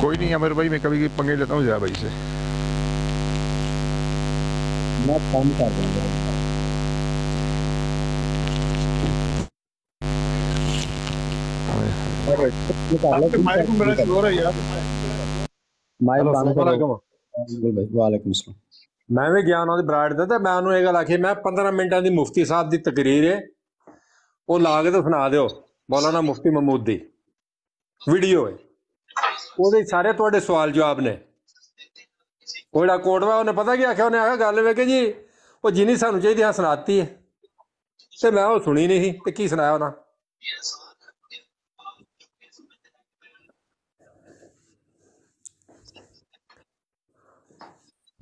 कोई नहीं अमर भाई मैं कभी पंगे लेता हूँ जया भाई से। मैं फ़ोन कर रहा हूँ माइक बंद करो। वालेकुम सलाम। ਮੈਂ ਵੀ ਗਿਆ ਉਹਨਾਂ ਦੀ ਬਰਾੜ ਦਾ ਤੇ ਮੈਂ ਉਹਨੂੰ ਇਹ ਗੱਲ ਆਖੀ, ਮੈਂ 15 ਮਿੰਟਾਂ ਦੀ ਮੁਫਤੀ ਸਾਹਿਬ ਦੀ ਤਕਰੀਰ ਹੈ ਉਹ ਲਾ ਕੇ ਤੇ ਸੁਣਾ ਦਿਓ, ਮੌਲਾਨਾ ਮੁਫਤੀ ਮਹਮੂਦ ਦੀ। ਵੀਡੀਓ ਹੈ ਉਹਦੇ ਸਾਰੇ ਤੁਹਾਡੇ ਸਵਾਲ ਜਵਾਬ ਨੇ। ਉਹ ਜਿਹੜਾ ਕੋਟਵਾ ਉਹਨੇ ਪਤਾ ਕੀ ਆਖਿਆ? ਉਹਨੇ ਆਖਿਆ, ਗੱਲ ਵੇ ਜੀ, ਉਹ ਜਿੰਨੀ ਸਾਨੂੰ ਚਾਹੀਦੀ ਹਾਂ ਸੁਣਾਤੀ ਹੈ ਤੇ ਮੈਂ ਉਹ ਸੁਣੀ ਨਹੀਂ ਸੀ, ਤੇ ਕੀ ਸੁਣਾਇਆ ਉਹਨਾਂ?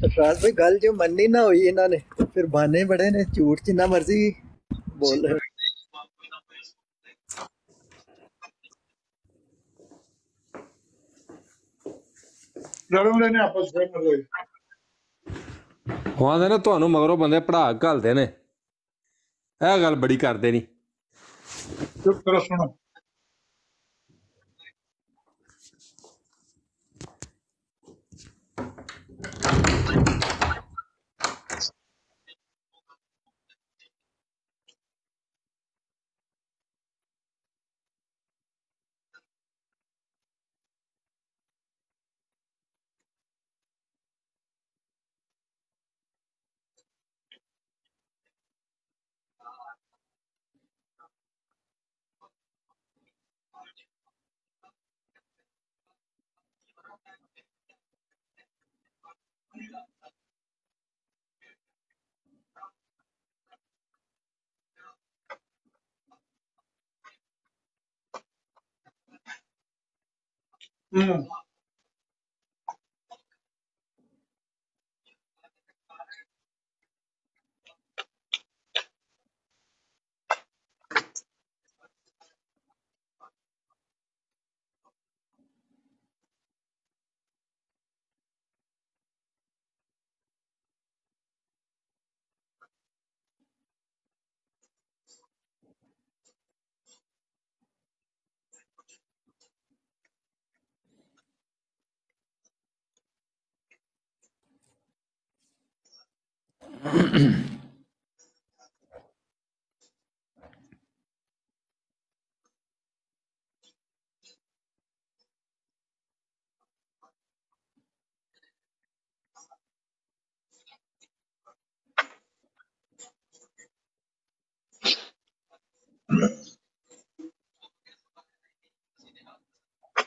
ਸਰਫਰਾਜ਼ ਭਾਈ ਗੱਲ ਜੋ ਮੰਨੀ ਨਾ ਹੋਈ ਇਹਨਾਂ ਨੇ ਫਿਰ ਬਹਾਨੇ ਬੜੇ ਨੇ ਝੂਠ ਜਿੰਨਾ ਮਰਜ਼ੀ ਬੋਲ। ਰਹੇ ਲੜੋਂ ਨੇ ਆਪਸ ਵਿੱਚ ਮਰ ਗਏ ਉਹ ਆਂਦੇ ਨੇ ਤੁਹਾਨੂੰ ਮਗਰੋਂ ਬੰਦੇ ਪੜਾ ਘਲਦੇ ਨੇ। ਇਹ ਗੱਲ ਬੜੀ ਕਰਦੇ ਨਹੀਂ ਚੁੱਪ ਕਰੋ ਸੁਣੋ। ਹੂੰ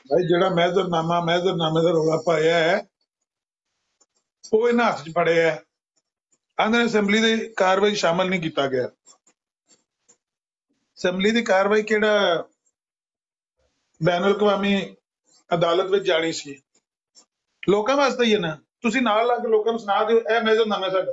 ਭਾਈ ਜਿਹੜਾ ਮਹਿਜ਼ਰਨਾਮਾ ਮਹਿਜ਼ਰਨਾਮੇ ਦਾ ਰੌਲਾ ਪਾਇਆ ਹੈ ਉਹ ਇਹਨਾਂ ਹੱਥ 'ਚ ਫੜਿਆ ਹੈ। ਆਂਦਰ ਅਸੈਂਬਲੀ ਦੀ ਕਾਰਵਾਈ ਸ਼ਾਮਲ ਨਹੀਂ ਕੀਤਾ ਗਿਆ। ਅਸੈਂਬਲੀ ਦੀ ਕਾਰਵਾਈ ਕਿਹੜਾ? ਬੈਨ ਅਕਵਾਮੀ ਅਦਾਲਤ ਵਿੱਚ ਜਾਣੀ ਸੀ। ਲੋਕਾਂ ਵਾਸਤੇ ਹੀ ਹੈ ਨਾ। ਤੁਸੀਂ ਨਾਲ ਲੱਗ ਕੇ ਲੋਕਾਂ ਨੂੰ ਸੁਣਾ ਦਿਓ, ਇਹ ਮਹਿਜ਼ਰਨਾਮਾ ਸਾਡਾ।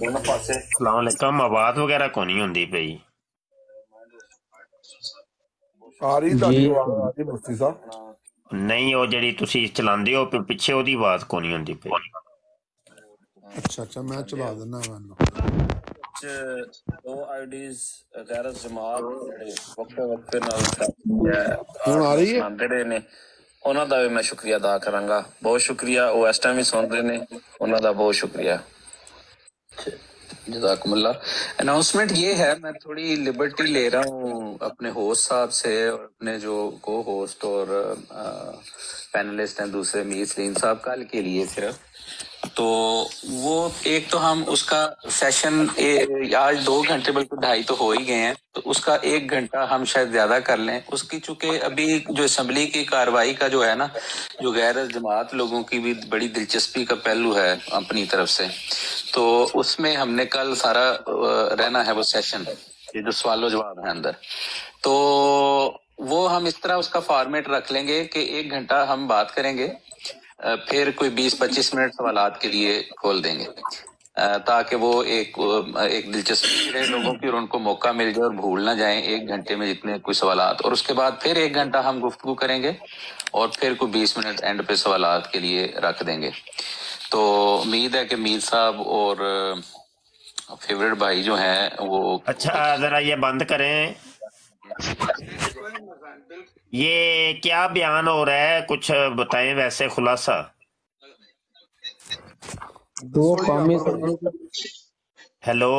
दोनों पासे। सलाम आवाज़ वगैरह को नहीं होंगी पई आ रही मुफ्ती साहब। ਨਹੀਂ ਉਹ ਜਿਹੜੀ ਤੁਸੀਂ ਚਲਾਉਂਦੇ ਹੋ ਪਿੱਛੇ ਉਹਦੀ ਆਵਾਜ਼ ਕੋ ਨਹੀਂ ਹੁੰਦੀ ਪਈ? ਅੱਛਾ ਅੱਛਾ ਮੈਂ ਚਲਾ ਦਿੰਦਾ ਮੈਨੂੰ। ਚ ਦੋ ਆਈਡੀਜ਼ ਗੈਰ ਜਮਾਤ ਜਿਹੜੇ ਵਕਫੇ ਵਕਫੇ ਨਾਲ ਹੁਣ ਆ ਰਹੀ ਹੈ? ਸੁਣਾਉਂਦੇ ਰਹੇ ਨੇ। ਉਹਨਾਂ ਦਾ ਵੀ ਮੈਂ ਸ਼ੁਕਰੀਆ ਅਦਾ ਕਰਾਂਗਾ। ਬਹੁਤ ਸ਼ੁਕਰੀਆ ਉਹ ਇਸ ਟਾਈਮ ਵੀ ਸੁਣ ਰਹੇ ਨੇ। ਉਹਨਾਂ ਦਾ ਬਹੁਤ ਸ਼ੁਕਰੀਆ। अनाउंसमेंट ये है, मैं थोड़ी लिबर्टी ले रहा हूँ अपने होस्ट साहब से और अपने जो को होस्ट और पैनलिस्ट हैं, दूसरे मीर सलीम साहब कल के लिए सिर्फ़। तो वो एक तो हम उसका सेशन आज दो घंटे बल्कि ढाई तो हो ही गए हैं तो उसका एक घंटा हम शायद ज़्यादा कर लें। उसकी चूँकि अभी जो असम्बली की कार्रवाई का जो है ना, जो गैर जमात लोगों की भी बड़ी दिलचस्पी का पहलू है अपनी तरफ़ से तो उसमें हमने कल सारा रहना है वो सेशन ये जो सवालो जवाब है अंदर। तो वो हम इस तरह उसका फॉर्मेट रख लेंगे कि एक घंटा हम बात करेंगे फिर कोई 20-25 मिनट सवाल के लिए खोल देंगे ताकि वो एक एक दिलचस्पी रहे, लोगों की और उनको मौका मिल जाए और भूल ना जाए एक घंटे में जितने कोई सवालात। और उसके बाद फिर एक घंटा हम गुफ्तु करेंगे और फिर कोई बीस मिनट एंड पे सवाल के लिए रख देंगे। तो उम्मीद है कि मीर साहब और फेवरेट भाई जो हैं वो अच्छा जरा ये बंद करें। ये क्या बयान हो रहा है? कुछ बताएँ वैसे खुलासा। दो कौमी हेलो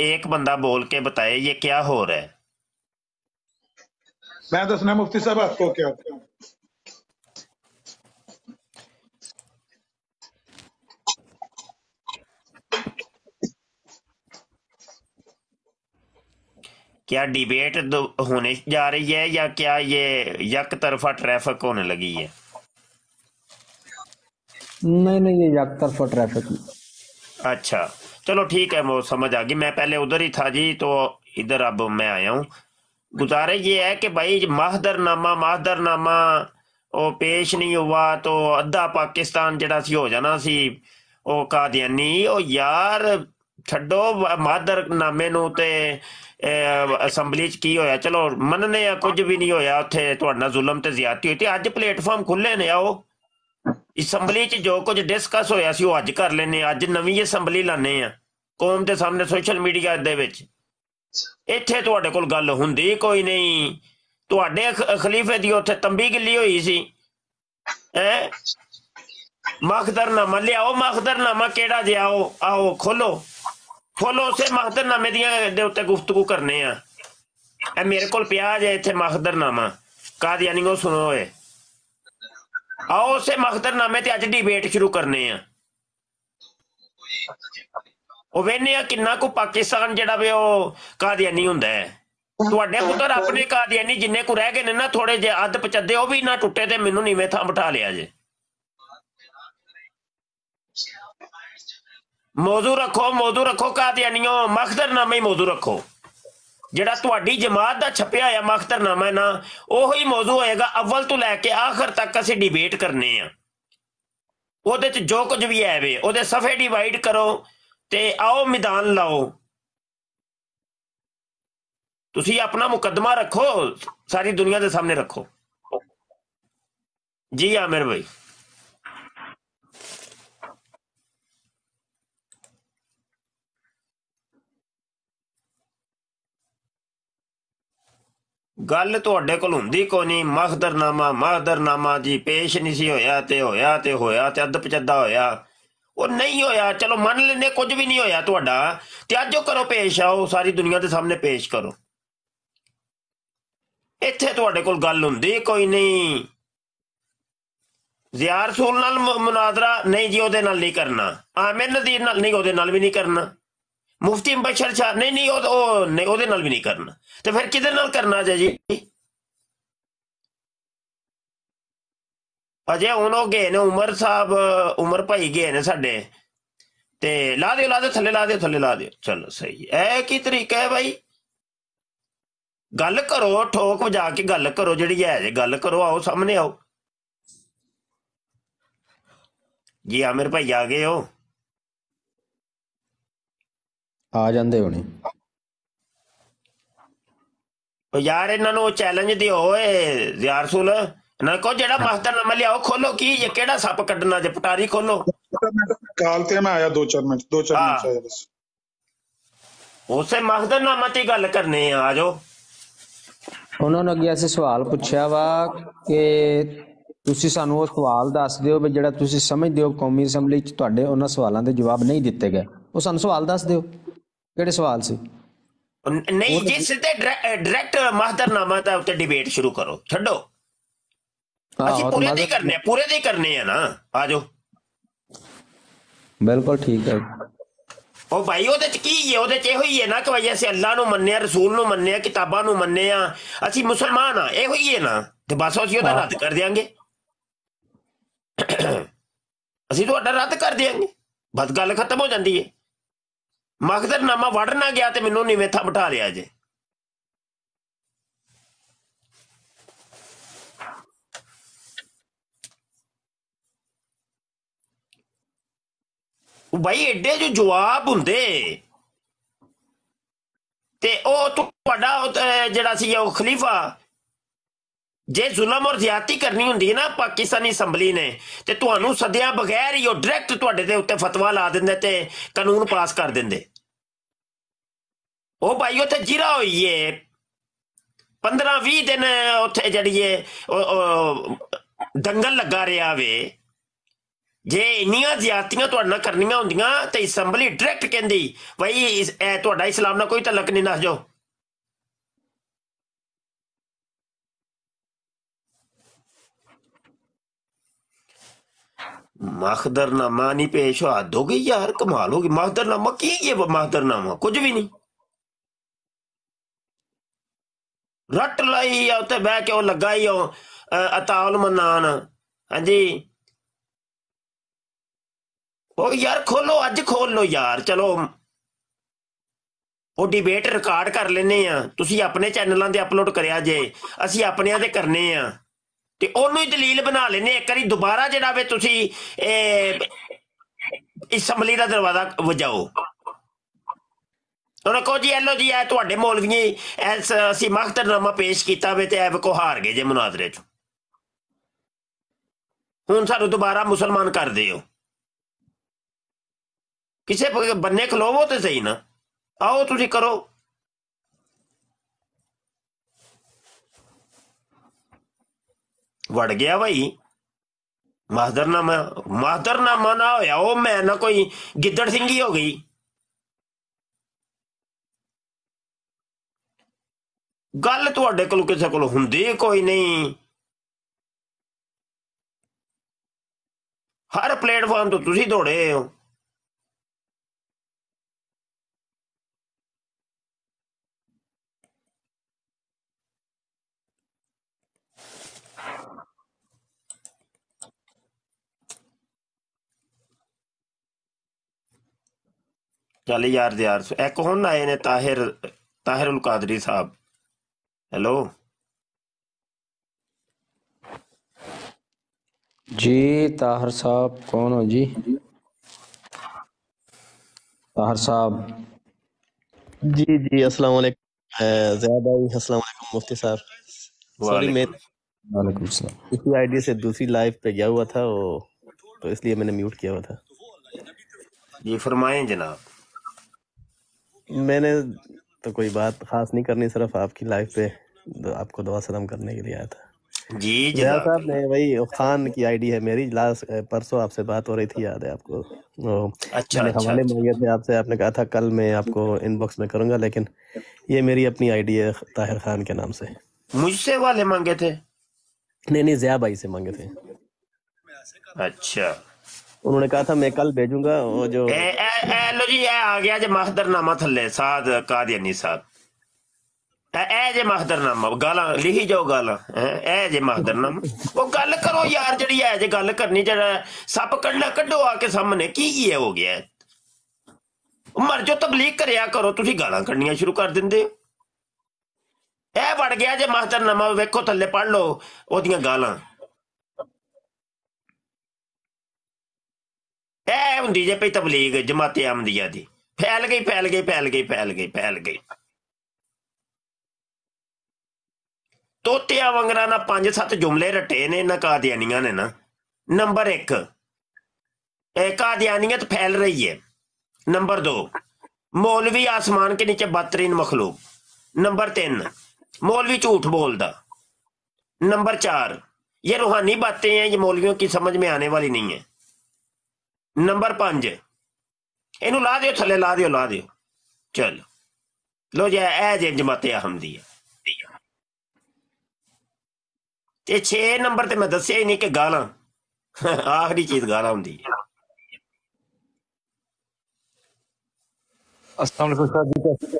एक बंदा बोल के बताए ये क्या हो रहा है? मैं दसना मुफ्ती साहब आपको क्या क्या डिबेट दो- होने जा रही है या क्या ये यक तरफा ट्रैफिक होने लगी है नहीं नहीं ये एक तरफा ट्रैफिक अच्छा चलो ठीक है वो समझ आ गई मैं पहले उधर ही था जी तो इधर अब मैं आया हूँ गुजारे ये है कि भाई माहदरनामा माहदरनामा ਉਹ ਪੇਸ਼ ਨਹੀਂ ਹੁਆ तो ਅੱਧਾ ਪਾਕਿਸਤਾਨ ਜਿਹੜਾ ਸੀ ਹੋ ਜਾਣਾ ਸੀ ਉਹ ਕਾਦੀਆਨੀ ਉਹ ਯਾਰ ਛੱਡੋ ਮਾਹਦਰਨਾਮੇ ਨੂੰ ਤੇ ਅਸੈਂਬਲੀ ਚ ਕੀ ਹੋਇਆ ਚਲੋ ਮੰਨਨੇ ਆ ਕੁਝ ਵੀ ਨਹੀਂ ਹੋਇਆ ਉੱਥੇ ਤੁਹਾਡਾ ਜ਼ੁਲਮ ਤੇ ਜ਼ਿਆਦਤੀ ਹੋਈ ਤੇ ਅੱਜ ਪਲੇਟਫਾਰਮ ਖੁੱਲੇ ਨੇ ਆਓ ਅਸੈਂਬਲੀ 'ਚ ਜੋ ਕੁਝ ਡਿਸਕਸ ਹੋਇਆ ਸੀ ਉਹ ਅੱਜ ਕਰ ਲੈਨੇ ਅੱਜ ਨਵੀਂ ਅਸੈਂਬਲੀ ਲਾਣੇ ਆ ਕੌਮ ਦੇ ਸਾਹਮਣੇ ਸੋਸ਼ਲ ਮੀਡੀਆ ਦੇ ਵਿੱਚ ਇੱਥੇ ਤੁਹਾਡੇ ਕੋਲ ਗੱਲ ਹੁੰਦੀ ਕੋਈ ਨਹੀਂ ਤੁਹਾਡੇ ਖ- ਖਲੀਫੇ ਦੀ ਉੱਥੇ ਤੰਬੀ ਗਿੱਲੀ ਹੋਈ ਸੀ ਹੈ ਮਖਦਰਨਾਮਾ ਲਿਆਓ ਮਖਦਰਨਾਮਾ ਕਿਹੜਾ ਜਿਹਾ ਉਹ ਆਓ ਖੋਲੋ ਖੋਲੋ ਉਸੇ ਮਖਦਰਨਾਮੇ ਦੀਆਂ ਦੇ ਉੱਤੇ ਗੁਫ਼ਤਗੂ ਕਰਨੇ ਆ। ਇਹ ਮੇਰੇ ਕੋਲ ਪਿਆ ਜੇ ਇੱਥੇ ਮਖਦਰਨਾਮਾ ਕਾਦੀਆਨੀਓ ਸੁਣੋ ਓਏ। ਆਓ ਉਸੇ ਮਖਦਰਨਾਮੇ ਤੇ ਅੱਜ ਡਿਬੇਟ ਸ਼ੁਰੂ ਕਰਨੇ ਆ। ਉਹ ਵੇਨੇ ਆ ਕਿੰਨਾ ਕੁ ਪਾਕਿਸਤਾਨ ਜਿਹੜਾ ਵੇ ਉਹ ਕਾਦੀਆਨੀ ਹੁੰਦਾ ਹੈ। ਤੁਹਾਡੇ ਪੁੱਤਰ ਆਪਣੇ ਕਾਦੀਆਨੀ ਜਿੰਨੇ ਕੁ ਰਹਿ ਗਏ ਨੇ ਨਾ ਥੋੜੇ ਜਿਹੇ ਅੱਧ ਪਚੱਦੇ, ਉਹ ਵੀ ਨਾ ਟੁੱਟੇ ਤੇ ਮੈਨੂੰ ਨੀਵੇਂ ਥਾਂ ਬਿਠਾ ਲਿਆ ਜੇ। ਮੌਜੂ ਰੱਖੋ ਮੌਜੂ ਰੱਖੋ ਕਾਦੀਆਨੀਓ ਮਖਦਰਨਾਮਾ ਹੀ ਮੌਜੂ ਰੱਖੋ। ਜਿਹੜਾ ਤੁਹਾਡੀ ਜਮਾਤ ਦਾ ਛਪਿਆ ਹੋਇਆ ਮਖਤਰਨਾਮਾ ਹੈ ਨਾ, ਉਹੀ ਮੌਜੂ ਹੋਏਗਾ ਅਵਲ ਤੋਂ ਲੈ ਕੇ ਆਖਰ ਤੱਕ ਅਸੀਂ ਡਿਬੇਟ ਕਰਨੇ ਆ। ਉਹਦੇ ਚ ਜੋ ਕੁਝ ਵੀ ਹੈ ਵੇ ਉਹਦੇ ਸਫੇ ਡਿਵਾਈਡ ਕਰੋ ਤੇ ਆਓ ਮੈਦਾਨ ਲਾਓ। ਤੁਸੀਂ ਆਪਣਾ ਮੁਕੱਦਮਾ ਰੱਖੋ, ਸਾਰੀ ਦੁਨੀਆ ਦੇ ਸਾਹਮਣੇ ਰੱਖੋ। ਜੀ ਆਮਿਰ ਭਾਈ। ਗੱਲ ਤੁਹਾਡੇ ਕੋਲ ਹੁੰਦੀ ਕੋ ਨਹੀਂ। ਮਖਦਰਨਾਮਾ ਮਖਦਰਨਾਮਾ ਜੀ, ਪੇਸ਼ ਨਹੀਂ ਸੀ ਹੋਇਆ ਤੇ ਹੋਇਆ ਤੇ ਹੋਇਆ ਤੇ ਅੱਧ ਪਚੱਦਾ ਹੋਇਆ। ਉਹ ਨਹੀਂ ਹੋਇਆ। ਚਲੋ ਮੰਨ ਲੈਨੇ ਕੁਝ ਵੀ ਨਹੀਂ ਹੋਇਆ ਤੁਹਾਡਾ। ਤੇ ਅੱਜ ਉਹ ਕਰੋ ਪੇਸ਼ ਆਓ, ਸਾਰੀ ਦੁਨੀਆ ਦੇ ਸਾਹਮਣੇ ਪੇਸ਼ ਕਰੋ। ਇੱਥੇ ਤੁਹਾਡੇ ਕੋਲ ਗੱਲ ਹੁੰਦੀ ਕੋਈ ਨਹੀਂ। ਜ਼ਿਆਰ ਰਸੂਲ ਨਾਲ ਮੁਨਾਜ਼ਰਾ ਨਹੀਂ ਜੀ ਉਹਦੇ ਨਾਲ ਨਹੀਂ ਕਰਨਾ। ਆਮਿਰ ਨਦੀਰ ਨਾਲ ਨਹੀਂ, ਉਹਦੇ ਨਾਲ ਵੀ ਨਹੀਂ ਕਰਨਾ। ਮੁਫਤੀ ਬਸ਼ਰ ਸ਼ਾਹ, ਨਹੀਂ ਨਹੀਂ, ਉਹ ਨਹੀਂ, ਉਹਦੇ ਨਾਲ ਵੀ ਨਹੀਂ ਕਰਨਾ। ਤੇ ਫਿਰ ਕਿਹਦੇ ਨਾਲ ਕਰਨਾ ਜੀ? ਅਜੇ ਹੁਣ ਉਹ ਗਏ ਨੇ, ਉਮਰ ਸਾਹਿਬ, ਉਮਰ ਭਾਈ ਗਏ ਨੇ ਸਾਡੇ। ਤੇ ਲਾ ਦਿਓ ਲਾ ਦਿਓ, ਥੱਲੇ ਲਾ ਦਿਓ, ਥੱਲੇ ਲਾ ਦਿਓ। ਚਲੋ, ਸਹੀ ਹੈ। ਇਹ ਕੀ ਤਰੀਕਾ ਹੈ ਭਾਈ ਗੱਲ ਕਰੋ, ਠੋਕ ਵਜਾ ਕੇ ਗੱਲ ਕਰੋ, ਜਿਹੜੀ ਹੈ ਜੇ ਗੱਲ ਕਰੋ, ਆਓ ਸਾਹਮਣੇ ਆਓ। ਜੀ ਆਮਿਰ ਭਾਈ ਆ ਗਏ ਹੋ। ਆ ਜਾਂਦੇ ਹੋਣੇ। ਉਹ ਯਾਰ ਇਹਨਾਂ ਨੂੰ ਚੈਲੰਜ ਦਿਓ ਓਏ ਯਾਰ ਸੁਲ ਇਹਨਾਂ ਕੋ ਜਿਹੜਾ ਮਖਤਰਨਾਮਾ ਲਿਆਓ ਖੋਲੋ ਕੀ ਇਹ ਕਿਹੜਾ ਸੱਪ ਕੱਢਣਾ ਜੇ ਪਟਾਰੀ ਖੋਲੋ। ਕਾਲ ਤੇ ਮੈਂ ਆਇਆ 2-4 ਮਿੰਟ 2-4 ਹਾਂ। ਮਿੰਟ ਆਇਆ ਬਸ। ਉਸੇ ਮਖਤਰਨਾਮਾ ਤੇ ਗੱਲ ਕਰਨੇ ਆ ਆਜੋ ਉਹਨਾਂ ਨੇ ਅੱਗੇ ਅਸੀਂ ਸਵਾਲ ਪੁੱਛਿਆ ਵਾ ਕਿ ਤੁਸੀਂ ਸਾਨੂੰ ਉਹ ਸਵਾਲ ਦੱਸ ਦਿਓ ਵੀ ਜਿਹੜਾ ਤੁਸੀਂ ਸਮਝਦੇ ਹੋ ਕੌਮੀ ਅਸੈਂਬਲੀ 'ਚ ਤੁਹਾਡੇ ਉਹਨਾਂ ਸਵਾਲਾਂ ਦੇ ਜਵਾਬ ਨਹੀਂ ਦਿੱਤੇ ਗਏ। ਉਹ ਸਾਨੂੰ ਸਵਾਲ ਦੱਸ ਦਿਓ। ਕਿਹੜੇ ਸਵਾਲ ਸੀ? ਨਹੀਂ ਜੀ ਸਿੱਧੇ ਡਾਇਰੈਕਟ ਮਖਤਰਨਾਮਾ ਦਾ ਉੱਤੇ ਡਿਬੇਟ ਸ਼ੁਰੂ ਕਰੋ ਛੱਡੋ। ਅਸੀਂ ਪੂਰੇ ਦੇ ਕਰਨੇ ਆ ਪੂਰੇ ਦੇ ਕਰਨੇ ਆ ਨਾ ਆਜੋ ਬਿਲਕੁਲ ਠੀਕ ਹੈ। ਉਹ ਭਾਈ ਉਹਦੇ ਚ ਕੀ ਹੈ? ਉਹਦੇ ਚ ਇਹੋ ਹੀ ਹੈ ਨਾ ਕਿ ਭਾਈ ਅਸੀਂ ਅੱਲਾਹ ਨੂੰ ਮੰਨਿਆ ਰਸੂਲ ਨੂੰ ਮੰਨਿਆ ਕਿਤਾਬਾਂ ਨੂੰ ਮੰਨਿਆ ਅਸੀਂ ਮੁਸਲਮਾਨ ਆ ਇਹੋ ਹੀ ਹੈ ਨਾ। ਤੇ ਬਸ ਅਸੀਂ ਉਹਦਾ ਰੱਦ ਕਰ ਦਿਆਂਗੇ। ਅਸੀਂ ਤੁਹਾਡਾ ਰੱਦ ਕਰ ਦਿਆਂਗੇ। ਬਸ ਗੱਲ ਖਤਮ ਹੋ ਜਾਂਦੀ ਹੈ। ਮਖਦਰਨਾਮਾ ਵੜ ਨਾ ਗਿਆ ਤੇ ਮੈਨੂੰ ਨੀਵੇਂ ਥਾਂ ਬਿਠਾ ਲਿਆ ਜੇ। ਉਹ ਭਾਈ ਐਡੇ ਜੋ ਜਵਾਬ ਹੁੰਦੇ। ਤੇ ਉਹ ਤੁਹਾਡਾ ਜਿਹੜਾ ਸੀ ਉਹ ਖਲੀਫਾ। ਜੇ ਜ਼ੁਲਮ ਔਰ ਜ਼ਿਆਤੀ ਕਰਨੀ ਹੁੰਦੀ ਹੈ ਨਾ ਪਾਕਿਸਤਾਨੀ ਅਸੈਂਬਲੀ ਨੇ, ਤੇ ਤੁਹਾਨੂੰ ਸੱਦਿਆਂ ਬਗੈਰ ਹੀ ਉਹ ਡਾਇਰੈਕਟ ਤੁਹਾਡੇ ਦੇ ਉੱਤੇ ਫਤਵਾ ਲਾ ਦਿੰਦੇ ਤੇ ਕਾਨੂੰਨ ਪਾਸ ਕਰ ਦਿੰਦੇ। ਉਹ ਭਾਈ ਉੱਥੇ ਜਿਰਾ ਹੋਈ ਏ 15 20 ਦਿਨ ਉੱਥੇ ਜਿਹੜੀ ਏ ਉਹ- ਉਹ ਦੰਗਲ ਲੱਗਾ ਰਿਹਾ ਵੇ ਜੇ ਇੰਨੀਆਂ ਜ਼ਿਆਦਤੀਆਂ ਤੁਹਾਡੇ ਨਾਲ ਕਰਨੀਆਂ ਹੁੰਦੀਆਂ ਤੇ ਅਸੈਂਬਲੀ ਡਾਇਰੈਕਟ ਕਹਿੰਦੀ ਬਈ ਇਸ- ਇਹ ਤੁਹਾਡਾ ਇਸਲਾਮ ਨਾਲ ਕੋਈ ਤਲਕ ਨਹੀਂ ਦੱਸ ਜਾਓ ਮਖਦਰਨਾਮਾ ਨਹੀਂ ਪੇਸ਼ ਹੱਦ ਹੋ ਗਈ ਯਾਰ ਕਮਾਲ ਹੋ ਗਈ ਮਖਦਰਨਾਮਾ ਕੀ ਇਹ ਮਖਦਰਨਾਮਾ ਕੁਝ ਵੀ ਰੱਟ ਲਈ ਆ ਉੱਤੇ ਬਹਿ ਕੇ ਉਹ ਲੱਗਾ ਹੀ ਉਹ ਅਤਾਉਲ ਮਨਾਨ। ਹਾਂਜੀ। ਉਹ ਯਾਰ ਖੋਲੋ, ਅੱਜ ਖੋਲ ਲੋ ਯਾਰ, ਚਲੋ। ਉਹ ਡਿਬੇਟ ਰਿਕਾਰਡ ਕਰ ਲੈਨੇ ਆ। ਤੁਸੀਂ ਆਪਣੇ ਚੈਨਲਾਂ ਤੇ ਅਪਲੋਡ ਕਰਿਆ ਜੇ, ਅਸੀਂ ਆਪਣਿਆਂ ਤੇ ਕਰਨੇ ਆ। ਤੇ ਉਹਨੂੰ ਹੀ ਦਲੀਲ ਬਣਾ ਲੈਨੇ ਇੱਕ ਵਾਰੀ ਦੁਬਾਰਾ ਜਿਹੜਾ ਵੇ ਤੁਸੀਂ, ਇਹ ਅਸੈਂਬਲੀ ਦਾ ਦਰਵਾਜ਼ਾ ਵਜਾਓ। ਉਹਨਾਂ ਕਹੋ ਜੀ ਐਲੋ ਜੀ ਇਹ ਤੁਹਾਡੇ ਮੌਲਵੀ ਐਸ ਅਸੀਂ ਮਖਤਰਨਾਮਾ ਪੇਸ਼ ਕੀਤਾ ਵੇ ਤੇ ਐ ਕੋ ਹਾਰ ਗਏ ਜੇ ਮੁਨਾਜ਼ਰੇ ਚ। ਹੁਣ ਸਾਨੂੰ ਦੁਬਾਰਾ ਮੁਸਲਮਾਨ ਕਰ ਦਿਓ। ਕਿਸੇ ਬੰਨੇ ਖਲੋਵੋ ਤੇ ਸਹੀ ਨਾ। ਆਓ ਤੁਸੀਂ ਕਰੋ। ਵੜ ਗਿਆ ਭਾਈ ਮਾਹਦਰਨਾਮਾ ਮਾਹਦਰਨਾਮਾ ਨਾ ਹੋਇਆ, ਉਹ ਮੈਂ ਨਾ ਕੋਈ ਗਿੱਦੜ ਸਿੰਘੀ ਹੋ ਗਈ। ਗੱਲ ਤੁਹਾਡੇ ਕੋਲ ਕਿਸੇ ਕੋਲ ਹੁੰਦੀ ਕੋਈ ਨਹੀਂ। ਹਰ ਪਲੇਟਫਾਰਮ ਤੋਂ ਤੁਸੀਂ ਦੌੜੇ ਹੋ। ਚੱਲ ਯਾਰ ਯਾਰ, ਇੱਕ ਹੁਣ ਆਏ ਨੇ ਤਾਹਿਰ ਤਾਹਿਰੁਲ ਕਾਦਰੀ ਸਾਹਿਬ। ਹੈਲੋ जी ताहर साहब कौन हो? जी। ताहर साहब। जी जी अस्सलाम वालेकुम अ, ज़िया भाई अस्सलाम वालेकुम मुफ्ती साहब। सॉरी मैं वालेकुम वालेकुम सलाम। इसी आईडी से दूसरी लाइव पे गया हुआ था वो तो इसलिए मैंने म्यूट किया हुआ था। जी फरमाएँ जनाब। मैंने तो कोई बात खास नहीं करनी सिर्फ़ आपकी लाइव पे आपको दुआ सलाम करने के लिए आया था। जी ज़िया साहब मैं वही खान की आईडी है मेरी लास्ट परसों आपसे बात हो रही थी याद है आपको। वो अच्छा अच्छा अच्छा। मांगे थे आपसे आपने कहा था कल मैं आपको इनबॉक्स में करूँगा लेकिन ये मेरी अपनी आईडी है ताहिर खान के नाम से। मुझसे वाले मांगे थे? नहीं नहीं ज़िया भाई से मांगे थे। अच्छा। उन्होंने कहा था मैं कल भेजूंगा वो जो ए, ए, ए लो जी ए आ गया जे महदरनामा थल्ले साद कादियानी साहब ए ए जे महदरनामा गाला लिखी जाओ गाला हैं, ए जे महदरनामा वो गल करो यार जड़ी है जे गल करनी जड़ा सप कढ़ना कड्डो आके सामने की ये हो गया है? ਮਰ ਜੋ ਤਬਲੀਗ ਕਰਿਆ ਕਰੋ ਤੁਸੀਂ ਗਾਲਾਂ ਕੱਢਣੀਆਂ ਸ਼ੁਰੂ ਕਰ ਦਿੰਦੇ ਹੋ ਇਹ ਵੜ ਗਿਆ ਜੇ ਮਾਹਤਰਨਾਮਾ ਵੇਖੋ ਥੱਲੇ ਪੜ ਲਓ ਉਹਦੀਆਂ ਗਾਲਾਂ ਇਹ ਹੁੰਦੀ ਜੇ ਪਈ ਤਬਲੀਗ ਜਮਾਤੇ ਅਹਮਦੀਆ ਦੀ ਫੈਲ ਗਈ ਫੈਲ ਗਈ ਫੈਲ ਗਈ ਫੈਲ ਗਈ ਫੈਲ ਗਈ ਤੋਤਿਆਂ ਵੰਗਰਾ ਨਾ ਪੰਜ ਸੱਤ ਜੁਮਲੇ ਰਟੇ ਨੇ ਇਹਨਾਂ ਕਾਦੀਆਨੀਆਂ ਨੇ ਨਾ ਨੰਬਰ 1 ਇਹ कादियानियत फैल रही है नंबर दो मौलवी आसमान के नीचे बदतरीन मखलूक नंबर तीन मौलवी झूठ बोलदा नंबर चार ये रूहानी बातें हैं ये मौलवियों की समझ में आने वाली नहीं है नंबर पांच ਇਹਨੂੰ ਲਾ ਦਿਓ ਥੱਲੇ ਲਾ ਦਿਓ ਲਾ ਦਿਓ ਚਲ ਲੋ ਜੀ ਇਹ ਜੇ ਜਮਾਤੇ ਅਹਮਦੀ ਹੈ ਤੇ 6 ਨੰਬਰ ਤੇ ਮੈਂ ਦੱਸਿਆ ਹੀ ਨਹੀਂ ਕਿ ਗਾਲਾਂ ਆਖਰੀ ਚੀਜ਼ ਗਾਲਾਂ ਹੁੰਦੀ ਹੈ अस्सलाम वालेकुम शाह जी कैसे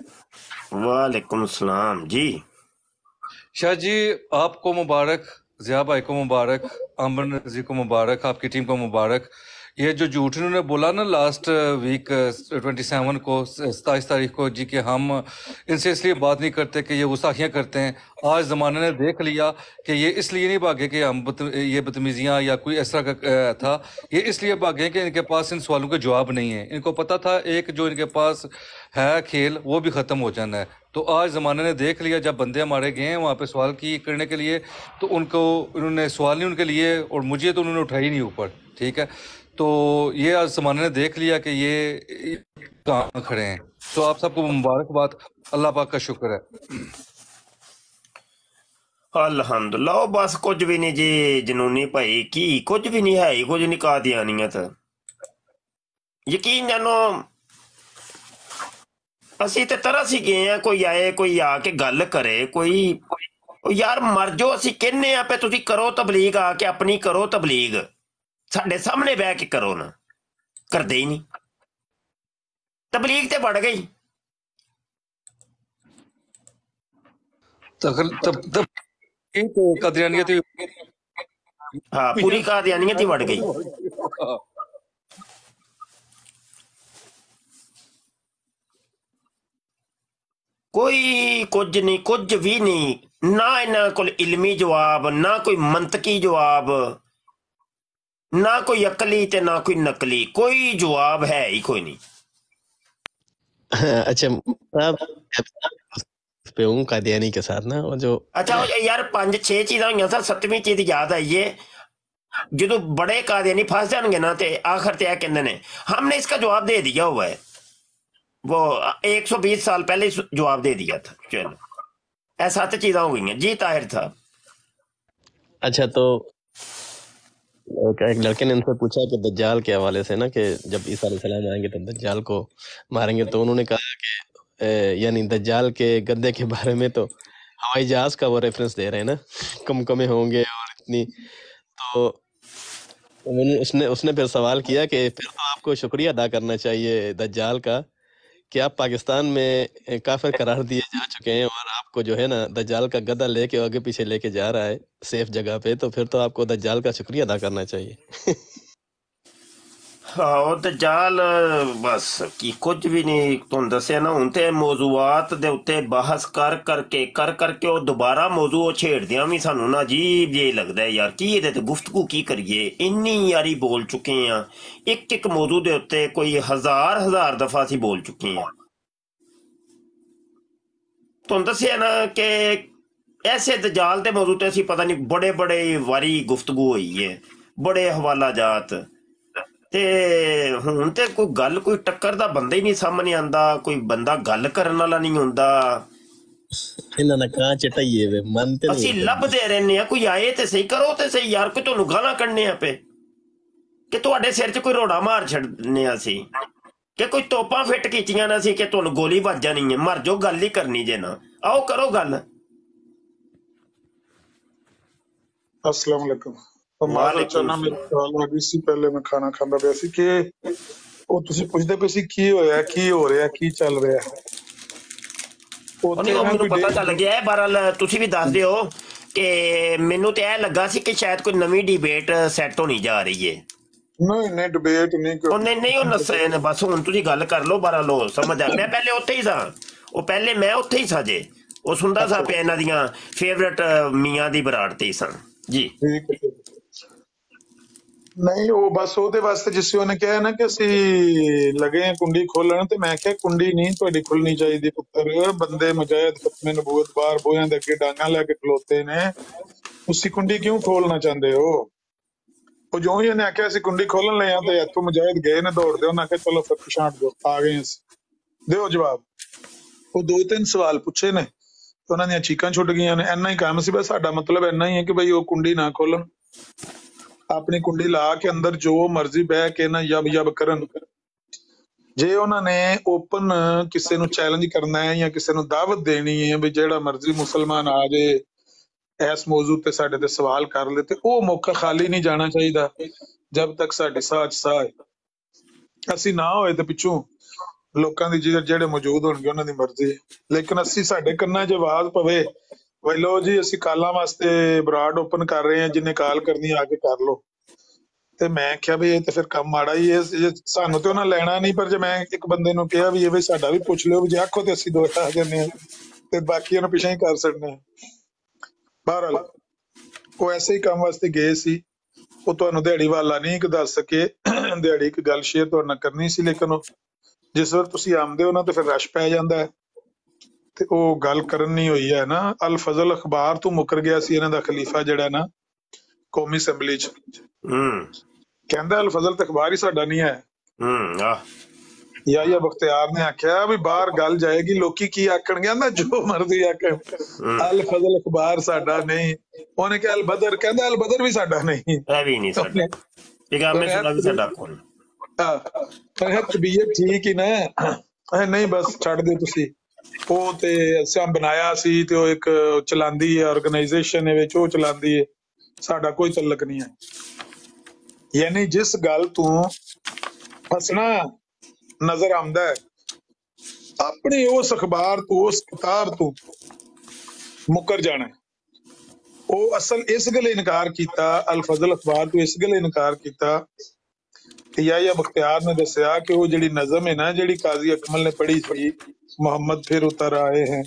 वालेकुम सलाम जी शाह जी आपको मुबारक जिया भाई को मुबारक अमन जी को मुबारक आपकी टीम को मुबारक ये जो झूठ इन्होंने बोला ना लास्ट वीक ट्वेंटी सेवन को सताईस तारीख को जी कि हम इनसे इसलिए बात नहीं करते कि ये गुस्ताखियाँ करते हैं। आज ज़माने ने देख लिया कि ये इसलिए नहीं भागे कि हम बत, ये बदतमीजियाँ या कोई का था। ये इसलिए भागे कि इनके पास इन सवालों के जवाब नहीं है। इनको पता था एक जो इनके पास है खेल वो भी ख़त्म हो जाना है। तो आज ज़माने ने देख लिया जब बंदे हमारे गए हैं वहाँ पे सवाल की करने के लिए तो उनको उन्होंने सवाल नहीं उनके लिए और मुझे तो उन्होंने उठाई नहीं ऊपर ठीक है? तो ये आज ज़माने ने देख लिया कि ये कहाँ खड़े हैं तो आप सबको मुबारकबाद अल्लाह पाक का शुक्र है ਅਲਹਮਦੁਲਿਲਾ ਉਹ ਬਸ ਕੁਝ ਵੀ ਨਹੀਂ ਜੀ ਜਨੂਨੀ ਭਾਈ ਕੀ ਕੁਝ ਵੀ ਨਹੀਂ ਹੈ ਹੀ ਕੁਝ ਨਹੀਂ ਕਾਦੀਆਨੀਅਤ ਯਕੀਨ ਜਾਨੋ ਅਸੀਂ ਤੇ ਤਰਸ ਹੀ ਗਏ ਆ ਕੋਈ ਆਏ ਕੋਈ ਆ ਕੇ ਗੱਲ ਕਰੇ ਕੋਈ ਉਹ ਯਾਰ ਮਰ ਜੋ ਅਸੀਂ ਕਹਿੰਨੇ ਆ ਪੇ ਤੁਸੀਂ ਕਰੋ ਤਬਲੀਗ ਆ ਕੇ ਆਪਣੀ ਕਰੋ ਤਬਲੀਗ ਸਾਡੇ ਸਾਹਮਣੇ ਬਹਿ ਕੇ ਕਰੋ ਨਾ। ਕਰਦੇ ਹੀ ਨਹੀਂ। ਤਬਲੀਗ ਤੇ ਵੜ ਗਈ। ਤਖਲ ਤਬ ਇਹ ਤੇ ਕਾਦੀਆਨੀਆਂ ਤੇ ਹਾਂ ਪੂਰੀ ਕਾਦੀਆਨੀਆਂ ਤੇ ਵੜ ਗਈ। ਕੋਈ ਕੁਝ ਨਹੀਂ ਕੁਝ ਵੀ ਨਹੀਂ। ਨਾ ਇਹਨਾਂ ਕੋਲ ਇਲਮੀ ਜਵਾਬ ਨਾ ਕੋਈ ਮੰਤਕੀ ਜਵਾਬ। ना कोई अकली ते ना कोई नकली कोई जवाब है ही कोई नहीं। अच्छा पे हूँ के साथ ना वो जो अच्छा यार पाँच छह चीजा हुई सर सत्तवीं चीज़ याद आई है जो तो बड़े कादियानी फंस जाएँगे ना ते आखिर ते यह कहते ने हमने इसका जवाब दे दिया हुआ है। वो 120 साल पहले जवाब दे दिया था चलो। ऐसा तो चीजा हो गई हैं जी ताहिर था अच्छा तो एक लड़के ने इनसे पूछा कि दज्जाल के हवाले से ना कि जब ईसा अलैहिस्सलाम आएँगे तो दज्जाल को मारेंगे तो उन्होंने कहा कि यानी दज्जाल के गद्दे के बारे में तो हवाई जहाज़ का वो रेफरेंस दे रहे हैं ना कम कमे होंगे और इतनी। तो उसने उसने फिर सवाल किया कि फिर तो आपको शुक्रिया अदा करना चाहिए दज्जाल का। कि आप पाकिस्तान में काफिर करार दिए जा चुके हैं और आपको जो है ना, दज्जाल का गदा लेके आगे पीछे लेके जा रहा है, सेफ़ जगह पे तो फिर तो आपको दज्जाल का शुक्रिया अदा करना चाहिए। ਹਾਂ ਉਹ ਤੇ ਜਾਲ ਬਸ ਕੀ ਕੁਝ ਵੀ ਨਹੀਂ ਤੁਹਾਨੂੰ ਦੱਸਿਆ ਨਾ ਹੁਣ ਤੇ ਮੌਜੂਆਤ ਦੇ ਉੱਤੇ ਬਹਿਸ ਕਰ ਕਰਕੇ ਕਰ ਕਰਕੇ ਉਹ ਦੁਬਾਰਾ ਮੌਜੂ ਉਹ ਛੇੜਦਿਆਂ ਵੀ ਸਾਨੂੰ ਨਾ ਅਜੀਬ ਜੇ ਲੱਗਦਾ ਹੈ ਯਾਰ ਕੀ ਇਹਦੇ ਤੇ ਗੁਫ਼ਤਗੂ ਕੀ ਕਰੀਏ ਇੰਨੀ ਯਾਰੀ ਬੋਲ ਚੁੱਕੇ ਆ ਇੱਕ ਇੱਕ ਮੌਜੂ ਦੇ ਉੱਤੇ ਕੋਈ ਹਜ਼ਾਰ ਹਜ਼ਾਰ ਦਫਾ ਅਸੀਂ ਬੋਲ ਚੁੱਕੇ ਆ ਤੁਹਾਨੂੰ ਦੱਸਿਆ ਨਾ ਕਿ ਐਸੇ ਦਜਾਲ ਦੇ ਮੌਜੂ ਤੇ ਅਸੀਂ ਪਤਾ ਨਹੀਂ ਬੜੇ ਬੜੇ ਵਾਰੀ ਗੁਫ਼ਤਗੂ ਹੋਈ ਹੈ ਬੜੇ ਹਵਾਲਾ ਜਾਤ ਤੇ ਹੁਣ ਤੇ ਕੋਈ ਗੱਲ ਕੋਈ ਟੱਕਰ ਦਾ ਬੰਦਾ ਹੀ ਨਹੀਂ ਸਾਹਮਣੇ ਆਂਦਾ ਕੋਈ ਬੰਦਾ ਗੱਲ ਕਰਨ ਵਾਲਾ ਨਹੀਂ ਹੁੰਦਾ। ਇਹਨਾਂ ਦਾ ਕਾਂ ਚਟਾਈਏ ਵੇ ਮਨ ਤੇ ਅਸੀਂ ਲੱਭਦੇ ਰਹਿੰਨੇ ਆ ਕੋਈ ਆਏ ਤੇ ਸਹੀ ਕਰੋ ਤੇ ਸਹੀ ਯਾਰ ਕੋਈ ਤੁਹਾਨੂੰ ਗਾਲਾਂ ਕੱਢਨੇ ਆ ਪੇ ਕਿ ਤੁਹਾਡੇ ਸਿਰ 'ਚ ਕੋਈ ਰੋੜਾ ਮਾਰ ਛੱਡਨੇ ਆ ਅਸੀਂ ਕਿ ਕੋਈ ਤੋਪਾਂ ਫਿੱਟ ਕੀਤੀਆਂ ਨਾ ਸੀ ਕਿ ਤੁਹਾਨੂੰ ਗੋਲੀ ਵੱਜ ਜਾਣੀ ਹੈ ਮਰ ਜਾਓ ਗੱਲ ਹੀ ਕਰਨੀ ਜੇ ਨਾ। ਆਓ ਕਰੋ ਗੱਲ। ਅਸਲਾਮ ਮਾਨ ਚਨਾ ਮੇਰੇ ਕੋਲ ਲੱਗੀ ਸੀ ਪਹਿਲੇ ਮੈਂ ਖਾਣਾ ਖਾਂਦਾ ਪਿਆ ਸੀ ਕਿ ਉਹ ਤੁਸੀਂ ਪੁੱਛਦੇ ਪਏ ਸੀ ਕੀ ਹੋਇਆ ਕੀ ਹੋ ਰਿਹਾ ਕੀ ਚੱਲ ਰਿਹਾ? ਉਹਨੇ ਮੈਨੂੰ ਪਤਾ ਤਾਂ ਲੱਗਿਆ ਹੈ ਬਹਰਾਲ ਤੁਸੀਂ ਵੀ ਦੱਸ ਦਿਓ ਕਿ ਮੈਨੂੰ ਤੇ ਇਹ ਲੱਗਾ ਸੀ ਕਿ ਸ਼ਾਇਦ ਕੋਈ ਨਵੀਂ ਡਿਬੇਟ ਸੈੱਟ ਹੋਣੀ ਜਾ ਰਹੀ ਹੈ। ਨਹੀਂ ਨਹੀਂ ਡਿਬੇਟ ਨਹੀਂ ਕੋਈ। ਉਹਨੇ ਨਹੀਂ ਉਹ ਨਸੇ ਨੇ ਬਸ ਹੁਣ ਤੁਸੀਂ ਗੱਲ ਕਰ ਲਓ ਬਹਰਾਲ ਉਹ ਸਮਝ ਆ ਮੈਂ ਪਹਿਲੇ ਉੱਥੇ ਹੀ ਸਾਂ। ਉਹ ਪਹਿਲੇ ਮੈਂ ਉੱਥੇ ਹੀ ਸਾਂ ਜੇ। ਉਹ ਸੁਣਦਾ ਸਾਂ ਇਹਨਾਂ ਦੀਆਂ ਫੇਵਰਟ ਮੀਆਂ ਦੀ ਬਰਾੜ ਤੇ ਜੀ। ਠੀਕ ਹੈ। ਨਹੀਂ, ਉਹ ਬਸ ਉਹਦੇ ਵਾਸਤੇ ਜਿਸ ਉਹਨੇ ਕਿਹਾ ਨਾ ਕਿ ਅਸੀਂ ਲਗੇ ਹਾਂ ਕੁੰਡੀ ਖੋਲਣ ਤੇ ਮੈਂ ਕਿਹਾ, ਕੁੰਡੀ ਨਹੀਂ, ਤੁਹਾਡੀ ਖੁੱਲਣੀ ਚਾਹੀਦੀ ਪੁੱਤਰ। ਬੰਦੇ ਮੁਜਾਹਿਦ ਖਤਮੇ ਨਬੂਵਤ ਬਾਹਰ ਬੋਹਾਂ ਦੇ ਅੱਗੇ ਡਾਂਗਾ ਲੈ ਕੇ ਖਲੋਤੇ ਨੇ। ਤੁਸੀਂ ਕੁੰਡੀ ਕਿਉਂ ਖੋਲਣਾ ਚਾਹੁੰਦੇ ਹੋ? ਉਹ ਜੋ ਹੀ ਉਹਨੇ ਆਖਿਆ, ਅਸੀਂ ਕੁੰਡੀ ਖੋਲਣ ਲਈ ਆ ਤੇ ਇੱਥੋਂ ਮੁਜਾਹਿਦ ਗਏ ਨੇ ਦੌੜਦੇ ਉਹਨਾਂ ਆਖਿਆ, ਚਲੋ ਫਿਰ ਪਛਾਣ ਦਿਓ। ਆ ਗਏ ਅਸੀਂ। ਦਿਓ ਜਵਾਬ। ਉਹ ਦੋ ਤਿੰਨ ਸਵਾਲ ਪੁੱਛੇ ਨੇ। ਉਹਨਾਂ ਦੀਆਂ ਚੀਕਾਂ ਛੁੱਟ ਗਈਆਂ ਨੇ। ਇੰਨਾ ਹੀ ਕੰਮ ਸੀ। ਬਸ ਸਾਡਾ ਮਤਲਬ ਇੰਨਾ ਹੀ ਹੈ ਕਿ ਬਈ ਉਹ ਕੁੰਡੀ ਨਾ ਖੋਲਣ। ਆਪਣੀ ਕੁੰਡੀ ਲਾ ਕੇ ਅੰਦਰ ਜੋ ਮਰਜ਼ੀ ਬਹਿ ਕੇ ਨਾ ਯਬ ਯਬ ਕਰਨ। ਜੇ ਉਹਨਾਂ ਨੇ ਓਪਨ ਕਿਸੇ ਨੂੰ ਚੈਲੰਜ ਕਰਨਾ ਹੈ ਜਾਂ ਕਿਸੇ ਨੂੰ ਦਾਵਤ ਦੇਣੀ ਹੈ ਵੀ ਜਿਹੜਾ ਮਰਜ਼ੀ ਮੁਸਲਮਾਨ ਆ ਜੇ, ਇਸ ਮੌਜੂ ਤੇ ਸਾਡੇ ਤੇ ਸਵਾਲ ਕਰ ਲੇ ਤੇ ਉਹ ਮੌਕਾ ਖਾਲੀ ਨਹੀਂ ਜਾਣਾ ਚਾਹੀਦਾ ਜਦ ਤੱਕ ਸਾਡੀ ਸਾਹ ਸਾਹ ਹੈ ਅਸੀਂ ਨਾ ਹੋਏ ਤੇ ਪਿੱਛੋਂ ਲੋਕਾਂ ਦੀ ਜਿਹੜੇ ਜਿਹੜੇ ਮੌਜੂਦ ਹੋਣਗੇ ਉਹਨਾਂ ਦੀ ਮਰਜ਼ੀ। ਲੇਕਿਨ ਅਸੀਂ ਸਾਡੇ ਕੰਨਾਂ 'ਚ ਆਵਾਜ਼ ਪਵੇ ਵੀ ਜੀ, ਅਸੀਂ ਕਾਲਾਂ ਵਾਸਤੇ ਬਰਾਡ ਓਪਨ ਕਰ ਰਹੇ ਹਾਂ, ਜਿੰਨੇ ਕਾਲ ਕਰਨੀ ਆ ਕੇ ਕਰ ਲਓ। ਤੇ ਮੈਂ ਕਿਹਾ ਵੀ ਇਹ ਤੇ ਫਿਰ ਕੰਮ ਮਾੜਾ ਹੀ ਹੈ ਸਾਨੂੰ ਤੇ ਉਹਨਾਂ ਲੈਣਾ ਨਹੀਂ, ਪਰ ਜੇ ਮੈਂ ਇੱਕ ਬੰਦੇ ਨੂੰ ਕਿਹਾ ਵੀ ਇਹ ਵੀ ਸਾਡਾ ਵੀ ਪੁੱਛ ਲਿਓ ਵੀ ਜੇ ਆਖੋ ਤੇ ਅਸੀਂ ਦੋ ਆ ਜਾਂਦੇ ਹਾਂ, ਤੇ ਬਾਕੀਆਂ ਨੂੰ ਪਿਛਾਂ ਹੀ ਕਰ ਸਕਦੇ ਹਾਂ। ਬਹਰਹਾਲ, ਉਹ ਐਸੇ ਹੀ ਕੰਮ ਵਾਸਤੇ ਗਏ ਸੀ। ਉਹ ਤੁਹਾਨੂੰ ਦਿਹਾੜੀ ਵਾਲਾ ਨਹੀਂ ਕਿ ਦੱਸ ਸਕੇ। ਦਿਹਾੜੀ ਇੱਕ ਗੱਲ ਸ਼ੇਅਰ ਤੁਹਾਡੇ ਨਾਲ ਕਰਨੀ ਸੀ, ਲੇਕਿਨ ਉਹ ਜਿਸ ਵਾਰ ਤੁਸੀਂ ਆਉਂਦੇ ਹੋ ਨਾ, ਤੇ ਫਿਰ ਰਸ਼ ਪੈ ਜਾਂਦਾ ਹੈ। ਤੇ ਉਹ ਗੱਲ ਕਰਨ ਨਹੀਂ ਹੋਈ ਹੈ ਨਾ ਅਲ ਫਜ਼ਲ ਅਖਬਾਰ ਤੋਂ ਮੁਕਰ ਗਿਆ ਸੀ ਇਹਨਾਂ ਦਾ ਖਲੀਫਾ ਜਿਹੜਾ ਨਾ ਕੌਮੀ ਅਸੈਂਬਲੀ ਚ। ਹੂੰ। ਕਹਿੰਦਾ ਅਲ ਫਜ਼ਲ ਤੇ ਅਖਬਾਰ ਹੀ ਸਾਡਾ ਨਹੀਂ ਹੈ। ਹੂੰ ਆ ਯਾ ਯਾ ਬਖਤਿਆਰ ਨੇ ਆਖਿਆ ਵੀ ਬਾਹਰ ਗੱਲ ਜਾਏਗੀ ਲੋਕੀ ਕੀ ਆਖਣਗੇ? ਕਹਿੰਦਾ ਜੋ ਮਰਜ਼ੀ ਆਖਣ। ਅਲ ਫਜ਼ਲ ਅਖਬਾਰ ਸਾਡਾ ਨਹੀਂ। ਉਹਨੇ ਕਿਹਾ ਅਲ ਬਦਰ ਕਹਿੰਦਾ ਅਲ ਬਦਰ ਵੀ ਸਾਡਾ ਨਹੀਂ। ਇਹ ਵੀ ਨਹੀਂ ਸਾਡਾ। ਪਿਗਾਮੇ ਸੁਣਾ ਵੀ ਸਾਡਾ ਕੋਲ ਹਾਂ। ਤਬੀਅਤ ਠੀਕ ਹੀ ਨਾ। ਇਹ ਨਹੀਂ ਬਸ ਛੱਡ ਦਿਓ ਤੁਸੀਂ। ਉਹ ਤੇ ਅਸਾਂ ਬਣਾਇਆ ਸੀ ਤੇ ਉਹ ਇੱਕ ਚਲਾਉਂਦੀ ਹੈ ਆਰਗੇਨਾਈਜੇਸ਼ਨ ਹੈ ਵਿੱਚ ਉਹ ਚਲਾਉਂਦੀ ਹੈ। ਸਾਡਾ ਕੋਈ ਤਲਕ ਨਹੀਂ ਹੈ। ਯਾਨੀ ਜਿਸ ਗੱਲ ਤੋਂ ਫਸਣਾ ਨਜ਼ਰ ਆਉਂਦਾ ਹੈ, ਆਪਣੇ ਉਸ ਅਖਬਾਰ ਤੋਂ, ਉਸ ਕਿਤਾਬ ਤੋਂ ਮੁਕਰ ਜਾਣਾ ਉਹ ਅਸਲ ਇਸ ਗੱਲ ਇਨਕਾਰ ਕੀਤਾ ਅਲ ਫਜ਼ਲ ਅਖਬਾਰ ਤੋਂ ਇਸ ਗੱਲ ਇਨਕਾਰ ਕੀਤਾ ਕਿ ਯਾਇਆ ਬਖਤਿਆਰ ਨੇ ਦੱਸਿਆ ਕਿ ਉਹ ਜਿਹੜੀ ਨਜ਼ਮ ਹੈ ਨਾ, ਜਿਹੜੀ ਕਾਜ਼ੀ ਅਕਮਲ ਨੇ ਪੜ੍ਹੀ ਸੀ ਮੁਹੰਮਦ ਫਿਰ ਉਤਰ ਆਏ हैं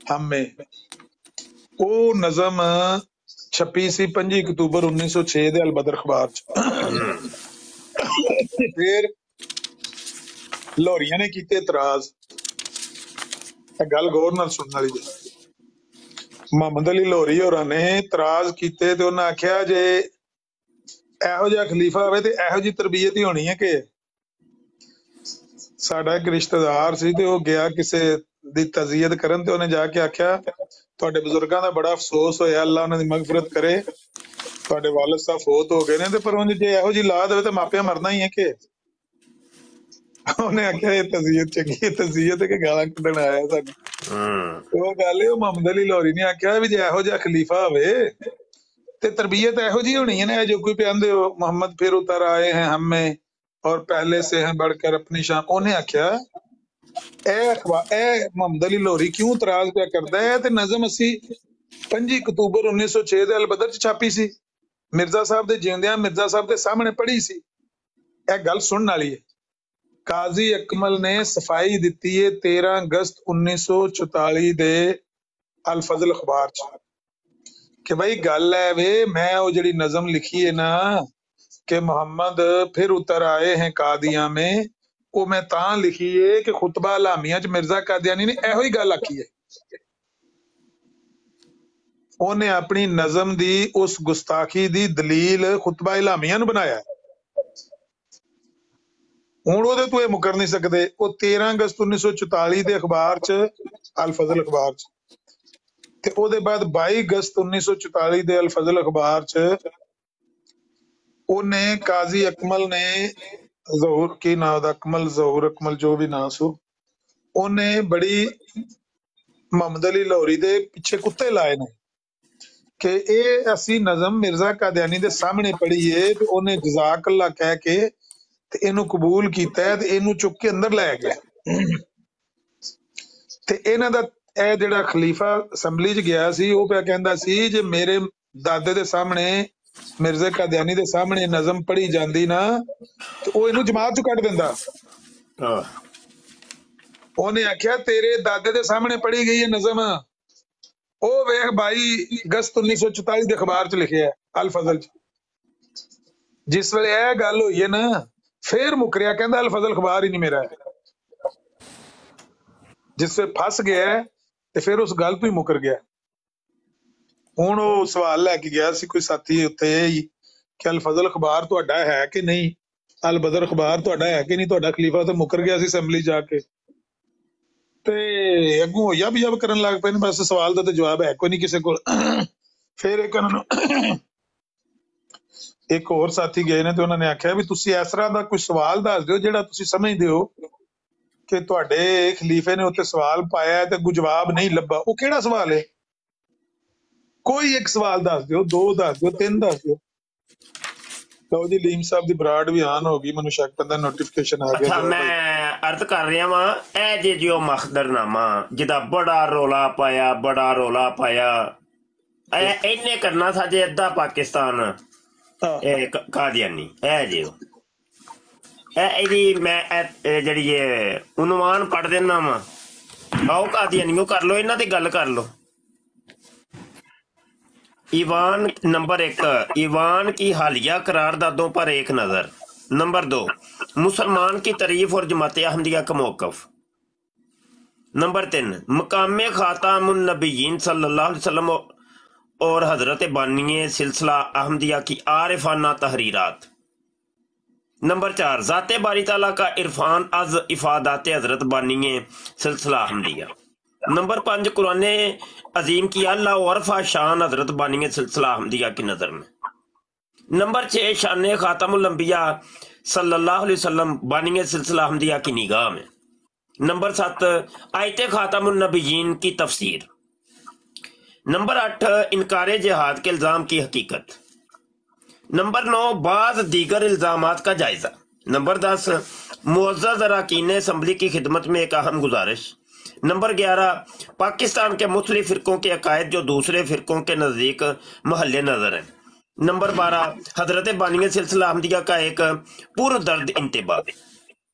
हम में ਉਹ ਨਜ਼ਮ ਛਪੀ ਸੀ 5 ਅਕਤੂਬਰ 1906 ਦੇ ਅਲ ਬਦਰ ਅਖਬਾਰ ਚ ਫਿਰ ਲੋਰੀਆਂ ਨੇ ਕੀਤੇ ਇਤਰਾਜ਼ ਇਹ ਗੱਲ ਗੌਰ ਨਾਲ ਸੁਣਨ ਵਾਲੀ ਹੈ ਮੁਹੰਮਦ ਅਲੀ ਲੋਰੀ ਹੋਰਾਂ ਨੇ ਇਤਰਾਜ਼ ਕੀਤੇ ਤੇ ਉਹਨਾਂ ਆਖਿਆ ਜੇ ਇਹੋ ਜਿਹਾ ਖਲੀਫਾ ਹੋਵੇ ਤੇ ਇਹੋ ਜੀ ਤਰਬੀਅਤ ਹੀ ਹੋਣੀ ਹੈ ਕਿ ਸਾਡਾ ਇੱਕ ਰਿਸ਼ਤੇਦਾਰ ਸੀ ਤੇ ਉਹ ਗਿਆ ਕਿਸੇ ਦੀ ਤਜ਼ੀਅਤ ਕਰਨ ਤੇ ਉਹਨੇ ਜਾ ਕੇ ਆਖਿਆ ਤੁਹਾਡੇ ਬਜ਼ੁਰਗਾਂ ਦਾ ਬੜਾ ਅਫਸੋਸ ਹੋਇਆ ਅੱਲਾ ਉਹਨਾਂ ਦੀ ਮਗਫਰਤ ਕਰੇ। ਤੁਹਾਡੇ ਵਾਲਿਦ ਸਾਹਿਬ ਫੋਤ ਹੋ ਗਏ ਨੇ ਤੇ ਪਰ ਉਹ ਜੇ ਇਹੋ ਜੀ ਲਾਦ ਹੋਵੇ ਤਾਂ ਮਾਪਿਆਂ ਮਰਨਾ ਹੀ ਹੈ ਕਿ? ਉਹਨੇ ਆਖਿਆ ਇਹ ਤਜ਼ੀਅਤ ਚੰਗੀ ਤਜ਼ੀਅਤ ਹੈ ਕਿ ਗਾਲਾਂ ਕੱਢਣ ਆਇਆ ਸਾਨੂੰ ਹੂੰ। ਉਹ ਗੱਲ ਇਹ ਮੁਹੰਮਦ ਅਲੀ ਲੋਰੀ ਨੇ ਆਖਿਆ ਵੀ ਜੇ ਇਹੋ ਜਿਹਾ ਖਲੀਫਾ ਹੋਵੇ ਤੇ ਤਰਬੀਅਤ ਇਹੋ ਜੀ ਹੋਣੀ ਹੈ ਨਾ ਜੋ ਕੋਈ ਪਿਆਂਦੇ ਹੋ ਮੁਹੰਮਦ ਫਿਰ ਉਤਰ ਆਏ ਹੈ ਹਮੇ। और पहले से हैं बढ़कर अपनी शान ਉਹਨੇ ਆਖਿਆ ਇਹ ਅਖਬਾਰ ਇਹ ਮੁਹੰਮਦ ਅਲੀ ਲਾਹੌਰੀ ਕਿਉਂ ਇਤਰਾਜ਼ ਪਿਆ ਕਰਦਾ ਹੈ ਤੇ ਨਜ਼ਮ ਅਸੀਂ 5 ਅਕਤੂਬਰ 1906 ਦੇ ਅਲ ਬਦਰ ਚ ਛਾਪੀ ਸੀ ਮਿਰਜ਼ਾ ਸਾਹਿਬ ਦੇ ਜਿਉਂਦਿਆਂ ਮਿਰਜ਼ਾ ਸਾਹਿਬ ਦੇ ਸਾਹਮਣੇ ਪੜ੍ਹੀ ਸੀ ਇਹ ਗੱਲ ਸੁਣਨ ਵਾਲੀ ਹੈ ਕਾਜ਼ੀ ਅਕਮਲ ਨੇ ਸਫਾਈ ਦਿੱਤੀ ਹੈ 13 ਅਗਸਤ 1944 ਦੇ ਅਲ ਫਜ਼ਲ ਅਖਬਾਰ ਚ ਕਿ ਭਾਈ ਗੱਲ ਹੈ ਵੇ ਮੈਂ ਉਹ ਜਿਹੜੀ ਨਜ਼ਮ ਲਿਖੀ ਹੈ ਨਾ ਕਿ ਮੁਹੰਮਦ ਫਿਰ ਉਤਰ ਆਏ हैं ਕਾਦੀਆਂ में ਉਹ ਮੈਂ ਤਾਂ ਲਿਖੀਏ ਕਿ ਖੁਤਬਾ ਲਾਮੀਆਂ ਚ ਮਿਰਜ਼ਾ ਕਾਦੀਆਨੀ ਨੇ। ਇਹੋ ਹੀ ਗੱਲ ਆਖੀ ਹੈ ਉਹਨੇ ਆਪਣੀ ਨਜ਼ਮ ਦੀ, ਉਸ ਗੁਸਤਾਖੀ ਦੀ ਦਲੀਲ ਖੁਤਬਾ ਇਲਾਮੀਆਂ ਨੂੰ ਬਣਾਇਆ। ਹੁਣ ਉਹਦੇ ਤੋਂ ਇਹ ਮੁਕਰ ਨਹੀਂ ਸਕਦੇ। ਉਹ 13 ਅਗਸਤ 1944 ਦੇ ਅਖਬਾਰ ਚ ਅਲ ਫਜ਼ਲ ਅਖਬਾਰ ਚ। ਤੇ ਉਹਦੇ ਬਾਅਦ 22 ਅਗਸਤ 1944 ਦੇ ਅਲ ਫਜ਼ਲ ਅਖਬਾਰ ਚ ਉਹਨੇ ਕਾਜ਼ੀ ਅਕਮਲ ਨੇ ਜ਼ਹੂਰ, ਕੀ ਨਾਮ ਦਾ ਅਕਮਲ, ਜ਼ਹੂਰ ਅਕਮਲ, ਜੋ ਵੀ ਨਾਂ ਸੋ, ਉਹਨੇ ਬੜੀ ਮੁਹੰਮਦ ਅਲੀ ਲਾਹੌਰੀ ਦੇ ਪਿੱਛੇ ਕੁੱਤੇ ਲਾਏ ਨੇ ਕਿ ਇਹ ਅਸੀਂ ਨਜ਼ਮ ਮਿਰਜ਼ਾ ਕਾਦੀਆਨੀ ਦੇ ਸਾਹਮਣੇ ਪੜ੍ਹੀਏ ਤੇ ਉਹਨੇ ਜਜ਼ਾਕ ਅੱਲਾ ਕਹਿ ਕੇ ਤੇ ਇਹਨੂੰ ਕਬੂਲ ਕੀਤਾ ਤੇ ਇਹਨੂੰ ਚੁੱਕ ਕੇ ਅੰਦਰ ਲੈ ਗਿਆ। ਤੇ ਇਹਨਾਂ ਦਾ ਇਹ ਜਿਹੜਾ ਖਲੀਫਾ ਅਸੈਂਬਲੀ 'ਚ ਗਿਆ ਸੀ, ਉਹ ਪਿਆ ਕਹਿੰਦਾ ਸੀ, ਜੇ ਮੇਰੇ ਦਾਦੇ ਦੇ ਸਾਹਮਣੇ ਮਿਰਜ਼ਾ ਕਾਦੀਆਨੀ ਦੇ ਸਾਹਮਣੇ ਨਜ਼ਮ ਪੜ੍ਹੀ ਜਾਂਦੀ ਨਾ ਤੇ ਉਹ ਇਹਨੂੰ ਜਮਾਤ 'ਚੋਂ ਕੱਢ ਦਿੰਦਾ। ਆਹ, ਉਹਨੇ ਆਖਿਆ ਤੇਰੇ ਦਾਦੇ ਦੇ ਸਾਹਮਣੇ ਪੜ੍ਹੀ ਗਈ ਹੈ ਨਜ਼ਮ। ਉਹ ਵੇਖ 22 ਅਗਸਤ 1944 ਦੇ ਅਖਬਾਰ 'ਚ ਲਿਖਿਆ ਹੈ ਅਲ ਫਜ਼ਲ 'ਚ। ਜਿਸ ਵੇਲੇ ਇਹ ਗੱਲ ਹੋਈ ਹੈ ਨਾ ਫੇਰ ਮੁਕਰਿਆ ਕਹਿੰਦਾ ਅਲ ਫਜ਼ਲ ਅਖਬਾਰ ਹੀ ਨਹੀਂ ਮੇਰਾ। ਹੈ। ਜਿਸ ਵੇ ਫਸ ਗਿਆ ਹੈ, ਤੇ ਫਿਰ ਉਸ ਗੱਲ ਤੋਂ ਹੀ ਮੁਕਰ ਗਿਆ। ਹੁਣ ਉਹ ਸਵਾਲ ਲੈ ਕੇ ਗਿਆ ਸੀ ਕੋਈ ਸਾਥੀ ਉੱਥੇ ਕਿ ਅਲ ਫਜ਼ਲ ਅਖਬਾਰ ਤੁਹਾਡਾ ਹੈ ਕਿ ਨਹੀਂ? ਅਲ ਬਦਰ ਅਖਬਾਰ ਤੁਹਾਡਾ ਹੈ ਕਿ ਨਹੀਂ? ਤੁਹਾਡਾ ਖਲੀਫਾ ਤਾਂ ਮੁਕਰ ਗਿਆ ਸੀ ਅਸੈਂਬਲੀ ਜਾ ਕੇ। ਤੇ ਅੱਗੋਂ ਯਬ ਯਬ ਕਰਨ ਲੱਗ ਪਏ ਨੇ, ਬਸ ਸਵਾਲ ਦਾ ਤਾਂ ਜਵਾਬ ਹੈ ਕੋਈ ਨਹੀਂ ਕਿਸੇ ਕੋਲ। ਫਿਰ ਇੱਕ ਉਹਨਾਂ ਨੂੰ ਇੱਕ ਹੋਰ ਸਾਥੀ ਗਏ ਨੇ ਤੇ ਉਹਨਾਂ ਨੇ ਆਖਿਆ ਵੀ ਤੁਸੀਂ ਇਸ ਤਰ੍ਹਾਂ ਦਾ ਕੋਈ ਸਵਾਲ ਦੱਸ ਦਿਓ ਜਿਹੜਾ ਤੁਸੀਂ ਸਮਝਦੇ ਹੋ ਕਿ ਤੁਹਾਡੇ ਖਲੀਫੇ ਨੇ ਉੱਤੇ ਸਵਾਲ ਪਾਇਆ ਤੇ ਅੱਗੋਂ ਜਵਾਬ ਨਹੀਂ ਲੱਭਾ। ਉਹ ਕਿਹੜਾ ਸਵਾਲ ਹੈ? ਕੋਈ ਇੱਕ ਸਵਾਲ ਦੱਸ ਦਿਓ ਦੋ ਦੱਸ ਦਿਓ ਤਿੰਨ ਦੱਸ ਦਿਓ। ਲਓ ਜੀ ਲੀਮ ਸਾਹਿਬ ਦੀ ਬਰਾਡ ਵੀ ਆਨ ਹੋ ਗਈ ਮੈਨੂੰ ਸ਼ੱਕ ਪੈਂਦਾ ਨੋਟੀਫਿਕੇਸ਼ਨ ਆ ਗਿਆ ਅੱਛਾ ਮੈਂ ਅਰਜ਼ ਕਰ ਰਿਹਾ ਵਾਂ ਇਹ ਜੇ ਜਿਓ ਮਖਦਰਨਾਮਾ ਜਿਹਦਾ ਬੜਾ ਰੋਲਾ ਪਾਇਆ ਬੜਾ ਰੋਲਾ ਪਾਇਆ ਇਹ ਇਹਨੇ ਕਰਨਾ ਸਾਜੇ ਅੱਧਾ ਪਾਕਿਸਤਾਨ ਇਹ ਕਾਦੀਆਨੀ ਇਹ ਜਿਓ ਇਹ ਇਹਦੀ ਮੈਂ ਜਿਹੜੀ ਇਹ ਉਨਵਾਨ ਪੜ ਦੇਣਾ ਵਾ। ਆਓ ਕਾਦੀਆਨੀਓ ਕਰ ਲੋ ਇਹਨਾਂ ਦੀ ਗੱਲ ਕਰ ਲੋ ईवान नंबर एक, ईवान की हालिया करारदादों पर एक नज़र। नंबर दो, मुसलमान की तारीफ़ और जमात अहमदिया का मौकफ। नंबर तीन, मकाम अलैहि वसल्लम और हज़रत बानिय सिलसिला अहमदिया की आरिफाना तहरीरात। नंबर चार, ज़ात बारी ताला का इरफान अज इफादात हज़रत बानिय सिलसिला अहमदिया। नंबर पाँच कुरान अजीम की अल्लाह वरफा शान हज़रत बानी सिलसिला अहमदिया की नज़र में। नंबर छह, शान खातमुलंबिया सल्लल्लाहु बानी सिलसिला अहमदिया की निगाह में। नंबर सात, आयत खातमुलनबीयीन की तफसीर। नंबर आठ, इनकार जहाद के इल्ज़ाम की हकीकत। नंबर नौ, बाज दीगर इल्ज़ाम का जायजा। नंबर दस मुआज़ अरकान असम्बली की खिदमत में एक अहम गुजारिश। नंबर ग्यारह, पाकिस्तान के मुख्तलि फ़िरकों के अकायद जो दूसरे फ़िरकों के नज़दीक महल नज़र है। नंबर बारह, हज़रत बानिय सिलसिला अहमदिया का एक पूर्व दर्द इंतबा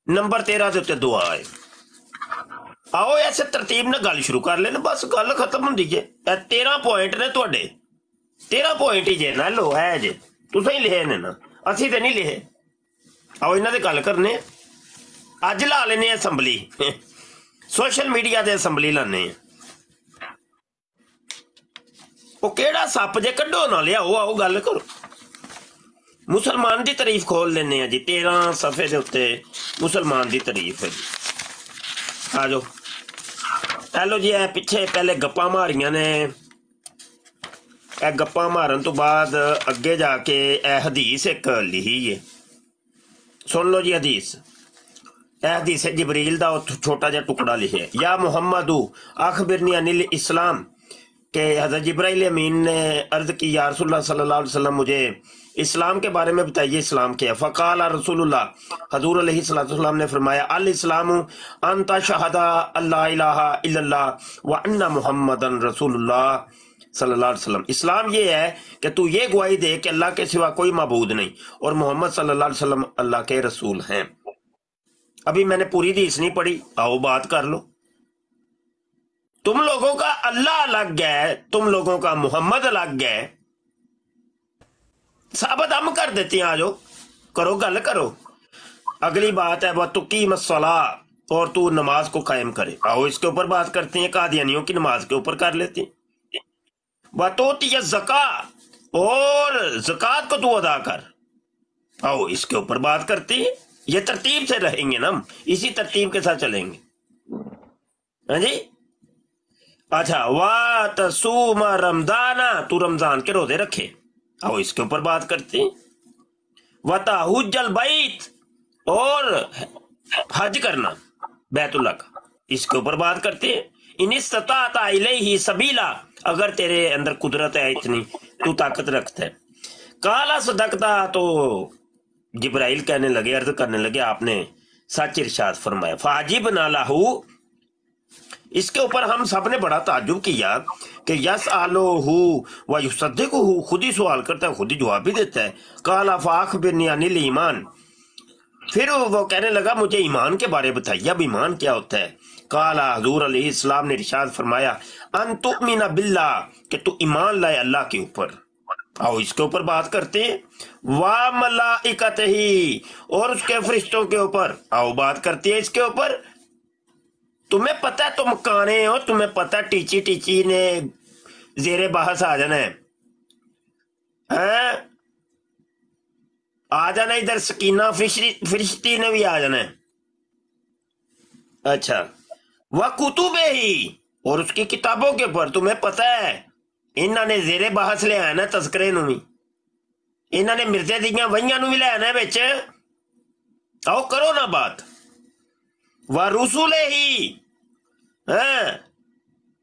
नंबर तेरह के उत्ते दुआ है। आओ, ऐसे तरतीब ने गल शुरू कर लेना, बस गल खत्म होंगी जी तेरह पॉइंट ने थोड़े तेरह पॉइंट ही जे ना, लो, है जे। तुसें ही लिखे ने ना। असि तो नहीं लिखे। आओ, इन्हें गल करने। अज ला लेने असंबली। ਸੋਸ਼ਲ ਮੀਡੀਆ ਤੇ ਅਸੈਂਬਲੀ ਲਾਣੇ ਆ। ਉਹ ਕਿਹੜਾ ਸੱਪ ਜੇ ਕੱਢੋ ਨਾ ਲਿਆਓ, ਆਓ ਗੱਲ ਕਰੋ। ਮੁਸਲਮਾਨ ਦੀ ਤਾਰੀਫ ਖੋਲ ਲੈਨੇ ਆ ਜੀ 13 ਸਫੇ ਦੇ ਉੱਤੇ ਮੁਸਲਮਾਨ ਦੀ ਤਾਰੀਫ ਹੈ ਜੀ। ਆ ਜਾਓ। ਹੈਲੋ ਜੀ, ਇਹ ਪਿੱਛੇ ਪਹਿਲੇ ਗੱਪਾਂ ਮਾਰੀਆਂ ਨੇ। ਇਹ ਗੱਪਾਂ ਮਾਰਨ ਤੋਂ ਬਾਅਦ ਅੱਗੇ ਜਾ ਕੇ ਇਹ ਹਦੀਸ ਇੱਕ ਲਿਖੀ ਏ। ਸੁਣ ਲਓ ਜੀ ਹਦੀਸ। एहदीस है, जबरील का छोटा जहा टुकड़ा लिखे। या मुहम्मद अखबिरनी अनिल इस्लाम, के हज़रत जबराइल अमीन ने अर्ज़ की, या रसोल्ला सल्ला वसलम मुझे इस्लाम के बारे में बताइए, इस्लाम के फ़काल रसूलुल्लाह, हजूर सलाम ने फरमाया अल इस्लाम अनता शहदा अल्लाह व अन्ना मोहम्मदन रसूलुल्लाह सल्लाम इस्लाम ये है कि तू ये गुआई दे कि अल्लाह के सिवा कोई मबूद नहीं, और मोहम्मद सल्लल्लाहु अलैहि अल्लाह के रसूल हैं। अभी मैंने पूरी दीस नहीं पढ़ी। आओ बात कर लो। तुम लोगों का अल्लाह अलग है, तुम लोगों का मोहम्मद अलग है। साबत हम कर देते हैं आज करो, गल करो। अगली बात है, वह तुकी मसला और तू नमाज़ को कायम करे। आओ इसके ऊपर बात करते हैं, कादियानियों की नमाज़ के ऊपर कर लेते वह तो जका और जक़ात को तू अदा कर। आओ इसके ऊपर बात करते हैं। ये तरतीब से रहेंगे ना हम। इसी तरतीब के साथ चलेंगे। हाँ जी? अच्छा वाह तसूम रमजाना तू रमज़ान के रोज़े रखे। आओ इसके ऊपर बात करते वताहुजल बैत, और हज करना, बैतुल्ला का। इसके ऊपर बात करते इन सता ही सबीला, अगर तेरे अंदर कुदरत है इतनी, तू ताकत रखता है। काला सदकता तो जिब्राइल कहने लगे, अर्ज़ करने लगे, आपने सच इरशाद फरमाया। फाजिब ना लाहू। इसके ऊपर हम सबने बड़ा ताजुब किया कि यस आलो हु व हु, खुद ही सवाल करता है, खुद ही जवाब भी देता है। काला फाख बिन अनिल ईमान। फिर वो कहने लगा, मुझे ईमान के बारे में बताइए, अब ईमान क्या होता है? काला हजूर अली इस्लाम ने इरशाद फरमाया, अन तुमिना बिल्ला, कि तू ईमान लाए अल्लाह के ऊपर। आओ इसके ऊपर बात करते हैं। वा मलाइकत ही, और उसके फरिश्तों के ऊपर। आओ बात करती है इसके ऊपर। तुम्हें पता है तुम काने हो, तुम्हें पता टीची टीची ने जेरे बहस आ जाना है? आ जाना इधर सकीना फरिश्ती ने भी आ जाना है। अच्छा। वह कुतुबे ही, और उसकी किताबों के ऊपर। तुम्हें पता है ਇਹਨਾਂ ਨੇ ਜ਼ੇਰੇ ਬਹਸ ਲਿਆ ਨਾ ਤਸਕਰੇ ਨੂੰ ਵੀ ਇਹਨਾਂ ਨੇ ਮਿਰਜ਼ੇ ਦੀਆਂ ਵਹੀਆਂ ਨੂੰ ਵੀ ਲੈ ਆਣਾ ਵਿੱਚ आओ करो ना बात व रसूले ही हैं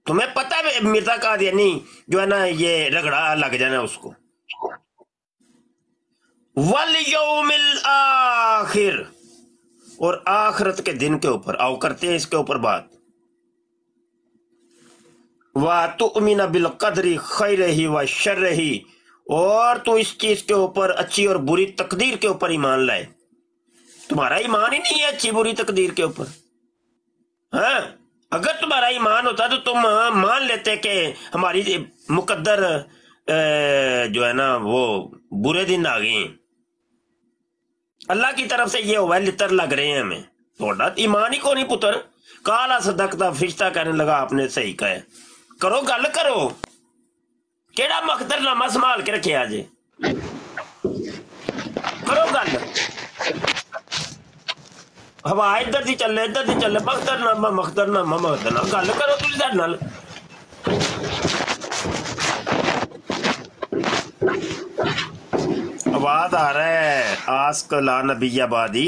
तुम्हें पता है मिर्जा कादियानी जो है ना ये रगड़ा लग जाना उसको वल यौमिल आखिर और आखरत के दिन के ऊपर आओ करते हैं इसके ऊपर बात व तुमिना बिल कदरी खैर ही व शर रही और तू इस चीज़ के ऊपर अच्छी और बुरी तकदीर के ऊपर ईमान लाए। तुम्हारा ईमान ही नहीं है अच्छी बुरी तकदीर के ऊपर। हाँ? अगर तुम्हारा ईमान होता तो तुम मान लेते कि हमारी मुकद्दर जो है ना, वो बुरे दिन आ गए अल्लाह की तरफ़ से ये हुआ लितर लग रहे हैं हमें। थोड़ा ईमान ही को नहीं पुत्र? काला सदकता फिश्ता कहने लगा आपने सही कहा करो गल करो केड़ा मखदरनामा संभाल के रखे आज करो गल हवा इधर दी चले इधर दी चले मखदरनामा मखदरनामा मखदरनामा गल करो तुम नाल आवाज़ आ रहा है आस्क ला नबीयाबादी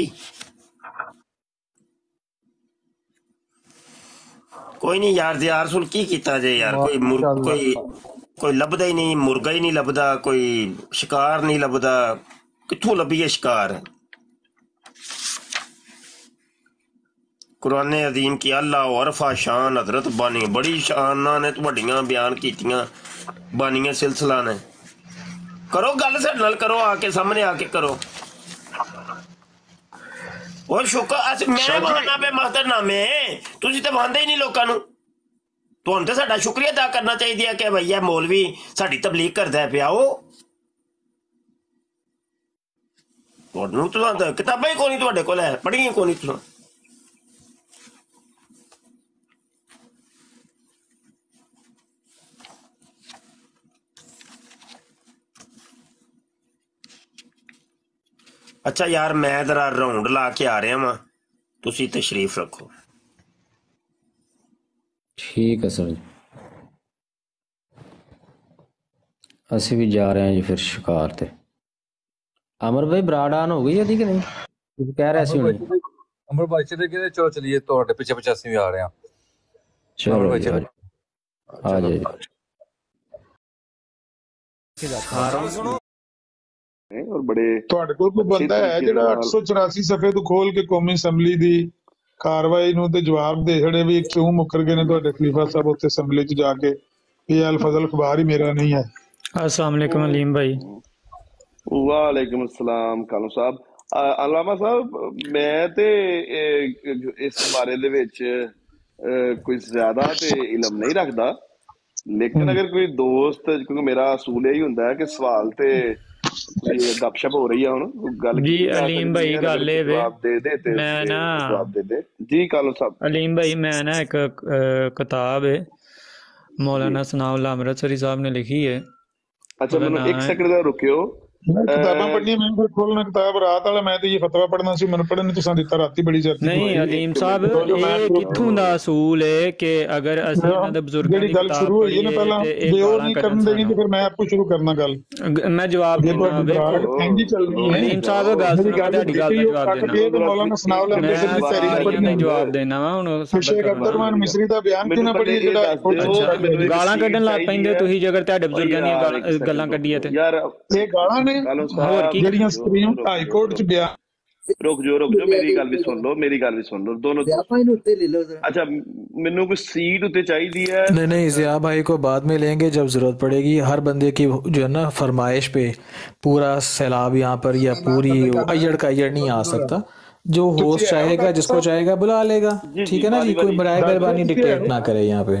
ਕੋਈ ਨਹੀਂ ਯਾਰ ਯਾਰ ਸੁਲ ਕੀ ਕੀਤਾ ਜੇ ਯਾਰ ਕੋਈ ਮੁਰ ਕੋਈ ਕੋਈ ਲੱਭਦਾ ਹੀ ਨਹੀਂ ਮੁਰਗਾ ਹੀ ਨਹੀਂ ਲੱਭਦਾ ਕੋਈ ਸ਼ਿਕਾਰ ਨਹੀਂ ਲੱਭਦਾ ਕਿੱਥੋਂ ਲੱਭੀਏ ਸ਼ਿਕਾਰ ਕੁਰਾਨ ਅਜ਼ੀਮ ਕੀ ਅੱਲਾ ਵਰਫਾ ਸ਼ਾਨ ਹਜ਼ਰਤ ਬਾਨੀ ਬੜੀ ਸ਼ਾਨਾਂ ਨੇ ਤੁਹਾਡੀਆਂ ਬਿਆਨ ਕੀਤੀਆਂ ਬਾਨੀਆਂ ਸਿਲਸਿਲਾ ਨੇ ਕਰੋ ਗੱਲ ਸਾਡੇ ਨਾਲ ਕਰੋ ਆ ਕੇ ਸਾਹਮਣੇ ਆ ਕੇ ਕਰੋ ਉਹ ਸ਼ੁਕਰ ਅਸ ਮੈਂ ਬਹਾਨਾ ਪੇ ਮਹਦਰਨਾਮੇ ਤੁਸੀਂ ਤੇ ਬੰਦੇ ਹੀ ਨਹੀਂ ਲੋਕਾਂ ਨੂੰ। ਤੁਹਾਨੂੰ ਤੇ ਸਾਡਾ ਸ਼ੁਕਰੀਆ ਅਦਾ ਕਰਨਾ ਚਾਹੀਦੀ ਹੈ ਕਿ ਭਈਆ ਮੌਲਵੀ ਸਾਡੀ ਤਬਲੀਗ ਕਰਦਾ ਪਿਆ ਉਹ। ਤੁਹਾਨੂੰ ਤਾਂ ਕਿਤਾਬਾਂ ਹੀ ਕੋਈ ਨਹੀਂ ਤੁਹਾਡੇ ਕੋਲ ਹੈ ਪੜ੍ਹੀਆਂ ਕੋਈ ਨਹੀਂ ਤੁਸੀਂ। अच्छा यार मैं जरा राउंड ला के आ रहा वा। ती तशरीफ़ रखो। ठीक है सर असि भी जा रहे हैं जी फिर शिकार से अमर भाई ब्राड ऑन हो गई कि नहीं? तो कह रहे पिछे ਨੇ ਔਰ ਬੜੇ ਤੁਹਾਡੇ ਕੋਲ ਕੋਈ ਬੰਦਾ ਹੈ ਜਿਹੜਾ 884 ਸਫੇ ਤੋਂ ਖੋਲ ਕੇ ਕੌਮੀ ਅਸੈਂਬਲੀ ਦੀ ਕਾਰਵਾਈ ਨੂੰ ਤੇ ਜਵਾਬ ਦੇ ਛੜੇ ਵੀ ਕਿਉਂ ਮੁਕਰ ਗਏ ਨੇ ਤੁਹਾਡੇ ਖਲੀਫਾ ਸਾਹਿਬ ਉੱਥੇ ਅਸੈਂਬਲੀ 'ਚ ਜਾ ਕੇ ਇਹ ਅਲ ਫਜ਼ਲ ਖਬਾਰ ਹੀ ਮੇਰਾ ਨਹੀਂ ਹੈ। ਅਸਲਾਮ ਅਲੈਕਮ ਅਲੀਮ ਭਾਈ। ਵਾਲੇਕਮ ਅਸਲਾਮ ਕਾਲਮ ਸਾਹਿਬ। ਅਲਾਮਾ ਸਾਹਿਬ ਮੈਂ ਤੇ ਇਸ ਬਾਰੇ ਦੇ ਵਿੱਚ ਕੋਈ ਜ਼ਿਆਦਾ ਤੇ ਇਲਮ ਨਹੀਂ ਰੱਖਦਾ। ਲੇਕਿਨ ਅਗਰ ਕੋਈ ਦੋਸਤ ਕਿਉਂਕਿ ਮੇਰਾ ਅਸੂਲ ਇਹ ਹੀ ਹੁੰਦਾ ਹੈ ਕਿ ਸਵਾਲ ਤੇ ਇਹ ਗੱਪਸ਼ਪ ਹੋ ਰਹੀ ਆ ਹੁਣ ਗੱਲ ਜੀ ਅਲੀਮ ਭਾਈ ਗੱਲ ਇਹ ਵੇ। ਦੇ ਦੇ ਤੇ ਮੈਂ ਨਾ ਜਵਾਬ ਦੇ ਦੇ। ਜੀ ਕਾਲੂ ਸਾਹਿਬ ਅਲੀਮ ਭਾਈ ਮੈਂ ਨਾ ਇੱਕ ਕਿਤਾਬ ਹੈ ਮੌਲਾਨਾ ਸਨਾਉਲ ਅਮਰਤਸਰੀ ਸਾਹਿਬ ਨੇ ਲਿਖੀ ਹੈ ਅੱਛਾ ਮੈਨੂੰ ਇੱਕ ਸੈਕਿੰਡ ਦਾ ਰੁਕਿਓ। ਮੈਂ ਪੜ੍ਹਨੀ ਮੈਂ ਕੋਈ ਖੋਲਣਾ ਕਿਤਾਬ ਰਾਤ ਵਾਲਾ ਮੈਂ ਤੇ ਇਹ ਫਤਵਾ ਪੜ੍ਹਨਾ ਸੀ ਮੈਨੂੰ ਪੜ੍ਹਨ ਤੁਸੀਂ ਦਿੱਤਾ ਰਾਤੀ ਬੜੀ ਚਰਚਾ ਨਹੀਂ ਅਦੀਮ ਸਾਹਿਬ ਇਹ ਕਿੱਥੋਂ ਦਾ ਅਸੂਲ ਹੈ ਕਿ ਅਗਰ ਅਸੀਂ ਇਹਨਾਂ ਦੇ ਦੀ ਗੱਲ ਸ਼ੁਰੂ ਹੋਈ ਨਾ ਪਹਿਲਾਂ ਜੇ ਉਹ ਨਹੀਂ ਕਰਨ ਦੇਣੀ ਤੇ ਫਿਰ ਮੈਂ ਆਪੋ ਸ਼ੁਰੂ ਕਰਨਾ ਗੱਲ। ਮੈਂ ਜਵਾਬ ਦੇਣਾ ਥੈਂਕ ਯੂ ਚੱਲਦੀ ਹੈ। ਅਦੀਮ ਸਾਹਿਬ ਗੱਲ ਸੁਣ ਤੁਹਾਡੀ ਗੱਲ ਦਾ ਜਵਾਬ ਦੇਣਾ। ਇਹ ਤਾਂ ਮੌਲਾਨਾ ਸਨਾਉਲ ਅੰਦਰ ਸੇ ਤਹਿਰੀਰ ਪੜ੍ਹਨੀ ਨਹੀਂ ਜਵਾਬ ਦੇਣਾ ਵਾ ਹੁਣ ਸ਼ੇਖ ਅਬਦਰਮਾਨ ਮਿਸਰੀ ਦਾ ਬਿਆਨ ਕਿਨਾ ਪੜ੍ਹੀਏ ਜਿਹੜਾ ਗਾਲਾਂ ਕੱਢਣ ਲੱਗ ਪੈਂਦੇ ਤੁਸੀਂ ਜੇਕਰ ਤੁਹਾਡੇ ਬਜ਼ੁਰਗਾਂ ਦੀਆਂ ਗੱਲਾਂ ਕੱਢੀਆਂ ਤੇ। ਇਹ ਗਾਲਾਂ ਨੇ ਕਾਲੂ ਹੋਰ ਸਾਹਿਬ ਕੀ? ਜਿਹੜੀਆਂ ਸੁਪਰੀਮ ਹਾਈ ਕੋਰਟ ਚ ਬਿਆਨ ਰੁਕ ਜਾਓ ਰੁਕ ਜਾਓ ਮੇਰੀ ਗੱਲ ਵੀ ਸੁਣ ਲਓ ਮੇਰੀ ਗੱਲ ਵੀ ਸੁਣ ਲਓ ਦੋਨੋਂ ਆਪਾਂ ਇਹਨੂੰ ਉੱਤੇ ਲੈ ਲਓ ਜ਼ਰਾ अच्छा ਮੈਨੂੰ ਕੋਈ ਸੀਟ ਉੱਤੇ ਚਾਹੀਦੀ ਹੈ नहीं नहीं ज़िया भाई को बाद में लेंगे जब ज़रूरत पड़ेगी हर बंदे की जो है ना फरमाइश पे पूरा सैलाब यहाँ पर या पूरी अयड़ का अयड़ नहीं आ सकता जो होस्ट चाहेगा जिसको चाहेगा बुला लेगा ठीक है ना जी कोई बराए मेहरबानी डिक्टेट ना करे यहाँ पे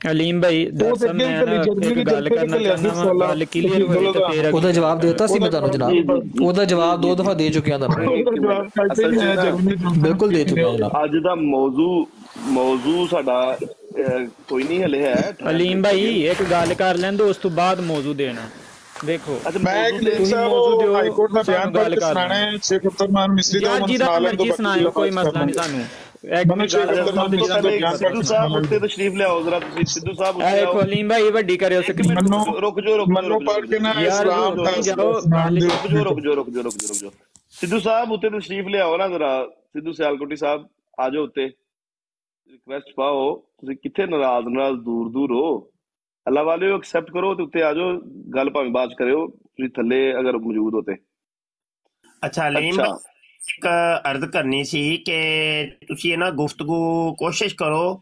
ਅਲੀਮ ਭਾਈ ਦਰਸਲ ਮੈਂ ਨਾ ਇੱਕ ਗੱਲ ਕਰਨਾ ਚਾਹੁੰਦਾ ਵਾਂ ਗੱਲ ਕਲੀਅਰ ਹੋਈ ਤੇ ਫੇਰ ਉਹਦਾ ਜਵਾਬ ਦੇਤਾ ਸੀ ਮੈਂ ਤੁਹਾਨੂੰ ਜਨਾਬ। ਉਹਦਾ ਜਵਾਬ ਦੋ ਦਫਾ ਦੇ ਚੁੱਕਿਆ ਹੀ ਹੈ ਤੋਂ ਬਿਲਕੁਲ ਦੇ ਚੁੱਕਿਆ ਜਨਾਬ। ਅੱਜ ਦਾ ਮੌਜੂ ਮੌਜੂ ਸਾਡਾ ਕੋਈ ਨਹੀਂ ਹਲੇ ਹੈ। ਅਲੀਮ ਭਾਈ ਇੱਕ ਗੱਲ ਕਰ ਲੈਂਦੇ ਉਸ ਤੋਂ ਬਾਅਦ ਮੌਜੂ ਦੇਣਾ। ਦੇਖੋ ਅੱਛਾ ਮੈਂ ਇੱਕ ਮੌਜੂ ਦੇ- ਲੇਖ ਸਾਹਿਬ ਉਹ ਹੋ, ਹਾਈ ਕੋਰਟ ਦਾ ਬਿਆਨ ਗੱਲ ਪੜ੍ਹ ਕੇ ਸੁਣਾਣਾ ਹੈ। ਸ਼ੇਖ ਅਬਦੁਰਮਾਨ ਮਿਸਰੀ ਦਾ ਸੁਣਾ ਲੈਣ ਤੋਂ ਕੋਈ ਮਸਲਾ ਨਹੀਂ ਸਾਨੂੰ ਇੱਕ ਮੈਨੂੰ ਸ਼ੇਖ ਗੱਲ ਅਬਦੁਰਮਾਨ ਮਿਸਰੀ ਦਾ ਬਿਆਨ ਸਿੱਧੂ ਪੜ੍ਹ ਸਾਹਿਬ ਉੱਤੇ ਤਸ਼ਰੀਫ ਲਿਆਓ ਜ਼ਰਾ ਤੁਸੀਂ ਸਿੱਧੂ ਸਾਹਿਬ ਉੱਤੇ ਇਹ ਆਓ ਅਲੀਮ ਭਾਈ ਵੱਡੀ ਕਰਿਓ ਇੱਕ ਮਿੰਟ ਮੈਨੂੰ ਰੁਕ ਜਾਓ ਰੁਕ ਜਾਓ ਮੈਨੂੰ ਰੁਕ ਪੜ੍ਹ ਕੇ ਨਾ ਯਾਰ, ਇਸਲਾਮ ਰੁਕ ਦਾ ਨਹੀਂ ਜਾਓ, ਸੁਨਾਮ ਦਿਓ। ਰੁਕ ਜਾਓ ਰੁਕ ਜਾਓ ਰੁਕ ਜਾਓ ਰੁਕ ਜਾਓ ਰੁਕ ਜਾਓ ਸਿੱਧੂ ਸਾਹਿਬ ਉੱਤੇ ਤਸ਼ਰੀਫ ਲਿਆਓ ਨਾ ਜ਼ਰਾ ਸਿੱਧੂ ਸਿਆਲਕੋਟੀ ਸਾਹਿਬ ਆ ਜਾਓ ਉੱਤੇ ਰਿਕਵੈਸਟ ਪਾਓ ਤੁਸੀਂ ਕਿੱਥੇ ਨਾਰਾਜ਼ ਨਾਰਾਜ਼ ਦੂਰ ਦੂਰ ਹੋ ਅੱਲਾ ਵਾਲਿਓ ਐਕਸੈਪਟ ਕਰੋ ਤੇ ਉੱਤੇ ਆ ਜਾਓ ਗੱਲ ਭਾਵੇਂ ਬਾਅਦ ਚ ਕਰਿਓ ਤੁਸੀਂ ਥੱਲੇ ਅਗਰ ਮੌਜੂਦ ਹੋ ਤੇ ਅੱਛਾ ਅਲੀਮ ਅੱਛਾ ਇੱਕ ਅਰਜ਼ ਕਰਨੀ ਸੀ ਕਿ ਤੁਸੀਂ ਇਹ ਨਾ ਗੁਫ਼ਤਗੂ ਕੋਸ਼ਿਸ਼ ਕਰੋ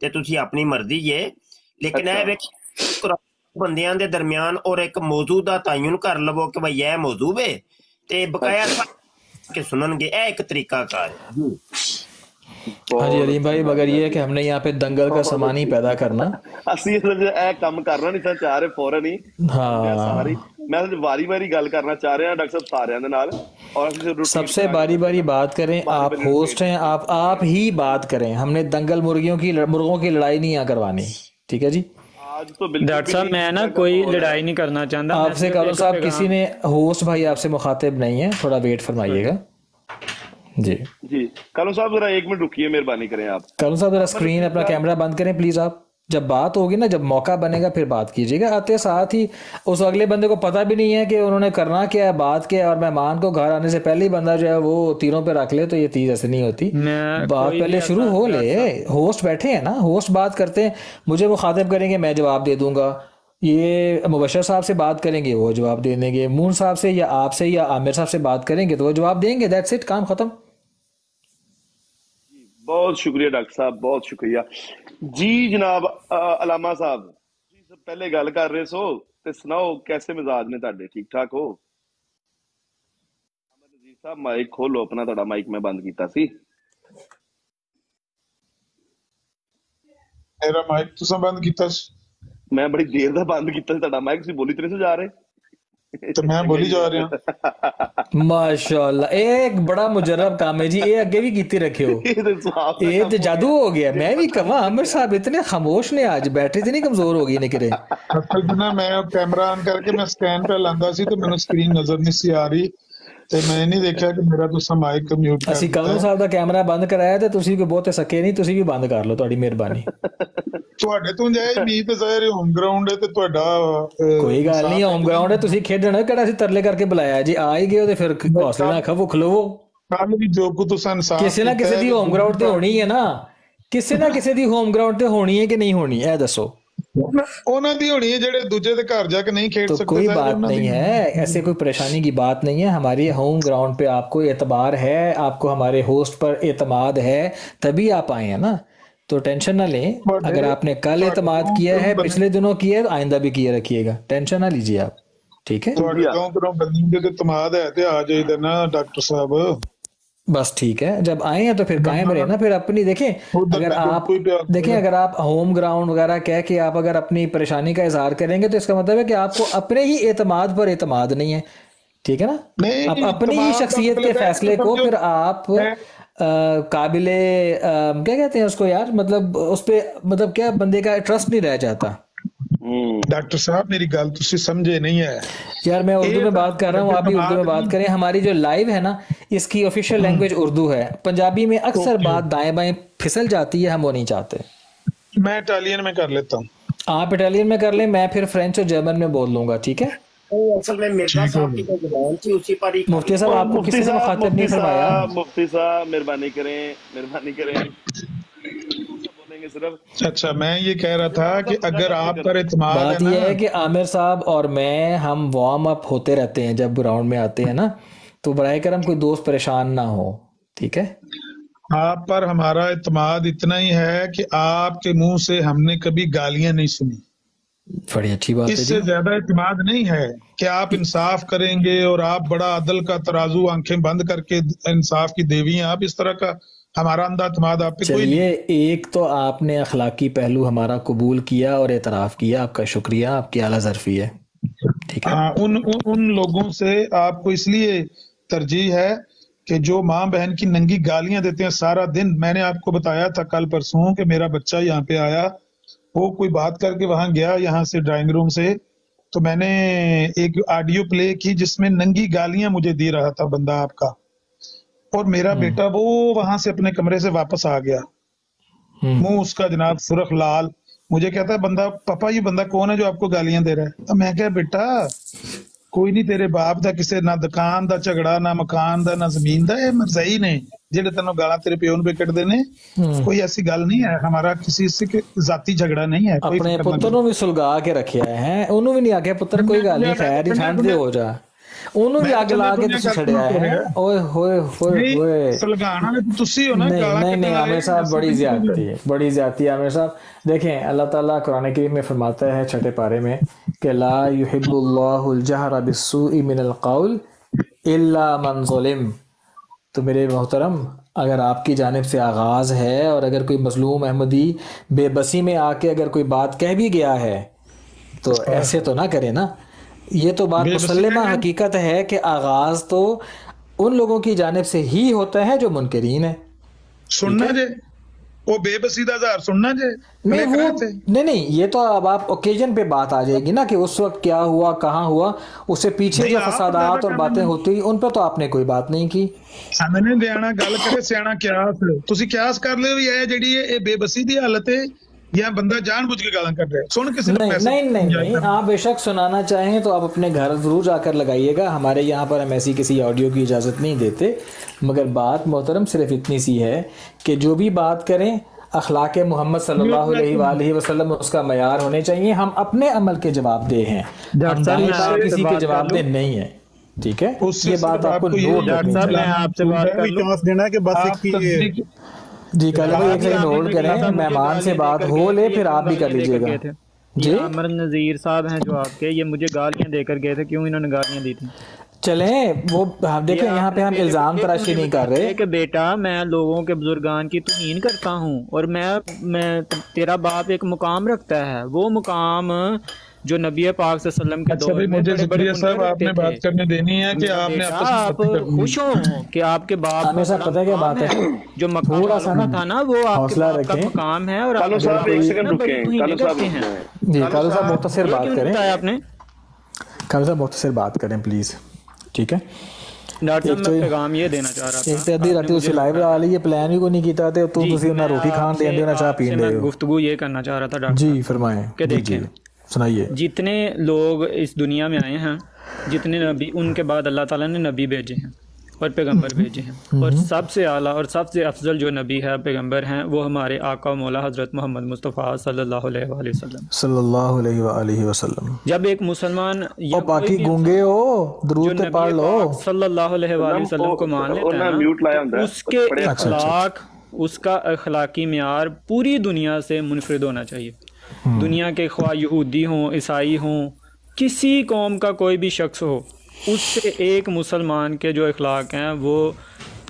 ਤੇ ਤੁਸੀਂ ਆਪਣੀ ਮਰਜ਼ੀ ਜੇ ਲੇਕਿਨ ਇਹ ਅੱਛਾ। ਵੇਖ ਬੰਦਿਆਂ ਦੇ ਦਰਮਿਆਨ ਔਰ ਇੱਕ ਮੌਜੂ ਦਾ ਤਾਯਨ ਕਰ ਲਵੋ ਕਿ ਭਈ ਇਹ ਮੌਜੂ ਵੇ ਤੇ ਬਕਾਇਆ ਕਿ ਸੁਣਨਗੇ ਇਹ ਇੱਕ ਤਰੀਕਾ ਕਾਰ ਹੈ हाँ जी अलीम भाई मगर ये है कि हमने यहाँ पे दंगल का सामान ही पैदा करना ਅਸੀਂ ਅਸਲ 'ਚ ਇਹ ਕੰਮ ਕਰਨਾ ਨਹੀਂ ਤਾਂ ਚਾਹ ਰਹੇ ਫੌਰਨ ਹੀ ਮੈਂ हाँ ਸਾਰੀ ਮੈਂ ਅਸਲ 'ਚ ਵਾਰੀ ਵਾਰੀ ਗੱਲ ਕਰਨਾ ਚਾਹ ਰਿਹਾ ਡਾਕਟਰ ਸਾਹਿਬ ਸਾਰਿਆਂ ਦੇ ਨਾਲ ਔਰ ਅਸੀਂ routine सबसे बना के- बारी बारी बात करें आप बारी होस्ट हैं आप आप ही बात करें हमने दंगल मुर्गियों की मुर्गों की लड़ाई नहीं यहाँ करवानी ठीक है जी आज तो बिल्कुल डॉक्टर भी साहब नहीं मैं ना दंगल कोई हो रहा है। लड़ाई नहीं करना चाहता मैं आपसे सिर्फ करो एक साहब पैगाम- किसी ने होस्ट भाई आपसे मुखातिब नहीं है थोड़ा वेट फरमाइएगा जी। जी। कालू साहब जरा एक मिनट रुकिए मेहरबानी करें आप। करुण साहब जरा स्क्रीन अपना कैमरा बंद करें प्लीज़ आप। जब बात होगी ना जब मौका बनेगा फिर बात कीजिएगा। आते साथ ही उस अगले बंदे को पता भी नहीं है कि उन्होंने करना क्या है बात क्या है और मेहमान को घर आने से पहले ही बंदा जो है वो तीरों पे रख ले तो ये चीज़ ऐसे नहीं होती। बात पहले शुरू हो ले। होस्ट बैठे हैं ना होस्ट बात करते हैं। मुझे वो खातिब करेंगे मैं जवाब दे दूँगा। ये मुबशर साहब से बात करेंगे वो जवाब दे देंगे मून साहब से या आपसे या आमिर साहब से बात करेंगे तो वो जवाब देंगे। दैट्स इट काम खत्म। ਬਹੁਤ ਸ਼ੁਕਰੀਆ ਡਾਕਟਰ ਸਾਹਿਬ ਬਹੁਤ ਸ਼ੁਕਰੀਆ। ਜੀ ਜਨਾਬ ਅਲਾਮਾ ਸਾਹਿਬ ਜੀ ਸਭ ਪਹਿਲੇ ਗੱਲ ਕਰ ਰਹੇ ਸੋ ਤੇ ਸੁਣਾਓ ਕੈਸੇ ਮਿਜ਼ਾਜ ਨੇ ਤੁਹਾਡੇ? ਠੀਕ ਠਾਕ ਹੋ? ਅਮਰ ਨਜ਼ੀਰ ਸਾਹਿਬ ਮਾਈਕ ਖੋਲੋ ਆਪਣਾ ਤੁਹਾਡਾ ਮਾਈਕ ਮੈਂ ਬੰਦ ਕੀਤਾ ਸੀ। ਮੇਰਾ ਮਾਈਕ ਤੁਸੀਂ ਬੰਦ ਕੀਤਾ ਸੀ। ਮੈਂ ਬੜੀ ਦੇਰ ਦਾ ਬੰਦ ਕੀਤਾ ਸੀ ਤੁਹਾਡਾ ਮਾਈਕ ਸੀ ਬੋਲੀ ਤੇ ਨਹੀਂ ਜਾ ਰਹੇ। तो मैं बोली जा रहा माशाल्लाह। एक बड़ा मुजरब काम है जी ये अगे भी कीती रखे हो। ये तो, तो जादू हो गया। मैं भी कहा आमिर साहब इतने खामोश ने आज बैटरी नहीं कमज़ोर हो गई निकरे असल में मैं कैमरा ऑन करके मैं स्कैन पे लांदा सी तो मेनू स्क्रीन नज़र नहीं सी आ रही। ਤੇ ਮੈਂ ਨਹੀਂ ਦੇਖਿਆ ਕਿ ਮੇਰਾ ਤੁਸੀਂ ਮਾਈਕ ਮਿਊਟ ਕਰ ਅਸੀਂ ਕਾਲੂ ਸਾਹਿਬ ਦਾ ਕੈਮਰਾ ਬੰਦ ਕਰਾਇਆ ਤੇ ਤੁਸੀਂ ਕੋਈ ਬਹੁਤੇ ਸਕੇ ਨਹੀਂ ਤੁਸੀਂ ਵੀ ਬੰਦ ਕਰ ਲਓ ਤੁਹਾਡੀ ਮਿਹਰਬਾਨੀ। ਤੁਹਾਡੇ ਤੋਂ ਜਾਏ ਮੀਂਹ ਤੇ ਜ਼ਾਹਿਰ ਹੋਮ ਗਰਾਊਂਡ ਹੈ ਤੇ ਤੁਹਾਡਾ ਕੋਈ ਗੱਲ ਨਹੀਂ ਹੋਮ ਗਰਾਊਂਡ ਹੈ ਤੁਸੀਂ ਖੇਡਣਾ ਕਿਹੜਾ ਸੀ ਤਰਲੇ ਕਰਕੇ ਬੁਲਾਇਆ। ਜੀ ਆ ਹੀ ਗਏ ਤੇ ਫਿਰ ਹੌਸਲੇ ਨਾਲ ਖਵੋ ਖਲੋਵੋ ਕੱਲ ਵੀ ਜੋ ਕੁ ਤੁਸੀਂ ਇਨਸਾਫ ਕਿਸੇ ਨਾ ਕਿਸੇ ਦੀ ਹੋਮ ਗਰਾਊਂਡ ਤੇ ਹੋਣੀ ਹੈ ਨਾ। ਕਿਸੇ ਨਾ ਕਿਸੇ ਦੀ ਹੋਮ ਗਰਾਊਂਡ ਤੇ ਹੋਣੀ ਹੈ ਕਿ ਨਹੀਂ ਹੋਣੀ ਇਹ ਦੱਸੋ। ਉਹਨਾਂ ਦੀ ਹੋਣੀ ਹੈ ਜਿਹੜੇ ਦੂਜੇ ਦੇ ਘਰ ਜਾ ਕੇ ਨਹੀਂ ਖੇਡ तो ਸਕਦੇ कोई ਜ਼ਾਹਿਰ बात ਉਹਨਾਂ नहीं ਦੀ। है ऐसे कोई परेशानी की बात नहीं है हमारी होम ग्राउंड पे आपको एतबार है आपको हमारे होस्ट पर एतमाद है तभी आप आए हैं ना तो टेंशन ना लें अगर आपने कल एतमाद किया है पिछले दिनों किया है तो आइंदा भी किए रखिएगा टेंशन ना लीजिए आप ठीक है ਤੁਹਾਡੇ ਤੋਂ ਕਰੋ ਬੰਦੇ ਦੇ ਤਮਾਦ ਹੈ ਤੇ ਆ ਜਾਈਦਾ ਨਾ ਡਾਕਟਰ ਸਾਹਿਬ बस ठीक है जब आए हैं तो फिर कायम रहे ना फिर अपनी देखें अगर आप देखें अगर आप होम ग्राउंड वगैरह कह के आप अगर अपनी परेशानी का इजहार करेंगे तो इसका मतलब है कि आपको अपने ही एतमाद पर एतमाद नहीं है। ठीक है ना? आप अपनी ही शख्सियत के मतलब फैसले को फिर आप काबिल क्या कहते हैं उसको यार मतलब उस पर मतलब क्या बंदे का ट्रस्ट नहीं रह जाता। डॉक्टर साहब मेरी गल तुसी समझे नहीं है। यार मैं उर्दू में बात कर रहा हूँ आप भी उर्दू में बात करें। हमारी जो लाइव है ना इसकी ऑफिशियल लैंग्वेज उर्दू है। पंजाबी में अक्सर बात दाएँ बाएँ फिसल जाती है हम वो नहीं चाहते। मैं इटालियन में कर लेता हूँ। आप इटालियन में कर ले मैं फिर फ्रेंच और जर्मन में बोल लूँगा ठीक है? असल में मिर्ज़ा साहब की ज़ुबान थी उसी पर ही मुफ्ती साहब आपको किसी ने साहब मुखातिब नहीं फरमाया? मुफ्ती साहब मेहरबानी करें मेहरबानी करें। बोलेंगे सिर्फ़। अच्छा मैं ये कह रहा था कि अगर आप पर बात है यह है कि आमिर साहब और मैं हम वार्म अप होते रहते हैं जब ग्राउंड में आते हैं ना। तो बरए करम कोई दोस्त परेशान ना हो ठीक है? आप पर हमारा इतमाद इतना ही है कि आपके मुँह से हमने कभी गालियाँ नहीं सुनी। बड़ी अच्छी बात इससे ज़्यादा इतमाद नहीं है कि आप इंसाफ करेंगे और आप बड़ा अदल का तराजू आँखें बंद करके इंसाफ की देवी हैं। आप इस तरह का हमारा अंधा इतमाद आप पे कोई नहीं। चलिए एक तो आपने अखलाकी पहलू हमारा कबूल किया और एतराफ किया। आपका शुक्रिया आपकी आला जरफी है। ठीक है? हाँ उन उन, उन लोगों से आपको इसलिए तरजीह है कि जो माँ बहन की नंगी गालियाँ देते हैं सारा दिन मैंने आपको बताया था कल परसों कि मेरा बच्चा यहाँ पे आया वो कोई बात करके वहाँ गया यहाँ से ड्राइंग रूम से तो मैंने एक ऑडियो प्ले की जिसमें नंगी गालियाँ मुझे दे रहा था बंदा आपका। और मेरा बेटा वो वहां से अपने कमरे से वापस आ गया मुंह उसका जनाब सुरख लाल मुझे कहता है बंदा पापा ये बंदा कौन है जो आपको गालियां दे रहा है तो मैं क्या बेटा ਕੋਈ ਨਹੀਂ ਤੇਰੇ ਬਾਪ ਦਾ ਕਿਸੇ ਨਾ ਦੁਕਾਨ ਦਾ ਝਗੜਾ ਨਾ ਮਕਾਨ ਦਾ ਨਾ ਜ਼ਮੀਨ ਦਾ ਇਹ ਮਰਜ਼ਈ ਨੇ ਜਿਹੜੇ ਤੈਨੂੰ ਗਾਲਾਂ ਤੇਰੇ ਪਿਓ ਨੂੰ ਵੀ ਕੱਢਦੇ ਨੇ हम्म। ਕੋਈ ਐਸੀ ਗੱਲ ਨਹੀਂ ਹੈ ਹਮਾਰਾ ਕਿਸੇ से ਜ਼ਾਤੀ ਝਗੜਾ ਨਹੀਂ ਹੈ ਕੋਈ ਆਪਣੇ ਫਿਕਰ ਪੁੱਤਰ मत ਨੂੰ ਵੀ ਸੁਲਗਾ ਕੇ ਰੱਖਿਆ ਹੈ ਉਹਨੂੰ ਵੀ ਨਹੀਂ ਆਖਿਆ ਪੁੱਤਰ ਕੋਈ ਗੱਲ ਨਹੀਂ ਖੈਰ ਹੀ ਠੰਡ ਦੇ ਹੋ ਜਾ ਉਹਨੂੰ ਵੀ ਮੈਂ ਅੱਗ ਲਾ ਕੇ ਦੁਨੀਆ ਤੁਸੀਂ ਗੱਲ ਛੜਿਆ ਤੋਂ ਹੈ ਰਿਹਾ। ਓਏ ਹੋਏ ਹੋਏ ਨਹੀਂ ਹੋਏ ਸੁਲਗਾਣ ਵਾਲੇ ਤਾਂ ਤੁਸੀਂ ਹੋ ਨਾ नहीं ਗਾਲਾਂ नहीं ਕੱਢਣ नहीं ਵਾਲੇ आमिर साहब बड़ी ਅਸੀਂ ज्यादती है बड़ी ज्यादती है आमिर साहब देखें अल्लाह ताला कुरान करीम में फरमाता है छठे पारे में कि ला युहिब्बुल्लाहुल जहरा बिस्सूइ मिनल कौल इल्ला मन ज़ुलिम तो मेरे मोहतरम अगर आपकी जानब से आगाज़ है और अगर कोई मजलूम अहमदी बेबसी में आके अगर कोई बात कह भी गया है तो ऐसे तो ना करे ना ये तो बात बेबसी मुसलमा में- हकीकत है कि आगाज़ तो उन लोगों की जानब से ही होता है जो मुनकरीन है सुनना जे वो बेबसी ਦਾ ਹਜ਼ਾਰ ਸੁਣਨਾ ਜੇ नहीं वो नहीं नहीं ये तो अब आप ओकेजन पे बात आ जाएगी ना कि उस वक्त क्या हुआ कहाँ हुआ उससे पीछे नहीं, जो आप फसादात ज्यादा और कर बातें रहे हैं। होती हुई उन पर तो आपने कोई बात नहीं की ਸਾਹਮਣੇ ਦੇਣਾ ਗੱਲ ਕਰੇ ਸਿਆਣਾ ਕਿਆਸ ਤੁਸੀਂ ਕਿਆਸ ਕਰ ਲਿਓ ਵੀ ਇਹ ਜਿਹੜੀ ਇਹ ਇਹ ਬੇਬਸੀ ਦੀ ਹਾਲਤ ਹੈ या बंदा जानबूझ के गालन कर रहा है। सुन किसी नहीं, नहीं नहीं नहीं आप बेशक सुनाना चाहें तो आप अपने घर ज़रूर जाकर लगाइएगा। हमारे यहाँ पर हम ऐसी किसी ऑडियो की इजाज़त नहीं देते। मगर बात मोहतरम सिर्फ़ इतनी सी है कि जो भी बात करें अखलाक मोहम्मद सल्लल्लाहु अलैहि वसल्लम उसका मैार होने चाहिए। हम अपने अमल के जवाब दे हैं। तो किसी के जवाब दे नहीं है। ठीक है? ये बात आपको आपसे बात कर ही जी कल भाई एक सेकंड होल्ड करें मेहमान से बात हो ले फिर आप भी कर लीजिएगा। जी? आमिर नज़ीर साहब हैं जो आपके ये मुझे गालियाँ देकर गए थे क्यों इन्होंने गालियाँ दी थी? चलें वो हम देखें यहाँ पे हम इल्ज़ाम तराशी नहीं कर रहे। कि बेटा मैं लोगों के बुजुर्गान की तोहीन करता हूँ और मैं मैं तेरा बाप एक मुकाम रखता है वो मुकाम जो नबी पाक सल्लम के अच्छा दौर भाई में मुझे बड़े बड़े जबरिया साहब मुनकर आपने रखते बात थे। करने देनी है कि मेरा आपने बेटा, आपस में आप बातें करनी खुश हो कि आपके बाप आमिर साहब पता है क्या बात है जो मकाम थोड़ा सा वालों ना का था ना वो आपके हौसला बाप का रखें मकाम है और कालू आपके साहब बाप एक ना सेकंड बड़ी रुकें तोहीनें कालू साहब करते हैं जी कालू साहब मुख्तसर बोलो बात क्यों नहीं करें बताया आपने कालू साहब मुख्तसर बात करें प्लीज़ ठीक है डॉक्टर एक साहब तो मैं पैगाम ये देना चाह रहा था ਇੱਕ ਤੇ ਅੱਧੀ ਰਾਤੀ ਤੁਸੀਂ ਲਾਈਵ ਲਾ ਲਈ ਇਹ ਪਲਾਨ ਵੀ ਕੋਈ ਨਹੀਂ ਕੀਤਾ ਤੇ ਤੂੰ ਤੁਸੀਂ ਉਹਨਾਂ ਰੋਟੀ ਖਾਣ ਦੇਂਦੇ ਹੋ ਨਾ ਚਾਹ आपसे ਪੀਣ मैं ਦੇ ਹੋ गुफ्तगू ये सुनाइए। जितने लोग इस दुनिया में आए हैं जितने नबी उनके बाद अल्लाह ताला ने नबी भेजे हैं और पैगंबर हम्म। भेजे हैं। हम्म। और सबसे आला और सबसे अफजल जो नबी है पैगंबर हैं वो हमारे आका मौला हज़रत मोहम्मद मुस्तफ़ा सल्लल्लाहु अलैहि वसल्लम। सल्लल्लाहु अलैहि वसल्लम। जब एक मुसलमान और बाकी गूँगे हो दुरूद पढ़ लो सल्लल्लाहु अलैहि वसल्लम को मान लेते हैं तो उसके अच्छा, अच्छा, अच्छा। अखलाक उसका अखलाकी मियार पूरी दुनिया से मुनफरिद होना चाहिए। दुनिया के ख्वा यहूदी हों ईसाई हों किसी कौम का कोई भी शख्स हो उससे एक मुसलमान के जो अखलाक हैं वो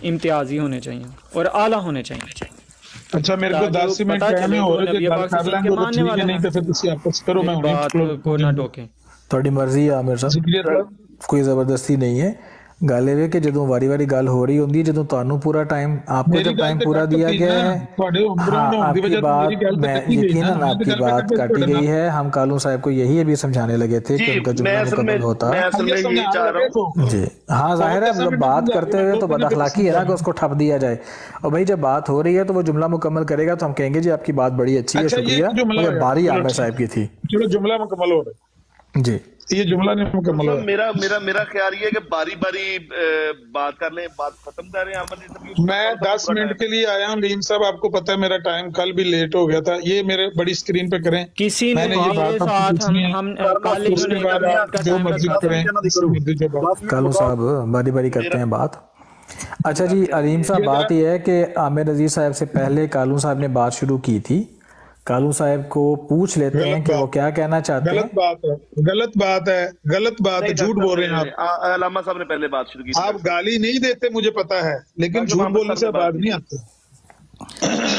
इम्तियाजी होने चाहिए और आला होने चाहिए। अच्छा मेरे को मिनट हो रहे हैं ये बात आपस करो बात को ना टोकें। मर्ज़ी है कोई ज़बरदस्ती नहीं है। ਗੱਲ ਇਹ ਵੇ ਕਿ ਜਦੋਂ ਵਾਰੀ-ਵਾਰੀ ਗੱਲ ਹੋ ਰਹੀ ਹੁੰਦੀ ਹੈ ਜਦੋਂ ਤੁਹਾਨੂੰ पूरा टाइम आपको मेरी जब गल टाइम ते पूरा कट दिया दी गया ना, है ਤੁਹਾਡੇ ਉਮਰਾਂ हाँ में होने की आपकी वजह से मेरी बात गल ते मैं कटी गई यकीनन ना आपकी बात काटी गई है हम कालू साहब को यही अभी समझाने लगे थे कि जी उनका मैं जुमला असल में मुकम्मल होता मैं असल में ये ये समझा चाह रहा रहे हूँ हो जी हाँ जाहिर है मतलब बात करते हुए तो बद अखलाकी है ना कि उसको ठप दिया जाए और भाई जब बात हो रही है तो वो जुमला मुकम्मल करेगा तो हम कहेंगे जी आपकी बात बड़ी अच्छी है अच्छा, ये शुक्रिया जुमला मगर है। बारी चलो, आमिर ठीक। साहब की थी चलो जुमला मुकम्मल हो रहा जी। ये जुमला नहीं मुकम्मल हो मतलब मेरा मेरा मेरा ख्याल ये है कि बारी बारी बात कर लें बात खत्म कर रहे हैं अमन मैं दस मिनट के लिए आया हूँ लीम साहब आपको पता है मेरा टाइम कल भी लेट हो गया था। ये मेरे बड़ी स्क्रीन पे करें। किसी ने ये बात हम उसके बाद आप जो मर्ज़ी करें। कालू साहब बारी बारी करते हैं बात। अच्छा जी अलीम साहब बात यह है कि आमिर अज़ीज़ साहब से पहले कालू साहब ने बात शुरू की थी। कालू साहब को पूछ लेते हैं कि वो क्या कहना चाहते गलत हैं। बात है गलत बात है गलत बात है झूठ बोल रहे हैं आप। आप अलामा साहब ने पहले बात शुरू की आप गाली नहीं देते मुझे पता है लेकिन झूठ बोलने से बात नहीं आती।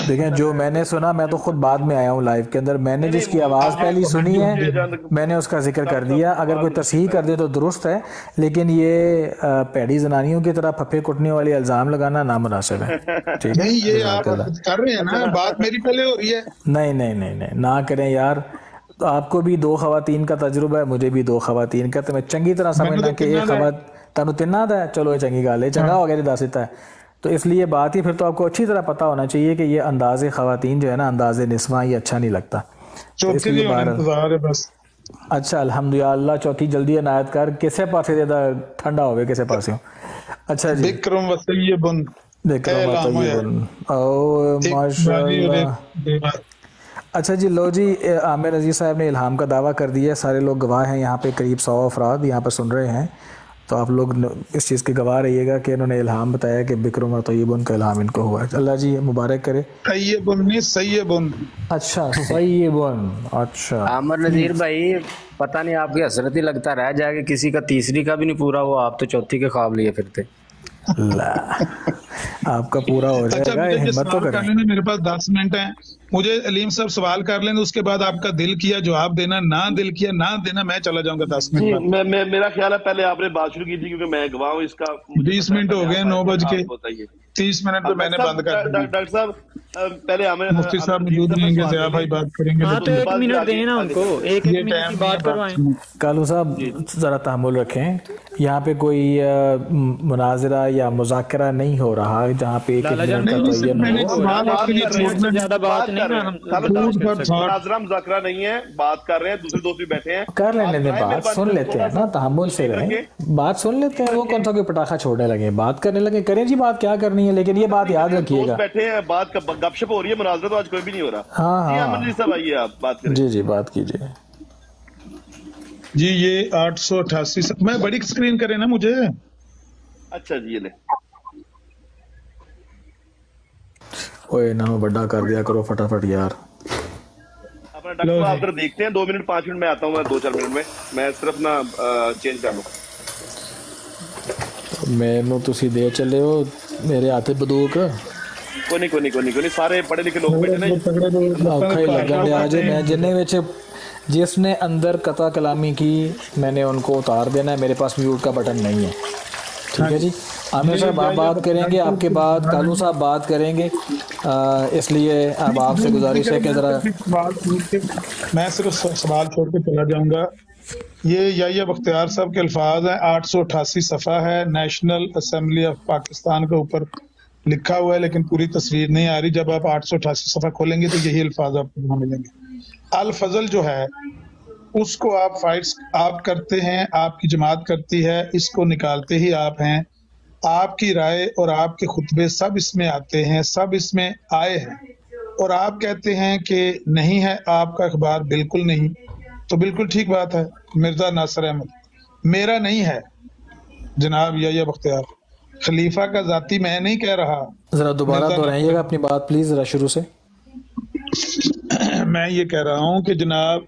देखें जो मैंने सुना मैं तो खुद बाद में आया हूँ लाइव के अंदर। मैंने जिसकी आवाज़ पहली सुनी है मैंने उसका ज़िक्र कर दिया। अगर कोई तस्हीह कर दे तो दुरुस्त है लेकिन ये पैड़ी जनानियों की तरह फफे कुटने वाले इल्ज़ाम लगाना नामनासिब है। ठीक है? नहीं ये आप कर रहे हैं ना बात मेरी पहले हो रही है। नहीं नहीं नहीं नहीं ना करें यार। तो आपको भी दो खवातीन का तजुर्बा है मुझे भी दो खवातीन का तो मैं चंगी तरह समझना कि एक खवात तनु तिन्ना दा है? चलो ये चंगी गल है चंगा हो। गया दस दिता है। तो इसलिए बात ही फिर तो आपको अच्छी तरह पता होना चाहिए कि ये अंदाज खवातीन जो है ना अंदाज निस्वा ये अच्छा नहीं लगता। तो इसलिए है बस। अच्छा अल्हम्दुलिल्लाह चौथी जल्दी अनायत कर। किसे पासे दे दा ठंडा होवे किसे पासे अच्छा जी। विक्रम माशाल्लाह। अच्छा जी लो जी आमिर अज़ीज़ साहब ने इल्हाम का दावा कर दिया सारे लोग गवाह हैं यहाँ पे करीब सौ अफराद यहाँ पर सुन रहे हैं। तो आप लोग इस चीज़ के गवाह रहिएगा कि इन्होंने इल्हाम बताया कि बिक्रम और तय्यब उनका इल्हाम इनको हुआ। है अल्लाह जी मुबारक करे। सैये बुन नहीं सैये बुन अच्छा तय्यबुन अच्छा। आमर नजीर भाई पता नहीं आपकी हसरत ही लगता रह जाएगा किसी का तीसरी का भी नहीं पूरा हुआ आप तो चौथी के ख्वाब लिए फिरते। आपका पूरा हो अच्छा जाएगा ये हिम्मत तो कर। करें मेरे पास दस मिनट है। मुझे अलीम साहब सवाल कर लेना उसके बाद आपका दिल किया जवाब देना ना दिल किया ना देना मैं चला जाऊँगा दस मिनट मैं, मैं मेरा ख्याल है पहले आपने बात शुरू की थी क्योंकि मैं गवाह हूँ इसका बीस मिनट हो गए नौ बज के तीस मिनट पे मैंने बंद कर डॉक्टर दिया साहब डॉक्टर साहब पहले हमें मुफ्ती साहब मौजूद रहेंगे जया भाई बात करेंगे हाँ तो एक मिनट दें ना उनको एक एक मिनट की बात करवाएँ। कालू साहब ज़रा तहमुल रखें। यहाँ पे कोई मुनाजरा या मुजाकरा नहीं हो रहा जहाँ पे एक मिनट का छोड़ना ज़्यादा बात बात नहीं कर रहे हैं। मुजाकरा नहीं है बात कर रहे हैं दूसरे दोस्त भी बैठे हैं। कर लेने दें बात सुन लेते हैं ना सा तहमुल से ठीक रहें बात सुन लेते हैं वो कौन सा कोई पटाखा छोड़ने लगे बात करने लगे करें जी बात क्या करनी है लेकिन ये बात याद रखिएगा। बैठे हैं बात का गपशप हो रही है मुनाजरा तो आज कोई भी नहीं हो रहा। हाँ हाँ। जी साहब आइए आप बात करें। जी जी बात कीजिए। जी ये आठ सौ अठासी मैं बड़ी स्क्रीन करे ना मुझे? अच्छा जी ये ले। ओए ना बड़ा कर दिया करो फटाफट यार अपना डॉक्टर साहब आप देखते हैं दो मिनट पांच मिनट में आता हूँ मैं दो चार मिनट में मैं सिर्फ ना चेंज कर लूँ ਮੈਨੂੰ ਤੁਸੀਂ ਦੇ ਚੱਲੇ ਹੋ ਮੇਰੇ ਹੱਥ ਬੰਦੂਕ ਕੋਈ ਨਹੀਂ ਕੋਈ ਨਹੀਂ ਕੋਈ ਨਹੀਂ ਕੋਈ ਨਹੀਂ ਸਾਰੇ ਪੜ੍ਹੇ ਲਿਖੇ ਲੋਕ ਬੈਠੇ ਨੇ ਔਖਾ ਹੀ लगन डे आज मैं जिन्ने विच जिसने अंदर कता कलामी की मैंने उनको उतार देना है मेरे पास म्यूट का बटन नहीं है ठीक है जी आमिर साहब, आप बात करेंगे, आपके बाद कालू साहब बात करेंगे। इसलिए अब आपसे गुजारिश है कि ज़रा मैं सिर्फ़ सवाल छोड़ के चला जाऊँगा। ये याया बख्तियार साहब के अल्फाज हैं, आठ सौ अठासी सफ़ा है नेशनल असम्बली ऑफ़ पाकिस्तान के ऊपर लिखा हुआ है, लेकिन पूरी तस्वीर नहीं आ रही। जब आप आठ सौ अठासी सफ़ा खोलेंगे तो यही अल्फाज आपको मिलेंगे। अलफजल जो है, उसको आप फाइट्स आप करते हैं, आपकी जमात करती है, इसको निकालते ही आप हैं। आपकी राय और आपके खुतबे सब इसमें आते हैं सब इसमें आए हैं। और आप कहते हैं कि नहीं है आपका अखबार बिल्कुल नहीं। तो बिल्कुल ठीक बात है मिर्ज़ा नासर अहमद। मेरा नहीं है जनाब या बख्तियार खलीफा का जाती मैं नहीं कह रहा। ज़रा दोबारा दोहराइएगा अपनी बात प्लीज़ ज़रा शुरू से। मैं ये कह रहा हूँ कि जनाब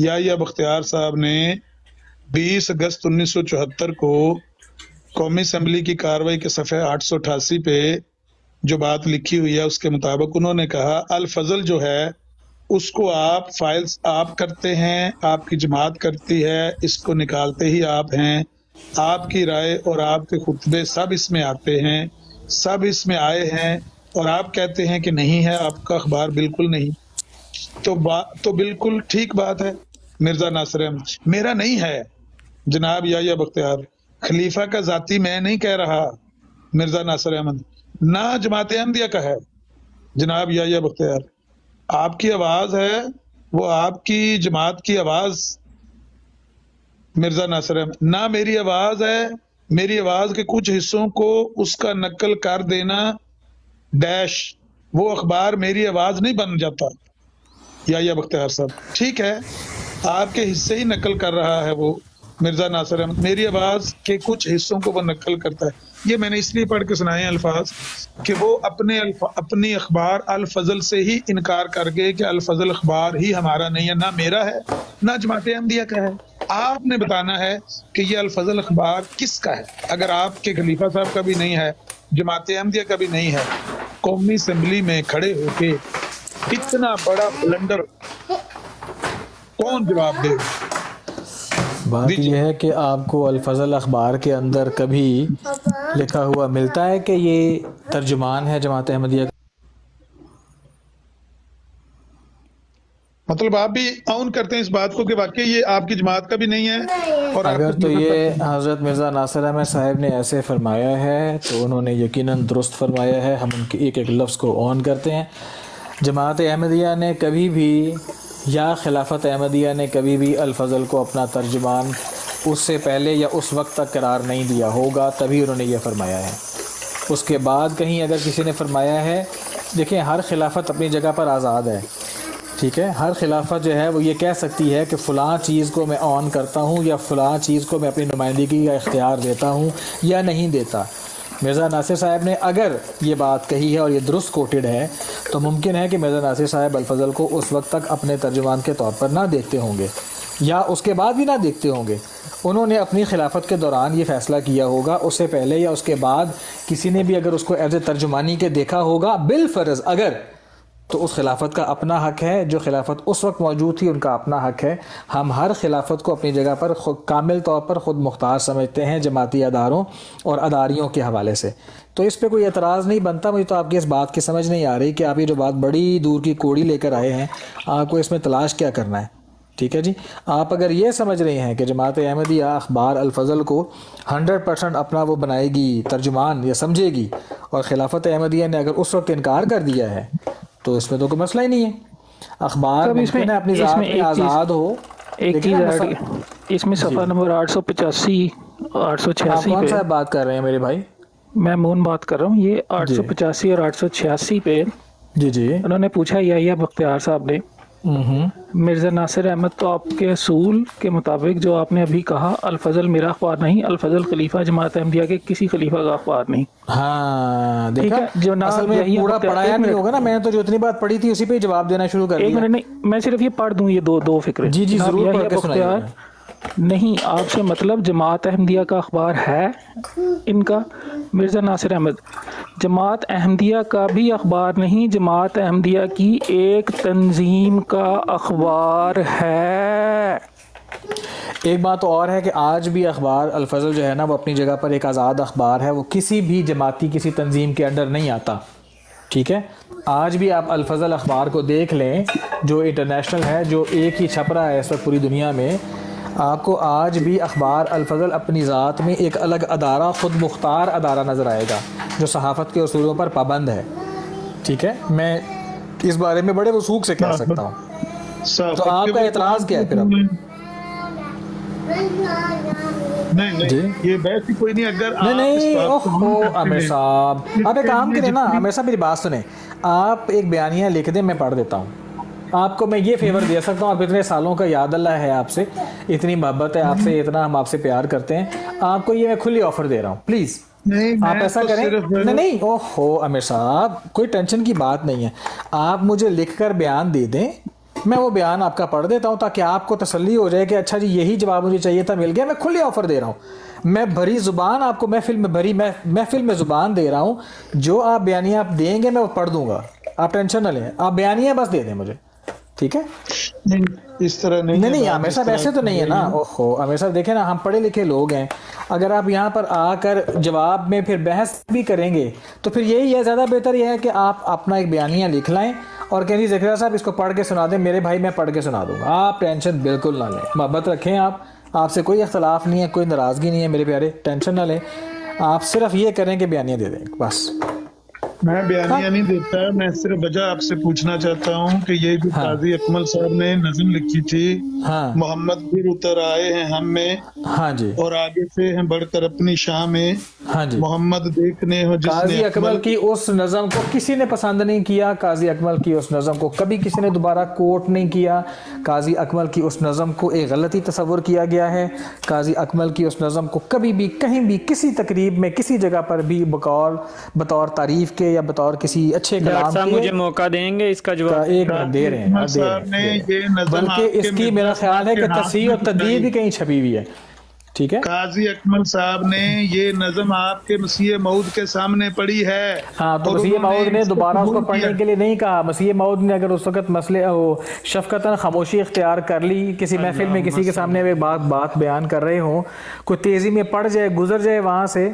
या बख्तियार साहब ने 20 अगस्त 1974 को कौमी असम्बली की कार्रवाई के सफ़े आठ सौ अठासी पे जो बात लिखी हुई है उसके मुताबिक उन्होंने कहा अल फजल जो है उसको आप फाइल्स आप करते हैं आपकी जमात करती है इसको निकालते ही आप हैं आपकी राय और आपके खुतबे सब इसमें आते हैं सब इसमें आए हैं और आप कहते हैं कि नहीं है आपका अखबार बिल्कुल नहीं। तो बात तो बिल्कुल ठीक बात है मिर्ज़ा नासिर मेरा नहीं है जनाब या, या बख्तियार खलीफा का जाती मैं नहीं कह रहा, मिर्ज़ा नासिर अहमद। ना जमात अहमदिया का है। जनाब याया बख्तियार, आपकी आवाज़ है, वो आपकी जमात की आवाज़, मिर्ज़ा नासर अहमद। ना मेरी आवाज़ है, मेरी आवाज़ के कुछ हिस्सों को उसका नकल कर देना, डैश। वो अखबार मेरी आवाज़ नहीं बन जाता। या या बख्तियार साहब, ठीक है, आपके हिस्से ही नकल कर रहा है वो। मिर्ज़ा नासिर अहमद मेरी आवाज़ के कुछ हिस्सों को वो नकल करता है। ये मैंने इसलिए पढ़ के सुनाए अल्फाज कि वो अपने अपनी अखबार अल फजल से ही इनकार कर गए कि अल फजल अखबार ही हमारा नहीं है ना मेरा है ना जमात अहमदिया का है। आपने बताना है कि ये अल फजल अखबार किसका है? अगर आपके खलीफा साहब का भी नहीं है जमात अहमदिया का भी नहीं है कौमी असम्बली में खड़े होके इतना बड़ा ब्लंडर कौन जवाब दे? बात यह है कि आपको अल-फजल अखबार के अंदर कभी लिखा हुआ मिलता है कि ये तर्जुमान है जमात अहमदिया मतलब आप भी आउन करते हैं इस बात को कि वाकई ये आपकी जमात का भी नहीं है? और अगर तो ये हज़रत मिर्ज़ा नासिर अहमद साहब ने ऐसे फरमाया है तो उन्होंने यकीनन दुरुस्त फरमाया है हम उनके एक एक लफ्ज़ को ऑन करते हैं। जमात अहमदिया ने कभी भी या खिलाफत अहमदिया ने कभी भी अल-फजल को अपना तर्जुमान उससे पहले या उस वक्त तक करार नहीं दिया होगा, तभी उन्होंने यह फरमाया है। उसके बाद कहीं अगर किसी ने फरमाया है, देखिए, हर खिलाफत अपनी जगह पर आज़ाद है, ठीक है? हर खिलाफत जो है, वो ये कह सकती है कि फ़लाँ चीज़ को मैं ऑन करता हूँ या फ़लाँ चीज़ को मैं अपनी नुमाइंदगी का इख्तियार देता हूँ या नहीं देता। मिर्ज़ा नासिर साहब ने अगर ये बात कही है और ये दुरुस्त कोटेड है तो मुमकिन है कि मिर्ज़ा नासिर साहब अल-फजल को उस वक्त तक अपने तर्जुमान के तौर पर ना देखते होंगे, या उसके बाद भी ना देखते होंगे। उन्होंने अपनी खिलाफत के दौरान ये फ़ैसला किया होगा, उससे पहले या उसके बाद किसी ने भी अगर उसको एज ए तर्जुमानी के देखा होगा, बिलफरज़ अगर तो उस खिलाफत का अपना हक है, जो खिलाफत उस वक्त मौजूद थी, उनका अपना हक है। हम हर खिलाफत को अपनी जगह पर कामिल तौर पर ख़ुद मुख्तार समझते हैं जमाती अदारों और अदारियों के हवाले से। तो इस पर कोई एतराज़ नहीं बनता, मुझे तो आपकी इस बात की समझ नहीं आ रही कि आप ये जो बात बड़ी दूर की कोड़ी लेकर आए हैं, आपको इसमें तलाश क्या करना है? ठीक है जी? आप अगर ये समझ रहे हैं कि जमात अहमदिया अखबार अल-फजल को 100 परसेंट अपना वो बनाएगी, तर्जुमान या समझेगी, और खिलाफत अहमदिया ने अगर उस वक्त इनकार कर दिया है तो इसमें तो कोई मसला ही नहीं है। अखबार इसमें अपनी इसमें एक आज़ाद हो। एक चीज़ इसमें सफ़ा नंबर आठ सौ पचासी आठ सौ छियासी कौन सा बात कर रहे हैं मेरे भाई? मैं मोहन बात कर रहा हूँ ये आठ सौ पचासी और आठ सौ छियासी पे जी जी। उन्होंने पूछा या बख्तियार साहब ने मिर्ज़ा नासिर अहमद तो आपके असूल के मुताबिक जो आपने अभी कहा अल-फजल मेरा अखबार नहीं अल-फजल खलीफा जमात अहमदिया के किसी खलीफा का अखबार नहीं। हाँ देखा? है, जो ना असल में पूरा पढ़ाया नहीं होगा ना मैंने तो जो इतनी बात पढ़ी थी उसी पे जवाब देना शुरू कर एक दिया। मिनट नहीं मैं सिर्फ़ ये पढ़ दूँ ये दो दो फ़िक्र। जी, जी, ज़रूर नहीं, आपसे मतलब जमात अहमदिया का अखबार है। इनका मिर्ज़ा नासिर अहमद। जमात अहमदिया का भी अखबार नहीं, जमात अहमदिया की एक तंजीम का अखबार है। एक बात और है कि आज भी अखबार अलफजल जो है ना, वो अपनी जगह पर एक आज़ाद अखबार है। वो किसी भी जमाती, किसी तंजीम के अंडर नहीं आता। ठीक है? आज भी आप अलफजल अखबार को देख लें, जो इंटरनेशनल है, जो एक ही छप रहा है इस वक्त पूरी दुनिया में आपको आज भी अखबार अलफजल अपनी ज़ात में एक अलग अदारा ख़ुद मुख्तार अदारा नज़र आएगा जो सहाफ़त के असूलों पर पाबंद है। ठीक है? मैं इस बारे में बड़े वसूख से कह सकता हूँ। तो आपका एतराज़ क्या है फिर अब? नहीं नहीं ये बहस ही कोई नहीं अगर नहीं आप नहीं ओहो आमिर साहब। आप एक काम करें ना आमिर साहब मेरी बात सुने। आप एक बयानिया लिख दें मैं पढ़ देता हूँ। आपको मैं ये फेवर दे सकता हूँ आप इतने सालों का याद अल्लाह है आपसे इतनी मोहब्बत है आपसे इतना हम आपसे प्यार करते हैं। आपको ये मैं खुली ऑफ़र दे रहा हूँ प्लीज़ नहीं आप ऐसा तो करें। नहीं नहीं ओहो आमिर साहब कोई टेंशन की बात नहीं है। आप मुझे लिख कर बयान दे दें मैं वो बयान आपका पढ़ देता हूँ ताकि आपको तसल्ली हो जाए कि अच्छा जी यही जवाब मुझे चाहिए था मिल गया मैं खुली ऑफ़र दे रहा हूँ। मैं भरी ज़ुबान आपको महफिल में भरी मैं महफिल में ज़ुबान दे रहा हूँ। जो आप बयानिया आप देंगे मैं वो पढ़ दूँगा। आप टेंशन ना लें। आप बयानिया बस दे दें मुझे। ठीक है? नहीं इस तरह नहीं नहीं नहीं आमिर साहब ऐसे तो नहीं है ना। ओहो आमिर साहब देखे ना हम पढ़े लिखे लोग हैं। अगर आप यहाँ पर आकर जवाब में फिर बहस भी करेंगे तो फिर यही है ज़्यादा बेहतर यह है कि आप अपना एक बयानिया लिख लाएँ और कहीं जकरिया साहब इसको पढ़ के सुना दें मेरे भाई मैं पढ़ के सुना दूँगा। आप टेंशन बिल्कुल ना लें। मोहब्बत रखें आप। आपसे कोई अख्तलाफ नहीं है कोई नाराज़गी नहीं है मेरे प्यारे टेंशन ना लें। आप सिर्फ़ ये करें कि बयानिया दे दें बस। मैं बयानिया नहीं देता मैं सिर्फ़ वजह आपसे पूछना चाहता हूँ कि ये जो काजी अकमल साहब ने नज्म लिखी थी हाँ। मोहम्मद फिर उतर आए हैं हम में हाँ जी। और आगे से हैं बढ़कर अपनी शाह में। हाँ जी। मोहम्मद देखने हो काजी अकमल की उस नज़म को किसी ने पसंद नहीं किया। काजी अकमल की उस नज़म को कभी किसी ने दोबारा कोट नहीं किया। काजी अकमल की उस नज़म को एक गलती तस्वुर किया गया है। काजी अकमल की उस नज़म को कभी भी कहीं भी किसी तकरीब में किसी जगह पर भी बकौर बतौर तारीफ़ के या बतौर किसी अच्छे कलाम के मुझे मौका देंगे इसका जवाब एक दे रहे हैं दे रहे ने हैं, बल्कि इसकी मेरा ख्याल है कि में और तदबीर भी कहीं छपी हुई है। ठीक है? काजी अकमल साहब ने ये नज्म आपके मसीह मऊद के सामने पड़ी है। हाँ तो मसीह माउद ने दोबारा उसको पढ़ने के लिए नहीं कहा। मसीह माउद ने अगर उस वक्त मसले वो शफकतन खामोशी इख्तियार कर ली किसी महफिल में किसी के सामने वे बात बात बयान कर रहे हों कोई तेज़ी में पड़ जाए गुजर जाए वहाँ से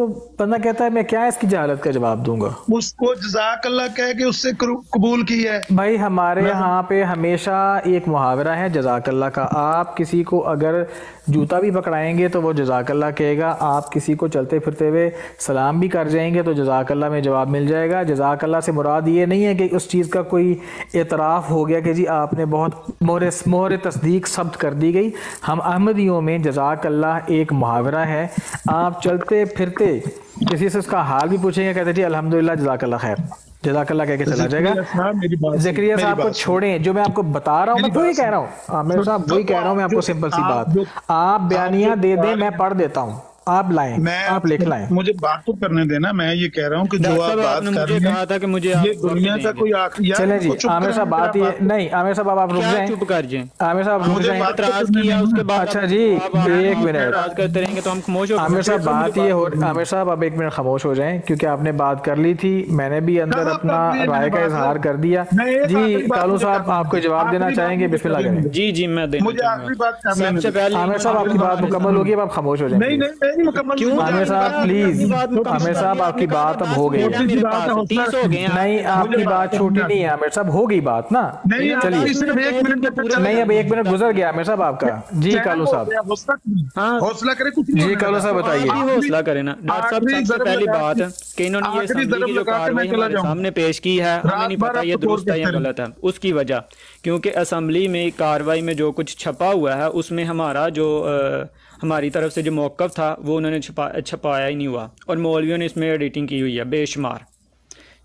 तो बंदा कहता है मैं क्या इसकी जहालत का जवाब दूँगा? उसको जजाकल्ला कह के उससे कबूल की है। भाई हमारे यहाँ पे हमेशा एक मुहावरा है जजाकल्ला का। आप किसी को अगर जूता भी पकड़ाएँगे तो वो जजाकल्ला कहेगा, आप किसी को चलते फिरते हुए सलाम भी कर जाएँगे तो जजाकल्ला में जवाब मिल जाएगा। जजाकल्ला से मुराद ये नहीं है कि उस चीज़ का कोई एतराफ़ हो गया कि जी आपने बहुत मोहर मोहर तस्दीक सब्त कर दी गई। हम अहमदियों में जजाकल्ला एक मुहावरा है। आप चलते फिरते किसी से उसका हाल भी पूछेंगे, कहते जी अलहमदिल्ला जजाकल्ला खैर। जजाकल्ला कह के चला जाएगा। जक्रिया साहब को छोड़े जो मैं आपको बता रहा हूँ मैं वही कह रहा हूँ। आमिर साहब वही कह रहा हूँ मैं आपको सिंपल सी बात। आप बयानिया दे दें मैं पढ़ देता हूँ। आप लाए मैं आप लिख लाएँ। मुझे बात तो करने देना मैं ये कह रहा हूँ कि जो आप बात आपने कर मुझे रहे कहा था कि मुझे आप ये दुनिया का कोई आखिर चले जी आमिर साहब बात ये नहीं आमिर साहब आप रुक जाएँ। चुप कर जाएँ? आमिर साहब रुक मुझे जाएँ बात एतराज़ किया उसके बाद अच्छा जी एक मिनट। करते रहेंगे तो हम खामोश आमिर साहब बात बात ये हो आमिर साहब अब एक मिनट खामोश हो जाए क्योंकि आपने बात कर ली थी मैंने भी अंदर अपना राय का इजहार कर दिया। जी कालू साहब आपको जवाब देना चाहेंगे बिस्मिल्लाह करें। जी जी मैं देना मुझे आखिरी बात सबसे पहले आमिर साहब आपकी बात मुकम्मल होगी अब आप खामोश हो जाए नहीं नहीं क्यों? आमिर साहब प्लीज़ आमिर साहब आपकी बात अब हो गई। है है, हो हैं। नहीं आपकी बात छोटी नहीं है आमिर साहब हो गई बात ना। चलिए। सिर्फ़ एक मिनट नहीं अब एक मिनट गुजर गया आमिर साहब आपका। जी कालू साहब। हौसला हाँ। करे कुछ जी, कालू साहब बताइए। हौसला करें ना। डॉक्टर साहब सबसे पहली बात है कि इन्होंने ये जो कार्रवाई हमारे सामने पेश की है। हमें नहीं पता ये दुरुस्त है या गलत है। उसकी वजह क्योंकि असम्बली में कार्रवाई में जो कुछ छपा हुआ है उसमें हमारा जो हमारी तरफ़ से जो मौक़ था वो उन्होंने छपा छपाया ही नहीं हुआ और मौलवियों ने इसमें एडिटिंग की हुई है बेशुमार।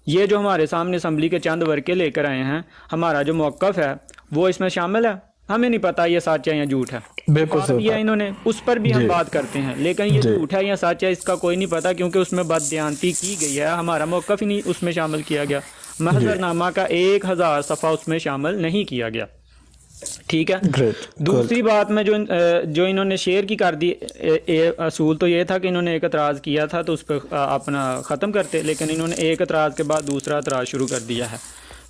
ये जो हमारे सामने असम्बली के चंद वर्के लेकर आए हैं हमारा जो मौक़ है वो इसमें शामिल है? हमें नहीं पता ये सच है या झूठ है। बिल्कुल बात सही ये इन्होंने उस पर भी हम बात करते हैं लेकिन ये झूठ है या सच है इसका कोई नहीं पता क्योंकि उसमें बदयांती की गई है हमारा मौक़ ही नहीं उसमें शामिल किया गया। महजरनामा का एक हज़ार सफ़ा उसमें शामिल नहीं किया गया। ठीक है। ग्रेट दूसरी बात में जो जो इन्होंने शेयर की कर दी असूल तो ये था कि इन्होंने एक एतराज़ किया था तो उस पर अपना ख़त्म करते लेकिन इन्होंने एक एतराज़ के बाद दूसरा एतराज़ शुरू कर दिया है।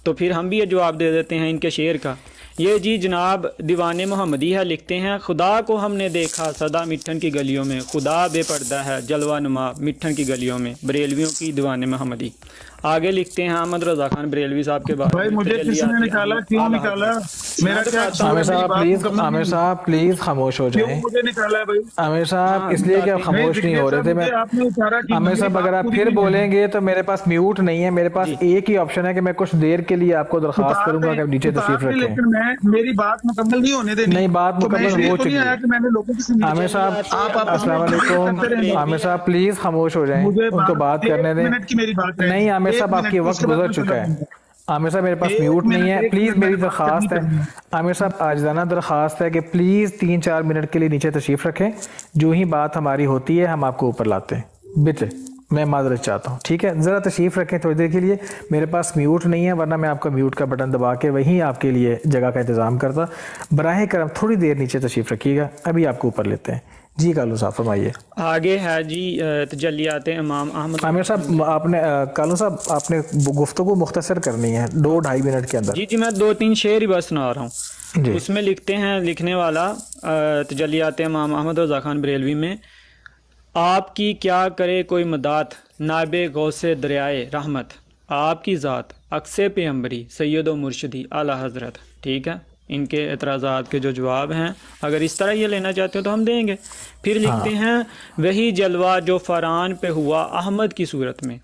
तो फिर हम भी ये जवाब दे देते हैं इनके शेर का। ये जी जनाब दीवान मोहम्मदी है लिखते हैं खुदा को हमने देखा सदा मिठन की गलियों में खुदा बेपर्दा है जलवा नुमा मिठन की गलियों में बरेलवियों की दीवान मोहम्मदी। आगे लिखते हैं अहमद रजा खान बरेलवी साहब के बारे भाई मुझे तजल्ली किसी ने निकाला क्यों निकाला? मेरा क्या आमिर साहब प्लीज़ आमिर साहब प्लीज़ खामोश हो जाएँ। मुझे निकाला है भाई? आमिर साहब हाँ, इसलिए कि आप खामोश नहीं हो रहे थे मैं आमिर साहब अगर आप फिर बोलेंगे तो मेरे पास म्यूट नहीं है मेरे पास एक ही ऑप्शन है कि मैं कुछ देर के लिए आपको दरखास्त करूँगा कि नीचे तशरीफ़ रखें। लेकिन मैं मेरी बात मुकम्मल नहीं होने देनी। नहीं बात तो मुकम्मल हो तो चुकी है। आमिर साहब अस्सलाम वालेकुम। आमिर साहब प्लीज़ खामोश हो जाए। उनको बात- करने दें। नहीं आमिर साहब आपकी वक्त गुजर चुका है। आमिर साहब मेरे पास म्यूट नहीं है। प्लीज़ मेरी दरखास्त है। आमिर साहब आजदाना दरखास्त है कि प्लीज़ तीन चार मिनट के लिए नीचे तशरीफ़ रखें। जो ही बात हमारी होती है हम आपको ऊपर लाते हैं। बिटे मैं माजरत चाहता हूँ ठीक है? ज़रा तशरीफ़ रखें थोड़ी देर के लिए। मेरे पास म्यूट नहीं है वरना मैं आपका म्यूट का बटन दबा के वहीं आपके लिए जगह का इंतज़ाम करता। बराह करम थोड़ी देर नीचे तशरीफ़ रखिएगा अभी आपको ऊपर लेते हैं। जी कालू साहब फरमाइए। आगे है जी तजल्लियात इमाम अहमद। आमिर साहब आपने कालू साहब आपने गुफ्तु मुख्तसर करनी है दो ढाई मिनट के अंदर। जी जी मैं दो तीन शेर ही बस सुना रहा हूँ। उसमें लिखते हैं लिखने वाला तजल्लियात इमाम अहमद रजा खान बरेलवी में आपकी क्या करे कोई मदात नाब गौसे दरियाए रहमत। आपकी ज़ात अक्से पेम्बरी सैयद मुर्शदी आला हज़रत। ठीक है? इनके एतराज़ात के जो जवाब हैं अगर इस तरह ये लेना चाहते हो तो हम देंगे। फिर लिखते हैं वही जलवा जो फरान पे हुआ अहमद की सूरत में।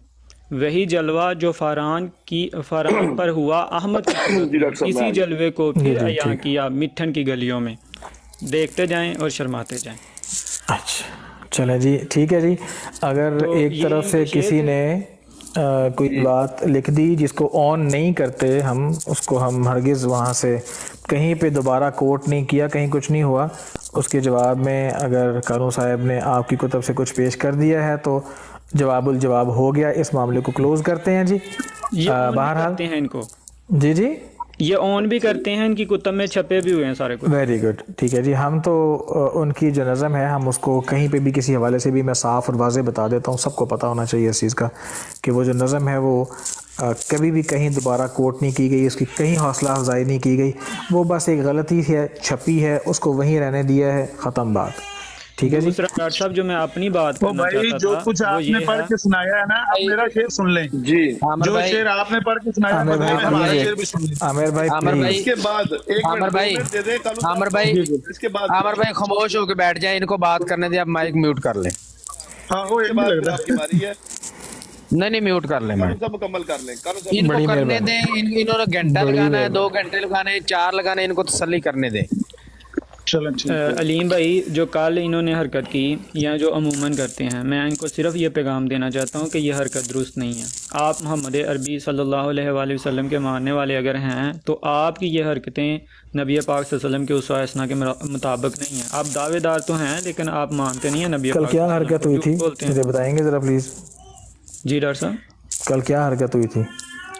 वही जलवा जो फरान की फरान पर हुआ अहमद इसी जलवे को फिर अयां किया मिठन की गलियों में। देखते जाएँ और शर्माते जाएँ। अच्छा चलें जी ठीक है जी। अगर तो एक तरफ़ से किसी ने कोई बात लिख दी जिसको ऑन नहीं करते हम उसको हम हरगिज़ वहाँ से कहीं पे दोबारा कोट नहीं किया कहीं कुछ नहीं हुआ। उसके जवाब में अगर कानू साहब ने आपकी कुतब से कुछ पेश कर दिया है तो जवाबुल जवाब हो गया। इस मामले को क्लोज करते हैं जी। बाहर हाल बहरहाल। हैं इनको। जी जी। ये ऑन भी करते हैं, इनकी कुतब में छपे भी हुए हैं सारे कुछ वेरी गुड ठीक है जी, हम तो उनकी जो नज़म है, हम उसको कहीं पे भी किसी हवाले से भी मैं साफ़ और वाजे बता देता हूँ, सबको पता होना चाहिए इस चीज़ का कि वो जो नज़म है वो कभी भी कहीं दोबारा कोट नहीं की गई, उसकी कहीं हौसला अफजाई नहीं की गई। वो बस एक गलती है, छपी है, उसको वहीं रहने दिया है, ख़त्म बात। ठीक है दूसरा डॉक्टर साहब जो मैं अपनी बात करना भाई चाहता जो था कुछ आपने पढ़ के सुनाया है ना आप मेरा शेर सुन लें। जी। जो शेर आपने पढ़ के सुनाया आमिर भाई हमारा शेर भी सुन लें आमिर भाई आमिर भाई इसके बाद एक आमिर भाई दे दे कालू आमिर भाई इसके बाद आमिर भाई खामोश होकर बैठ जाए इनको बात करने दे अब माइक म्यूट कर लें। हाँ वो एक रहा आपकी बारी है। नहीं नहीं म्यूट कर ले मैं। कालू मुकम्मल कर लें इनको करने। दे इन, इन्होंने घंटा लगाना है दो घंटे लगाने चार लगाने इनको तसल्ली करने दे। है अलीम भाई जो कल इन्होंने हरकत की या जो अमूमन करते हैं मैं इनको सिर्फ़ ये पैगाम देना चाहता हूँ कि यह हरकत दुरुस्त नहीं है। आप मोहम्मद अरबी सल्लल्लाहु अलैहि वसल्लम के मानने वाले अगर हैं तो आपकी ये हरकतें नबी पाक वसल्लम के उसना के मुताबिक नहीं है। आप दावेदार तो हैं लेकिन आप मानते नहीं हैं नबी कल क्या हरकत हुई थी? बोलते हैं। बताएँगे ज़रा प्लीज़ जी डॉक्टर साहब। कल क्या हरकत हुई थी?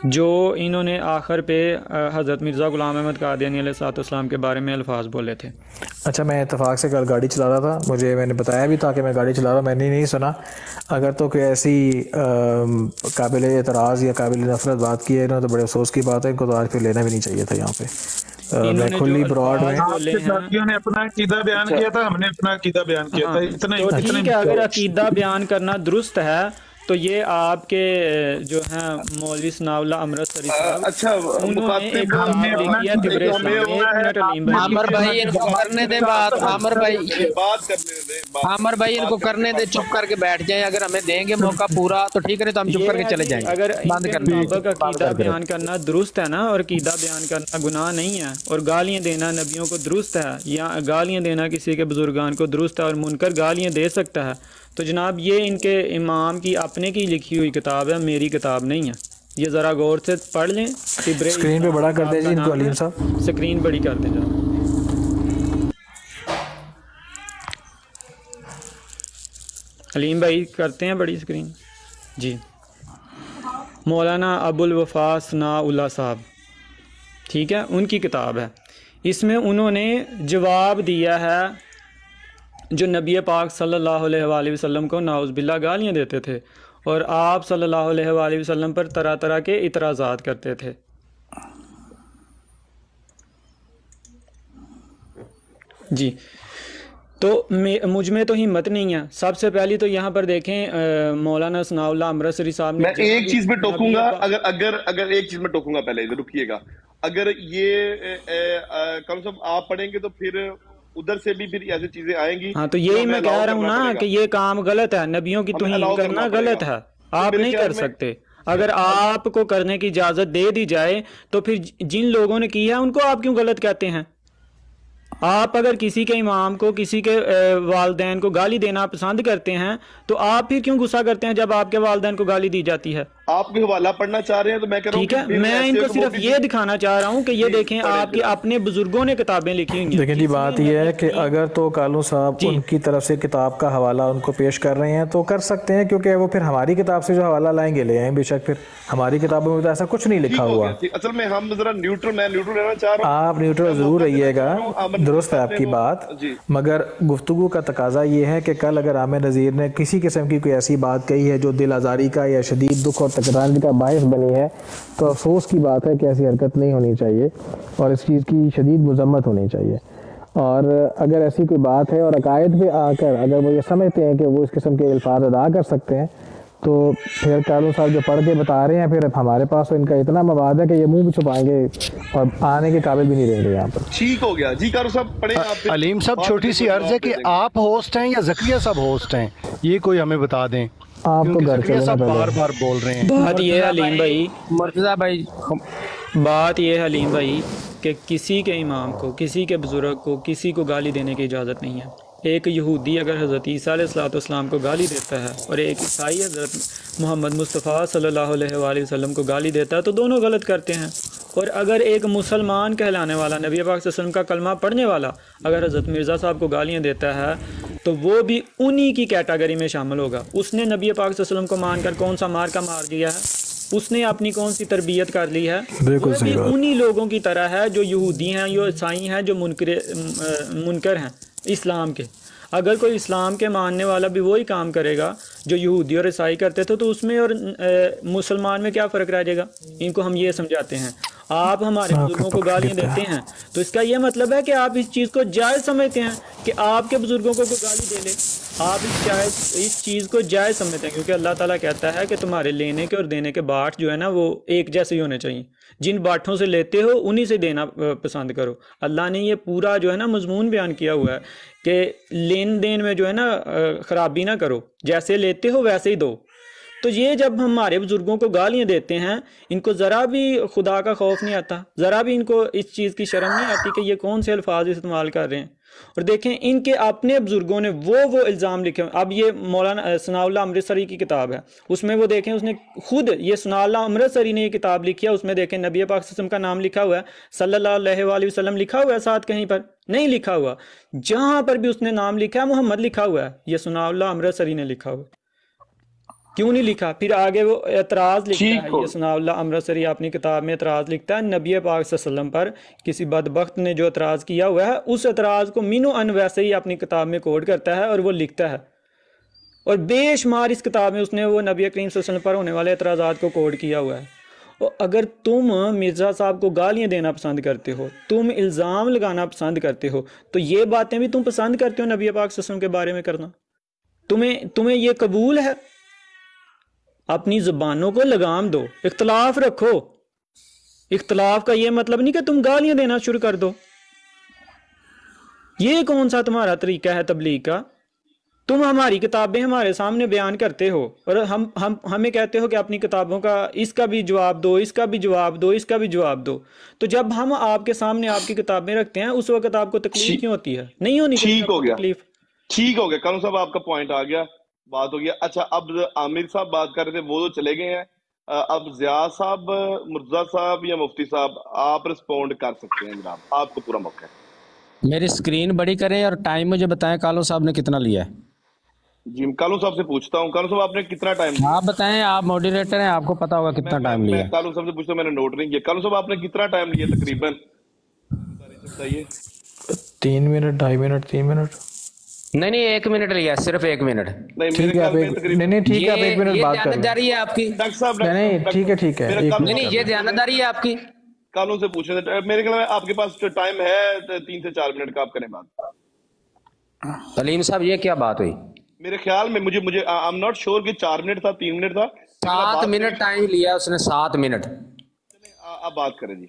जो इन्होंने आखिर पे हज़रत मिर्ज़ा गुलाम अहमद कादियानी अलैहिस्सलाम के बारे में अल्फाज बोले थे। अच्छा मैं इतफाक से कल गाड़ी चला रहा था। मुझे मैंने बताया भी था कि मैं गाड़ी चला रहा मैंने नहीं सुना। अगर तो कोई ऐसी काबिल एतराज़ या काबिल नफरत बात की है ना तो बड़े अफसोस की बात है इनको तो आज फिर लेना भी नहीं चाहिए था यहाँ पे। खुली ब्रॉड में ने अपना अकीदा बयान किया था हमने अपना अकीदा बयान किया था। हाँ, इतना तो अगर अकीदा बयान करना दुरुस्त है तो ये आपके जो है मौलवी सनाउल्ला अमृतसरी साहब अच्छा उन्होंने एक लिखी तिब्रे भाई आमिर भाई इनको करने दे बात आमिर भाई बात करने दे बात भाई इनको करने दे चुप करके बैठ जाए अगर हमें देंगे मौका पूरा तो ठीक है तो हम चुप करके चले कि जाएँगे। अगर बंद इनके कर दो मुताबिक अकीदा बयान करना दुरुस्त है ना और कीदा बयान करना गुनाह नहीं है और गालियाँ देना नबियों को दुरुस्त है या गालियाँ देना किसी के बुजुर्गान को दुरुस्त है और मुनकर गालियाँ दे सकता है तो जनाब ये इनके इमाम की अपने की लिखी हुई किताब है मेरी किताब नहीं है। ये ज़रा गौर से पढ़ लें। स्क्रीन पे बड़ा कर दे जी इनको अलीम साहब। स्क्रीन बड़ी कर दें अलीम भाई करते हैं बड़ी स्क्रीन। जी। मौलाना अबुल वफा सना उल्ला साहब। ठीक है उनकी किताब है। इसमें उन्होंने जवाब दिया है जो नबी पाक सल्लल्लाहु अलैहि वसल्लम को नाउज़बिल्ला गालियाँ देते थे और आप सल्लल्लाहु अलैहि वसल्लम पर तरह तरह के इतराज़ात करते थे। जी। तो मुझमें तो हिम्मत नहीं है। सबसे पहली तो यहाँ पर देखें मौलाना सनाउल्ला अमृतसरी साहब ने मैं एक चीज़ में टोकूँगा अगर अगर अगर एक चीज़ में टोकूँगा पहले इधर रुकिएगा। अगर ये कम से कम आप पढ़ेंगे तो फिर उधर से भी फिर ऐसी चीज़ें आएँगी हाँ तो यही मैं कह रहा हूँ ना कि ये काम गलत है नबियों की तुहीन करना गलत है। तो आप नहीं कर सकते। अगर आपको करने की इजाज़त दे दी जाए तो फिर जिन लोगों ने की है उनको आप क्यों गलत कहते हैं? आप अगर किसी के इमाम को किसी के वालदैन को गाली देना पसंद करते हैं तो आप फिर क्यों गुस्सा करते हैं जब आपके वालदेन को गाली दी जाती है? आप भी हवाला पढ़ना चाह रहे हैं तो मैं कह रहा हूँ ठीक है मैं इनको सिर्फ़ ये दिखाना चाह रहा हूँ कि ये देखें आपके अपने बुज़ुर्गों ने किताबें लिखी हुई हैं। लेकिन जी बात यह है कि अगर तो कालू साहब उनकी तरफ़ से किताब का हवाला उनको पेश कर रहे हैं तो कर सकते हैं क्योंकि वो फिर हमारी किताब से जो हवाला लाएँगे ले आएँ बेशक फिर। हमारी किताबों में तो ऐसा कुछ नहीं लिखा हुआ। असल में हम जरा न्यूट्रल मैं न्यूट्रल रहना चाह रहा हूँ। आप न्यूट्रल ज़रूर रहिएगा। दुरुस्त है आपकी बात। मगर गुफ्तगु का तकाजा ये है कि कल अगर आमिर नज़ीर ने किसी किस्म की कोई ऐसी बात कही है जो दिल आज़ारी का या शदीद दुख और तकरार का बायस बनी है तो अफसोस की बात है कि ऐसी हरकत नहीं होनी चाहिए और इस चीज़ की शदीद मजम्मत होनी चाहिए। और अगर ऐसी कोई बात है और अकायद पे आकर अगर वो ये समझते हैं कि वो इस किस्म के अल्फाज अदा कर सकते हैं तो फिर कालू साहब जो पढ़ के बता रहे हैं फिर हमारे पास तो इनका इतना मवाद है कि ये मुँह भी छुपाएँगे और आने के काबिल भी नहीं रहेंगे यहाँ पर। ठीक हो गया। जी कारू साहब पढ़े अलीम साहब छोटी सी अर्ज़ है कि आप होस्ट हैं या जक्रिया साहब होस्ट हैं? ये कोई हमें बता दें। आप तो घर पहले। बार बार बोल रहे हैं। बात ये है हलीम भाई मुर्तजा भाई बात ये है हलीम भाई कि किसी के इमाम को किसी के बुज़ुर्ग को किसी को गाली देने की इजाज़त नहीं है। एक यहूदी अगर हज़रत ईसा अलैहिस्सलाम को गाली देता है और एक ईसाई हज़रत मोहम्मद मुस्तफ़ा अलैहि वसल्लम को गाली देता है तो दोनों गलत करते हैं। और अगर एक मुसलमान कहलाने वाला नबी पाक वसल्लम का कलमा पढ़ने वाला अगर हज़रत मिर्ज़ा साहब को गालियाँ देता है तो वो भी उन्हीं की कैटागरी में शामिल होगा। उसने नबी पाक वसल्लम को मानकर कौन सा मार का मार दिया है? उसने अपनी कौन सी तरबियत कर ली है? बिल्कुल सही उन्हीं लोगों की तरह है जो यहूदी हैं जो ईसाई हैं जो मुनकर मुनकर हैं। इस्लाम के। अगर कोई इस्लाम के मानने वाला भी वही काम करेगा जो यहूदी और ईसाई करते थे तो उसमें और मुसलमान में क्या फ़र्क रह जाएगा? इनको हम ये समझाते हैं। आप हमारे बुज़ुर्गों को गालियाँ देते हैं। तो इसका यह मतलब है कि आप इस चीज़ को जायज़ समझते हैं कि आपके बुज़ुर्गों को कोई गाली दे ले। आप इस जायज़ इस चीज़ को जायज़ समझते हैं क्योंकि अल्लाह ताला कहता है कि तुम्हारे लेने के और देने के बाट जो है ना वो एक जैसे ही होने चाहिए। जिन बाठों से लेते हो, उन्हीं से देना पसंद करो। अल्लाह ने ये पूरा जो है ना, मजमून बयान किया हुआ है कि लेन देन में जो है ना खराबी ना करो। जैसे लेते हो, वैसे ही दो। तो ये जब हमारे बुज़ुर्गों को गालियाँ देते हैं, इनको ज़रा भी खुदा का खौफ नहीं आता? ज़रा भी इनको इस चीज़ की शर्म नहीं आती कि ये कौन से अल्फाज इस्तेमाल कर रहे हैं? और देखें, इनके अपने बुज़ुर्गों ने वो वो इल्ज़ाम लिखे। अब ये मौलाना सनाउल्ला अमृतसरी की किताब है। उसमें वो देखें, उसने खुद ये सनाउल्ला अमृतसरी ने ये किताब लिखी है। उसमें देखें, नबी पाक का नाम लिखा हुआ है। सल्लल्लाहु अलैहि वसल्लम लिखा हुआ है साथ कहीं पर? नहीं लिखा हुआ। जहाँ पर भी उसने नाम लिखा है, मोहम्मद लिखा हुआ है। ये सनाउल्ला अमृतसरी ने लिखा हुआ क्यों नहीं लिखा? फिर आगे वो एतराज़ लिखता है। अमृतसरी अपनी किताब में एतराज़ लिखता है। नबी पाक वसल्लम पर किसी बदबख्त ने जो एतराज़ किया हुआ है उस एतराज़ को मिनो अन वैसे ही अपनी किताब में कोड करता है और वो लिखता है। और बेशुमार इस किताब में उसने वो नबी करीम वसल्लम पर होने वाले एतराज़ात को कोड किया हुआ है। और अगर तुम मिर्ज़ा साहब को गालियाँ देना पसंद करते हो तुम इल्ज़ाम लगाना पसंद करते हो तो ये बातें भी तुम पसंद करते हो नबी पाक वसल्लम के बारे में करना। तुम्हें तुम्हें ये कबूल है? अपनी ज़ुबानों को लगाम दो इख्तलाफ रखो। इख्तलाफ का ये मतलब नहीं कि तुम गालियाँ देना शुरू कर दो। ये कौन सा तुम्हारा तरीका है तबलीग का? तुम हमारी किताबें हमारे सामने बयान करते हो और हम हम हमें कहते हो कि अपनी किताबों का इसका भी जवाब दो इसका भी जवाब दो इसका भी जवाब दो। तो जब हम आपके सामने आपकी किताबें रखते हैं उस वक्त आपको तकलीफ़ क्यों होती है? नहीं होनी ठीक हो गया। तकलीफ़। ठीक हो गया। कानू साहब आपका पॉइंट आ गया। बात हो गया अच्छा अब आमिर साहब बात कर रहे थे वो तो चले गए हैं। अब जिया साहब मुर्जा साहब या मुफ्ती साहब आप रिस्पोंड कर सकते हैं जनाब। आपको पूरा मौका है। मेरी स्क्रीन बड़ी करें और टाइम मुझे बताएँ कालो साहब ने कितना लिया है? जी कालू साहब से पूछता हूँ। कालू साहब आपने कितना टाइम आप बताएँ आप मॉडरेटर हैं आपको पता होगा कितना टाइम लिया मैं कालू साहब से पूछता हूँ, मैंने नोट नहीं किया। कालू साहब आपने कितना टाइम लिया तकरीबन? बताइए तीन मिनट ढाई मिनट तीन मिनट। नहीं नहीं एक मिनट लिया सिर्फ़ एक मिनट। नहीं ठीक है आप एक नहीं नहीं ठीक है आप एक मिनट बात कर दयानतदारी है। आपकी। नहीं नहीं ठीक है ठीक है नहीं नहीं ये दयानतदारी है आपकी। कानून से पूछे थे मेरे ख्याल में आपके पास जो टाइम है तो तीन से चार मिनट का आप करें बात। सलीम साहब ये क्या बात हुई? मेरे ख्याल में मुझे मुझे आई एम नॉट श्योर कि चार मिनट था तीन मिनट था। सात मिनट टाइम लिया उसने सात मिनट। आप बात करें जी।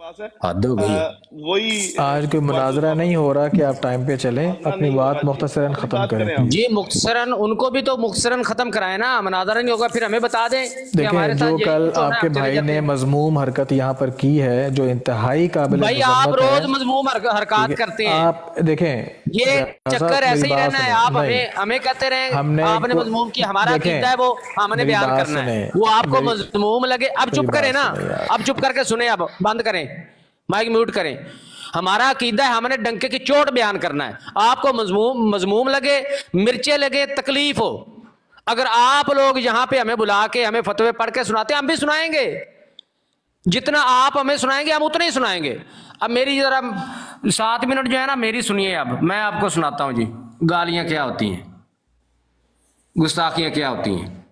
वही आज कोई मुनाजरा नहीं हो रहा कि आप टाइम पे चलें अपनी बात मुख्तसरन ख़त्म करें जी मुख्तसरन उनको भी तो मुख्तसरन खत्म कराए ना मुनाजरा नहीं होगा फिर हमें बता दें कि हमारे देखें साथ जो कल तो आपके भाई ने मजमूम हरकत यहाँ पर की है जो इंतहाई काबिल भाई आप रोज मजमूम हरकत करते हैं। आप देखें ये चक्कर ऐसे ही रहना है आप हमें हमें कहते रहे हमने आपने मजमूम की हमारा है वो हमने बयान करना है। वो आपको मजमूम लगे। अब चुप करें ना। अब चुप करके सुने अब बंद करें। माइक म्यूट करें। हमारा अकीदा है, हमने डंके की चोट बयान करना है। आपको मजमूम मजमूम लगे, मिर्चे लगे, तकलीफ़ हो। अगर आप लोग यहाँ पे हमें बुला के, हमें फतवे पढ़ के सुनाते हम भी सुनाएँगे। जितना आप हमें सुनाएँगे, हम उतना ही सुनाएँगे। अब मेरी जरा सात मिनट जो है ना, मेरी सुनिए अब। मैं आपको सुनाता हूँ जी। गालियाँ क्या होती हैं? गुस्ताखियाँ क्या होती हैं?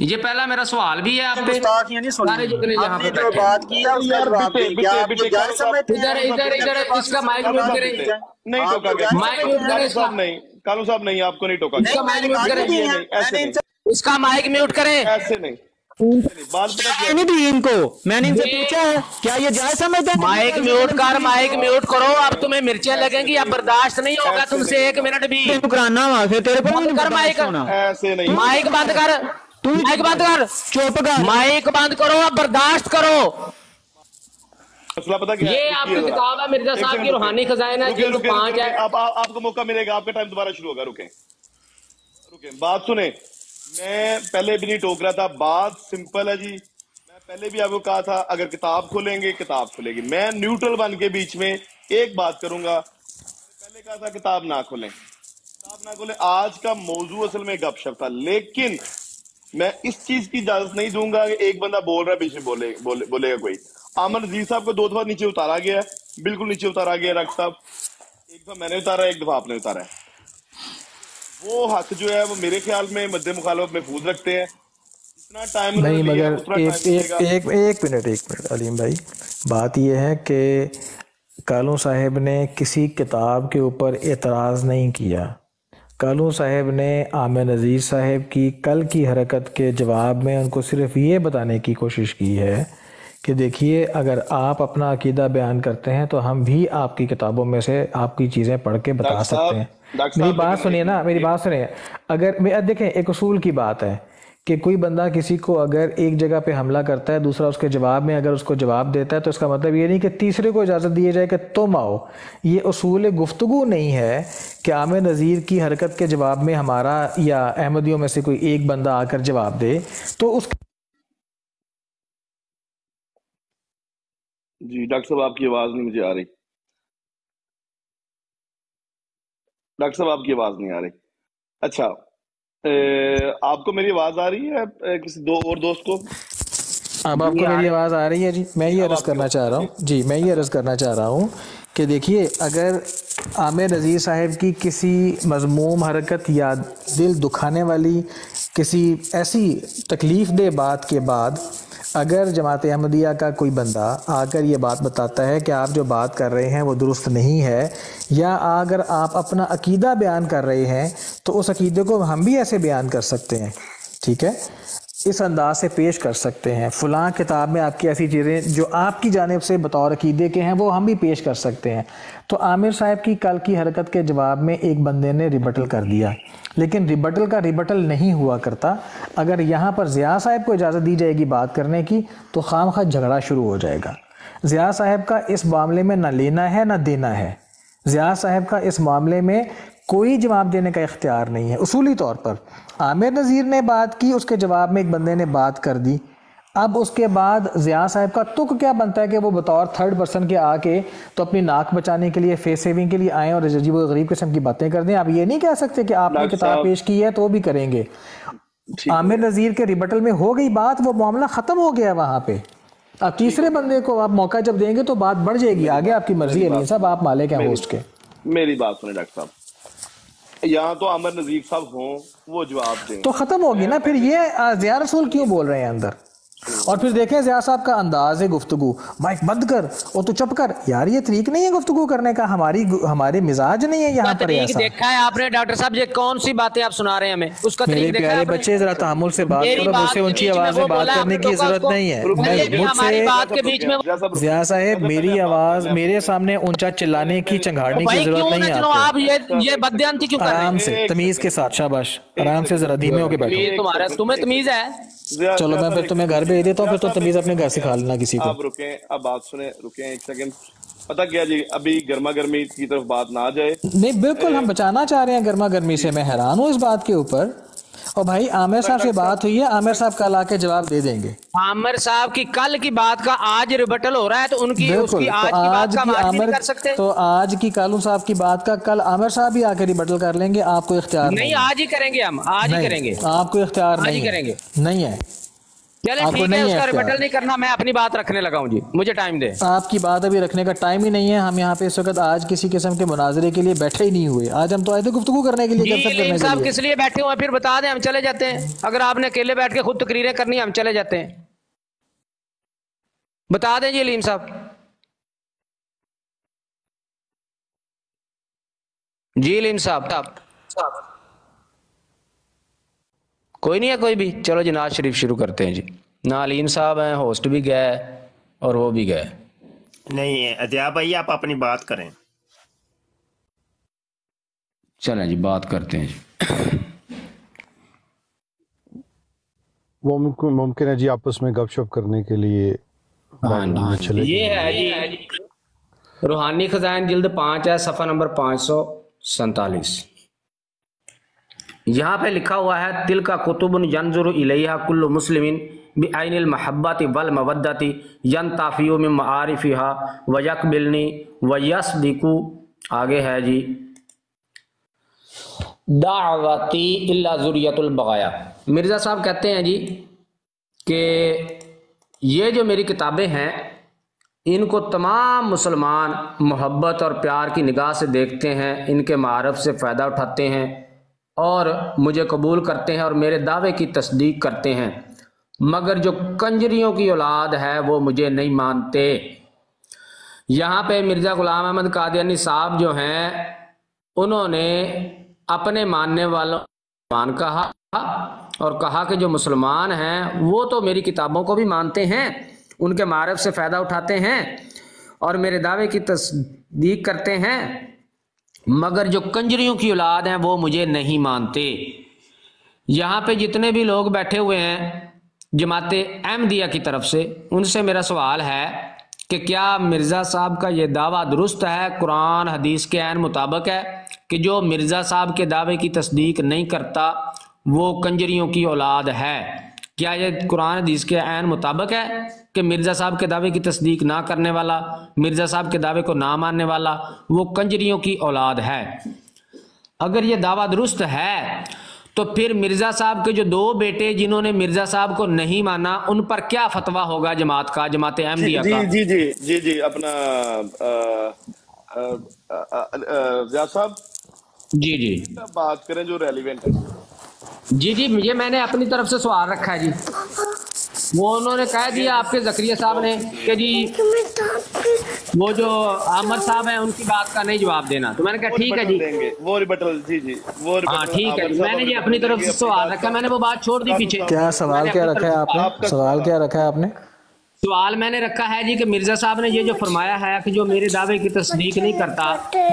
ये पहला मेरा सवाल भी है आप पे सारे जितने यहाँ पे आपने जो बात की हैं इधर इधर इधर इसका माइक म्यूट करें। नहीं टोका तो गया माइक म्यूट करें साहब नहीं कानू साहब नहीं आपको नहीं टोका। इसका माइक म्यूट करें। ऐसे नहीं। इसका माइक म्यूट करें। ऐसे नहीं। बात पता क्या? नहीं दी इनको मैंने इनसे पूछा है क्या ये जायज़ समझते हैं माइक म्यूट कर माइक म्यूट करो अब तुम्हें मिर्चें लगेंगी अब बर्दाश्त नहीं होगा तुमसे एक मिनट भी। वहाँ से तेरे को कर माइक। ऐसे नहीं। माइक बंद कर। माइक बंद कर। चुप कर। माइक बंद करो अब बर्दाश्त करो। मसला पता क्या ये आपकी किताब है मिर्ज़ा साहब की रूहानी खजाइन है रुकिए, जिल्द रुकिए, पाँच है। आप, आप, आपको मौका मिलेगा आपका टाइम दोबारा शुरू होगा रुके। रुके बात सुने। मैं पहले भी नहीं टोक रहा था बात सिंपल है जी। मैं पहले भी आपको कहा था अगर किताब खोलेंगे किताब खुलेगी। मैं न्यूट्रल बन के बीच में एक बात करूँगा। पहले कहा था किताब ना खोलें। किताब ना खोलें। आज का मौजू असल में गपशप था लेकिन मैं इस चीज़ की इजाज़त नहीं दूँगा कि एक बंदा बोल रहा है में बोले, बोले बोलेगा कोई। आमन नजीर साहब को दो दफ़ा नीचे उतारा गया है बिल्कुल नीचे उतारा गया डॉक्टर साहब। एक दफ़ा मैंने उतारा एक दफ़ा आपने उतारा है। वो हक जो है वो मेरे ख्याल में मद्दे मुखालफत महफूज रखते हैं। जितना टाइम नहीं मगर एक एक एक एक मिनट एक मिनट अलीम भाई। बात यह है कि कालू साहब ने किसी किताब के ऊपर एतराज़ नहीं किया। कालू साहब ने आमिर नज़ीर साहब की कल की हरकत के जवाब में उनको सिर्फ़ ये बताने की कोशिश की है कि देखिए अगर आप अपना अकीदा बयान करते हैं तो हम भी आपकी किताबों में से आपकी चीज़ें पढ़ के बता सकते हैं। मेरी बात सुनिए ना मेरी बात सुनिए। अगर मैं देखें एक असूल की बात है। कि कोई बंदा किसी को अगर एक जगह पे हमला करता है, दूसरा उसके जवाब में अगर उसको जवाब देता है तो इसका मतलब ये नहीं कि तीसरे को इजाज़त दी जाए कि तुम आओ। ये असूल गुफ्तगु नहीं है कि आमिर नज़ीर की हरकत के जवाब में हमारा या अहमदियों में से कोई एक बंदा आकर जवाब दे तो उस जी, डॉक्टर साहब, आपकी आवाज़ नहीं मुझे आ रही। डॉक्टर साहब, आपकी आवाज़ नहीं आ रही। अच्छा आपको मेरी आवाज़ आ रही है? किसी दो और दोस्त को? अब आपको मेरी आवाज़ आ रही है जी? मैं ये अर्ज़ करना चाह रहा हूँ। जी मैं ये अर्ज़ करना चाह रहा हूँ कि देखिए अगर आमिर नज़ीर साहब की किसी मजमूम हरकत या दिल दुखाने वाली किसी ऐसी तकलीफ़ दे बात के बाद अगर जमात अहमदिया का कोई बंदा आकर ये बात बताता है कि आप जो बात कर रहे हैं वो दुरुस्त नहीं है, या अगर आप अपना अकीदा बयान कर रहे हैं तो उस अकीदे को हम भी ऐसे बयान कर सकते हैं। ठीक है? इस अंदाज से पेश कर सकते हैं। फ़लाँ किताब में आपकी ऐसी चीज़ें जो आपकी जानब से बतौर अकीदे के हैं, वो हम भी पेश कर सकते हैं। तो आमिर साहब की कल की हरकत के जवाब में एक बंदे ने रिबटल कर दिया। लेकिन रिबटल का रिबटल नहीं हुआ करता। अगर यहाँ पर ज़िया साहब को इजाज़त दी जाएगी बात करने की तो खाम खा झगड़ा शुरू हो जाएगा। ज़िया साहब का इस मामले में ना लेना है, ना देना है। ज़िया साहब का इस मामले में कोई जवाब देने का इख्तियार नहीं है। उसूली तौर पर आमिर नज़ीर ने बात की उसके जवाब में एक बंदे ने बात कर दी। अब उसके बाद ज़िया साहब का तुक क्या बनता है कि वो बतौर थर्ड पर्सन के आके तो अपनी नाक बचाने के लिए फेस सेविंग के लिए आए और अजीब गरीब किस्म की बातें कर दें। आप ये नहीं कह सकते कि आपने किताब पेश की है तो वो भी करेंगे। आमिर नज़ीर के रिबटल में हो गई बात वो मामला ख़त्म हो गया वहाँ पे। अब तीसरे बंदे को आप मौका जब देंगे तो बात बढ़ जाएगी आगे आपकी मर्ज़ी है। साहब आप मालिक हैं होस्ट के। मेरी बात सुने डॉक्टर साहब। यहाँ तो अमर नजीर साहब हों वो जवाब दें। तो खत्म होगी ना फिर ये जिया रसूल क्यों बोल रहे हैं अंदर? और फिर देखें जिया साहब का अंदाज है गुफ्तगु। माइक बंद कर और तू चुप कर। यार ये तरीक नहीं है गुफ्तगु करने का? हमारी हमारे मिजाज नहीं है यहाँ पर ऐसा। देखा है आपने डॉक्टर साहब ये कौन सी बातें आप सुना रहे हैं हमें? उसका मेरे देखा प्यारे बच्चे जरा तहमुल से बात करो मुझसे ऊँची आवाज़ में बात करने की ज़रूरत नहीं है। जिया साहेब मेरी आवाज़ मेरे सामने ऊँचा चिल्लाने की चंगाड़ने की ज़रूरत नहीं है आप ये ये बदयांती क्यों आराम से तमीज के साथ शाबाश। आराम से जरा धीमे होके बैठो। तुम्हारा तुम्हें तमीज है। चलो मैं फिर तुम्हें घर भेज देता हूँ फिर तो तमीज अपने घर से खा लेना किसी को। आप रुके अब बात सुने रुके एक सेकंड पता क्या जी अभी गर्मा गर्मी की तरफ़ बात ना जाए। नहीं बिल्कुल हम बचाना चाह रहे हैं गर्मा गर्मी से मैं हैरान हूँ इस बात के ऊपर। और भाई आमिर साहब से बात हुई है आमिर साहब कल आके जवाब दे देंगे। आमिर साहब की कल की बात का आज रिबटल हो रहा है तो उनकी बिल्कुल उसकी तो आज की बात आज का आज आमिर नहीं कर सकते तो आज की कालू साहब की बात का कल आमिर साहब भी आके रिबटल कर लेंगे आपको इख्तियार नहीं नहीं आज ही करेंगे हम आज ही करेंगे। आपको इख्तियार नहीं करेंगे। नहीं है। चले ठीक है नहीं है उसका रिबटल नहीं करना मैं अपनी बात रखने लगा हूँ जी। मुझे टाइम दे। आपकी बात अभी रखने का टाइम ही नहीं है। हम यहाँ पे इस वक्त आज किसी किस्म के मुनाजरे के लिए बैठे ही नहीं हुए। आज हम तो आए थे गुफ्तगू करने के लिए साहब किस लिए। बैठे हुए फिर बता दें हम चले जाते हैं। अगर आपने अकेले बैठ के खुद तकरीरें करनी हम चले जाते हैं। बता दें जी लीम साहब। जी लीम साहब साहब। कोई नहीं है कोई भी। चलो जी नाज शरीफ शुरू करते हैं जी। ना अलीम साहब हैं होस्ट भी गए और वो भी गए। नहीं अध्याप भाई आप अपनी बात करें। चलें जी बात करते हैं जी। वो मुमकिन मुमकिन है जी आपस में गपशप करने के लिए हाँ चले। ये है जी रूहानी खजान जिल्द पाँच है सफ़ा नंबर पाँच सौ सैतालीस। यहाँ पे लिखा हुआ है तिल का कुतुबन यंजुर इलैहा कुल्लु मुस्लिमिन बिआइनिल महब्बति वल मवद्दति यन ताफियो में मारिफिहा व यकबिलनी व यस्दिकु आगे है जी। दावती इल्ला जुरियतुल बगाया। मिर्ज़ा साहब कहते हैं जी कि ये जो मेरी किताबें हैं, इनको तमाम मुसलमान मोहब्बत और प्यार की निगाह से देखते हैं, इनके मारफ से फ़ायदा उठाते हैं। और मुझे कबूल करते हैं और मेरे दावे की तस्दीक करते हैं। मगर जो कंजरियों की औलाद है, वो मुझे नहीं मानते। यहाँ पे मिर्ज़ा गुलाम अहमद कादियानी साहब जो हैं, उन्होंने अपने मानने वालों मान कहा और कहा कि जो मुसलमान हैं, वो तो मेरी किताबों को भी मानते हैं, उनके मारफ से फ़ायदा उठाते हैं और मेरे दावे की तस्दीक करते हैं। मगर जो कंजरियों की औलाद हैं, वो मुझे नहीं मानते। यहाँ पे जितने भी लोग बैठे हुए हैं, जमात अहमदिया की तरफ़ से, उनसे मेरा सवाल है कि क्या मिर्ज़ा साहब का ये दावा दुरुस्त है? कुरान, हदीस के ऐन मुताबिक है कि जो मिर्ज़ा साहब के दावे की तस्दीक नहीं करता, वो कंजरियों की औलाद है। क्या ये कुरान, हदीस के ऐन मुताबिक है? कि मिर्ज़ा साहब के दावे की तस्दीक ना करने वाला मिर्ज़ा साहब के दावे को ना मानने वाला वो कंजरियों की औलाद है। अगर ये दावा दुरुस्त है तो फिर मिर्ज़ा साहब के जो दो बेटे जिन्होंने मिर्ज़ा साहब को नहीं माना उन पर क्या फतवा होगा जमात का जमात जी अहमदिया जी का? जी जी जी जी अपना साहब? जी जी। बात करें जो रेलिवेंट है। जी जी ये मैंने अपनी तरफ़ से सवाल रखा है जी। वो उन्होंने कह दिया आपके जकरिया साहब ने कि जी वो जो आमर साहब हैं उनकी बात का नहीं जवाब देना। तो मैंने कहा ठीक है जी। वो रिबटल जी जी वो हाँ ठीक है मैंने जी अपनी अपनी तरफ़ से सवाल रखा मैंने वो बात छोड़ दी पीछे। क्या सवाल क्या रखा है आपने? सवाल क्या रखा है आपने? सवाल मैंने रखा है जी कि मिर्ज़ा साहब ने ये जो फरमाया है कि जो मेरे दावे की तस्दीक नहीं करता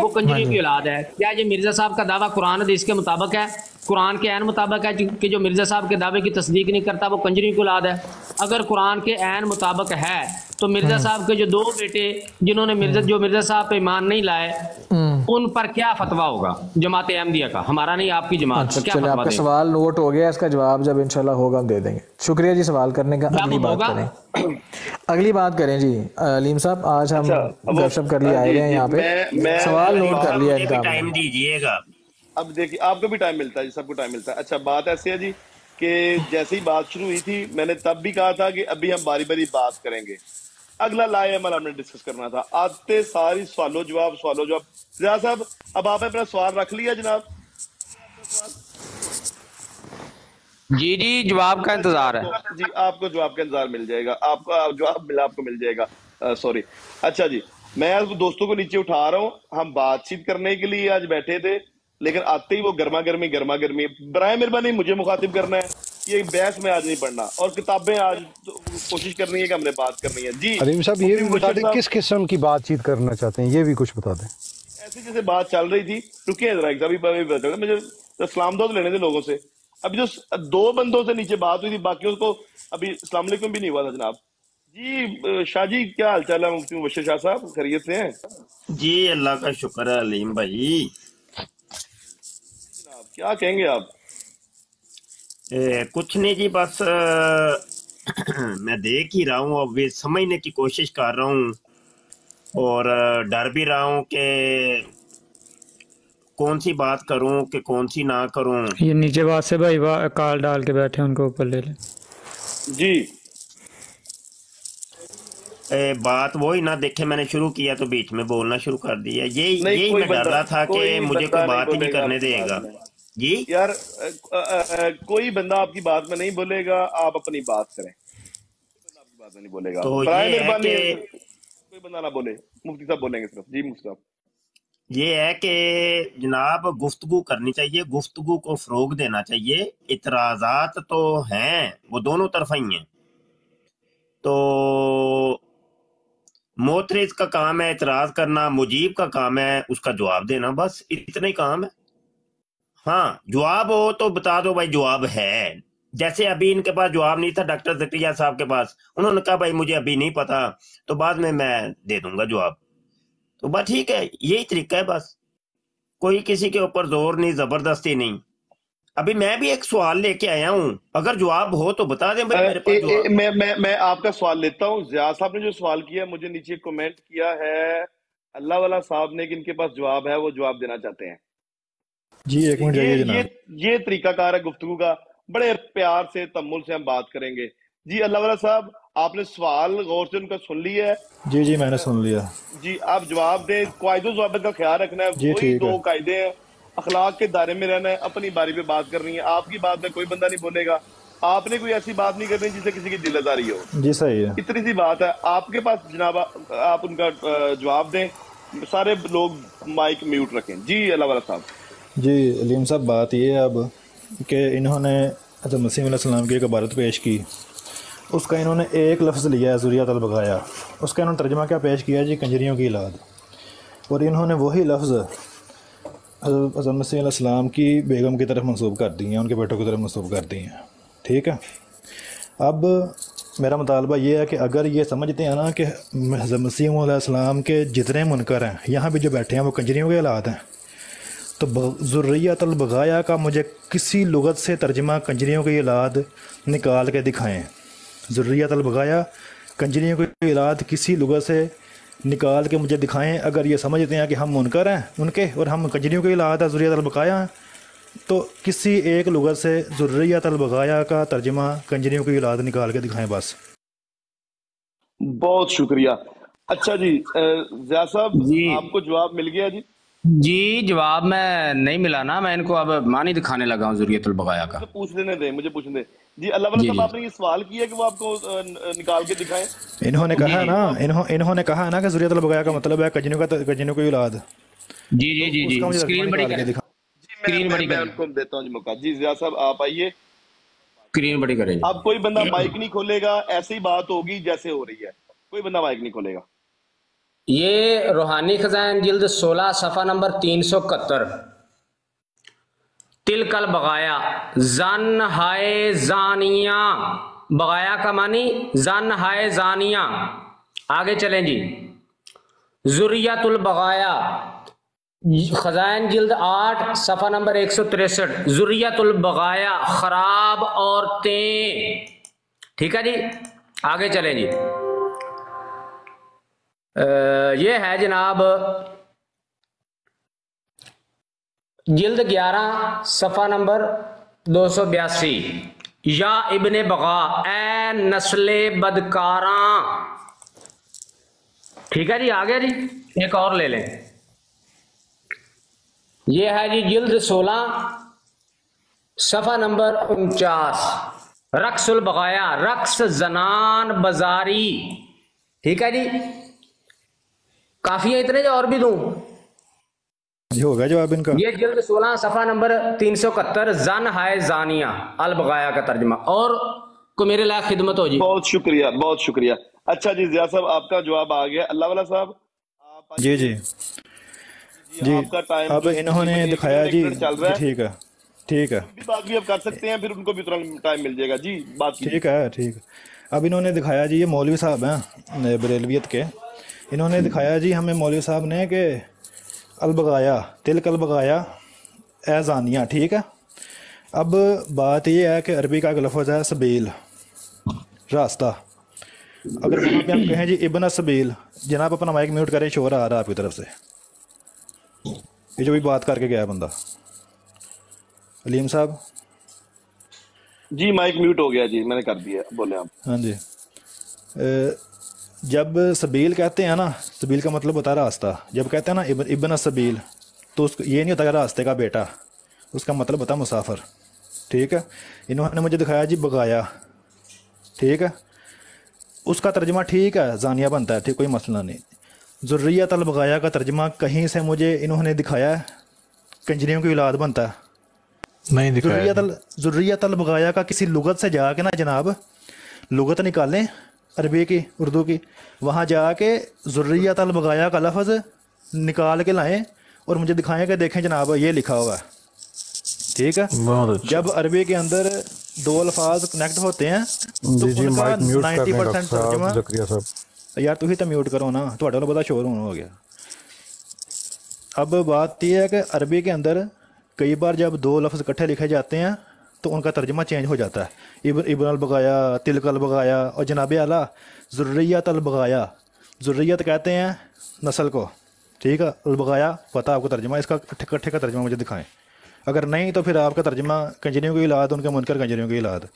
वो कंजरी की औलाद है। क्या ये मिर्ज़ा साहब का दावा कुरान हदीस के मुताबिक है कुरान के ऐन मुताबिक है कि जो मिर्ज़ा साहब के दावे की तस्दीक नहीं करता वो कंजरी की औलाद है। अगर कुरान के ऐन मुताबिक है तो मिर्ज़ा साहब के जो दो बेटे जिन्होंने मिर्ज़ा जो मिर्ज़ा साहब पे ईमान नहीं लाए उन पर क्या फतवा होगा जमात अहमदिया का? हमारा नहीं आपकी जमात अच्छा का क्या फतवा आपका सवाल नोट हो गया इसका जवाब जब इंशाल्लाह होगा हम दे देंगे। शुक्रिया जी सवाल करने का अगली बात करें। अगली बात करें जी अलीम साहब आज हम अब गपशप कर लिए आए जी, हैं यहाँ पे। सवाल नोट कर लिया इनका टाइम दीजिएगा। अब देखिए आपको भी टाइम मिलता है जी सबको टाइम मिलता है। अच्छा बात ऐसी है जी कि जैसे ही बात शुरू हुई थी मैंने तब भी कहा था कि अभी हम बारी बारी बात करेंगे। अगला लाए अमल हमने डिस्कस करना था। आते सारी सवालों जवाब सवालों जवाब। जिया साहब अब आपने अपना सवाल रख लिया जनाब? जी जी जवाब का इंतज़ार है। जी आपको जवाब का इंतज़ार मिल जाएगा। आपको आप- जवाब मिला आपको मिल जाएगा। सॉरी अच्छा जी मैं आज दोस्तों को नीचे उठा रहा हूँ। हम बातचीत करने के लिए आज बैठे थे लेकिन आते ही वो गर्मा गर्मी गर्मा गर्मी। बराए मेहरबानी मुझे मुखातिब करना है। ये बहस में आज नहीं पढ़ना। और किताबें आज तो कोशिश करनी है कि हमने बात करनी है। जी। अलीम साहब ये भी बता दें किस किस्म की बातचीत करना चाहते हैं? ये भी कुछ बता दें। ऐसे जैसे बात चल रही थी रुकिए जरा मुझे सलाम दो लेने थे लोगों से। अभी जो दो बंदों से नीचे बात हुई थी बाकी उसको अभी सलाम भी नहीं हुआ था जनाब। जी शाह जी क्या हाल चाल है मुफ्ती मुबशर शाह साहब? खैरियत से हैं? जी अल्लाह का शुक्र है अलीम भाई। जनाब क्या कहेंगे आप? ए, कुछ नहीं जी बस मैं देख ही रहा हूँ अब ये समझने की कोशिश कर रहा हूँ और डर भी रहा हूँ कि कौन सी बात करूँ कि कौन सी ना करूँ। ये नीचे बात से भाई वा- कॉल डाल के बैठे उनको ऊपर ले लें। जी। ए, बात वही ना देखे मैंने शुरू किया तो बीच में बोलना शुरू कर दिया। यही यही मैं डर रहा था कि मुझे कोई बात ही नहीं करने देगा। जी? यार अ, अ, अ, कोई बंदा आपकी बात में नहीं बोलेगा आप अपनी बात करें। आपकी बात में नहीं बोलेगा। तो ये है कि कोई बंदा ना बोले। मुफ्ती साहब बोलेंगे सिर्फ़। जी मुफ्ती साहब। ये है कि जनाब गुफ्तगु करनी चाहिए। गुफ्तगु को फरोग देना चाहिए। इतराजात तो हैं। वो दोनों तरफा ही हैं। तो मोतरेज का काम है इतराज करना। मुजीब का काम है उसका जवाब देना। बस इतना ही काम है। हाँ जवाब हो तो बता दो भाई जवाब है। जैसे अभी इनके पास जवाब नहीं था डॉक्टर जक्रिया साहब के पास। उन्होंने कहा भाई मुझे अभी नहीं पता। तो बाद में मैं दे दूँगा जवाब। तो बस ठीक है यही तरीका है बस। कोई किसी के ऊपर ज़ोर नहीं ज़बरदस्ती नहीं। अभी मैं भी एक सवाल लेके आया हूँ। अगर जवाब हो तो बता दें भाई मेरे ए, पास ए, जवाब। मैं मैं मैं आपका सवाल लेता हूँ। जिया साहब ने जो सवाल किया मुझे नीचे कमेंट किया है। अल्लाह वाला साहब ने कि इनके पास जवाब है वो जवाब देना चाहते हैं। जी एक मिनट ये ये ये तरीकाकार है गुफ्तगू का। बड़े प्यार से तमुल से हम बात करेंगे। जी अल्लाह वाला साहब आपने सवाल गौर से उनका सुन लिया है? जी जी मैंने सुन लिया। जी आप जवाब दें। कायदो जवाब का ख्याल रखना है। वही दो। कायदे हैं। अखलाक के दायरे में रहना है अपनी बारी पे बात करनी है। आपकी बात में कोई बंदा नहीं बोलेगा। आपने कोई ऐसी बात नहीं करनी जिससे किसी की दिलदारी हो। जी सही है। इतनी सी बात है। आपके पास जनाब आप उनका जवाब दें। सारे लोग माइक म्यूट रखें। जी अल्लाह वाला साहब। जी, अलीम साहब, बात ये अब कि इन्होंने हज़रत मसीह सलाम की एक इबारत पेश की। उसका इन्होंने एक लफ्ज़ लिया है, ज़ुरिया तलबगाया उसका इन्होंने तर्जमा क्या पेश किया जी? कंजरियों की औलाद और इन्होंने वही लफ्ज़ मसीह सलाम की बेगम की तरफ़ मंसूब कर दी हैं, उनके बेटों की तरफ़ मंसूब कर दी हैं। ठीक है? अब मेरा मुतालबा ये है कि अगर ये समझते हैं ना कि हज़रत मसीह सलाम के जितने मुनकर हैं, यहाँ भी जो बैठे हैं, वो कंजरियों के औलाद हैं। तो ज़ुर्रियतलबगाया का मुझे किसी लुगत से तर्जमा कंजरियों की औलाद निकाल के दिखाएँ। ज़ुर्रियतलबगाया कंजरियों की औलाद किसी लुगत से निकाल के मुझे दिखाएँ। अगर ये समझते हैं कि हम मुनकर हैं उनके और हम कंजरियों की औलाद है ज़ुर्रियतलबगाया हैं तो किसी एक लुगत से ज़ुर्रियतलबगाया का तर्जमा कंजरियों की औलाद निकाल के दिखाएँ बस। बहुत शुक्रिया। अच्छा जी जया साहब जी। आपको जवाब मिल गया जी? जी जवाब मैं नहीं मिला ना मैं इनको अब मानी दिखाने लगा हूँ जुरियतुल बगाया का। पूछ लेने दें मुझे पूछने दें। जी अल्लाह वाला जी, साहब जी। आपने ये सवाल किया कि वो आपको निकाल के दिखाएँ? इन्होंने कहा है ना इन्हों, इन्होंने कहा ना कि ज़ुर्रियतलबगाया का मतलब है कंजरियों का कंजरियों की औलाद। जी जी जी जी। स्क्रीन बड़ी निकाल करें। दिखा। स्क्रीन बड़ी मैं करें। उनको देता हूँ जी मौका। जी जिया साहब आप आइए। स्क्रीन बड़ी करें। अब कोई बंदा माइक नहीं खोलेगा ऐसी बात होगी जैसे हो रही है। कोई बंदा माइक नहीं खोलेगा। ये रूहानी खजान जिल्द 16 सफ़ा नंबर तीन सौ इकहत्तर। तिलकल बगाया, जन हाय जानिया। बगाया का मानी, जन हाय जानिया। आगे चलें जी। जुरियतुल बगाया, खजान जिल्द आठ, सफ़ा नंबर एक सौ तिरसठ। जुरियतुल बगाया, खराब औरतें। ठीक है जी? आगे चलें जी। ये है जनाब जिल्द 11 सफ़ा नंबर दो सौ बयासी। या इब्ने बगा, ए नस्ले बदकारा। ठीक है जी, आ गया जी। एक और ले लें। ये है जी जिल्द सोलह, सफ़ा नंबर उनचास। रक्सुल बगाया, रक्स जनान बाजारी। ठीक है जी। काफ़ी है इतने जो और भी दूँ। जी हो गया जवाब इनका। ये जिल्द सोलह सफ़ा नंबर तीन सौ इकहत्तर जन हाय जानिया अल बगाया का तर्जमा। और को मेरे लायक खिदमत हो जी। बहुत शुक्रिया बहुत शुक्रिया। अच्छा जी जिया साहब आपका जवाब आ गया। अल्लाह वाला साहब जी जी। जी आपका टाइम अब इन्होंने दिखाया जी चल रहा है। ठीक है ठीक है। भी बात भी अब कर सकते हैं फिर उनको भी उतना टाइम मिल जाएगा। जी बात ठीक है ठीक। है अब इन्होंने दिखाया जी ये मौलवी साहब हैं बरेलवियत के। इन्होंने दिखाया जी हमें मौलवी साहब ने कि अलबगाया तिलक अलबगाया एजानिया ठीक है? अब बात ये है कि अरबी का एक लफ्ज़ है सबील रास्ता। अगर वहाँ पे हम कहें जी इबन सबील जनाब अपना माइक म्यूट करें शोर आ रहा है आपकी तरफ़ से। ये जो भी बात करके गया बंदा। अलीम साहब? जी माइक म्यूट हो गया जी मैंने कर दिया बोले आप। हाँ जी। जब सबील कहते हैं ना सबील का मतलब होता है रास्ता। जब कहते हैं ना इबन इबन सबील तो उसको ये नहीं होता कि रास्ते का बेटा उसका मतलब होता है मुसाफर। ठीक है? इन्होंने मुझे दिखाया जी बगाया। ठीक है? उसका तर्जमा ठीक है जानिया बनता है ठीक कोई मसला नहीं। ज़ुर्रियत अल बगाया का तर्जमा कहीं से मुझे इन्होंने दिखाया है? कंजरियों की औलाद बनता है। नहीं दिखाया ज़ुर्रियत अल बगाया का किसी लुगत से जाके ना जनाब लुगत निकालें अरबी की उर्दू की। वहाँ जा के ज़ुर्रियात का लफ्ज़ निकाल के लाएँ और मुझे दिखाएँ कि देखें जनाब ये लिखा होगा ठीक है? जब अरबी के अंदर दो अल्फाज कनेक्ट होते हैं तो परसेंट यार तुम तो म्यूट करो ना तो वालों बड़ा शोर हो गया। अब बात यह है कि अरबी के अंदर कई बार जब दो लफ्ज़ इकट्ठे लिखे जाते हैं तो उनका तर्जमा चेंज हो जाता है। इब इबन अलबाया तिलक अलबाया और जनाब आला ज़ुर्रियत अलबाया ज़ुर्रियत कहते हैं नस्ल को। ठीक है? अलबाया पता आपको तर्जमा? इसका इकट्ठे का तर्जमा मुझे दिखाएँ। अगर नहीं तो फिर आपका तर्जमा कंजरियों की लाद उनके मुनकर कंजरियों की इलाद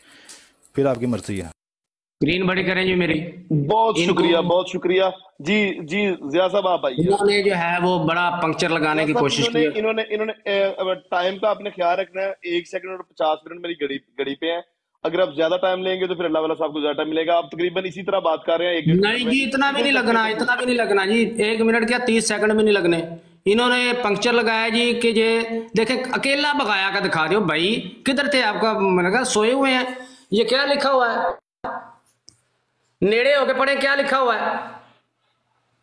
फिर आपकी मर्ज़ी है। स्क्रीन बड़ी करें जी मेरी। बहुत शुक्रिया बहुत शुक्रिया। जी जी जिया साहब आप आइए। इन्होंने जो है वो बड़ा पंक्चर लगाने की कोशिश की। इन्होंने इन्होंने टाइम का आपने ख्याल रखना है। एक सेकंड और पचास मिनट मेरी घड़ी घड़ी पे है। अगर आप ज़्यादा टाइम लेंगे तो फिर अल्लाह वाला साहब को ज़्यादा टाइम मिलेगा। आप तकरीबन इसी तरह बात कर रहे हैं एक नहीं जी इतना भी नहीं लगना इतना भी नहीं लगना जी। एक मिनट क्या तीस सेकंड भी नहीं लगने। इन्होंने पंक्चर लगाया जी कि ये देखे अकेला बगाया का दिखा दो भाई। किधर थे आपका? मैंने कहा सोए हुए हैं। ये क्या लिखा हुआ है? नेड़े होके पढ़े, क्या लिखा हुआ है?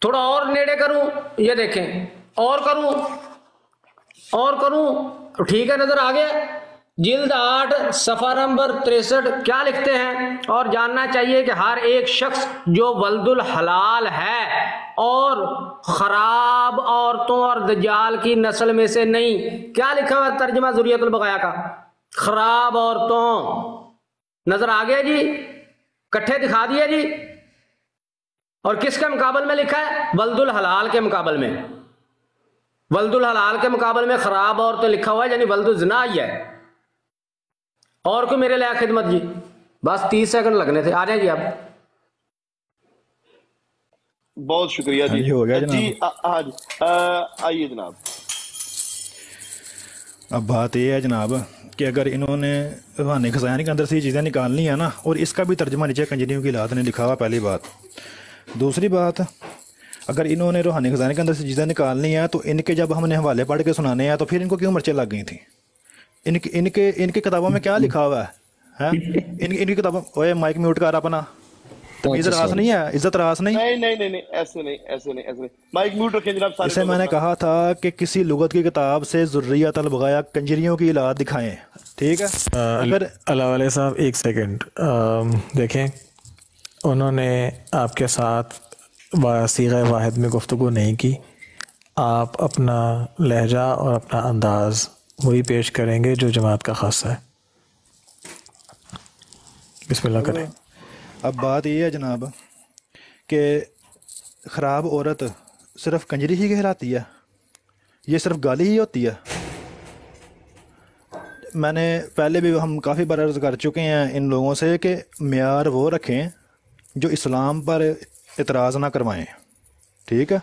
थोड़ा और नेड़े करूँ, ये देखें। और करूँ और करूँ ठीक है, नज़र आ गया जिल्द आठ, सफ़ा नंबर तिरसठ, क्या लिखते हैं? और जानना चाहिए कि हर एक शख्स जो वल्दुल हलाल है, और खराब औरतों और दजाल की नस्ल में से नहीं, क्या लिखा हुआ तर्जमा जुरियतुल बगाया का? खराब औरतों। नज़र आ गया जी। इकट्ठे दिखा दिया जी। और किसके मुकाबल में लिखा है? वल्दुल हलाल के मुकाबल में। वल्दुल हलाल के मुकाबले में खराब और तो लिखा हुआ है यानी वल्दुल जना ही है। और कोई मेरे लिए खिदमत जी? बस तीस सेकंड लगने थे। आ जाए जी आप। बहुत शुक्रिया हाँ जी जी, हो गया जी हाँ जी। आ, आइए जनाब। अब बात यह है जनाब कि अगर इन्होंने रूहानी खजाने के अंदर से ये चीज़ें निकालनी है ना, और इसका भी तर्जमा नीचे कंजरियों की लात ने लिखा हुआ पहली बात। दूसरी बात, अगर इन्होंने रूहानी खजाने के अंदर से चीज़ें निकालनी है तो इनके जब हमने हवाले पढ़ के सुनाने हैं तो फिर इनको क्यों मर्चें लग गई थी? इनके इनके, इनकी किताबों में क्या लिखा हुआ है? हैं? इन, इनकी किताबों, ओए, माइक म्यूट कर अपना। इज़्ज़त रास नहीं है? इज़्ज़त रास नहीं? नहीं नहीं नहीं नहीं ऐसे नहीं ऐसे नहीं ऐसे नहीं। माइक म्यूट रखें जनाब सारे इसे मैंने कहा था कि किसी लुगत की किताब से ज़ुर्रियत अलबगाया कंजरियों की इलाद दिखाएँ। ठीक है? अगर अल्लाह साहब एक सेकंड देखें उन्होंने आपके साथ सीग वाहिद में गुफ्तु नहीं की। आप अपना लहजा और अपना अंदाज वही पेश करेंगे जो जमात का खासा है। बिस्मिल्लाह करें। अब बात यह है जनाब, कि ख़राब औरत सिर्फ़ कंजरी ही कहलाती है, ये सिर्फ़ गाली ही होती है। मैंने पहले भी हम काफ़ी बार अर्ज़ कर चुके हैं इन लोगों से कि मैार वो रखें जो इस्लाम पर इतराज़ ना करवाएँ, ठीक है?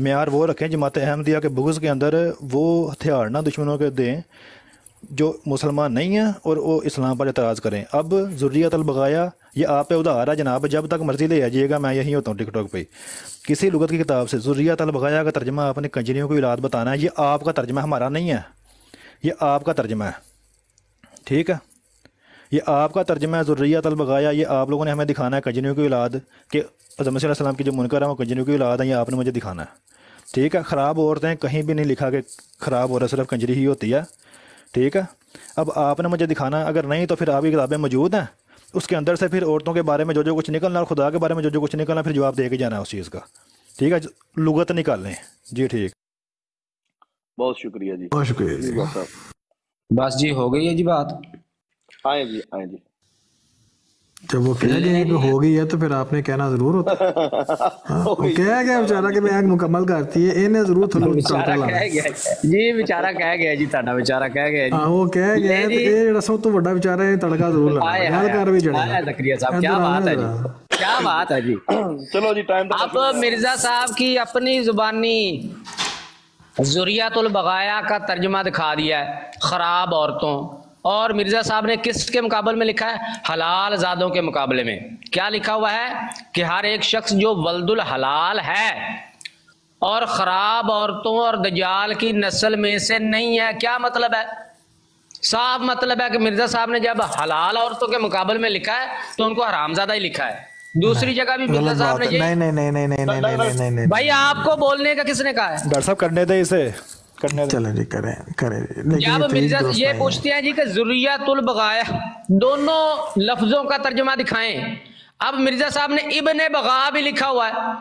मैार वो रखें जमात अहमदिया के बुग्ज़ के अंदर वो हथियार ना दुश्मनों के दें जो मुसलमान नहीं हैं और वो इस्लाम पर एतराज़ करें। अब ज़ुर्रियत ये आप पे उधार है जनाब, जब तक मर्ज़ी ले आइएगा, मैं यहीं होता हूँ टिकटॉक पे। किसी लुगत की किताब से ज़ुर्रियत बगाया का तर्जमा आपने कंजरियों को इलाद बताना है, ये आपका तर्जमा हमारा नहीं है। ये आपका तर्जमा है। ठीक है? ये आपका तर्जमा है ज़ुर्रियत बगाया, ये आप लोगों ने हमें दिखाना है कंजरियों की औलाद कि अजम की जो मुनकर है, वो कंजरियों की औलाद है, ये आपने मुझे दिखाना है। ठीक है? ख़राब औरतें कहीं भी नहीं लिखा कि ख़राब औरत सिर्फ़ कंजरी ही होती है। ठीक है? अब आपने मुझे दिखाना अगर नहीं तो फिर आपकी किताबें मौजूद हैं। उसके अंदर से फिर औरतों के बारे में जो जो कुछ निकलना और खुदा के बारे में जो जो कुछ निकलना फिर जवाब दे के जाना है उस चीज़ का। ठीक है? लुगत निकाल लें जी ठीक। बहुत शुक्रिया जी। बहुत शुक्रिया जी। बस जी हो गई है जी बात? आए जी आए जी। जब वो कह गए कि हो गई है तो फिर आपने कहना जरूर होता हाँ, वो कह गया बेचारा कि मैं मुकम्मल करती है इन्हें जरूर थोड़ा ਵਿਚਾਰਾ ਕਹਿ ਗਿਆ ਜੀ ਵਿਚਾਰਾ ਕਹਿ ਗਿਆ ਜੀ ਤੁਹਾਡਾ ਵਿਚਾਰਾ ਕਹਿ ਗਿਆ ਜੀ ਹਾਂ ਉਹ ਕਹਿ ਗਿਆ ਤੇ ਇਹ ਜਿਹੜਾ ਸਭ ਤੋਂ ਵੱਡਾ ਵਿਚਾਰਾ ਹੈ ਤੜਕਾ ਜ਼ਰੂਰ ਲਾਣਾ ਗੱਲ ਕਰ ਵੀ ਜੜੇ आया जकरिया साहब क्या बात है जी क्या बात है जी चलो जी टाइम अब मिर्जा साहब की अपनी जुबानी जुरियातुल बगाया का तर्जुमा दिखा दिया है खराब औरतों और मिर्ज़ा साहब ने किसके मुकाबले में लिखा है हलाल जादों के मुकाबले में क्या लिखा हुआ है कि हर एक शख्स जो वल्दुल हलाल है और खराब औरतों और दजाल की नस्ल में से नहीं है क्या मतलब है साफ़ मतलब है कि मिर्ज़ा साहब ने जब हलाल औरतों के मुकाबले में लिखा है तो उनको हराम ज़्यादा ही लिखा है दूसरी जगह भी मिर्ज़ा साहब ने नहीं नहीं नहीं नहीं नहीं नहीं नहीं भाई आपको बोलने का किसने कहा है डॉक्टर साहब करने थे इसे करने चले जी करें करें। लेकिन ये है। पूछते हैं जी कि जुर्रियतुल बगाया दोनों लफ्जों का तर्जुमा दिखाएँ। अब मिर्ज़ा साहब ने इब्ने बगा भी लिखा हुआ है।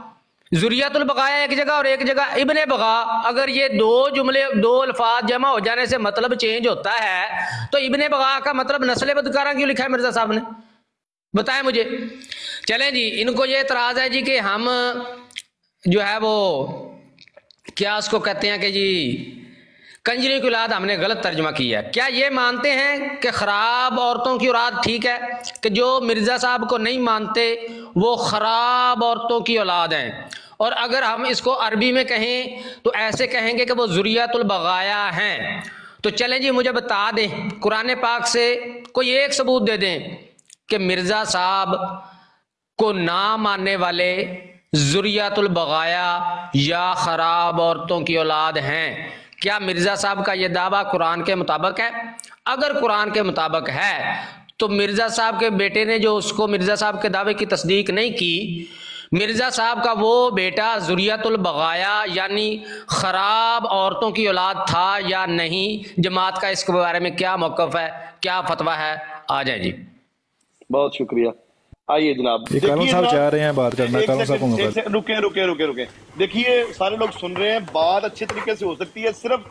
जुरियातुल बगाया एक जगह और एक जगह इब्ने बगा अगर ये दो जुमले दो अल्फाज जमा हो जाने से मतलब चेंज होता है तो इबन बगा का मतलब नस्ल बदकारा क्यों लिखा है मिर्ज़ा साहब ने? बताएँ मुझे। चलें जी इनको ये एतराज़ है जी कि हम जो है वो क्या उसको कहते हैं कि जी, कंजरी की औलाद हमने गलत तर्जमा किया क्या ये मानते हैं कि खराब औरतों की औलाद ठीक है, कि जो मिर्ज़ा साहब को नहीं मानते, वो खराब औरतों की औलाद हैं? और अगर हम इसको अरबी में कहें तो ऐसे कहेंगे कि वो जुरियातुल बगाया हैं। तो चलें जी, मुझे बता दें, कुरान पाक से कोई एक सबूत दे दें कि मिर्ज़ा साहब को ना मानने वाले जुरियातुल बगाया, या खराब औरतों की औलाद हैं। क्या मिर्ज़ा साहब का यह दावा कुरान के मुताबिक है? अगर कुरान के मुताबिक है तो मिर्ज़ा साहब के बेटे ने जो उसको मिर्ज़ा साहब के दावे की तस्दीक नहीं की, मिर्ज़ा साहब का वो बेटा जुरियातुल बगाया, यानी खराब औरतों की औलाद था या नहीं? जमात का इसके बारे में क्या मौकफ है, क्या फतवा है? आ जाए जी। बहुत शुक्रिया। आइए जनाब। साहब चाह रहे हैं बात करना कानून साहब रुके रुके रुके रुके देखिए सारे लोग सुन रहे हैं बात अच्छे तरीके से हो सकती है सिर्फ़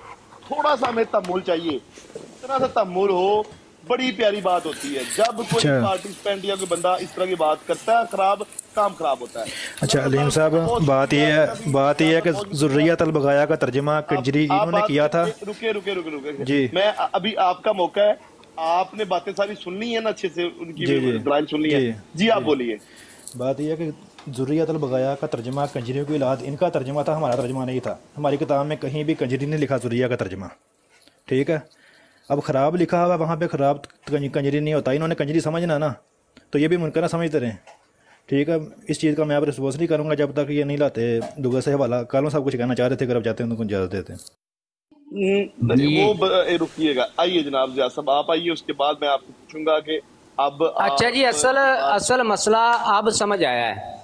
थोड़ा सा हमें तमुल चाहिए। इतना सा तमुल हो बड़ी प्यारी बात होती है। जब कोई अच्छा। पार्टिसिपेंट या कोई बंदा इस तरह की बात करता है खराब काम खराब होता है। अच्छा अलीम साहब बात यह है बात यह है कि जुर्रियत बगाया का तर्जमा कंजरी इन्होंने किया था। रुके रुके रुके रुके जी। मैं अभी आपका मौका है आपने बातें सारी सुननी है ना अच्छे से? उनकी जी। दलाइल सुननी है। जी। जी आप बोलिए। बात यह है कि जुर्रियत बगाया का तर्जमा कंजरियों की औलाद इनका तर्जमा था हमारा तर्जमा नहीं था। हमारी किताब में कहीं भी कंजरी नहीं लिखा जुर्रिया का तर्जमा। ठीक है? अब ख़राब लिखा हुआ वहाँ पे ख़राब कंजरी नहीं होता। इन्होंने कंजरी समझना ना तो ये भी मुनकर समझते रहें। ठीक है? इस चीज़ का मैं आप रिस्पॉन्स नहीं करूँगा जब तक ये नहीं लाते दुगा से हवाला। कालों साहब कुछ कहना चाह रहे थे अगर आप चाहते हैं तो कुछ इजाज़त देते हैं। वो रुकिएगा। आइए जनाब जिया साहब आप आइए उसके बाद मैं आपको पूछूँगा कि अब अच्छा जी असल असल मसला अब समझ आया है।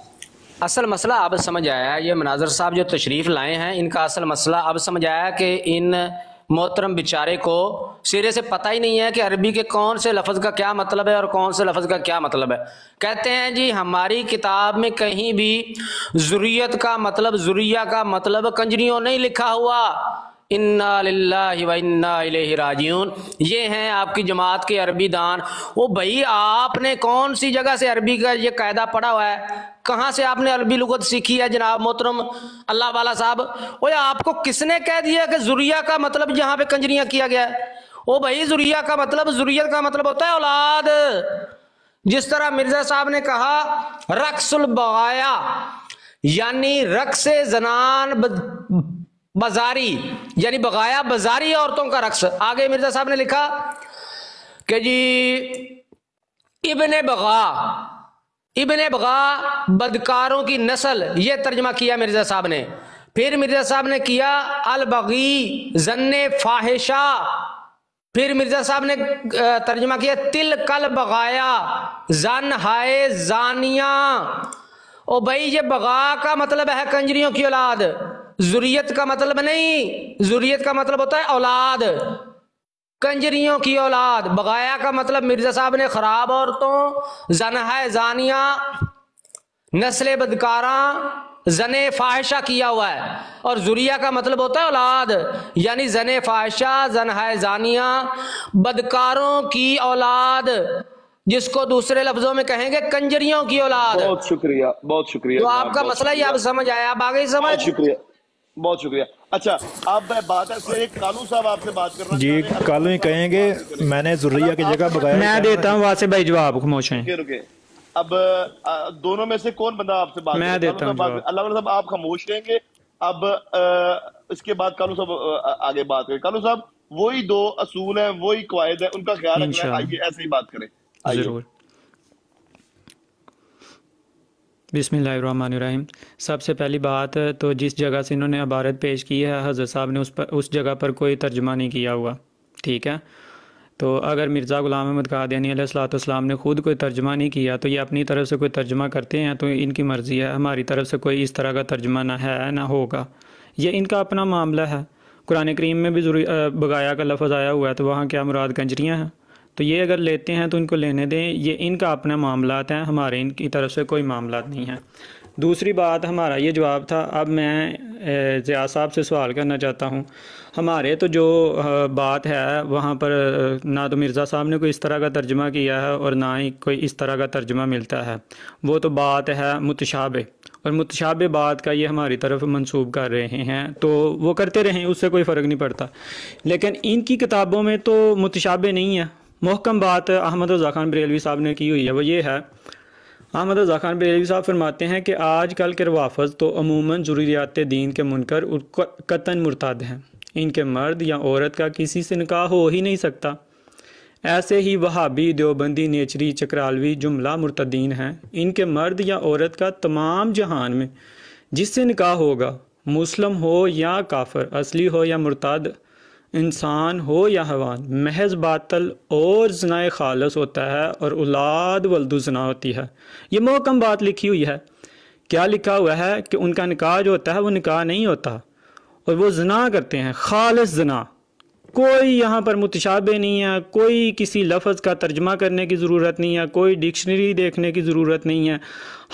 असल मसला अब समझ आया है। ये मनाजर साहब जो तशरीफ़ लाए हैं इनका असल मसला अब समझ आया कि इन मोहतरम बेचारे को सिरे से पता ही नहीं है कि अरबी के कौन से लफ्ज़ का क्या मतलब है और कौन से लफ्ज़ का क्या मतलब है। कहते हैं जी हमारी किताब में कहीं भी जुरियत का मतलब जुरिया का मतलब कंजरियों नहीं लिखा हुआ। इन्ना व ये हैं आपकी जमात के अरबी दान। ओ भाई, आपने कौन सी जगह से अरबी का ये कायदा पढ़ा हुआ है? कहाँ से आपने अरबी लुगत सीखी है, जनाब मोहतरम? अल्लाह वाला साहब ओए आपको किसने कह दिया कि जुरिया का मतलब यहाँ पे कंजरियाँ किया गया है? ओ भाई, जुरिया का मतलब जुरियत का मतलब होता है औलाद। जिस तरह मिर्ज़ा साहब ने कहा, रक्सुल बगाया, यानी रक्स जनान बाजारी, यानी बगाया बाजारी औरतों का रक्स। आगे मिर्ज़ा साहब ने लिखा कि जी, इब्ने बगा इब्ने बगा बदकारों की नस्ल, ये तर्जमा किया मिर्ज़ा साहब ने। फिर मिर्ज़ा साहब ने किया अल बगी जन्ने फाहिशा। फिर मिर्ज़ा साहब ने तर्जमा किया तिल कल बगाया, जन हाय जानिया। ओ भाई, ये बगा का मतलब है कंजरियों की औलाद। जुरियत का मतलब नहीं। जुरियत का मतलब होता है औलाद। कंजरियों की औलाद। बगाया का मतलब मिर्ज़ा साहब ने खराब औरतों जन है जानिया नस्ल बदकारा जने फाहिशा किया हुआ है। और जुरिया का मतलब होता है औलाद। यानी जने फाहिशा जन है जानिया बदकारों की औलाद। जिसको दूसरे लफ्जों में कहेंगे कंजरियों की औलाद। बहुत शुक्रिया बहुत शुक्रिया तो आपका मसला ही आप समझ आया आप आगे समझ। शुक्रिया। बहुत शुक्रिया। अच्छा अब बात है फिर एक कालू साहब आपसे बात करना जी कल ही कहेंगे मैंने जुर्रिया की जगह बगाया मैं देता हूँ वासे भाई जवाब खामोश हैं। रुके अब दोनों में से कौन बंदा आपसे बात मैं देता हूँ अल्लाह साहब आप खामोश रहेंगे। अब इसके बाद कालू साहब आगे बात करें। कालू साहब वही दो असूल हैं वही कवायद है उनका ख्याल रखना आइए ऐसे ही बात करें। आइए। ज़रूर। बिस्मिल्लाहिर्रहमानिर्रहीम। सबसे पहली बात तो जिस जगह से इन्होंने अबारत पेश की है, हज़रत साहब ने उस पर, उस जगह पर कोई तर्जमा नहीं किया हुआ। ठीक है? तो अगर मिर्ज़ा ग़ुलाम अहमद कादियानी अलैहिस्सलाम ने ख़ुद कोई तर्जमा नहीं किया तो ये अपनी तरफ़ से कोई तर्जमा करते हैं तो इनकी मर्ज़ी है। हमारी तरफ़ से कोई इस तरह का तर्जमा ना है, ना होगा। ये इनका अपना मामला है। कुरान करीम में भी बगाया का लफ्ज़ आया हुआ है तो वहाँ क्या मुराद कंजरियाँ हैं? तो ये अगर लेते हैं तो इनको लेने दें। ये इनका अपना मामला है, हमारे इनकी तरफ़ से कोई मामला नहीं है। दूसरी बात, हमारा ये जवाब था, अब मैं ज़िया साहब से सवाल करना चाहता हूँ। हमारे तो जो बात है, वहाँ पर ना तो मिर्ज़ा साहब ने कोई इस तरह का तर्जमा किया है और ना ही कोई इस तरह का तर्जमा मिलता है। वो तो बात है मुतशाबे, और मुतशाबे बात का ये हमारी तरफ़ मंसूब कर रहे हैं। तो वो करते रहें, उससे कोई फ़र्क नहीं पड़ता। लेकिन इनकी किताबों में तो मुतशाबे नहीं है। महकम बात अहमद रज़ा खान बरेलवी साहब ने की हुई है, वो ये है। अहमद रज़ा खान बरेलवी साहब फरमाते हैं कि आज कल के रवाफ़ तो अमूमन ज़रूरियात दीन के मुनकर कतन मुर्ताद हैं। इनके मर्द या औरत का किसी से निकाह हो ही नहीं सकता। ऐसे ही वहाबी, देवबंदी, नेचरी, चक्रालवी, जुमला मुर्तदीन हैं। इनके मर्द या औरत का तमाम जहान में जिससे निकाह होगा, मुस्लिम हो या काफर, असली हो या मुर्ताद इंसान हो या हवान, महज बातल और जनाए खालस होता है और औलाद वल्दु जना होती है। ये मोहकम बात लिखी हुई है। क्या लिखा हुआ है कि उनका निकाह जो होता है, वो निकाह नहीं होता? और वो जना करते हैं, खालस जना। कोई यहाँ पर मुतशाबे नहीं है, कोई किसी लफ्ज़ का तर्जमा करने की ज़रूरत नहीं है, कोई डिक्शनरी देखने की ज़रूरत नहीं है।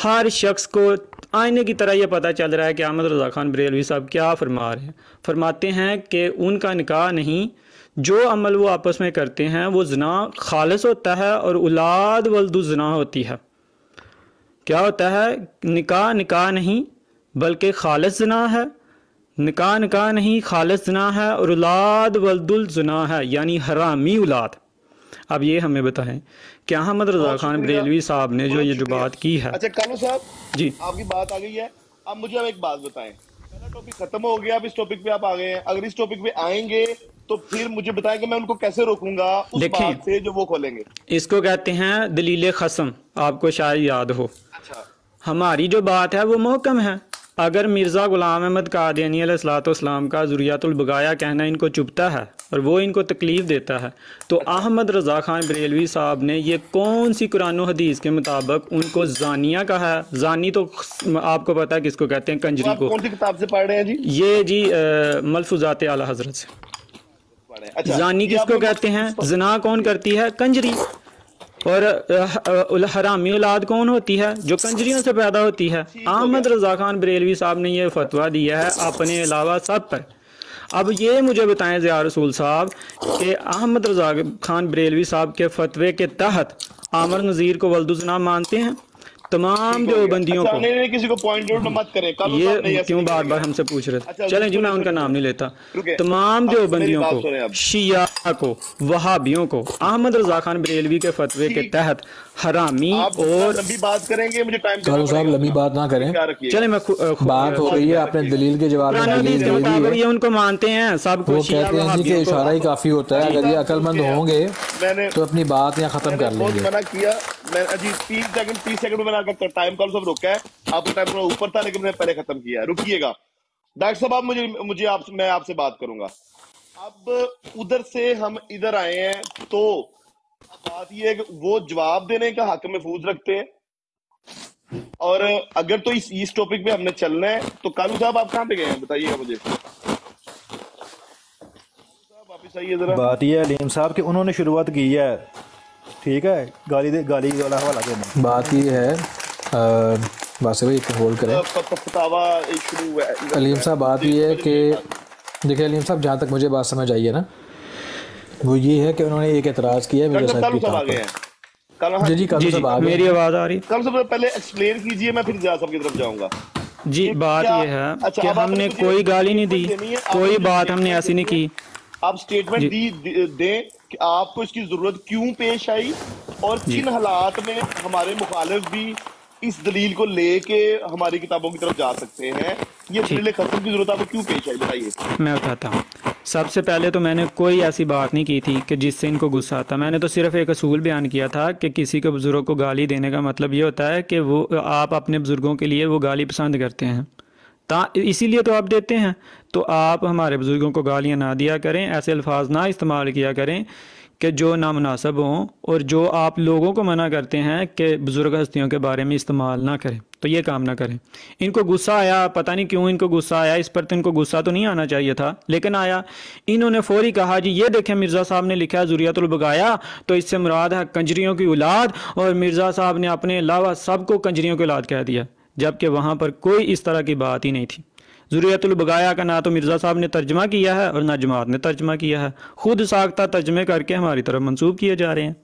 हर शख्स को आईने की तरह यह पता चल रहा है कि अहमद रज़ा खान बरेलवी साहब क्या फरमा रहे हैं। फरमाते हैं कि उनका निकाह नहीं, जो अमल वो आपस में करते हैं, वो जना खालस होता है और औलाद वल्दु जना होती है। क्या होता है? निकाह निकाह नहीं, बल्कि खालस जना है। निकाह निकाह नहीं, खालस जना है और औलाद वल्दुल जना है, यानी हरामी औलाद। अब ये हमें बताएँ क्या अहमद रजा खान बरेलवी साहब ने जो ये जो बात की है? अच्छा कालू साहब जी। आपकी बात आ गई है। अब मुझे अब एक बात बताएँ। पहला टॉपिक खत्म हो गया अब इस टॉपिक पे आप आ गए हैं। अगर इस टॉपिक पे आएँगे तो फिर मुझे बताएँ कि मैं उनको कैसे रोकूँगा उस। बात से जो वो खोलेंगे। इसको कहते हैं दलील खसम। आपको शायद याद हो। अच्छा। हमारी जो बात है वो मोहकम है। अगर मिर्ज़ा ग़ुलाम अहमद कादियानी अलैहिस्सलाम का ज़ुरियातुल बगाया कहना इनको चुभता है और वो इनको तकलीफ़ देता है तो अहमद रज़ा खान बरेलवी साहब ने ये कौन सी कुरान हदीस के मुताबिक उनको जानिया कहा है? जानी तो आपको पता है किसको कहते हैं? कंजरी को। कौन सी किताब से पढ़ रहे हैं जी? ये जी मलफूजात आला हज़रत से। अच्छा जानी किसको कहते हैं? जना कौन करती है? कंजरी। और हरामी औलाद कौन होती है? जो कंजरियों से पैदा होती है। अहमद रजा खान बरेलवी साहब ने यह फतवा दिया है अपने अलावा सब पर। अब ये मुझे बताएँ ज़िया रसूल साहब कि अहमद रजा खान बरेलवी साहब के फतवे के तहत आमर नज़ीर को वल्दुजना मानते हैं? तमाम जो बंदियों को। नहीं नहीं किसी को पॉइंट आउट मत करें। ये क्यों बार बार हमसे पूछ रहे थे? चले जी मैं उनका नाम नहीं लेता। तमाम जो बंदियों को शिया को वहाबियों को अहमद रजा खान बरेलवी के फतवे के तहत हरामी और लंबी बात करेंगे मुझे टाइम कालू साहब लंबी बात ना करें। चले मैं खु- खु- बात हो गई है आपने दलील के जवाब में दलील दे दी है। ये उनको मानते हैं सबको वो कहते हैं जी कि इशारा ही काफ़ी होता है अगर ये अकलमंद होंगे तो अपनी बात यहाँ खत्म कर लेंगे। मना किया। मैं अजी तीस सेकंड तीस सेकंड में आपका टाइम कॉल सब रोका है। आपका टाइम थोड़ा ऊपर था लेकिन मैंने पहले खत्म किया है। रुकिएगा। डॉक्टर साहब आप मुझे मुझे आप मैं आपसे बात करूँगा। अब उधर से हम इधर आए हैं तो बात ये है कि वो जवाब देने का हक महफूज रखते हैं। और अगर तो इस इस टॉपिक पे हमने चलना है तो कालू साहब आप कहाँ पे गए हैं? बताइएगा मुझे। साहब आइए जरा। बात यह है अलीम साहब कि उन्होंने शुरुआत की है। ठीक है? गाली दे गाली वाला हवाला देने। बात ये है वासे भाई होल्ड करें। फ- फ- फतावा शुरू हुआ है। अलीम साहब बात ये है कि देखिए अलीम साहब जहाँ तक मुझे बात समझ आई है ना वो ये है कि उन्होंने एक एतराज़ किया है मिर्ज़ा साहब कालू की साहब आ गए हैं। हाँ जी जी कालू साहब आ गए मेरी आवाज़ आ रही है? कालू साहब पहले एक्सप्लेन कीजिए मैं फिर जिया साहब की तरफ़ जाऊँगा। जी बात क्या ये है अच्छा कि हमने कोई गाली नहीं दी कोई बात हमने ऐसी नहीं की। आप स्टेटमेंट दी दी- कि आपको इसकी ज़रूरत क्यों पेश आई और किन हालात में हमारे मुखालिफ भी इस दलील को लेके हमारी किताबों की तरफ़ जा सकते हैं। ये दलील खत्म की ज़रूरत आपको क्यों पेश आई बताइए। मैं बताता हूँ। सबसे पहले तो मैंने कोई ऐसी बात नहीं की थी कि जिससे इनको गुस्सा आता। मैंने तो सिर्फ़ एक असूल बयान किया था कि किसी के बुज़ुर्ग को गाली देने का मतलब ये होता है कि वो आप अपने बुज़ुर्गों के लिए वो गाली पसंद करते हैं। ता इसीलिए तो आप देते हैं। तो आप हमारे बुज़ुर्गों को गालियाँ ना दिया करें ऐसे अल्फाज ना इस्तेमाल किया करें कि जो नामनासब हों और जो आप लोगों को मना करते हैं कि बुज़ुर्ग हस्तियों के बारे में इस्तेमाल ना करें तो ये काम ना करें। इनको गुस्सा आया, पता नहीं क्यों इनको गुस्सा आया, इस पर तो इनको गुस्सा तो नहीं आना चाहिए था, लेकिन आया। इन्होंने फौरी कहा, जी, ये देखें, मिर्ज़ा साहब ने लिखा है, जुरियातुल बगाया तो इससे मुराद है कंजरियों की औलाद, और मिर्ज़ा साहब ने अपने अलावा सबको कंजरियों की औलाद कह दिया, जबकि वहाँ पर कोई इस तरह की बात ही नहीं थी। जुरियतुल बगाया का ना तो मिर्ज़ा साहब ने तर्जमा किया है और ना जमात ने तर्जमा किया है। खुद साख्ता तर्जमे करके हमारी तरफ़ मंसूब किए जा रहे हैं।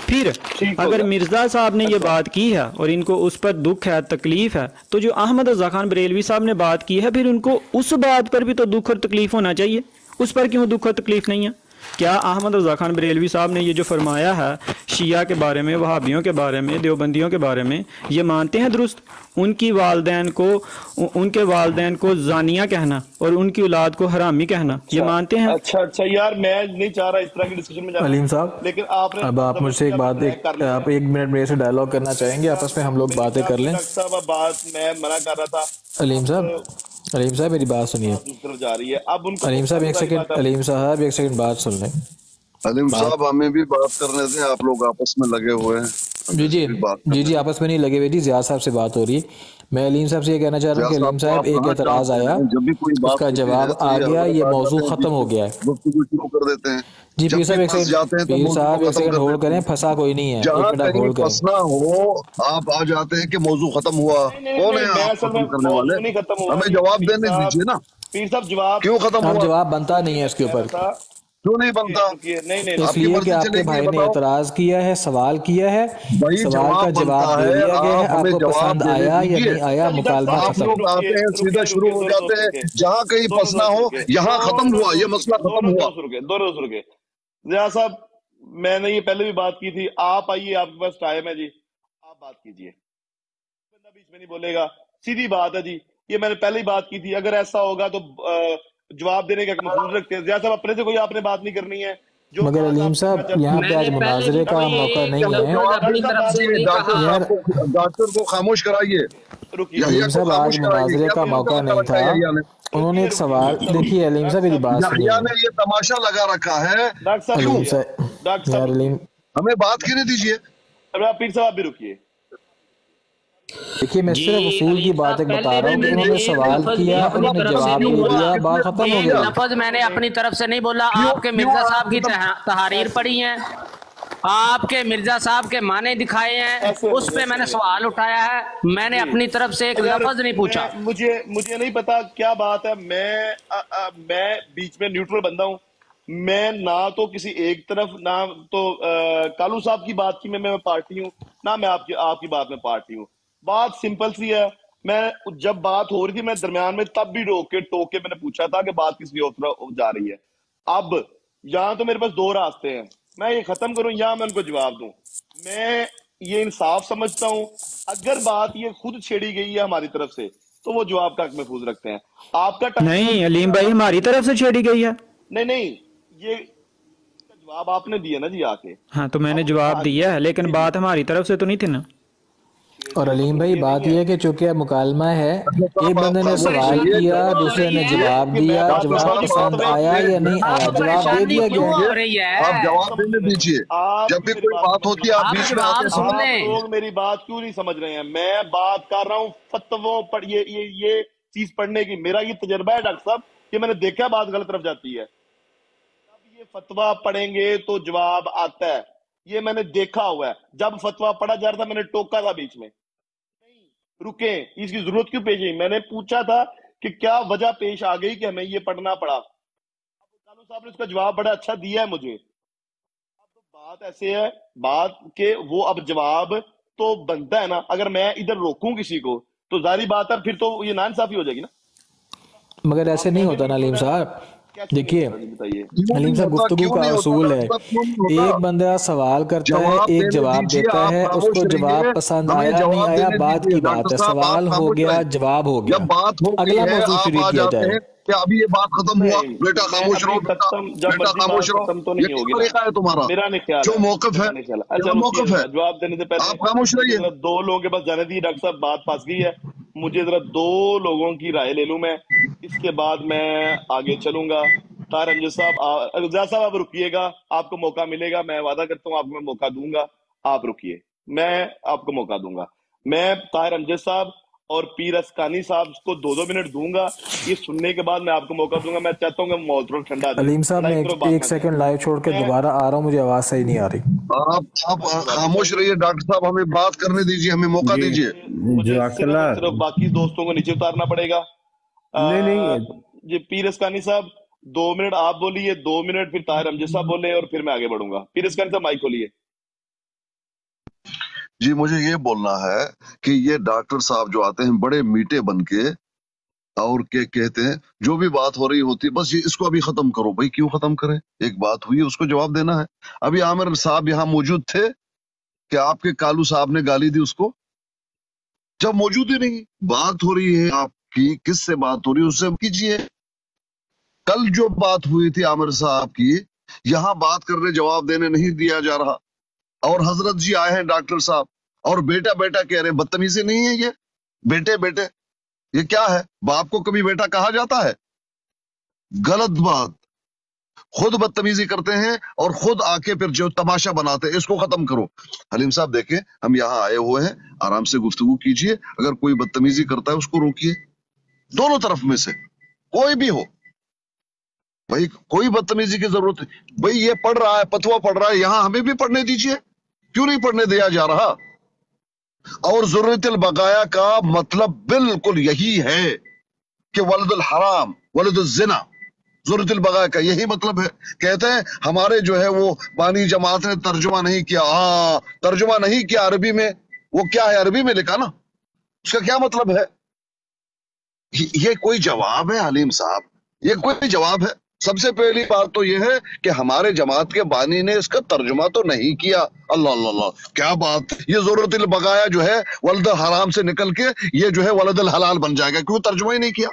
फिर अगर मिर्ज़ा साहब ने यह बात की है और इनको उस पर दुख है तकलीफ़ है तो जो अहमद रजा खान बरेलवी साहब ने बात की है फिर उनको उस बात पर भी तो दुख और तकलीफ़ होना चाहिए। उस पर क्यों दुख और तकलीफ़ नहीं है? क्या अहमद रजा खान बरेलवी साहब ने ये जो फरमाया है शिया के बारे में वहाबियों के बारे में देवबंदियों के बारे में ये मानते हैं दुरुस्त? उनकी वालदेन को उनके वालदेन को जानिया कहना और उनकी औलाद को हरामी कहना ये मानते हैं? अच्छा अच्छा यार मैं नहीं चाह रहा इस तरह की डिस्कशन में अलीम साहब लेकिन आपने अब आप मुझसे एक बात एक आप एक मिनट मेरे से डायलॉग करना चाहेंगे आपस में हम लोग बातें कर लें? साहब बात मैं मना कर रहा था अलीम साहब अलीम साहब मेरी बात सुनिए। तरफ़ जा रही है। अब उनको अलीम साहब एक सेकंड अलीम साहब एक सेकंड बात सुन लें। अलीम साहब हमें भी बात करने दें आप लोग आपस में लगे हुए हैं। जी जी जी जी आपस में नहीं लगे हुए जी जिया साहब से बात हो रही है। मैं अलीम साहब से ये कहना चाह रहा हूँ कि अलीम साहब एक एतराज़ आया जब भी कोई बात उसका जवाब आ गया ये बात मौजू खत्म हो गया है। जी पीर साहब एक जाते हैं सेकंड तो पीर साहब एक सेकंड होल्ड करें फंसा कोई नहीं है। एक जहाँ मिनट होल्ड करें। फंसना हो आप आ जाते हैं कि मौजू खत्म हुआ। कौन है आप खत्म करने वाले? नहीं खत्म हुआ। हमें जवाब देने दीजिए ना। पीर साहब जवाब क्यों खत्म हुआ? जवाब बनता नहीं है इसके ऊपर। क्यों नहीं बनता? नहीं नहीं इसलिए कि आपके भाई ने एतराज़ किया है सवाल किया है। सवाल का जवाब दे दिया गया है आपको पसंद आया या नहीं आया मुकालमा आप खत्म। लोग आते हैं सीधा शुरू हो जाते हैं। जहाँ कहीं फंसना हो यहाँ खत्म हुआ ये मसला खत्म हुआ। दोनों रुके दोनों रुके जया साहब मैंने ये पहले भी बात की थी। आप आइए आपके पास टाइम है जी। आप बात कीजिए। बंदा बीच में नहीं बोलेगा। सीधी बात है जी। ये मैंने पहले ही बात की थी। अगर ऐसा होगा तो जवाब देने का महसूस रखते हैं। जया साहब अपने से कोई आपने बात नहीं करनी है। जो मगर अलीम साहब यहाँ पे आज मुनाजरे का मौका नहीं है डॉक्टर को खामोश कराइए। अलीम साहब आज मुनाजरे का मौका नहीं था। उन्होंने एक सवाल देखिए अलीम साहब मेरी बात सुनिए ने ये तमाशा लगा रखा है। अलीम साहब यार अलीम। हमें बात करने दीजिए। अब पीर साहब भी रुकिए। देखिए मैं सिर्फ़ उसूल की बातें बता रहा हूँ उन्होंने सवाल किया उन्होंने जवाब दे दिया बात खत्म हो एक गई। लफज मैंने अपनी तरफ़ से नहीं बोला आपके मिर्ज़ा साहब की तहारीर पढ़ी है। आपके मिर्ज़ा साहब के माने दिखाए हैं। उस पे मैंने सवाल उठाया है। मैंने अपनी तरफ़ से एक लफज नहीं पूछा। मुझे मुझे नहीं पता क्या बात है। मैं अ, अ, मैं बीच में न्यूट्रल बंदा हूँ। मैं ना तो किसी एक तरफ़ ना तो कालू साहब की बात की मैं मैं पार्टी हूँ ना मैं आपकी आपकी बात में पार्टी हूँ। बात सिंपल सी है। मैं जब बात हो रही थी मैं दरमियान में तब भी रोक के टोक के मैंने पूछा था कि बात किस लिए उतर जा रही है। अब यहाँ तो मेरे पास दो रास्ते हैं। मैं ये खत्म करूँ या मैं उनको जवाब दूँ? मैं ये इंसाफ समझता हूँ। अगर बात ये खुद छेड़ी गई है हमारी तरफ़ से तो वो जवाब का महफूज रखते हैं। आपका नहीं अलीम भाई हमारी तरफ़ से छेड़ी गई है। नहीं नहीं ये जवाब आपने दिया ना जी आके। हाँ तो मैंने जवाब दिया है लेकिन बात हमारी तरफ़ से तो नहीं थी ना। और अलीम भाई बात यह है कि चूँकि अब मुकालमा है एक बंदे ने सवाल किया दूसरे ने जवाब दिया जवाब पसंद आया या नहीं आया? जवाब दे दिया गया आप जवाब देने दीजिए। जब भी कोई बात होती है आप बीच में आके आप लोग मेरी बात क्यों नहीं समझ रहे हैं? मैं बात कर रहा हूँ फतवों पर ये ये ये चीज़ पढ़ने की। मेरा ये तजर्बा है डॉक्टर साहब कि मैंने देखा बात गलत तरफ़ जाती है। जब ये फतवा पढ़ेंगे तो जवाब आता है। ये मैंने देखा हुआ है। जब फतवा पढ़ा जा रहा था मैंने टोका था बीच में। रुके, इसकी ज़रूरत क्यों पेश आई? मैंने पूछा था कि क्या वजह पेश आ गई कि हमें ये पढ़ना पड़ा? कानू साहब ने उसका जवाब बड़ा अच्छा दिया है मुझे। तो बात ऐसे है, बात के वो अब जवाब तो बनता है ना, अगर मैं इधर रोकूं किसी को तो जारी बात है, फिर तो ये नाइंसाफी हो जाएगी ना। मगर ऐसे नहीं होता ना अलीम साहब। देखिए अलीम साहब गुफ्तगु का असूल है। एक बंदा सवाल करता है एक जवाब देता है उसको जवाब पसंद आया नहीं आया बात की बात है। सवाल हो गया जवाब हो गया। बात हो अगला मौजूद शुरू किया जाए। कि अभी ये बात खत्म हुआ बेटा खामोश रहो बेटा। बेटा खामोश रहो। खत्म तो नहीं होगी तरीका है तुम्हारा? मेरा नहीं ख्याल जो मौकफ है। जो अच्छा मौकफ है। जवाब देने से पहले आप खामोश रहिए। दो लोगों के पास जाने दी डॉक्टर साहब बात फंस गई है। मुझे जरा दो लोगों की राय ले लूँ मैं इसके बाद मैं आगे चलूँगा। तार साहब रजा साहब आप रुकिएगा। आपको मौका मिलेगा। मैं वादा करता हूँ आपको मैं मौका दूँगा। आप रुकिए। मैं आपको मौका दूँगा। मैं ताहिर अमजद साहब और पीर असकानी साहब को दो दो मिनट दूँगा। ये सुनने के बाद मैं आपको मौका दूँगा। मैं चाहता हूँ कि माहौल थोड़ा ठंडा अलीम साहब मैं एक, एक सेकंड लाइव छोड़ के दोबारा आ रहा हूँ। मुझे आवाज़ सही नहीं आ रही। आप आप खामोश रहिए। डॉक्टर साहब हमें बात करने दीजिए। हमें मौका दीजिए। बाकी दोस्तों को नीचे उतारना पड़ेगा। नहीं, नहीं। जी पीर असकानी साहब दो मिनट आप बोलिए दो मिनट फिर ताहिर अमजद साहब बोले और फिर मैं आगे बढ़ूँगा। पीर असकानी साहब माइक खोलिए। जी मुझे ये बोलना है कि ये डॉक्टर साहब जो आते हैं बड़े मीटे बन के और क्या कहते हैं जो भी बात हो रही होती है बस ये इसको अभी खत्म करो। भाई क्यों खत्म करें? एक बात हुई है उसको जवाब देना है। अभी आमिर साहब यहाँ मौजूद थे कि आपके कालू साहब ने गाली दी उसको। जब मौजूद ही नहीं बात हो रही है आपकी किससे बात हो रही है, उससे कीजिए। कल जो बात हुई थी आमिर साहब की, यहाँ बात करने जवाब देने नहीं दिया जा रहा। और हज़रत जी आए हैं डॉक्टर साहब, और बेटा बेटा कह रहे बदतमीजी नहीं है ये। बेटे बेटे ये क्या है? बाप को कभी बेटा कहा जाता है? गलत बात। खुद बदतमीजी करते हैं और खुद आके फिर जो तमाशा बनाते हैं, इसको खत्म करो। हलीम साहब, देखें, हम यहाँ आए हुए हैं, आराम से गुफ्तगू कीजिए। अगर कोई बदतमीजी करता है, उसको रोकिए। दोनों तरफ़ में से, कोई भी हो। भाई, कोई बदतमीजी की ज़रूरत नहीं। भाई, ये पढ़ रहा है, पतवा पढ़ रहा है, यहाँ हमें भी पढ़ने दीजिए। क्यों नहीं पढ़ने दिया जा रहा? और ज़रूरत बकाया का मतलब बिल्कुल यही है कि वलदुल हराम, वलदुल जिना ज़रूरत बकाया का यही मतलब है। कहते हैं, हमारे जो है वो पानी जमात ने तर्जुमा नहीं किया। हाँ तर्जुमा नहीं किया अरबी में। वो क्या है अरबी में लिखा ना? उसका क्या मतलब है? ये कोई जवाब है हलीम साहब? ये कोई जवाब है? सबसे पहली बात तो यह है कि हमारे जमात के बानी ने इसका तर्जुमा तो नहीं किया। अल्लाह अल्लाह क्या बात? ये ज़रूरत बकाया जो है, वलद हराम से निकल के ये जो है वलद हलाल बन जाएगा। क्यों तर्जुमा ही नहीं किया?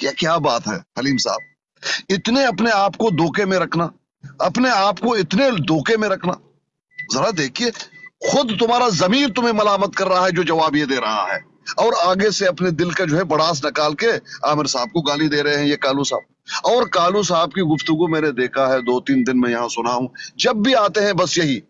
क्या क्या बात है, हलीम साहब? इतने अपने आप को धोखे में रखना, अपने आप को इतने धोखे में रखना। जरा देखिए, खुद तुम्हारा जमीर तुम्हें मलामत कर रहा है, जो जवाब ये दे रहा है। और आगे से अपने दिल का जो है बड़ास निकाल के आमिर साहब को गाली दे रहे हैं ये कालू साहब। और कालू साहब की गुफ्तगु मैंने देखा है दो तीन दिन में यहाँ सुना हूँ। जब भी आते हैं बस यही।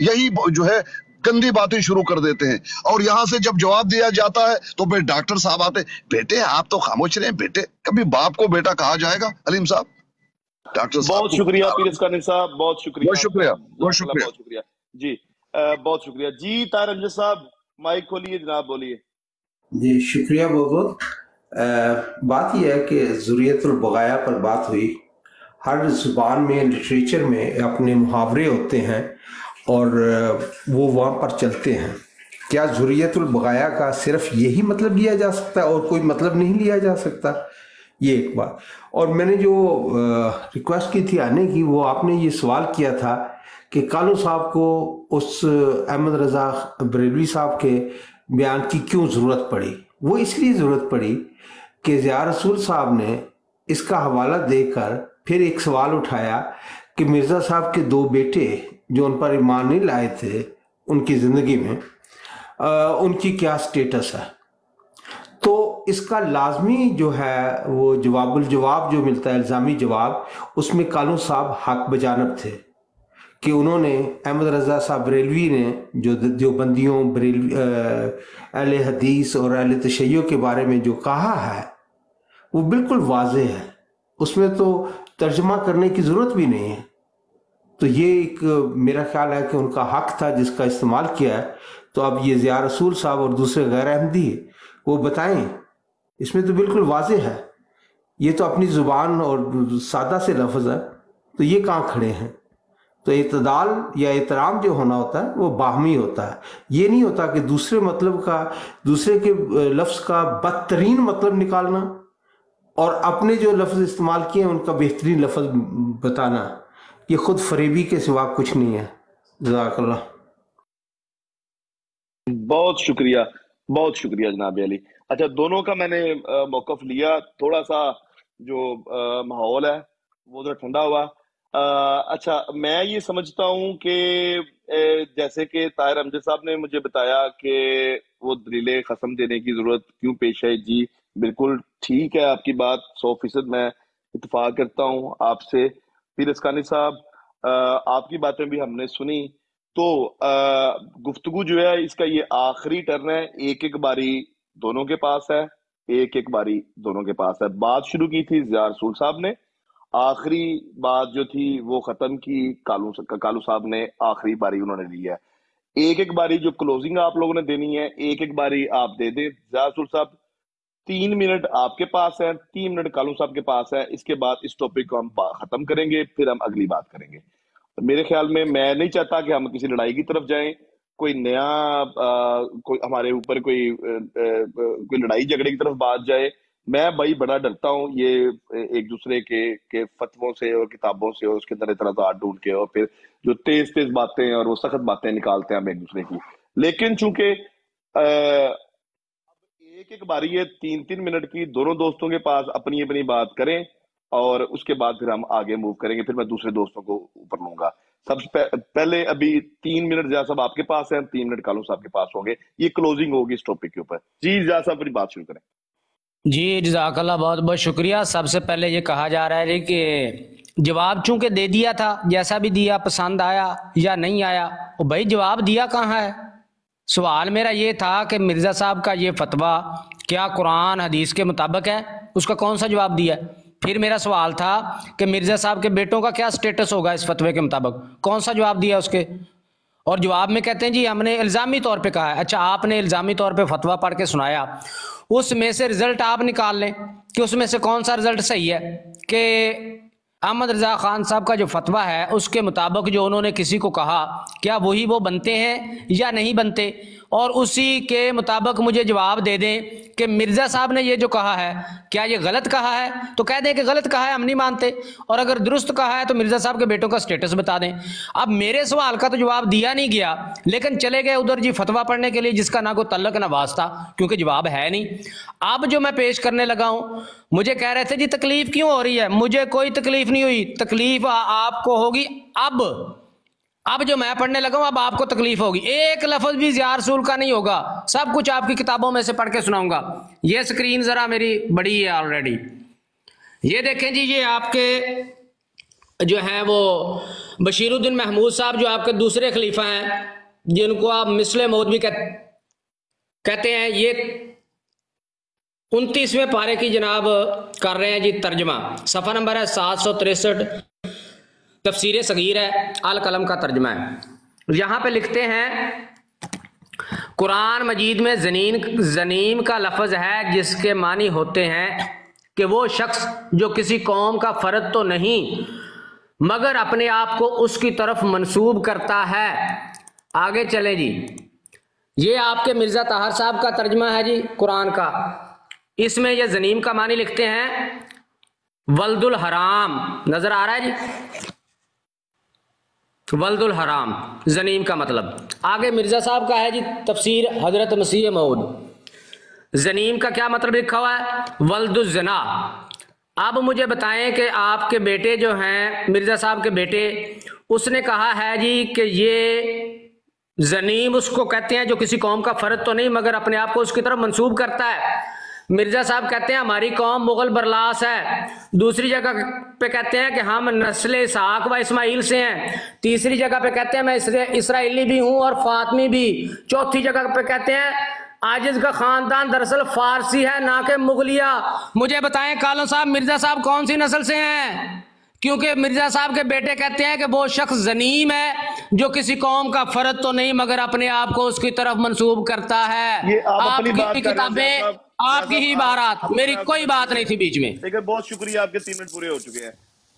यही जो है गंदी बातें शुरू कर देते हैं। और यहाँ से जब जवाब दिया जाता है तो फिर डॉक्टर साहब आते बेटे आप तो खामोश रहे बेटे। कभी बाप को बेटा कहा जाएगा अलीम साहब? डॉक्टर साहब बहुत शुक्रिया पीर असकानी साहब बहुत शुक्रिया। बहुत शुक्रिया बहुत शुक्रिया। बहुत शुक्रिया। जी बहुत शुक्रिया। जी तारंजन साहब माइक खोलिए जनाब, बोलिए। जी, शुक्रिया बहुत बहुत। बात यह है कि ज़ुरियतुल बगाया पर बात हुई। हर ज़ुबान में, लिटरेचर में अपने मुहावरे होते हैं और वो वहाँ पर चलते हैं। क्या जुरियतुल बगाया का सिर्फ़ यही मतलब लिया जा सकता है और कोई मतलब नहीं लिया जा सकता? ये एक बात। और मैंने जो रिक्वेस्ट की थी आने की, वो आपने ये सवाल किया था कि कालू साहब को उस अहमद रजा बरेलवी साहब के बयान की क्यों ज़रूरत पड़ी? वो इसलिए ज़रूरत पड़ी कि ज़िया रसूल साहब ने इसका हवाला देकर फिर एक सवाल उठाया कि मिर्ज़ा साहब के दो बेटे जो उन पर ईमान नहीं लाए थे उनकी ज़िंदगी में आ, उनकी क्या स्टेटस है? तो इसका लाजमी जो है वो जवाबुल जवाब जो मिलता है इल्ज़ामी जवाब उसमें कालू साहब हक बजानब थे। कि उन्होंने अहमद रज़ा साहब बरेलवी ने जो जो बंदियों, बरेलवी अहल हदीस और अहल तशैय के बारे में जो कहा है, वो बिल्कुल वाज है। उसमें तो तर्जमा करने की ज़रूरत भी नहीं है। तो ये एक, मेरा ख्याल है कि उनका हक था जिसका इस्तेमाल किया है। तो अब ये ज़िया रसूल साहब और दूसरे गैर अहमदी वो बताएँ, इसमें तो बिल्कुल वाज है। ये तो अपनी ज़ुबान और सादा से लफ्ज़ है। तो ये कहाँ खड़े हैं? तो इतदाल या एहतराम जो होना होता है, वो बाहमी होता है। ये नहीं होता कि दूसरे मतलब का, दूसरे के लफ्ज़ का बदतरीन मतलब निकालना और अपने जो लफ्ज़ इस्तेमाल किए हैं, उनका बेहतरीन लफ्ज़ बताना। ये खुद फरेबी के सिवा कुछ नहीं है। जजाकल्ला बहुत शुक्रिया बहुत शुक्रिया जनाब अली। अच्छा दोनों का मैंने मौकफ लिया। थोड़ा सा जो माहौल है, वो थोड़ा ठंडा हुआ। आ, अच्छा मैं ये समझता हूँ कि जैसे कि ताहिर अमजद साहब ने मुझे बताया कि वो दलीलें खसम देने की ज़रूरत क्यों पेश है जी बिल्कुल ठीक है आपकी बात सौ फ़ीसद मैं इतफाक करता हूँ आपसे। फिर इसकानी साहब आपकी बातें भी हमने सुनी। तो गुफ्तगु जो है इसका ये आखिरी टर्न है। एक एक बारी दोनों के पास है एक एक बारी दोनों के पास है। बात शुरू की थी जिया रसूल साहब ने। आखिरी बात जो थी वो खत्म की कालू कालू साहब ने आखिरी बारी उन्होंने ली है। एक एक बारी जो क्लोजिंग आप लोगों ने देनी है एक एक बारी आप दे दें। जिया रसूल साहब तीन मिनट आपके पास है तीन मिनट कालू साहब के पास है। इसके बाद इस टॉपिक को हम खत्म करेंगे फिर हम अगली बात करेंगे। मेरे ख्याल में मैं नहीं चाहता कि हम किसी लड़ाई की तरफ़ जाएँ कोई नया आ, कोई हमारे ऊपर कोई आ, कोई लड़ाई झगड़े की तरफ़ बात जाए। मैं भाई बड़ा डरता हूँ, ये एक दूसरे के के फतवों से और किताबों से और उसके अंदर इतना हाथ ढूंढ के और फिर जो तेज तेज बातें और वो सख्त बातें निकालते हैं हम एक दूसरे की। लेकिन चूँकि एक एक बारी है तीन तीन मिनट की दोनों दोस्तों के पास अपनी अपनी बात करें और उसके बाद फिर हम आगे मूव करेंगे, फिर मैं दूसरे दोस्तों को ऊपर लूँगा। सबसे पहले अभी तीन मिनट जा साहब आपके पास है, तीन मिनट कालू साहब के पास होंगे। ये क्लोजिंग होगी इस टॉपिक के ऊपर। जी जा साहब, अपनी बात शुरू करें। जी जजाकल्ला बहुत बहुत शुक्रिया। सबसे पहले ये कहा जा रहा है कि जवाब चूँकि दे दिया था, जैसा भी दिया पसंद आया या नहीं आया, वो भाई जवाब दिया कहाँ है? सवाल मेरा ये था कि मिर्ज़ा साहब का ये फतवा, क्या कुरान, हदीस के मुताबिक है? उसका कौन सा जवाब दिया फिर मेरा सवाल था कि मिर्ज़ा साहब के बेटों का क्या स्टेटस होगा इस फतवे के मुताबिक? कौन सा जवाब दिया उसके? और जवाब में कहते हैं, जी, हमने इल्ज़ामी तौर पे कहा है। अच्छा आपने इल्ज़ामी तौर पे फतवा पढ़ के सुनाया। उसमें से रिज़ल्ट आप निकाल लें कि उसमें से कौन सा रिज़ल्ट सही है कि अहमद रजा खान साहब का जो फतवा है, उसके मुताबिक जो उन्होंने किसी को कहा, क्या वही वो बनते हैं या नहीं बनते? और उसी के मुताबिक मुझे जवाब दे दें कि मिर्ज़ा साहब ने ये जो कहा है, क्या ये गलत कहा है? तो कह दें कि गलत कहा है, हम नहीं मानते। और अगर दुरुस्त कहा है तो मिर्ज़ा साहब के बेटों का स्टेटस बता दें। अब मेरे सवाल का तो जवाब दिया नहीं गया, लेकिन चले गए उधर जी फतवा पढ़ने के लिए, जिसका ना कोई तल्लक ना वास्ता क्योंकि जवाब है नहीं। अब जो मैं पेश करने लगा हूँ, मुझे कह रहे थे, जी तकलीफ़ क्यों हो रही है? मुझे कोई तकलीफ़ नहीं हुई तकलीफ़ आपको होगी अब अब जो मैं पढ़ने लगा हूँ अब आपको तकलीफ़ होगी। एक लफज भी जिया रसूल का नहीं होगा। सब कुछ आपकी किताबों में से पढ़ के सुनाऊँगा। ये स्क्रीन जरा मेरी बड़ी है ऑलरेडी ये देखें जी ये आपके जो है वो बशीरुद्दीन महमूद साहब जो आपके दूसरे खलीफा हैं जिनको आप मिसले मौद भी कह, कहते हैं ये उनतीसवें पारे की जनाब कर रहे हैं जी तर्जमा। सफ़ा नंबर है सात सौ तिरसठ। तफसीर सगीर है, अल कलम का तर्जमा है। यहाँ पे लिखते हैं, कुरान मजीद में जनीन, जनीम का लफज है जिसके मानी होते हैं कि वो शख्स जो किसी कौम का फ़र्द तो नहीं, मगर अपने आप को उसकी तरफ़ मंसूब करता है। आगे चले जी। ये आपके मिर्ज़ा ताहर साहब का तर्जमा है जी, कुरान का। इसमें ये जनीम का मानी लिखते हैं वल्दुल हराम। नज़र आ रहा है जी? वल्दुल हराम, जनीम का मतलब। आगे मिर्ज़ा साहब का है जी तफसीर हज़रत मसीह मऊद। जनीम का क्या मतलब लिखा हुआ है? वल्दुल जना। अब मुझे बताएँ कि आपके बेटे जो हैं, मिर्ज़ा साहब के बेटे, उसने कहा है जी कि ये जनीम उसको कहते हैं जो किसी कौम का फर्द तो नहीं, मगर अपने आप को उसकी तरफ़ मंसूब करता है। मिर्ज़ा साहब कहते हैं हमारी कौम मुगल बरलास है। दूसरी जगह पे कहते हैं कि हम नस्ल इसहाक व इस्माइल से हैं। तीसरी जगह पे कहते हैं मैं इसराइली भी हूँ और फातमी भी। चौथी जगह पे कहते हैं आजिज का खानदान दरअसल फारसी है ना के मुगलिया। मुझे बताएँ कालो साहब मिर्ज़ा साहब कौन सी नस्ल से हैं? क्योंकि मिर्ज़ा साहब के बेटे कहते हैं कि वो शख्स जनीम है जो किसी कौम का फर्द तो नहीं मगर अपने आप को उसकी तरफ़ मंसूब करता है। आप अपनी आपकी किताबें। आपकी ही बारात। मेरी कोई बात नहीं थी बीच में। ठीक है, बहुत शुक्रिया, आपके तीन मिनट पूरे हो चुके हैं।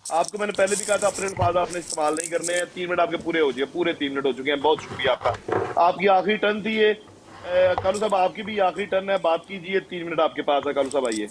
आपको मैंने पहले भी कहा था, अपने अल्फाज आपने इस्तेमाल नहीं करने हैं। तीन मिनट आपके पूरे हो चुके पूरे तीन मिनट हो चुके हैं। बहुत शुक्रिया आपका। आपकी आखिरी टर्न थी ये। कालू साहब, आपकी भी आखिरी टर्न है। बात कीजिए, तीन मिनट आपके पास है। कालू साहब, आइए।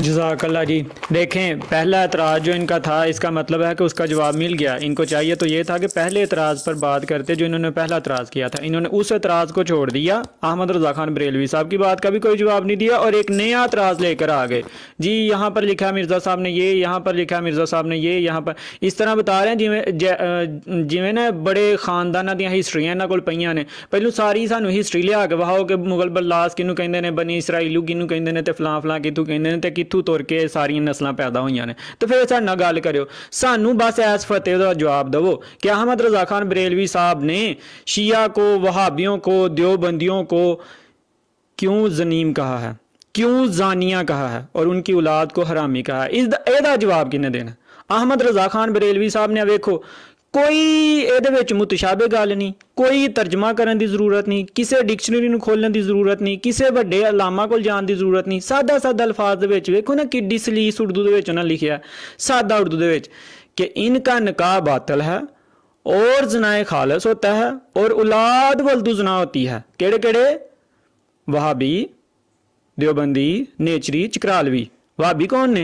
जजाकल्ला जी देखें पहला एतराज़ जो इनका था इसका मतलब है कि उसका जवाब मिल गया इनको चाहिए तो ये था कि पहले एतराज़ पर बात करते जो इन्होंने पहला एतराज़ किया था इन्होंने उस एतराज़ को छोड़ दिया अहमद रजा खान बरेलवी साहब की बात का भी कोई जवाब नहीं दिया और एक नया एतराज़ लेकर आ गए जी यहाँ पर लिखा है मिर्ज़ा साहब ने ये यहाँ पर लिखा है मिर्ज़ा साहब ने ये यहाँ पर इस तरह बता रहे हैं जिमें जै- अ, जिमें ना बड़े खानदाना ਦੀਆਂ ਹਿਸਟਰੀਆਂ ਇਹਨਾਂ ਕੋਲ ਪਈਆਂ ਨੇ ਪਹਿਲੋਂ ਸਾਰੀ ਸਾਨੂੰ ਹਿਸਟਰੀ ਲਿਆ ਕੇ ਵਹਾਓ ਕਿ ਮੁਗਲ ਬਰਲਾਸ ਕਿਹਨੂੰ ਕਹਿੰਦੇ ਨੇ ਬਨੀ ਇਸਰਾਈਲੂ ਕਿਹਨੂੰ ਕਹਿੰਦੇ ਨੇ ਤੇ ਫਲਾਂ ਫਲਾਂ ਕਿੱਥੋਂ ਕਹਿੰਦੇ ਨੇ ਤੇ ਕਿੱਥੋਂ ਤੁਰ ਕੇ ਇਹ ਸਾਰੀਆਂ ਨਸਲਾਂ ਪੈਦਾ ਹੋਈਆਂ ਨੇ ਤੇ ਫਿਰ ਸਾਡੇ ਨਾਲ ਗੱਲ ਕਰਿਓ ਸਾਨੂੰ ਬਸ ਐਸ ਫਤਿਹ ਦਾ ਜਵਾਬ ਦਿਵੋ ਕਿ अहमद रजा खान बरेलवी साहब ने शिया को वहाबियों को देवबंदियों को क्यों जनीम कहा है क्यों जानिया कहा है और उनकी औलाद को हरामी कहा है इस ਇਹਦਾ ਜਵਾਬ ਕਿਹਨੇ ਦੇਣਾ ਅਹਮਦ ਰਜ਼ਾ ਖਾਨ ਬਰੇਲਵੀ ਸਾਹਿਬ ਨੇ ਵੇਖੋ ਕੋਈ ਇਹਦੇ ਵਿੱਚ ਮੁਤਸ਼ਾਬੇ ਗੱਲ ਨਹੀਂ ਕੋਈ ਤਰਜਮਾ ਕਰਨ ਦੀ ਜ਼ਰੂਰਤ ਨਹੀਂ ਕਿਸੇ ਡਿਕਸ਼ਨਰੀ ਨੂੰ ਖੋਲਣ ਦੀ ਜ਼ਰੂਰਤ ਨਹੀਂ ਕਿਸੇ ਵੱਡੇ ਅਲਾਮਾ ਕੋਲ ਜਾਣ ਦੀ ਜ਼ਰੂਰਤ ਨਹੀਂ ਸਾਦਾ ਸਾਦਾ ਅਲਫਾਜ਼ ਦੇ ਵਿੱਚ ਵੇਖੋ ਨਾ ਕਿੱਡੀ ਸਲੀਸ ਉਰਦੂ ਦੇ ਵਿੱਚ ਉਹਨਾਂ ਲਿਖਿਆ ਸਾਦਾ ਉਰਦੂ ਦੇ ਵਿੱਚ ਕਿ ਇਨਕਾ ਨਿਕਾਹ ਬਾਤਲ ਹੈ और जनाए खालस होता है और औलाद वल्दु जना होती है केड़े केड़े वहाबी देवबंदी नेचरी चकरालवी वहाबी कौन ने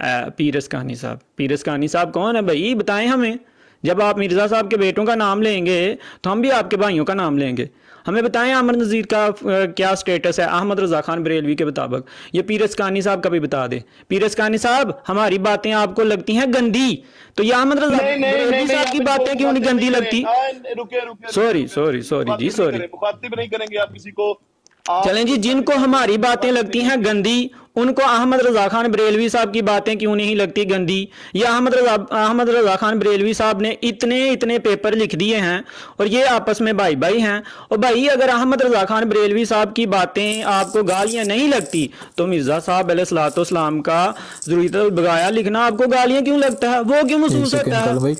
आ, पीरस कहानी साहब पीरस कहानी साहब कौन है भाई बताएं हमें जब आप मिर्ज़ा साहब के बेटों का नाम लेंगे तो हम भी आपके भाइयों का नाम लेंगे। हमें बताएँ अमर नज़ीर का क्या स्टेटस है? अहमद रजा खान बरेलवी के मुताबिक। ये पीरस कहानी साहब का भी बता दें। पीरस कहानी साहब हमारी बातें आपको लगती हैं गंदी। तो ये अहमद रजा बरेलवी साहब की बातें क्यों नहीं गंदी लगती? सॉरी सॉरी सॉरी जी सॉरी नहीं करेंगे आप किसी को। चलें जी जिनको हमारी बातें लगती हैं गंदी उनको अहमद रजा खान बरेलवी साहब की बातें क्यों नहीं लगती गंदी? या अहमद रजा अहमद रजा खान बरेलवी साहब ने इतने इतने पेपर लिख दिए हैं और ये आपस में भाई भाई हैं? और भाई अगर अहमद रजा खान बरेलवी साहब की बातें आपको गालियाँ नहीं लगती तो मिर्ज़ा साहब अलैहिस्सलाम का ज़रूरत बगाया लिखना आपको गालियाँ क्यों लगता है? वो क्यों महसूस होता है? भाई।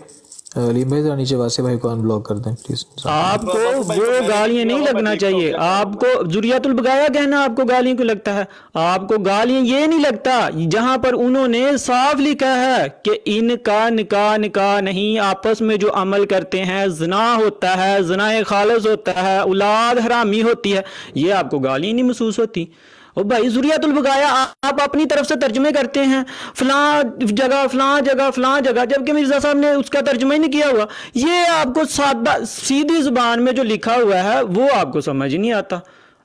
अलीम भाई जरा नीचे वासे भाई को अनब्लॉक कर दें प्लीज़ आपको वो गालियाँ नहीं लगना चाहिए। आपको जुरियातुल बगाया कहना आपको गालियाँ क्यों लगता है। आपको गालियाँ ये नहीं लगता जहाँ पर उन्होंने साफ़ लिखा है कि इनका निकाह निकाह नहीं, आपस में जो अमल करते हैं, जना होता है, जना खालस होता है, औलाद हरामी होती है, ये आपको गालियाँ नहीं महसूस होती। ओ भाई, जुरियातुल बगाया आप अपनी तरफ़ से तर्जमे करते हैं। फलां जगह फलां जगह फलां जगह। जबकि मिर्ज़ा साहब ने उसका तर्जमा ही नहीं किया हुआ। ये आपको सादा, सीधी ज़ुबान में जो लिखा हुआ है, वो आपको समझ नहीं आता।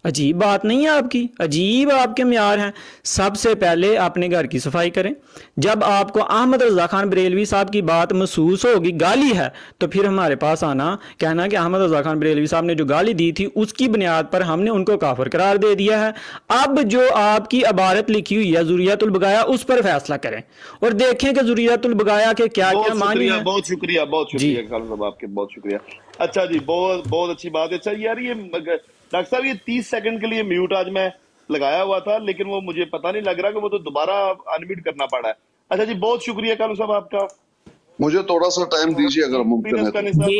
अजीब बात नहीं है आपकी। अजीब आपके म्यार हैं। सबसे पहले अपने घर की सफ़ाई करें। जब आपको अहमद रजा खान बरेलवी साहब की बात महसूस होगी गाली है तो फिर हमारे पास आना। कहना कि अहमद रजा खान बरेलवी साहब ने जो गाली दी थी उसकी बुनियाद पर हमने उनको काफर करार दे दिया है। अब जो आपकी अबारत लिखी हुई है जुरियातुलबगाया उस पर फैसला करें। और देखें कि जुरियातुलबगाया के क्या क्या मानी है। बहुत शुक्रिया बहुत शुक्रिया आपके बहुत शुक्रिया। अच्छा जी बहुत बहुत अच्छी बात है। अच्छा यार ये डॉक्टर साहब ये तीस सेकंड के लिए म्यूट आज मैं लगाया हुआ था लेकिन वो मुझे पता नहीं लग रहा कि वो तो दोबारा अनम्यूट करना पड़ा है। अच्छा जी बहुत शुक्रिया कालू साहब आपका। मुझे थोड़ा सा टाइम दीजिए अगर मुमकिन है तो। जी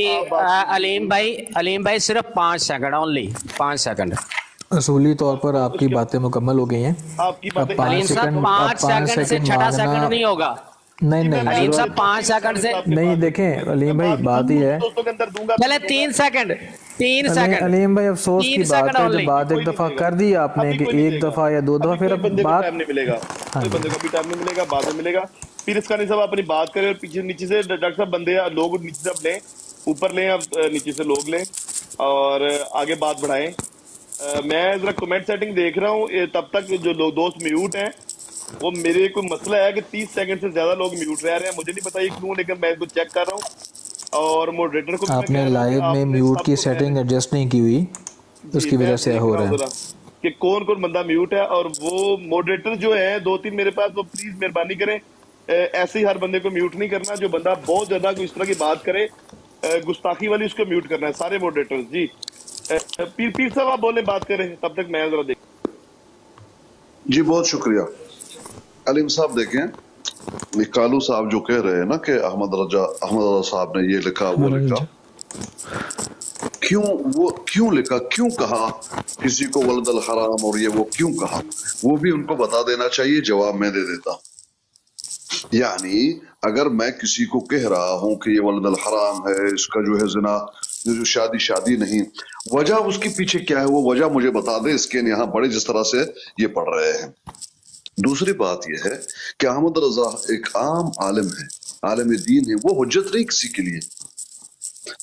अलीम भाई अलीम भाई सिर्फ़ पाँच सेकंड ओनली पाँच सेकंड असूली तौर पर आपकी बातें मुकम्मल हो गई हैं। आपकी अब पाँच अलीम साहब सेकंड से छठा सेकंड नहीं होगा। नहीं नहीं। अलीम साहब पाँच सेकंड से नहीं देखें अलीम भाई बात ही है चले तीन सेकंड तीन सेकंड अलीम भाई अफसोस की बात है जब ओनली बात एक दफ़ा कर दी आपने कि एक दफ़ा या दो दफ़ा फिर अब बात टाइम नहीं मिलेगा। कोई बंदे को भी टाइम नहीं मिलेगा बाद में मिलेगा। फिर इसका नहीं सब अपनी बात करें और पीछे नीचे से डॉक्टर साहब बंदे लोग नीचे से अब लें ऊपर लें अब नीचे से लोग लें और आगे बात बढ़ाएँ। मैं जरा कमेंट सेटिंग देख रहा हूँ तब तक जो लोग दोस्त म्यूट हैं वो मेरे कोई मसला है कि 30 सेकंड से ज़्यादा लोग म्यूट रह रहे हैं मुझे नहीं पता ये क्यों लेकिन मैं इसको चेक कर रहा हूँ। और मॉडरेटर को आपने लाइव में म्यूट की सेटिंग एडजस्ट नहीं की हुई उसकी वजह से हो रहा रहा है। कि कौन कौन बंदा म्यूट है और वो मॉडरेटर जो है दो तीन मेरे पास वो प्लीज़ मेहरबानी करें। ऐसे ही हर बंदे को म्यूट नहीं करना जो बंदा बहुत ज़्यादा इस तरह की बात करे गुस्ताखी वाली उसको म्यूट करना है सारे मॉडरेटर जी। पीर पीर साहब आप बोले बात करें तब तक मैं जरा देख जी बहुत शुक्रिया। अलीम साहब देखें। ये कालू साहब जो कह रहे हैं ना कि अहमद रजा अहमद रजा साहब ने ये लिखा वो लिखा। क्यों वो क्यों लिखा? क्यों कहा? किसी को वलदल हराम और ये वो क्यों कहा? वो भी उनको बता देना चाहिए जवाब मैं दे देता। यानी अगर मैं किसी को कह रहा हूँ कि ये वलदल हराम है इसका जो है जना जो शादी शादी नहीं। वजह उसके पीछे क्या है? वो वजह मुझे बता दे इसके यहाँ बड़े जिस तरह से ये पढ़ रहे हैं। दूसरी बात यह है कि अहमद रजा एक आम आलम है, आलिम दीन है, वो हुज्जत नहीं किसी के लिए।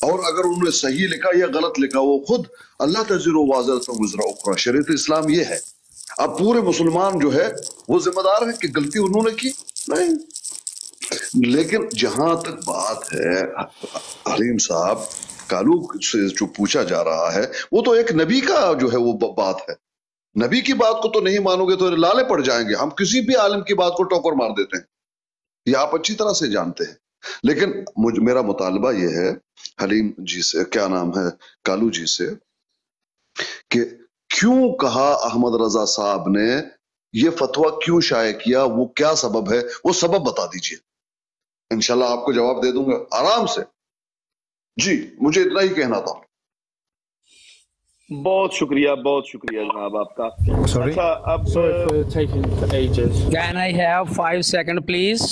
और अगर उन्होंने सही लिखा या गलत लिखा, वो खुद अल्लाह तजीर वाजर शरीत इस्लाम ये है। अब पूरे मुसलमान जो है, वो जिम्मेदार है कि गलती उन्होंने की? नहीं। लेकिन जहाँ तक बात है, हलीम साहब कालू से जो पूछा जा रहा है, वो तो एक नबी का जो है वो बात है। नबी की बात को तो नहीं मानोगे तो लाले पड़ जाएँगे। हम किसी भी आलम की बात को टोकर मार देते हैं। ये आप अच्छी तरह से जानते हैं। लेकिन मुझ, मेरा मुतालबा यह है, हलीम जी से, क्या नाम है, कालू जी से, कि क्यों कहा अहमद रजा साहब ने ये फतवा क्यों शाये किया, वो क्या सबब है, वो सबब बता दीजिए। इंशाल्लाह आपको जवाब दे दूँगा, आराम से। जी, मुझे इतना ही कहना था। बहुत शुक्रिया बहुत शुक्रिया जनाब आपका। Sorry? अच्छा अब can I have five second please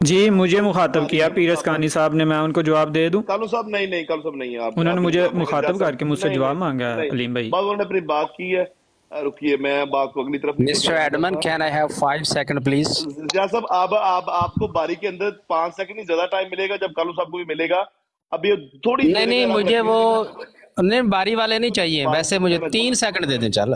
जी मुझे मुखातब किया पीरस कानी साहब ने मैं उनको जवाब दे दूँ? कालू साहब नहीं नहीं कालू साहब नहीं आप उन्होंने मुझे मुखातब करके मुझसे जवाब मांगा है अलीम भाई। बात उन्होंने अपनी बात की है रुकिए मैं बात को अगली तरफ़ mister admin can I have five second please Zia साहब आप आप आपको बारी के अंदर पाँच सेकंड ही ज़्यादा टाइम मिलेगा जब कालू साहब को भी मिलेगा। अब ये थोड़ी नहीं नहीं मुझे वो। नहीं बारी वाले नहीं चाहिए। वैसे मुझे तीन सेकंड दे दें चल।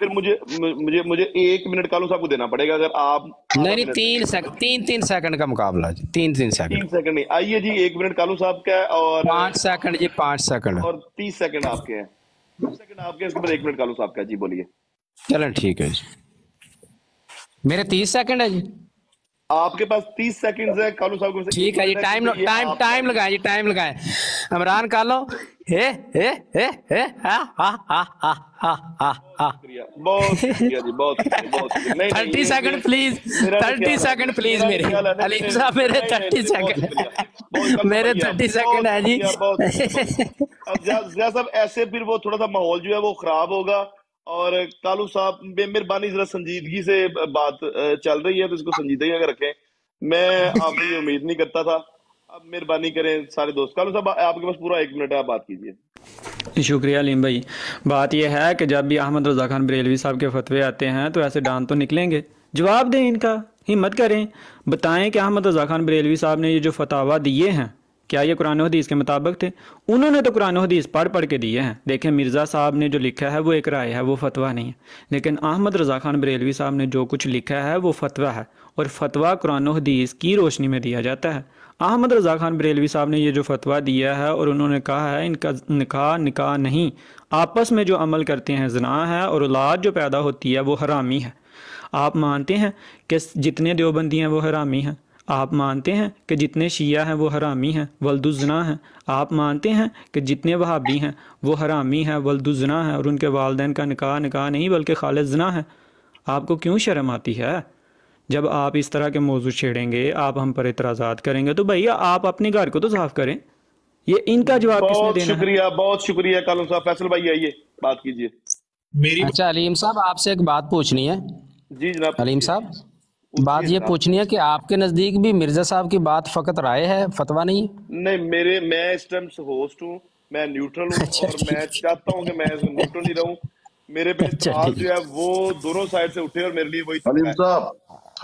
फिर मुझे मुझे मुझे एक मिनट कालू साहब को देना पड़ेगा। अगर आप नहीं नहीं तीन सेकंड तीन तीन सेकंड का मुकाबला जी। तीन तीन सेकंड तीन सेकंड नहीं। आइए जी एक मिनट कालू साहब का और पाँच सेकंड जी पाँच सेकंड और तीस सेकंड आपके हैं। तीस सेकंड आपके इसके बाद एक मिनट कालू साहब का जी बोलिए। चलें ठीक है जी। मेरे तीस सेकंड है जी? आपके पास तीस सेकंड है कालू साहब को ठीक है जी टाइम टाइम टाइम लगाए जी टाइम लगाए। इमरान कर लो हे हे हे हे हा हा हा हा हा हा। हा थर्टी ये- सेकंड प्लीज़ भी थर्टी सेकंड प्लीज़ मेरे अलीम साहब मेरे थर्टी सेकंड मेरे थर्टी सेकंड है जी। साहब ऐसे फिर वो थोड़ा सा माहौल जो है वो खराब होगा। और कालू साहब मेहरबानी जरा संजीदगी से बात चल रही है तो इसको संजीदगी अगर रखें। मैं आपकी ये उम्मीद नहीं करता था। अब मेहरबानी करें सारे दोस्त। कालू साहब आपके पास पूरा एक मिनट है आप बात कीजिए। शुक्रिया अलीम भाई। बात यह है कि जब भी अहमद रजा खान बरेलवी साहब के फतवे आते हैं तो ऐसे डांत तो निकलेंगे। जवाब दें इनका हिम्मत करें। बताएँ कि अहमद रजा खान बरेलवी साहब ने ये जो फतावा दिए हैं क्या ये कुरान हदीस के मुताबिक थे? उन्होंने तो कुरान हदीस पढ़ पढ़ के दिए हैं। देखें, मिर्ज़ा साहब ने जो लिखा है, वो एक राय है, वो फतवा नहीं है। लेकिन अहमद रजा खान बरेलवी साहब ने जो कुछ लिखा है, वो फतवा है। और फतवा कुरान हदीस की रोशनी में दिया जाता है। अहमद रजा खान बरेलवी साहब ने ये जो फतवा दिया है, और उन्होंने कहा है, इनका निकाह निकाह नहीं। आपस में जो अमल करते हैं, जना है, और औलाद जो पैदा होती है, वो हरामी है। आप मानते हैं कि जितने देवबंदी हैं, वो हरामी हैं? आप मानते हैं कि जितने शिया हैं वो हरामी हैं वल्दुजना हैं। आप मानते हैं कि जितने वहाबी हैं वो हरामी हैं वल्दुजना हैं और उनके वालदेन का निकाह निकाह नहीं बल्कि खालिद जना है। आपको क्यों शर्म आती है? जब आप इस तरह के मौजू छेड़ेंगे आप हम पर इतराज़ात करेंगे तो भैया आप अपने घर को तो साफ़ करें। ये इनका जवाब किसने बहुत देना है? शुक्रिया बहुत शुक्रिया कालू साहब। फैसल भाई आइए बात कीजिए। मेरी अच्छा अलीम साहब आपसे एक बात पूछनी है। जी जनाब। अलीम साहब बात ये पूछनी है कि आपके नज़दीक भी मिर्ज़ा साहब की बात फकत राय है फतवा नहीं? है नहीं मेरे मैं इस टाइम होस्ट हूँ मैं न्यूट्रल हूँ अच्छा और मैं चाहता हूँ कि मैं न्यूट्रल नहीं रहूँ। मेरे पे अच्छा इत्तेफाक जो है। वो दोनों साइड से उठे और मेरे लिए वही हलीम साहब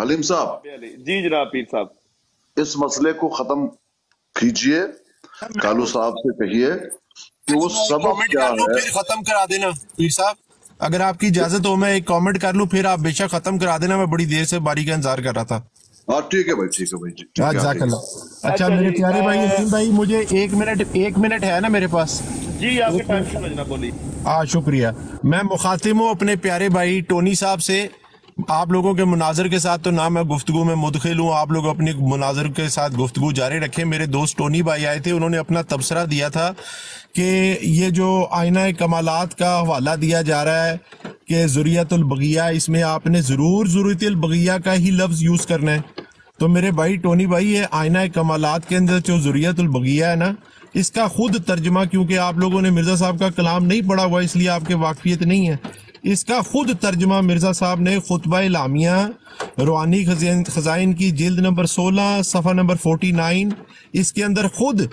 हलीम साहब। जी जनाब पीर साहब। इस मसले को खत्म कीजिए कालू साहब से कहिए कि वो सबक क्या है। खत्म करा देना पीर साहब। अगर आपकी इजाज़त हो मैं एक कमेंट कर लूँ फिर आप बेशक खत्म करा देना। मैं बड़ी देर से बारी का इंतज़ार कर रहा था। हाँ ठीक है भाई ठीक है भाई। जज़ाकल्लाह। अच्छा मेरे प्यारे भाई भाई मुझे एक मिनट एक मिनट है ना मेरे पास? जी आपके टाइम से बोलिए। हाँ शुक्रिया। मैं मुखातिब हूँ अपने प्यारे भाई टोनी साहब से। आप लोगों के मुनाजर के साथ तो ना मैं गुफ्तु में मुदखिल हूँ, आप लोग अपनी मुनाजर के साथ गुफ्तु जारी रखें। मेरे दोस्त टोनी भाई आए थे, उन्होंने अपना तबसरा दिया था कि ये जो आईना कमालात का हवाला दिया जा रहा है कि ज़ुरियतुल बगिया, इसमें आपने ज़रूर ज़रूरतुल बगिया का ही लफ्ज़ यूज़ करना है। तो मेरे भाई टोनी भाई, ये आईना कमालात के अंदर जो ज़ुरियतुल बगिया है ना, इसका खुद तर्जमा, क्योंकि आप लोगों ने मिर्ज़ा साहब का कलाम नहीं पढ़ा हुआ, इसलिए आपके वाकफियत नहीं है। इसका खुद तर्जमा मिर्ज़ा साहब ने खुतबा लामिया रूहानी खजाइन की जिल्द नंबर 16 सफ़ा नंबर 49 इसके अंदर खुद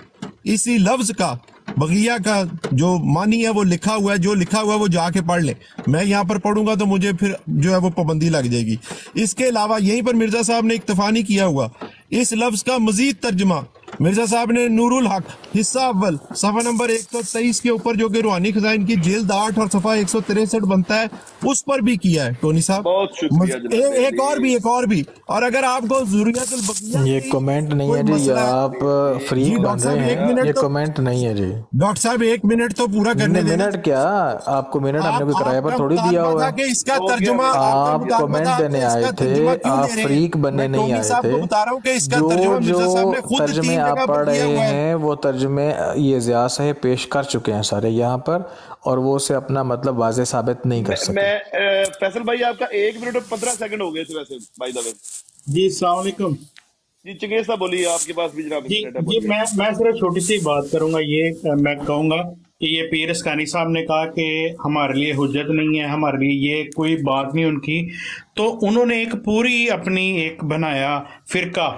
इसी लफ्ज़ का, बगिया का जो मानी है वो लिखा हुआ है, जो लिखा हुआ है वो जाके पढ़ ले। मैं यहाँ पर पढ़ूँगा तो मुझे फिर जो है वो पाबंदी लग जाएगी। इसके अलावा यहीं पर मिर्ज़ा साहब ने इक्तफा नहीं किया हुआ। इस लफ्ज का मजीद तर्जमा मिर्ज़ा साहब ने नूरुल हक हिस्सा अव्वल सफ़ा नंबर एक सौ तेईस के ऊपर जो कि रूहानी खजाइन की जिल्द आठ और सफ़ा एक सौ तिरसठ बनता है उस पर भी किया है टोनी साहब। बहुत ए, एक और भी एक और भी। और अगर आपको ये कमेंट नहीं है जी आप फ्री बन रहे हैं। मिनट ये तो- कमेंट नहीं है जी। डॉक्टर साहब एक मिनट तो पूरा करने मिनट क्या? आपको मिनट हमने कोई किराए पर थोड़ी दिया हुआ है। इसका तर्जुमा आप कमेंट देने आए थे। आप फ्रीक बनने नहीं आए थे। बता रहा हूँ जो तर्जुमा मिर्ज़ा साहब ने जो खुद तर्जमे तीन आप पढ़ रहे है। वो तर्जमे ये ज़िया साहब पेश कर चुके हैं सारे यहाँ पर और वो उसे अपना मतलब वाजे साबित नहीं कर सके। मैं फैसल भाई आपका एक मिनट और पंद्रह सेकंड हो गए थे वैसे बाई द वे जी सलामकुम जी चंगेज साहब बोलिए आपके पास भी जनाब जी जी मैं मैं सिर्फ़ छोटी सी बात करूँगा ये मैं कहूँगा कि ये पीर इसकानी साहब ने कहा कि हमारे लिए हुज्जत नहीं है हमारे लिए ये कोई बात नहीं उनकी। तो उन्होंने एक पूरी अपनी एक बनाया फिरका।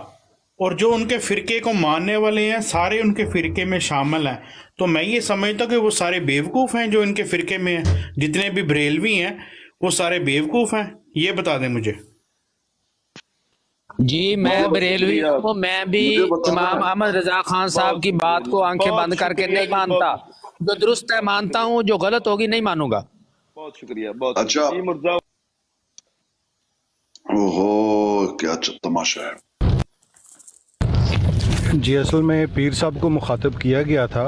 और जो उनके फिरके को मानने वाले हैं सारे उनके फिरके में शामिल हैं। तो मैं ये समझता हूँ कि वो सारे बेवकूफ़ हैं जो इनके फिरके में हैं। जितने भी बरेलवी हैं वो सारे बेवकूफ़ हैं। ये बता दें मुझे। जी मैं बरेलवी हूँ। मैं भी इमाम अहमद रजा खान साहब की बात को आँखें बंद करके नहीं मानता। जो दुरुस्त है मानता हूँ। जो गलत होगी नहीं मानूँगा। बहुत शुक्रिया बहुत अच्छा। ओहो क्या अच्छा तमाशा है। जी असल में पीर साहब को मुखातब किया गया था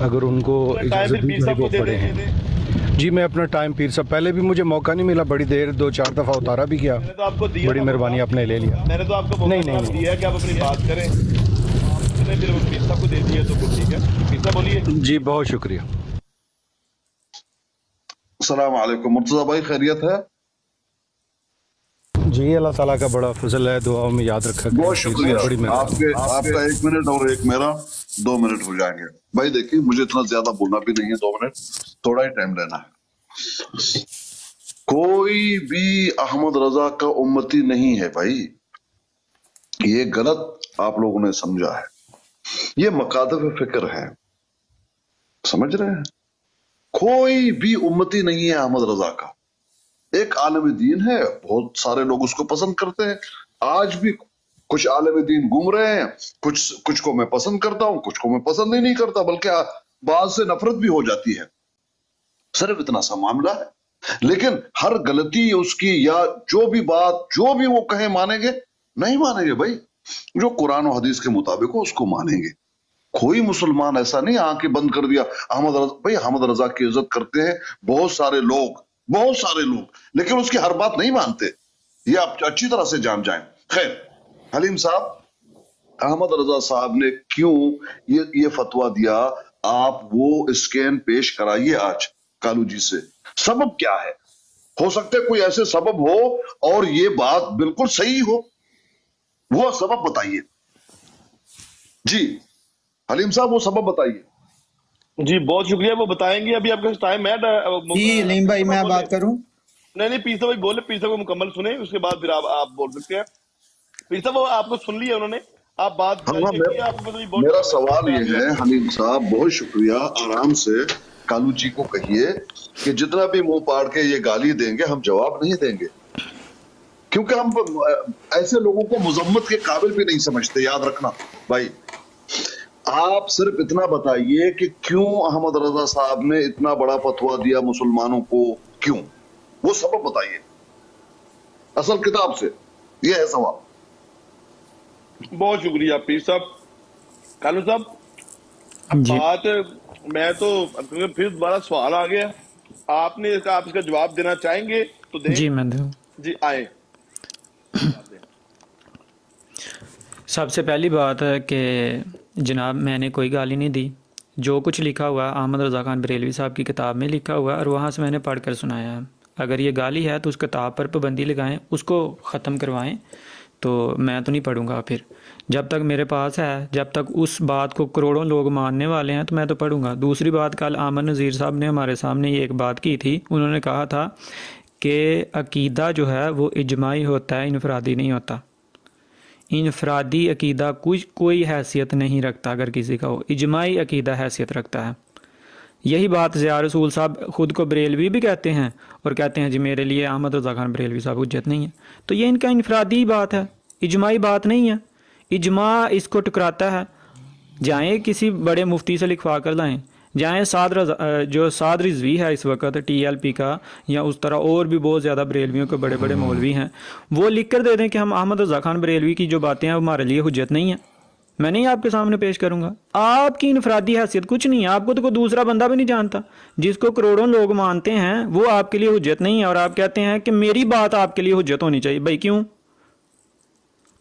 अगर उनको इजाज़त दी जाए वो को दे हैं। जी मैं अपना टाइम पीर साहब पहले भी मुझे मौका नहीं मिला बड़ी देर दो चार दफ़ा उतारा भी किया तो आपको दिया बड़ी मेहरबानी आपने ले लिया। मैंने तो आपको नहीं, नहीं, दिया है कि आप अपनी बात करें। आपने फिर पीर साहब को दे दिया तो ठीक है। पीर साहब बोलिए। जी बहुत शुक्रिया। अस्सलाम वालेकुम। मुर्तजा भाई खैरियत है? जी अल्लाह ताला का बड़ा फजल है दुआओं में याद रखा बहुत शुक्रिया। बड़ी आपके आपका एक मिनट और एक मेरा दो मिनट हो जाएँगे। भाई देखिए मुझे इतना ज़्यादा बोलना भी नहीं है दो मिनट। थोड़ा ही टाइम लेना है। कोई भी अहमद रजा का उम्मती नहीं है भाई। ये गलत आप लोगों ने समझा है। ये मकादब फ़िक्र है। समझ रहे हैं? कोई भी उम्मती नहीं है अहमद रजा का। एक आलम दीन है, बहुत सारे लोग उसको पसंद करते हैं। आज भी कुछ आलम दीन घूम रहे हैं, कुछ कुछ को मैं पसंद करता हूँ, कुछ को मैं पसंद ही नहीं करता, बल्कि बाद से नफरत भी हो जाती है। सिर्फ़ इतना सा मामला है। लेकिन हर गलती उसकी या जो भी बात, जो भी वो कहे मानेंगे, नहीं मानेंगे भाई। जो कुरान और हदीस के मुताबिक हो, उसको मानेंगे। कोई मुसलमान ऐसा नहीं, आँखें बंद कर दिया, अहमद रजा, भाई अहमद रजा की इज़्ज़त करते हैं, बहुत सारे लोग बहुत सारे लोग, लेकिन उसकी हर बात नहीं मानते। ये आप अच्छी तरह से जान जाए। खैर, हलीम साहब, अहमद रजा साहब ने क्यों ये ये फतवा दिया? आप वो स्कैन पेश कराइए आज, कालू जी से। सबब क्या है? हो सकता है कोई ऐसे सबब हो और ये बात बिल्कुल सही हो। वो सबब बताइए। जी, हलीम साहब, वो सबब बताइए। जी बहुत शुक्रिया वो बताएँगे अभी आपके टाइम है जी लीम भाई मैं बात करूँ। नहीं नहीं पीर साहब भाई बोले पीर साहब को मुकम्मल सुने उसके बाद फिर आप आप बोल सकते हैं। पीर साहब वो आपको सुन लिया उन्होंने आप बात हाँ हाँ देखिए आप मतलब मेरा सवाल ये है हनीम साहब बहुत शुक्रिया आराम से कालू जी को कहिए कि जितना भी मुँह पाड़ के ये गाली देंगे हम जवाब नहीं देंगे। क्योंकि हम ऐसे लोगों को मुजम्मत के काबिल भी नहीं समझते याद रखना भाई। आप सिर्फ़ इतना बताइए कि क्यों अहमद रजा साहब ने इतना बड़ा फतवा दिया मुसलमानों को? क्यों? वो सबक बताइए। असल किताब से ये है सवाल। बहुत शुक्रिया पीर साहब। कालू साहब बात मैं तो क्योंकि फिर दोबारा सवाल आ गया आपने इसका आप इसका जवाब देना चाहेंगे तो दें। जी मैं दूँ। जी आए। सबसे पहली बात है कि जनाब, मैंने कोई गाली नहीं दी। जो कुछ लिखा हुआ अहमद रज़ा खान बरेलवी साहब की किताब में लिखा हुआ है, और वहाँ से मैंने पढ़ कर सुनाया है। अगर ये गाली है तो उस किताब पर पाबंदी लगाएँ, उसको ख़त्म करवाएँ तो मैं तो नहीं पढ़ूँगा फिर। जब तक मेरे पास है, जब तक उस बात को करोड़ों लोग मानने वाले हैं तो मैं तो पढ़ूँगा। दूसरी बात, कल आमन नज़ीर साहब ने हमारे सामने ये एक बात की थी। उन्होंने कहा था कि अकीदा जो है, वो इजमाही होता है, इनफरादी नहीं होता। इनफरादी अकीदा कुछ कोई हैसियत नहीं रखता, अगर किसी का हो। इजमाही अकीदा हैसियत रखता है। यही बात ज़िया रसूल साहब ख़ुद को बरेलवी भी कहते हैं और कहते हैं, जी, मेरे लिए अहमद रज़ा खान बरेलवी साहब उज्जत नहीं है। तो ये इनका इनफरादी बात है इजमाही बात नहीं है। इजमा इसको टकराता है। जाएँ किसी बड़े मुफ्ती से लिखवा कर लाएँ। जाएँ साद जो साद रिजवी है इस वक्त टीएलपी का या उस तरह और भी बहुत ज़्यादा बरेलवियों के बड़े बड़े मौलवी हैं। वो लिख कर दे दें कि हम अहमद रज़ा खान बरेलवी की जो बातें हैं हमारे लिए हुज्जत नहीं है। मैं नहीं आपके सामने पेश करूँगा। आपकी इनफरादी हैसियत कुछ नहीं है। आपको तो कोई दूसरा बंदा भी नहीं जानता। जिसको करोड़ों लोग मानते हैं वो आपके लिए हुज्जत नहीं है और आप कहते हैं कि मेरी बात आपके लिए हुज्जत होनी चाहिए। भाई क्यों?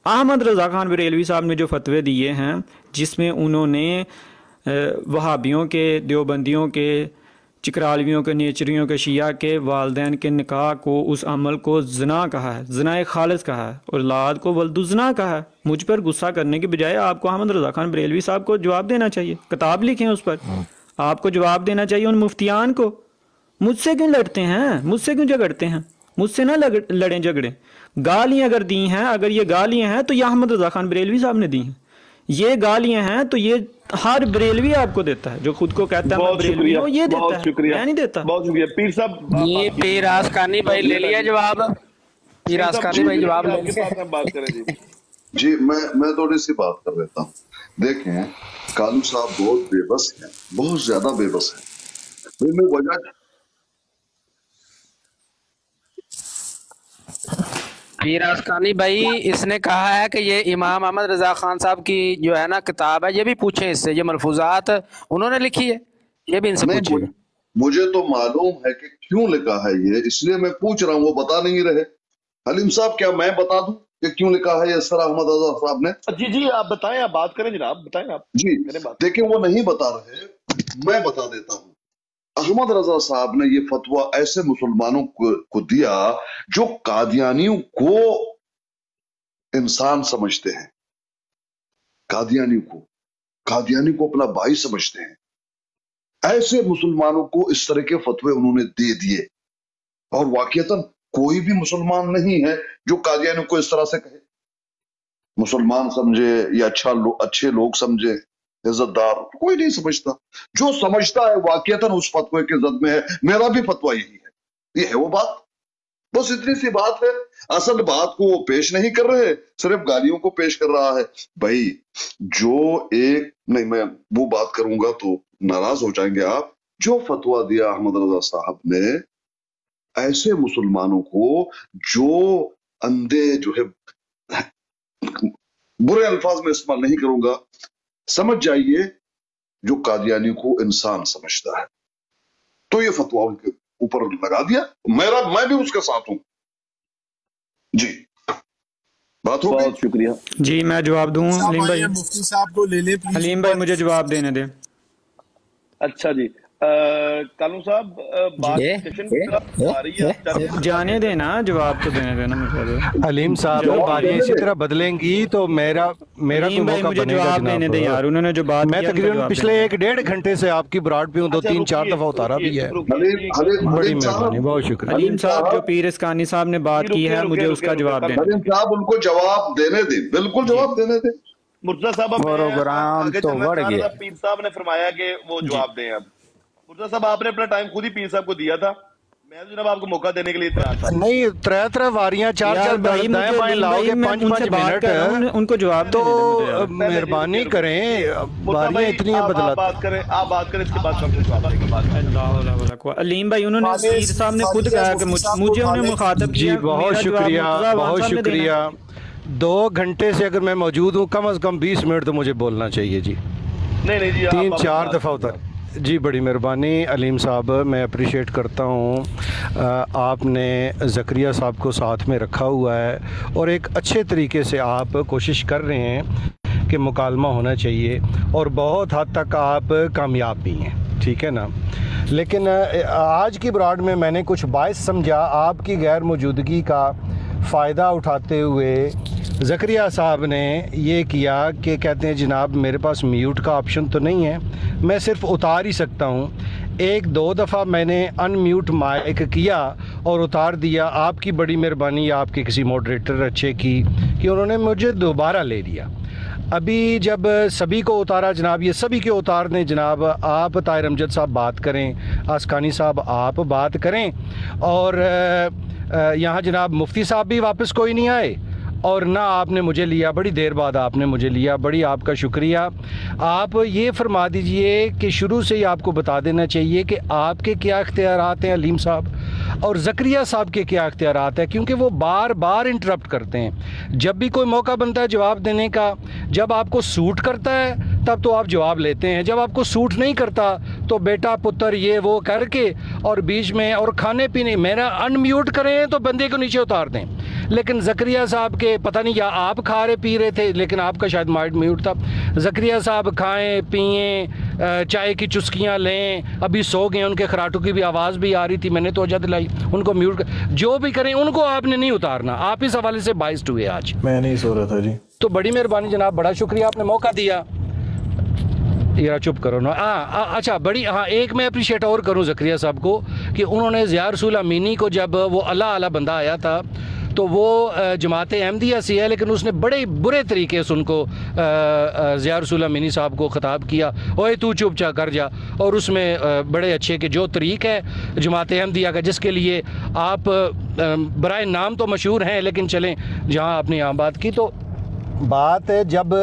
अहमद रज़ा खान बरेलवी साहब ने जो फतवे दिए हैं जिसमें उन्होंने वहाबियों के देवबंदियों के चिकरालवियों के नेचरियों के शिया के वालदेन के निकाह को उस अमल को जना कहा है जना खालिज कहा है और लाद को वल्दुजना कहा है। मुझ पर गुस्सा करने के बजाय आपको अहमद रज़ा खान बरेलवी साहब को जवाब देना चाहिए। किताब लिखें उस पर। आपको जवाब देना चाहिए उन मुफ्तियान को। मुझसे क्यों लड़ते हैं? मुझसे क्यों झगड़ते हैं? मुझसे ना लड़ें झगड़े। गालियाँ अगर दी हैं अगर ये गालियाँ हैं तो ये अहमद रजा खान बरेलवी साहब ने दी हैं। ये गालियाँ हैं तो ये हर बरेलवी आपको देता है जो खुद को कहता है मैं बरेलवी शुक्रिया ये देता है शुक्रिया। मैं नहीं देता। बहुत शुक्रिया। पीर साहब ये पीर आसकानी भाई ले लिया जवाब। पीर आसकानी भाई जवाब ले बात करें जी। जी मैं मैं थोड़ी सी बात कर लेता हूँ। देखें कालू साहब बहुत बेबस हैं बहुत ज़्यादा बेबस हैं। मैं वजह पीर आसकानी भाई इसने कहा है कि ये इमाम अहमद रजा खान साहब की जो है ना किताब है ये भी पूछे इससे ये मलफूजात उन्होंने लिखी है? ये भी इनसे पूछिए। मुझे, तो मालूम है कि क्यों लिखा है ये इसलिए मैं पूछ रहा हूँ वो बता नहीं रहे। हलीम साहब क्या मैं बता दूँ कि क्यों लिखा है ये सर अहमद रजा साहब ने? जी जी आप बताएँ आप बात करें जनाब बताएँ आप। जी देखिए वो नहीं बता रहे मैं बता देता हूँ। अहमद रजा साहब ने ये फतवा ऐसे मुसलमानों को, को दिया जो कादियानियों को इंसान समझते हैं। कादियानी को कादियानी को अपना भाई समझते हैं। ऐसे मुसलमानों को इस तरह के फतवे उन्होंने दे दिए। और वाकईतन कोई भी मुसलमान नहीं है जो कादियानी को इस तरह से कहे। मुसलमान समझे या अच्छा लो, अच्छे लोग समझे। इज्जतदार कोई नहीं समझता। जो समझता है वाकईतन उस फतवे के जद में है। मेरा भी फतवा यही है। ये है वो बात। बस इतनी सी बात है। असल बात को वो पेश नहीं कर रहे सिर्फ़ गालियों को पेश कर रहा है। भाई, जो एक, नहीं, मैं वो बात करूँगा तो नाराज़ हो जाएँगे आप। जो फतवा दिया अहमद रजा साहब ने, ऐसे मुसलमानों को जो अंधे जो है, बुरे अल्फाज में इस्तेमाल नहीं करूँगा। समझ जाइए जो कादियानी को इंसान समझता है। तो ये फतवा उनके ऊपर लगा दिया। मेरा मैं भी उसके साथ हूँ। जी। बात हो बहुत शुक्रिया। जी मैं जवाब दूँ हलीम भाई? मुफ्ती साहब को ले ले हलीम भाई मुझे जवाब देने दे। अच्छा जी। कालू साहब बात ये? स्टेशन की तरफ़ आ रही है। जाने देना जवाब तो देने देना मुझे दे। हलीम साहब बातें इसी तरह बदलेंगी तो मेरा मेरा कोई मौका मुझे बनेगा जवाब देने दे यार उन्होंने जो बात मैं तकरीबन पिछले एक डेढ़ घंटे से आपकी ब्रॉड पे हूँ दो तीन चार दफ़ा उतारा भी है। बड़ी मेहरबानी बहुत शुक्रिया। हलीम साहब जो पीर इसकानी साहब ने बात की है मुझे उसका जवाब देना हलीम साहब उनको जवाब देने दें बिल्कुल जवाब देने दें। मुर्जा साहब प्रोग्राम तो बढ़ गया। पीर साहब ने फरमाया कि वो जवाब दें अब। मुर्तजा साहब आपने अपना टाइम खुद ही पीर साहब को दिया था। मैं तो जनाब आपको मौका देने के लिए नहीं त्रै त्रै वारियाँ चार चार भाई दाएँ मुझे बाएँ लाओगे मैं पाँच उनसे पाँच बात कर रहा हूँ मिनट उनको जवाब तो। मेहरबानी करें भाई इतनी बदला बात करें आप बात करें इसके बाद अल्लाह अलीम भाई उन्होंने साहब ने खुद कहा कि मुझे उन्हें मुखातब जी बहुत शुक्रिया बहुत है। शुक्रिया। दो घंटे से अगर मैं मौजूद हूँ कम अज़ कम बीस मिनट तो मुझे बोलना चाहिए जी। नहीं नहीं जी तीन चार दफ़ा होता जी, बड़ी मेहरबानी अलीम साहब। मैं अप्रिशिएट करता हूँ। आपने ज़क्रिया साहब को साथ में रखा हुआ है और एक अच्छे तरीके से आप कोशिश कर रहे हैं कि मुकालमा होना चाहिए और बहुत हद तक आप कामयाब भी हैं, ठीक है ना? लेकिन आज की ब्रॉड में मैंने कुछ बायस समझा। आपकी गैर मौजूदगी का फ़ायदा उठाते हुए ज़करिया साहब ने ये किया कि कहते हैं, जनाब, मेरे पास म्यूट का ऑप्शन तो नहीं है। मैं सिर्फ़ उतार ही सकता हूँ। एक, दो दफ़ा मैंने अनम्यूट माइक किया और उतार दिया। आपकी बड़ी मेहरबानी, आपके किसी मॉडरेटर अच्छे की, कि उन्होंने मुझे दोबारा ले लिया। अभी जब सभी को उतारा, जनाब, ये सभी के उतार दें जनाब, आप ताहिर अमजद साहब बात करें, आसकानी साहब आप बात करें, और यहाँ जनाब मुफ्ती साहब भी वापस कोई नहीं आए। और ना आपने मुझे लिया, बड़ी देर बाद आपने मुझे लिया, बड़ी आपका शुक्रिया। आप ये फरमा दीजिए कि शुरू से ही आपको बता देना चाहिए कि आपके क्या इख्तियार हैं, अलीम साहब? और ज़क्रिया साहब के क्या इख्तियार हैं? क्योंकि वो बार बार इंटरप्ट करते हैं। जब भी कोई मौका बनता है जवाब देने का, जब आपको सूट करता है, तब तो आप जवाब लेते हैं। जब आपको सूट नहीं करता तो बेटा, पुत्र, ये, वो करके और बीच में और खाने पीने मेरा अनम्यूट करें तो बंदे को नीचे उतार दें। लेकिन जकरिया साहब के पता नहीं या आप खा रहे पी रहे थे लेकिन आपका शायद माइंड म्यूट था। जकरिया साहब खाएँ पिए चाय की चुस्कियाँ लें। अभी सो गए उनके खराटों की भी आवाज़ भी आ रही थी मैंने तो वजह दिलाई उनको म्यूट कर जो भी करें उनको आपने नहीं उतारना। आप इस हवाले से बाइस्ड हुए आज। मैं नहीं सो रहा था जी। तो बड़ी मेहरबानी जनाब बड़ा शुक्रिया आपने मौका दिया। यार चुप करो ना। हाँ अच्छा बड़ी हाँ एक मैं अप्रिशिएट और करूँ जकरिया साहब को कि उन्होंने ज़िया रसूल अमीनी को जब वो अल्लाह अला बंदा आया था तो वो जमात अहमदिया से है लेकिन उसने बड़े बुरे तरीके से उनको ज़िया रसूल अमीनी साहब को ख़ताब किया। ओए, तू चुप चा कर जा। और उसमें बड़े अच्छे के जो तरीक है, जमात अहमदिया का, जिसके लिए आप बरए नाम तो मशहूर हैं, लेकिन चलें, जहाँ आपने यहाँ बात की तो बात है, जब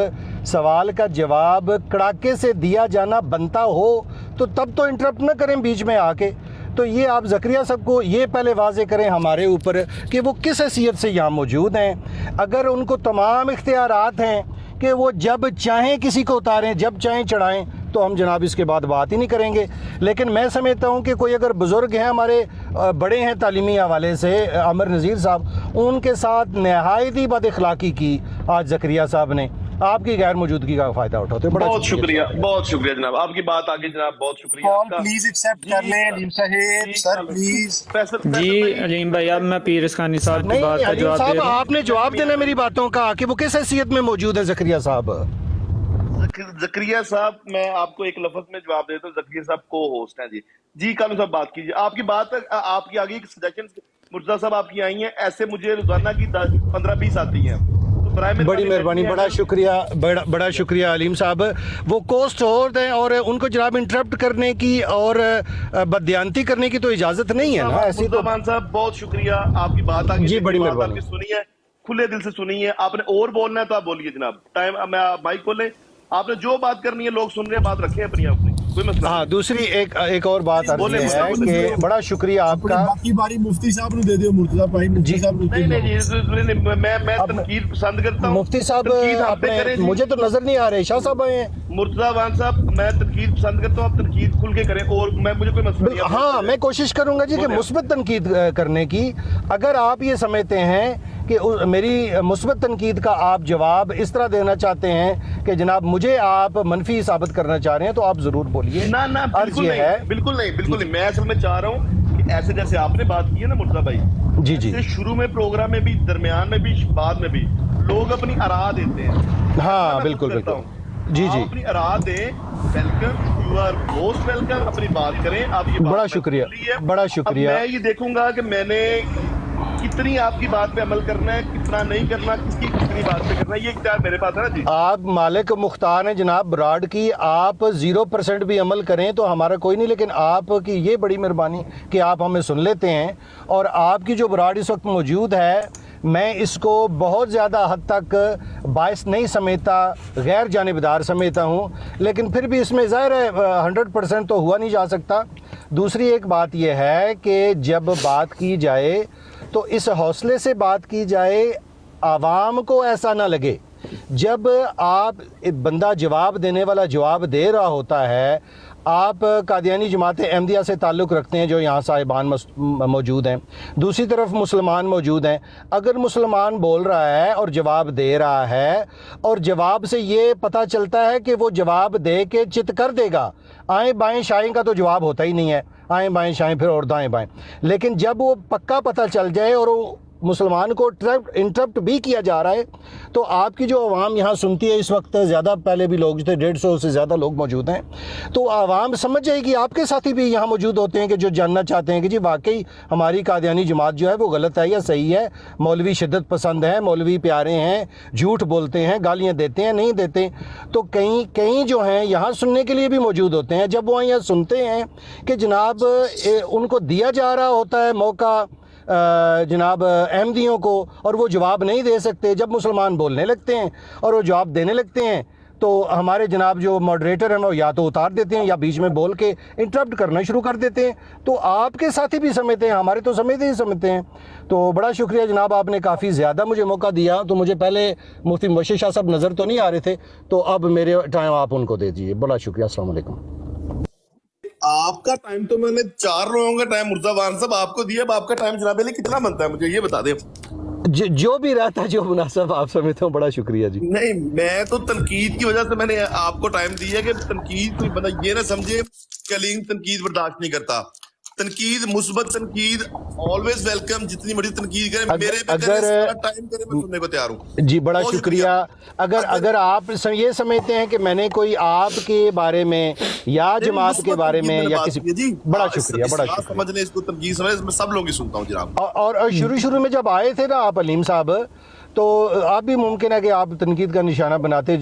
सवाल का जवाब कड़ाके से दिया जाना बनता हो तो तब तो इंटरप्ट ना करें बीच में आके। तो ये आप जकरिया साहब को ये पहले वाजे करें हमारे ऊपर कि वो किस हैसियत से यहाँ मौजूद हैं। अगर उनको तमाम इख्तियारात हैं कि वो जब चाहें किसी को उतारें, जब चाहें चढ़ाएँ तो हम जनाब इसके बाद बात ही नहीं करेंगे। लेकिन मैं समझता हूँ कि कोई अगर बुज़ुर्ग हैं हमारे बड़े हैं तालीमी हवाले से अमर नज़ीर साहब, उनके साथ नहायत ही बद अखलाक़ी की आज जक्रिया साहब ने। आपकी गैर मौजूदगी का फ़ायदा उठाते बड़ा बहुत शुक्रिया बहुत शुक्रिया जनाब। आपकी बात आगे जनाब बहुत शुक्रिया प्लीज़ एक्सेप्ट कर लें अलीम साहेब सर प्लीज़ जी अलीम भाई अब मैं पीर इसकानी साहब की बात का जवाब दे साहब आपने जवाब देना मेरी बातों का कि वो किस हैसियत में मौजूद है जकरिया साहब? जक- जकरिया साहब मैं आपको एक लफ्ज में जवाब देता हूँ जकरिया साहब को होस्ट हैं जी। जी कालू साहब बात कीजिए। आपकी बात आपकी आगे सजेशन मुर्जा साहब आपकी आई हैं ऐसे मुझे रोज़ाना की पंद्रह बीस आती हैं। बड़ी मेहरबानी बड़ा शुक्रिया बड़ा बड़ा शुक्रिया अलीम साहब। वो कोस्ट और हैं और उनको जनाब इंटरप्ट करने की और बदयांती करने की तो इजाज़त नहीं है ना? ऐसी तो साहब बहुत शुक्रिया। आपकी बात आगे जी, बड़ी मेहरबानी। सुनी है खुले दिल से सुनी है। आपने और बोलना है तो आप बोलिए जनाब। टाइम मैं माइक खोले आपने जो बात करनी है लोग सुन रहे हैं बात रखें अपनी अपनी कोई मसला हाँ दूसरी एक एक और बात बोले, है बोले, कि बड़ा शुक्रिया आपका। बाकी बारी मुफ्ती साहब ने दे दियो मुर्तजा भाई मुफ्ती साहब नहीं नहीं मैं मैं तनकीद पसंद करता हूँ। मुफ्ती साहब तनकीद आप पे अपने करें जी। मुझे तो नज़र नहीं आ रहे शाह साहब आए हैं। मुर्तजा वान साहब मैं तनकीद पसंद करता हूँ आप तनकीद खुल के करें और मैं मुझे कोई मसला नहीं है मैं कोशिश करूँगा जी कि मुस्बत तनकीद करने की। अगर आप ये समझते हैं कि मेरी मुस्बत तनकीद का आप जवाब इस तरह देना चाहते हैं कि जनाब मुझे आप मनफी साबित करना चाह रहे हैं तो आप ज़रूर बोलिए। ना ना बिल्कुल नहीं है। बिल्कुल नहीं बिल्कुल नहीं। मैं असल में चाह रहा हूँ कि ऐसे जैसे आपने बात की है ना मुर्तजा भाई। जी जी। शुरू में प्रोग्राम में भी दरमियान में भी बाद में भी लोग अपनी आरा देते हैं। हाँ बिल्कुल बिल्कुल। जी जी। अपनी आरा दें welcome you are most welcome अपनी बात करें आप ये बड़ा शुक्रिया। बड़ा शुक्रिया। मैं ये देखूँगा कि मैंने कितनी आपकी बात पे अमल करना है, कितना नहीं करना, किसकी कितनी बात पे करना है, ये इख्तियार मेरे पास है ना जी। आप मालिक मुख्तार हैं जनाब ब्राड की, आप ज़ीरो परसेंट भी अमल करें तो हमारा कोई नहीं, लेकिन आपकी ये बड़ी मेहरबानी कि आप हमें सुन लेते हैं और आपकी जो ब्राड इस वक्त मौजूद है, मैं इसको बहुत ज़्यादा हद तक बायस नहीं समेता, गैर जानबदार समेता हूँ, लेकिन फिर भी इसमें ज़ाहिर है हंड्रेड परसेंट तो हुआ नहीं जा सकता। दूसरी एक बात यह है कि जब बात की जाए तो इस हौसले से बात की जाए, आवाम को ऐसा ना लगे। जब आप बंदा जवाब देने वाला जवाब दे रहा होता है, आप कादियानी जमात अहमदिया से ताल्लुक़ रखते हैं, जो यहाँ साहिबान मौजूद हैं। दूसरी तरफ़ मुसलमान मौजूद हैं। अगर मुसलमान बोल रहा है और जवाब दे रहा है, और जवाब से ये पता चलता है कि वो जवाब दे के चित कर देगा आए बाएँ शाएँ का तो जवाब होता ही नहीं है। आए बाएँ शाएँ, फिर और दाएँ बाएँ। लेकिन जब वो पक्का पता चल जाए और वो मुसलमान को इंटरप्ट भी किया जा रहा है। तो आपकी जो आवाम यहाँ सुनती है इस वक्त, ज़्यादा पहले भी लोग थे, डेढ़ सौ से ज़्यादा लोग मौजूद हैं। तो आवाम समझ जाएगी, आपके साथी भी यहाँ मौजूद होते हैं कि जो जानना चाहते हैं कि जी वाकई हमारी कादियानी जमात जो है, वो गलत है या सही है? मौलवी शिद्दत पसंद है, मौलवी प्यारे हैं, झूठ बोलते हैं, गालियाँ देते हैं, नहीं देते? तो कई कई जो हैं, यहाँ सुनने के लिए भी मौजूद होते हैं। जब वो यहाँ सुनते हैं कि जनाब उनको दिया जा रहा होता है मौका जनाब अहमदियों को, और वो जवाब नहीं दे सकते जब मुसलमान बोलने लगते हैं और वो जवाब देने लगते हैं तो हमारे जनाब जो मॉडरेटर हैं वो या तो उतार देते हैं या बीच में बोल के इंटरप्ट करना शुरू कर देते हैं। तो आपके साथी भी समझते हैं, हमारे तो समझते ही समझते हैं। तो बड़ा शुक्रिया जनाब, आपने काफ़ी ज़्यादा मुझे मौका दिया। तो मुझे पहले मुफ्ती मुबशर शाह साहब नज़र तो नहीं आ रहे थे तो अब मेरे टाइम आप उनको दे दीजिए। बड़ा शुक्रिया वालेकुम। आपका टाइम तो मैंने चार लोगों का टाइम मुर्जावान साहब आपको दिया अब आपका टाइम जनाब अली कितना बनता है मुझे ये बता दे। जो, जो भी रहता जो मुनासब आप समझते हो बड़ा शुक्रिया जी। नहीं मैं तो तनकीद की वजह से मैंने आपको टाइम दिया कि तनकीद कोई बंदा ये ना समझे कलीम तनकीद बर्दाश्त नहीं करता। तनकीद मुस्बत तनकीद ऑलवेज वेलकम जितनी बड़ी तनकीद करें। अगर- मेरे पे अगर- टाइम करे मैं सुनने को तैयार हूँ। जी बड़ा शुक्रिया। अगर अगर आप सम- ये समझते हैं कि मैंने कोई आपके बारे में या जमात के बारे में या किसी जी। बड़ा हाँ, शुक्रिया बड़ा शुक्रिया। समझने इसको तनकीद समझने मैं सब लोगों की सुनता हूँ जनाब। और शुरू शुरू में जब आए थे ना आप अलीम साहब तो आप भी मुमकिन है कि आप तनकीद का निशाना बनाते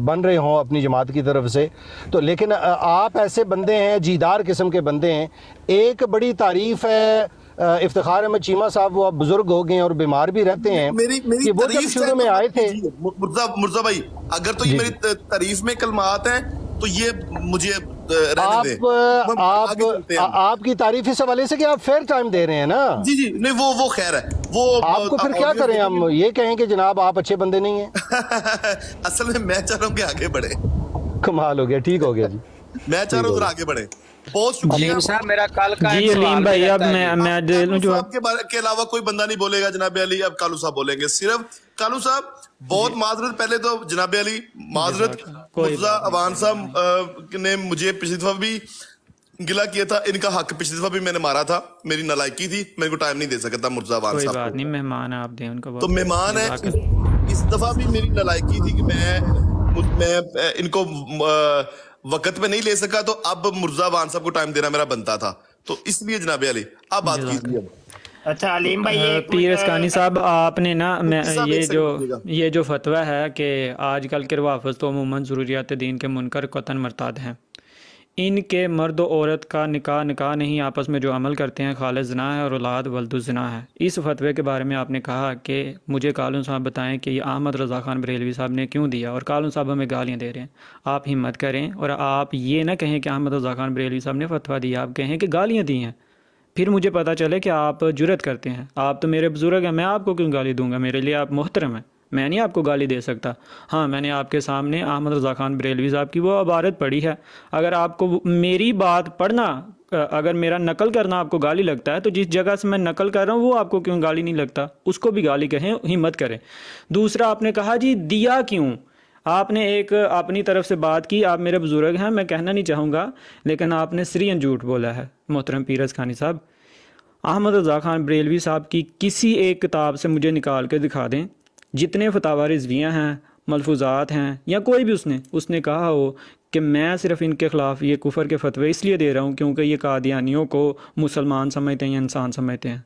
बन रहे हों अपनी जमात की तरफ़ से। तो लेकिन आप ऐसे बंदे हैं जीदार किस्म के बंदे हैं। एक बड़ी तारीफ़ है इफ्तार अहमद चीमा साहब वो अब बुज़ुर्ग हो गए हैं और बीमार भी रहते हैं मेरी मेरी कि वो जब शुरू में आए थे मुर्जा मुर्जा भाई अगर तो ये मेरी तारीफ़ में कलमात हैं तो ये मुझे आप आप आगे चलते हैं। आ- आपकी तारीफ़ इस हवाले से कि आप फेयर टाइम दे रहे हैं ना? जी जी नहीं वो वो खैर है। वो आपको फिर क्या करें हम? ये कहें कि जनाब आप अच्छे बंदे नहीं हैं। असल में मैं चाह रहा हूँ कि आगे बढ़े। कमाल हो गया ठीक हो गया जी। मैं चाह रहा हूँ आगे बढ़े। बहुत शुक्रिया। साहब मेरा कल का जी अलीम भाई अब मैं मैं दे लूँ कालू जवाब साहब के बारे के अलावा कोई बंदा नहीं बोलेगा जनाब अली अब कालू साहब बोलेंगे। सिर्फ़ कालू साहब बहुत माजरत पहले तो जनाब अली माजरत मुर्जा अवान साहब ने मुझे पिछली दफ़ा भी गिला किया था इनका हक पिछली दफ़ा भी मैंने मारा था मेरी नलायकी थी मेरे को टाइम नहीं दे सका था मुर्जा अवान साहब बात नहीं मेहमान आप दें उनको तो मेहमान है इस, दफ़ा भी मेरी नलायकी थी कि मैं मैं इनको वक्त पे नहीं ले सका तो अब मुर्जा अवान साहब को टाइम देना मेरा बनता था। तो इसलिए जनाब अली अब बात कीजिए। अच्छा अलीम भाई पीर असकानी साहब आपने ना मैं ये जो ये जो फतवा है कि आजकल के रवाफज तो अमूमन ज़रूरियात दीन के मुनकर कतन मरताद हैं। इनके मर्द और औरत का निकाह निकाह नहीं आपस में जो अमल करते हैं खालिद जना है और औलाद वल्दुजना है। इस फतवे के बारे में आपने कहा कि मुझे कालून साहब बताएँ कि ये अहमद रज़ा खान बरेलवी साहब ने क्यों दिया और कालून साहब हमें गालियाँ दे रहे हैं। आप हिम्मत करें और आप ये ना कहें कि अहमद रज़ा खान बरेलवी साहब ने फतवा दिया आप कहें कि गालियाँ दी हैं। फिर मुझे पता चले कि आप जुरत करते हैं। आप तो मेरे बुज़ुर्ग हैं, मैं आपको क्यों गाली दूँगा? मेरे लिए आप मोहतरम हैं। मैं नहीं आपको गाली दे सकता। हाँ मैंने आपके सामने अहमद रज़ा खान बरेलवी साहब की वो अबारत पढ़ी है। अगर आपको मेरी बात पढ़ना अगर मेरा नकल करना आपको गाली लगता है तो जिस जगह से मैं नकल कर रहा हूँ, वो आपको क्यों गाली नहीं लगता? उसको भी गाली कहें, हिम्मत करें। दूसरा, आपने कहा, जी, दिया क्यों? आपने एक अपनी तरफ़ से बात की, आप मेरे बुज़ुर्ग हैं, मैं कहना नहीं चाहूँगा, लेकिन आपने सरियन झूठ बोला है, मोहतरम पीरस खानी साहब। अहमद रज़ा खान बरेलवी साहब की किसी एक किताब से मुझे निकाल के दिखा दें, जितने फतावा रिजवियाँ हैं, मलफूजात हैं, या कोई भी उसने उसने कहा हो कि मैं सिर्फ़ इनके ख़िलाफ़ ये कुफर के फतवे इसलिए दे रहा हूँ क्योंकि ये कादियानियों को मुसलमान समझते हैं या इंसान समझते हैं।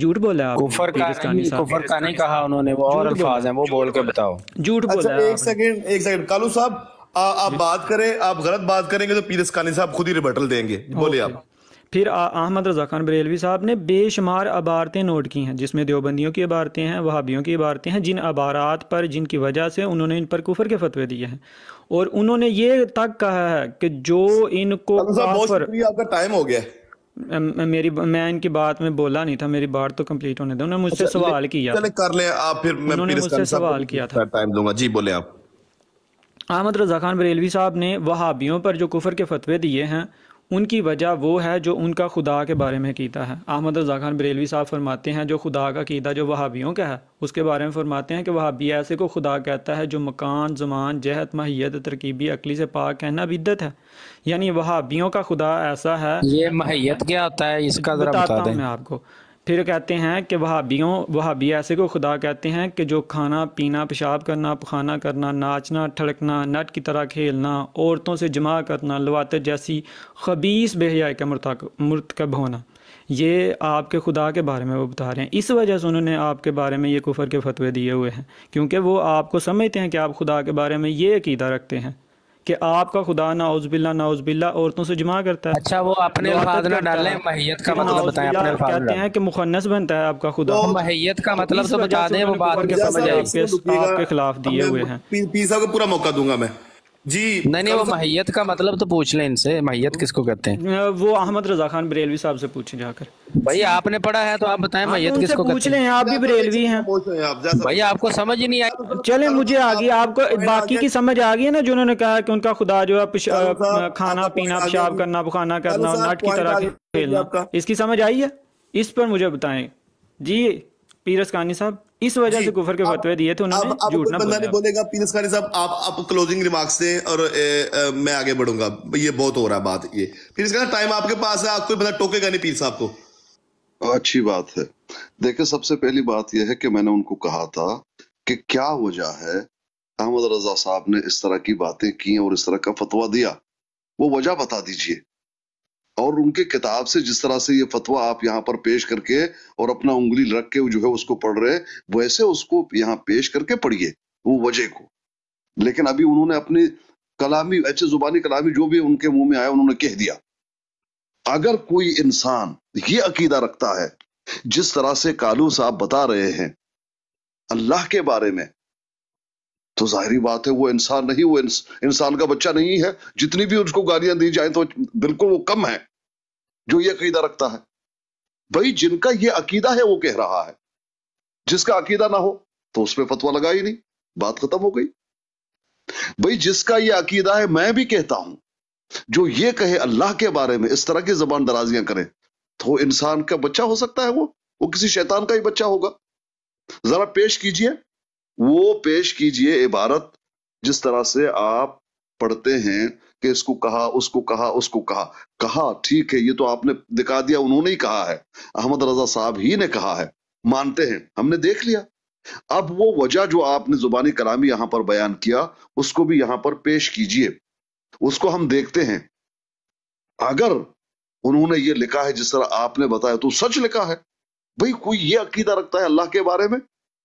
झूठ बोला है आपने कुफर का नहीं कुफर का नहीं कहा उन्होंने वो और अल्फाज हैं वो बोल के बताओ। झूठ अच्छा बोला है एक सेकंड एक सेकंड। कालू साहब आप बात करें आप गलत बात करेंगे तो पीरस कानी साहब खुद ही रिबटल देंगे। बोलिए ओके। आप। फिर अहमद रजा खान बरेलवी साहब ने बेशुमार अबारतें नोट की हैं जिसमें देवबंदियों की इबारतें हैं वहाबियों की इबारतें हैं जिन अबारात पर जिनकी वजह से उन्होंने इन पर कुफर के फतवे दिए हैं। और उन्होंने ये तक कहा है कि जो इनको कालू साहब बहुत काफर आपका टाइम हो गया। है मेरी मैं इनकी बात में बोला नहीं था मेरी बात तो कंप्लीट होने दो। उन्होंने मुझसे अच्छा, सवाल किया चले कर लें आप फिर मैं उन्होंने मुझसे सवाल किया था। टाइम दूँगा। जी बोले आप। अहमद रजा खान बरेलवी साहब ने वहाबियों पर जो कुफर के फतवे दिए हैं उनकी वजह वो है जो उनका खुदा के बारे में कीता है। अहमद रजा खान बरेलवी साहब फरमाते हैं जो खुदा का कीदा जो वहाबियों का है उसके बारे में फरमाते हैं कि वहाबी ऐसे को खुदा कहता है जो मकान जमान जहत माहियत तरकीबी अकली से पाक कहना बिद्दत है। यानी वहाबियों का खुदा ऐसा है। ये महैयत क्या होता है इसका बताता बता हूँ मैं आपको। फिर कहते हैं कि वहाबियों वहाबी ऐसे को खुदा कहते हैं कि जो खाना पीना पेशाब करना पखाना करना नाचना ठड़कना नट की तरह खेलना औरतों से जमा करना लवात जैसी खबीस बेहयाई का मुर्तकब होना ये आपके खुदा के बारे में वो बता रहे हैं। इस वजह से उन्होंने आपके बारे में ये कुफर के फतवे दिए हुए हैं क्योंकि वो आपको समझते हैं कि आप खुदा के बारे में ये अकीदा रखते हैं। कि आपका खुदा नाउजबिल्ला नाउजबिल्ला औरतों से जमा करता है। अच्छा वो अपने लवातत अल्फाज ना डालें महियत का मतलब बताएँ अपने अल्फाज कहते हैं कि मुखन्नस बनता है आपका खुदा। तो महैयत का मतलब तो बता दें वो बात के समझ आपके खिलाफ दिए हुए हैं। को पूरा मौका दूँगा मैं। जी नहीं नहीं वो महैयत का मतलब तो पूछ लें इनसे महैयत किसको कहते हैं? वो अहमद रजा खान बरेलवी साहब से पूछे जाकर। भाई आपने पढ़ा है तो आप बताएँ महैयत किसको पूछ लें आप भी बरेलवी हैं। भाई आपको समझ ही नहीं आई। चले मुझे आ गई आपको बाकी की समझ आ गई है ना जिन्होंने कहा कि उनका खुदा जो है खाना पीना पेशाब करना पखाना करना और नट की तरह खेलना। इसकी समझ आई है? इस पर मुझे बताएँ। जी। पीरस कानी साहब इस वजह से कुफर के फतवे दिए थे उन्होंने झूठ ना बंदा बोला नहीं बोलेगा पीरस खानी साहब आप आप क्लोजिंग रिमार्क्स दें और ए, ए, मैं आगे बढ़ूँगा। ये बहुत हो रहा है बात ये। पीरस खान टाइम आपके पास है आप कोई बंदा टोकेगा नहीं पीर साहब को। अच्छी बात है। देखिए सबसे पहली बात यह है कि मैंने उनको कहा था कि क्या वजह है अहमद रजा साहब ने इस तरह की बातें की और इस तरह का फतवा दिया। वो वजह बता दीजिए। और उनके किताब से जिस तरह से ये फतवा आप यहाँ पर पेश करके और अपना उंगली रख के जो है उसको पढ़ रहे वैसे उसको यहाँ पेश करके पढ़िए, वो वजह को। लेकिन अभी उन्होंने अपनी कलामी, अच्छे जुबानी कलामी जो भी उनके मुँह में आया, उन्होंने कह दिया, अगर कोई इंसान ये अकीदा रखता है, जिस तरह से कालू साहब बता रहे हैं, अल्लाह के बारे में तो जाहिरी बात है, वो इंसान नहीं, वो इंसान का बच्चा नहीं है। जितनी भी उसको गालियाँ दी जाए तो बिल्कुल वो कम है, जो ये अकीदा रखता है। भाई, जिनका ये अकीदा है, वो कह रहा है। जिसका अकीदा ना हो तो उस पर फतवा लगा ही नहीं। बात खत्म हो गई। भाई, जिसका ये अकीदा है, मैं भी कहता हूँ, जो ये कहे अल्लाह के बारे में, इस तरह की जबान दराजियाँ करे तो इंसान का बच्चा हो सकता है वो। वो किसी शैतान का ही बच्चा होगा। जरा पेश कीजिए। वो पेश कीजिए इबारत, जिस तरह से आप पढ़ते हैं कि इसको कहा, उसको कहा उसको कहा। कहा, ठीक है, ये तो आपने दिखा दिया, उन्होंने ही कहा है। अहमद रजा साहब ही ने कहा है। मानते हैं, हमने देख लिया। अब वो वजह जो आपने जुबानी कलामी यहाँ पर बयान किया, उसको भी यहाँ पर पेश कीजिए। उसको हम देखते हैं। अगर उन्होंने ये लिखा है, जिस तरह आपने बताया तो सच लिखा है। भाई, कोई ये अकीदा रखता है अल्लाह के बारे में?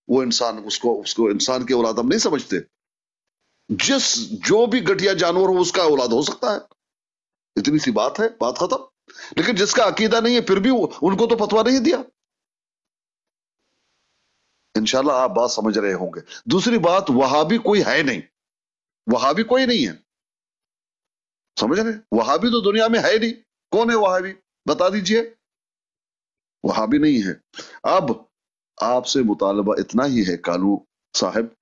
वो इंसान, उसको उसको इंसान की औलाद हम नहीं समझते। जिस, जो भी घटिया जानवर हो, उसका औलाद हो सकता है। इतनी सी बात है, बात खत्म। लेकिन जिसका अकीदा नहीं है, फिर भी उनको तो फतवा नहीं दिया। इंशाल्लाह आप बात समझ रहे होंगे। दूसरी बात वहाँ भी कोई है नहीं। वहाँ भी कोई नहीं है। समझ रहे? वहाँ भी तो दुनिया में है नहीं। कौन है वहाँ भी बता दीजिए। वहाँ भी नहीं है। अब आपसे मुतालबा इतना ही है कालू साहब,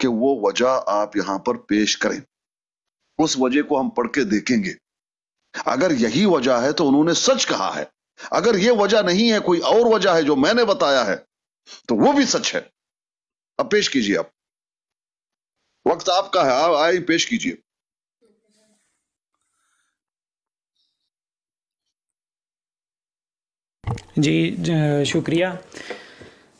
कि वो वजह आप यहाँ पर पेश करें। उस वजह को हम पढ़ के देखेंगे। अगर यही वजह है तो उन्होंने सच कहा है। अगर ये वजह नहीं है, कोई और वजह है जो मैंने बताया है तो वो भी सच है। अब पेश कीजिए आप। वक्त आपका है आप आए पेश कीजिए। जी, शुक्रिया।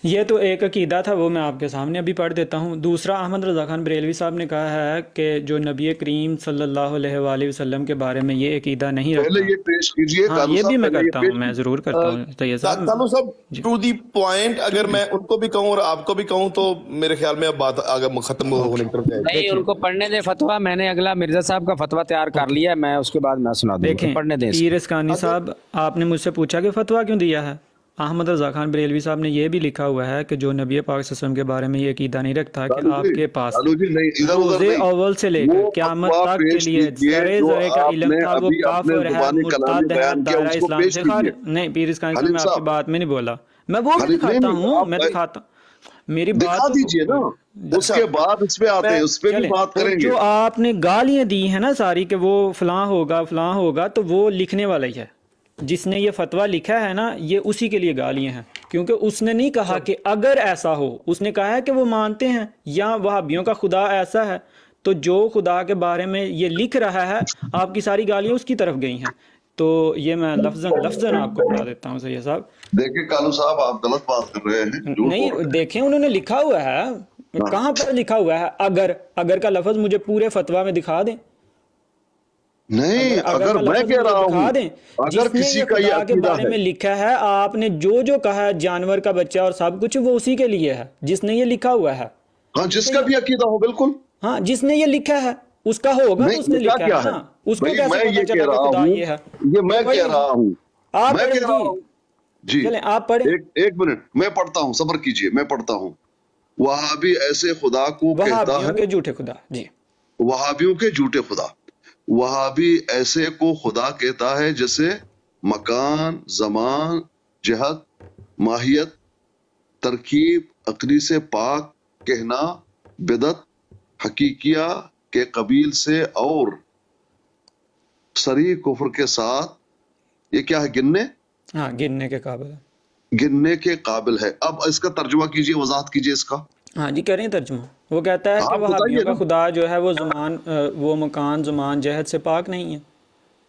ये तो एक अकीदा था वो मैं आपके सामने अभी पढ़ देता हूँ। दूसरा अहमद रज़ा खान बरेलवी साहब ने कहा है कि जो नबी करीम सल्लल्लाहु अलैहि वसल्लम के बारे में ये अकीदा नहीं पहले ये पेश कीजिए हाँ ये भी मैं करता हूँ मैं ज़रूर करता हूँ तैयब साहब। साहब टू दी पॉइंट अगर मैं उनको भी कहूँ और आपको भी कहूँ तो मेरे ख्याल में अब बात आगे खत्म होने की तरफ़ नहीं उनको पढ़ने दे फतवा। मैंने अगला मिर्ज़ा साहब का फतवा तैयार कर लिया मैं उसके बाद मैं सुना दूँगा। देखें पढ़ने दें पीर इसकानी साहब आपने मुझसे पूछा कि फतवा क्यों दिया है? अहमद रज़ा खान बरेलवी साहब ने यह भी लिखा हुआ है कि जो नबी पाक वसल्लम के बारे में ये अकीदा नहीं रखता कि आपके पास रोज़े अव्वल से लेकर क़यामत फतवा तक के लिए जरे जरे का इल्म था वो काफिर है मुर्तद है दायरा इस्लाम से खारिज नहीं पीर साहब मैं आपकी बात में नहीं बोला मैं वो भी दिखाता हूँ मैं दिखाता मेरी बात तो दीजिए ना। उसके बाद उस पे आते हैं उस पे भी बात करेंगे। जो आपने गालियाँ दी है ना सारी कि वो फलां होगा फलां होगा तो वो लिखने वाला ही है। जिसने ये फतवा लिखा है ना ये उसी के लिए गालियाँ हैं। क्योंकि उसने नहीं कहा कि अगर ऐसा हो उसने कहा है कि वो मानते हैं या वहाबियों का खुदा ऐसा है। तो जो खुदा के बारे में ये लिख रहा है आपकी सारी गालियाँ उसकी तरफ़ गई हैं। तो ये मैं लफ्जन लफ्जन आपको बता देता हूँ सैयद साहब। देखिए कालू साहब आप गलत बात कर रहे हैं। नहीं देखें उन्होंने लिखा हुआ है। कहाँ पर लिखा हुआ है? अगर अगर का लफ्ज मुझे पूरे फतवा में दिखा दें। हैं नहीं अगर अगर मैं कह रहा दिखा हूँ अगर किसी का ये के बारे में लिखा है आपने जो जो कहा है जानवर का बच्चा और सब कुछ वो उसी के लिए है। जिसने ये लिखा हुआ है। हाँ जिसका भी अकीदा हो बिल्कुल। हाँ जिसने ये लिखा है उसका होगा तो उसने लिखा क्या है? है उसको मैं ये कह रहा हूँ ये है? ये मैं कह रहा हूँ। आप मैं कह रहा जी। हूँ जी। आप पढ़ें एक एक मिनट मैं पढ़ता हूँ सबर कीजिए मैं पढ़ता हूँ। वहाबी ऐसे खुदा को कहता है। झूठे खुदा जी। वहाबियों के झूठे खुदा। वहाबी ऐसे को खुदा कहता है जैसे मकान जमान जहत माहियत तरकीब अकली से पाक कहना बिदत हकीकिया के कबील से और सरी कुफर के साथ। ये क्या है? गिनने? हाँ गिनने के काबिल है। गिनने के काबिल है। अब इसका तर्जुमा कीजिए वजाहत कीजिए इसका। हाँ जी करें तर्जुमा। वो कहता है कि वहाबियों का खुदा जो है वो जुमान वो मकान जुमान जहद से पाक नहीं है।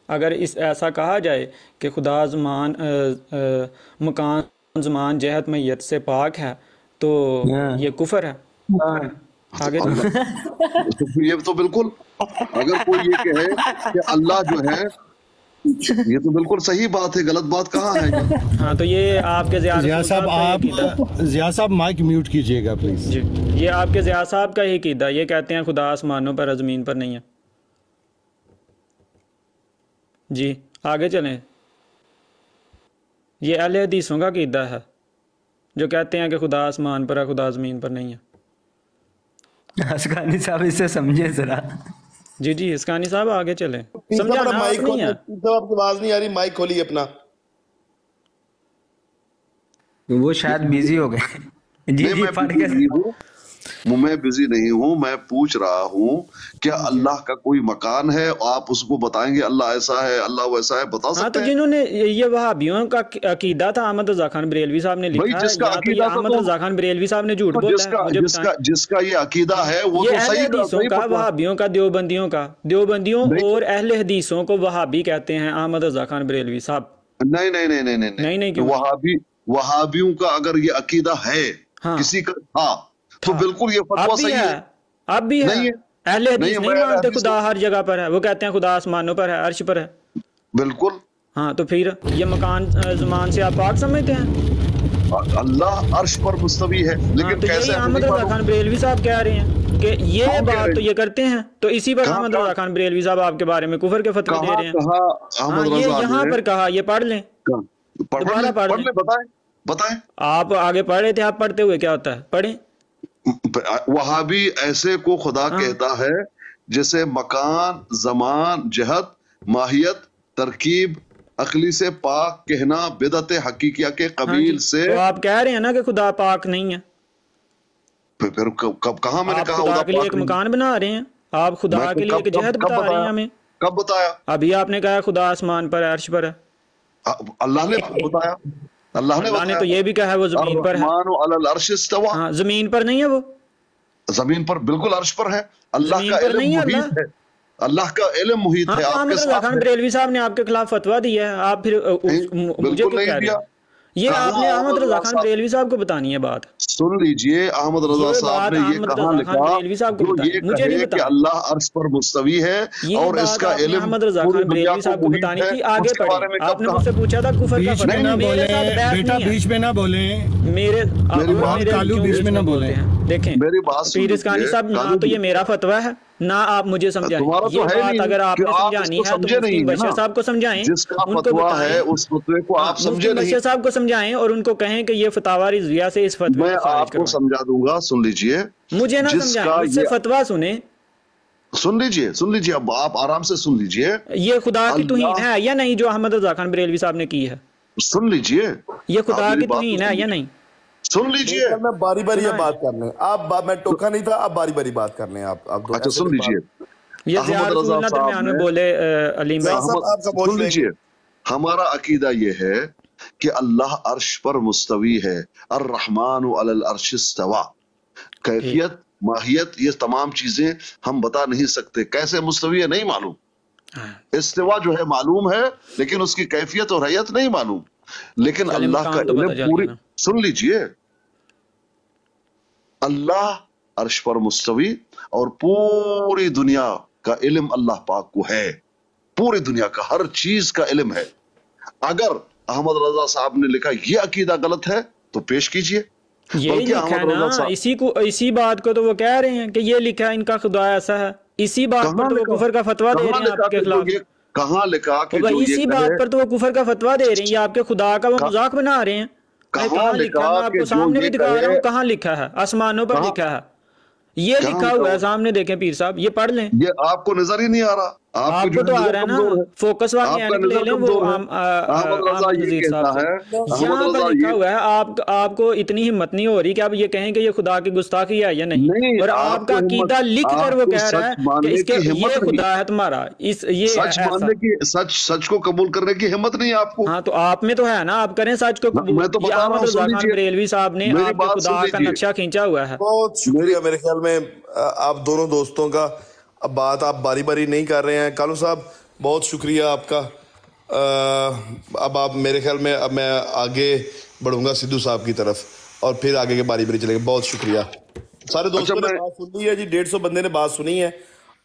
अगर इस ऐसा कहा जाए कि खुदा जुमान मकान जुमान जहद मैयत से पाक है तो ये कुफर है। आगे तो ये तो बिल्कुल अगर कोई ये कहे कि अल्लाह जो है ये तो बिल्कुल सही बात है गलत बात कहाँ है? हाँ तो ये आपके ज़िया साहब। आप जिया साहब माइक म्यूट कीजिएगा प्लीज़ जी ये आपके ज़िया साहब का ही कीदा ये कहते हैं खुदा आसमानों पर ज़मीन पर नहीं है। जी आगे चलें। ये अहले हदीसों का कीदा है जो कहते हैं कि खुदा आसमान पर है खुदा ज़मीन पर नहीं है। असगानी साहब इसे समझे जरा। जी जी इसकानी साहब आगे चले। आप माइक नहीं है? आपकी आवाज़ नहीं आ रही माइक खोलिए अपना। वो शायद बिज़ी हो गए। जी जी फट मैं बिज़ी नहीं हूँ मैं पूछ रहा हूँ क्या अल्लाह का कोई मकान है आप उसको बताएँगे अल्लाह ऐसा है अल्लाह वैसा है बता हाँ सकते तो हैं? जिन्होंने ये वहाबियों का अकीदा था अहमद रजा खान बरेलवी साहब ने लिखा है जिसका तो अकीदा अहमद तो रजा खान बरेलवी साहब ने झूठ तो बोला जिसका जिसका जिसका ये अकीदा है वो तो सही हदीसों का वहाबियों का देवबंदियों का देवबंदियों और अहले हदीसों को वहाबी कहते हैं अहमद रजा खान बरेलवी साहब। नहीं नहीं नहीं नहीं नहीं नहीं नहीं वहाबी वहाबियों का अगर ये अकीदा है हाँ। किसी का था तो बिल्कुल ये फतवा सही है। है। अब भी है। अहले हदीस नहीं मानते खुदा हर जगह पर है। वो कहते हैं खुदा आसमानों पर है अर्श पर है। बिल्कुल। हाँ तो फिर ये मकान जुमान से आप पाक समझते हैं? अल्लाह अर्श पर मुस्तवी है हाँ, लेकिन तो कैसे अहमद रजा खान बरेलवी साहब कह रहे हैं कि ये बात तो ये करते हैं तो इसी पर अहमद रजा खान बरेलवी साहब आपके बारे में कुफर के फतवे दे रहे हैं। हाँ ये यहाँ पर कहा ये पढ़ लें। पढ़ दोबारा पढ़ पढ़ लें। बताएँ बताएँ। आप आगे पढ़ रहे थे आप पढ़ते हुए क्या होता है? पढ़ें। वहाबी ऐसे को खुदा हाँ। कहता है जैसे मकान जमान जहत माहियत तरकीब अकली से पाक कहना बिदत हकीकिया के हाँ कबील जी से। तो आप कह रहे हैं ना कि खुदा पाक नहीं है। फिर फिर कब कब कहा मैंने कहा खुदा के लिए एक मकान बना रहे हैं। आप खुदा के लिए एक कब बता रहे हैं हमें। कब बताया? अभी आपने कहा खुदा आसमान पर है अर्श पर है। अल्लाह ने बताया। अल्लाह ने ने तो ये भी कहा है वो ज़मीन पर है। हाँ ज़मीन पर नहीं है वो। ज़मीन पर बिल्कुल अर्श पर है। अल्लाह का इल्म है मुहीत अल्लाह। है। अल्लाह का इल्म मुहीत हाँ है। तो आपके साथ खान बरेलवी साहब ने आपके खिलाफ फतवा दिया है। आप फिर बिल्कुल नहीं दिया। हैं? ये आपने अहमद रजा खान साहब? बरेलवी साहब को बतानी है बात। सुन लीजिए अहमद रजा साहब ने ये कहाँ लिखा? बरेलवी साहब को जो ये मुझे नहीं कहे कि अल्लाह अर्श पर मुस्तवी है और इसका आपने इल्म अहमद रजा खान बरेलवी साहब को बतानी थी आगे पढ़े। आपने मुझसे पूछा था कुफर का फतवा। ना मेरे बोले साथ बेटा बीच में ना बोले। मेरे आप मेरी बात बीच में ना बोले। देखें मेरी बात सुन पीर इसकानी लीजिए साहब ना तो ये मेरा फतवा है। ना आप मुझे समझाएँ। तो है बात नहीं अगर आपने आप समझानी है तो मुफ्ती बशीर साहब को समझाएँ उनको बताएँ। है उस फतवे को आप समझे नहीं। बशीर साहब को समझाएँ और उनको कहें कि ये फतावा रिजविया से इस फतवे मैं आपको समझा दूँगा सुन लीजिए। मुझे ना समझाएँ मुझसे फतवा सुने। सुन लीजिए सुन लीजिए अब आप आराम से सुन लीजिए। ये खुदा की तोहीन है या नहीं जो अहमद रजा खान बरेलवी साहब ने की है? सुन लीजिए। ये खुदा की बात तो तोहीन है या नहीं? सुन लीजिए। मैं बारी बारी अब सुनाएँ। बात करने। आप मैं टोका नहीं था आप बारी बारी बात करने आप आप दो अच्छा सुन लीजिए। ये अहमद रजा साहब ने बोले अलीम सुन लीजिए। हमारा अकीदा ये है कि अल्लाह अर्श पर मुस्तवी है। अर रहमान अलल अर्श इस्तवा। कैफियत माहियत ये तमाम चीज़ें हम बता नहीं सकते। कैसे मुस्तवी है नहीं मालूम। हाँ, इस्तिवा जो है मालूम है लेकिन उसकी कैफियत और हैयत नहीं मालूम। लेकिन अल्लाह का तो इल्म पूरी सुन लीजिए। अल्लाह अर्श पर मुस्तवी और पूरी दुनिया का इल्म अल्लाह पाक को है। पूरी दुनिया का हर चीज़ का इल्म है। अगर अहमद रजा साहब ने लिखा ये अकीदा गलत है तो पेश कीजिए। यही लिखा है ना इसी को इसी बात को तो वो कह रहे हैं कि ये लिखा है इनका खुदा ऐसा है। इसी बात पर तो वो कुफर का फतवा दे रहे हैं आपके खिलाफ? कहाँ लिखा तो कि ये इसी बात पर तो वो कुफर का फतवा दे रहे हैं ये आपके खुदा का वो मज़ाक बना रहे हैं। कहाँ लिखा? है आपको सामने भी दिखा रहा हूँ? कहाँ लिखा है? आसमानों पर लिखा है। ये लिखा लिखा हुआ है सामने देखें पीर साहब ये पढ़ लें। ये आपको नज़र ही नहीं आ रहा। आपको तो आ रहा है ना फोकस ले लें वो आम, लिखा हुआ है आप आपको इतनी हिम्मत नहीं हो रही कि आप ये कहें कि ये खुदा की गुस्ताखी है या नहीं। और आपका अकीदा लिख कर वो कह रहा है कि इसके ये खुदा है तुम्हारा इस ये सच मानने की सच सच को कबूल करने की हिम्मत नहीं है आपको। हाँ तो आप में तो है ना आप करें सच को मैं तो बता रहा हूँ लीजिए बरेलवी साहब ने आपके खुदा का नक्शा खींचा हुआ है। बहुत शुक्रिया मेरे ख्याल में आप दोनों दोस्तों का अब बात आप बारी बारी नहीं कर रहे हैं। कालू साहब बहुत शुक्रिया आपका। अ, अब आप मेरे ख्याल में अब मैं आगे बढ़ूँगा सिद्धू साहब की तरफ़ और फिर आगे के बारी बारी चलेंगे। बहुत शुक्रिया। सारे दोस्तों अच्छा ने बात सुन ली है जी डेढ़ सौ बंदे ने बात सुनी है।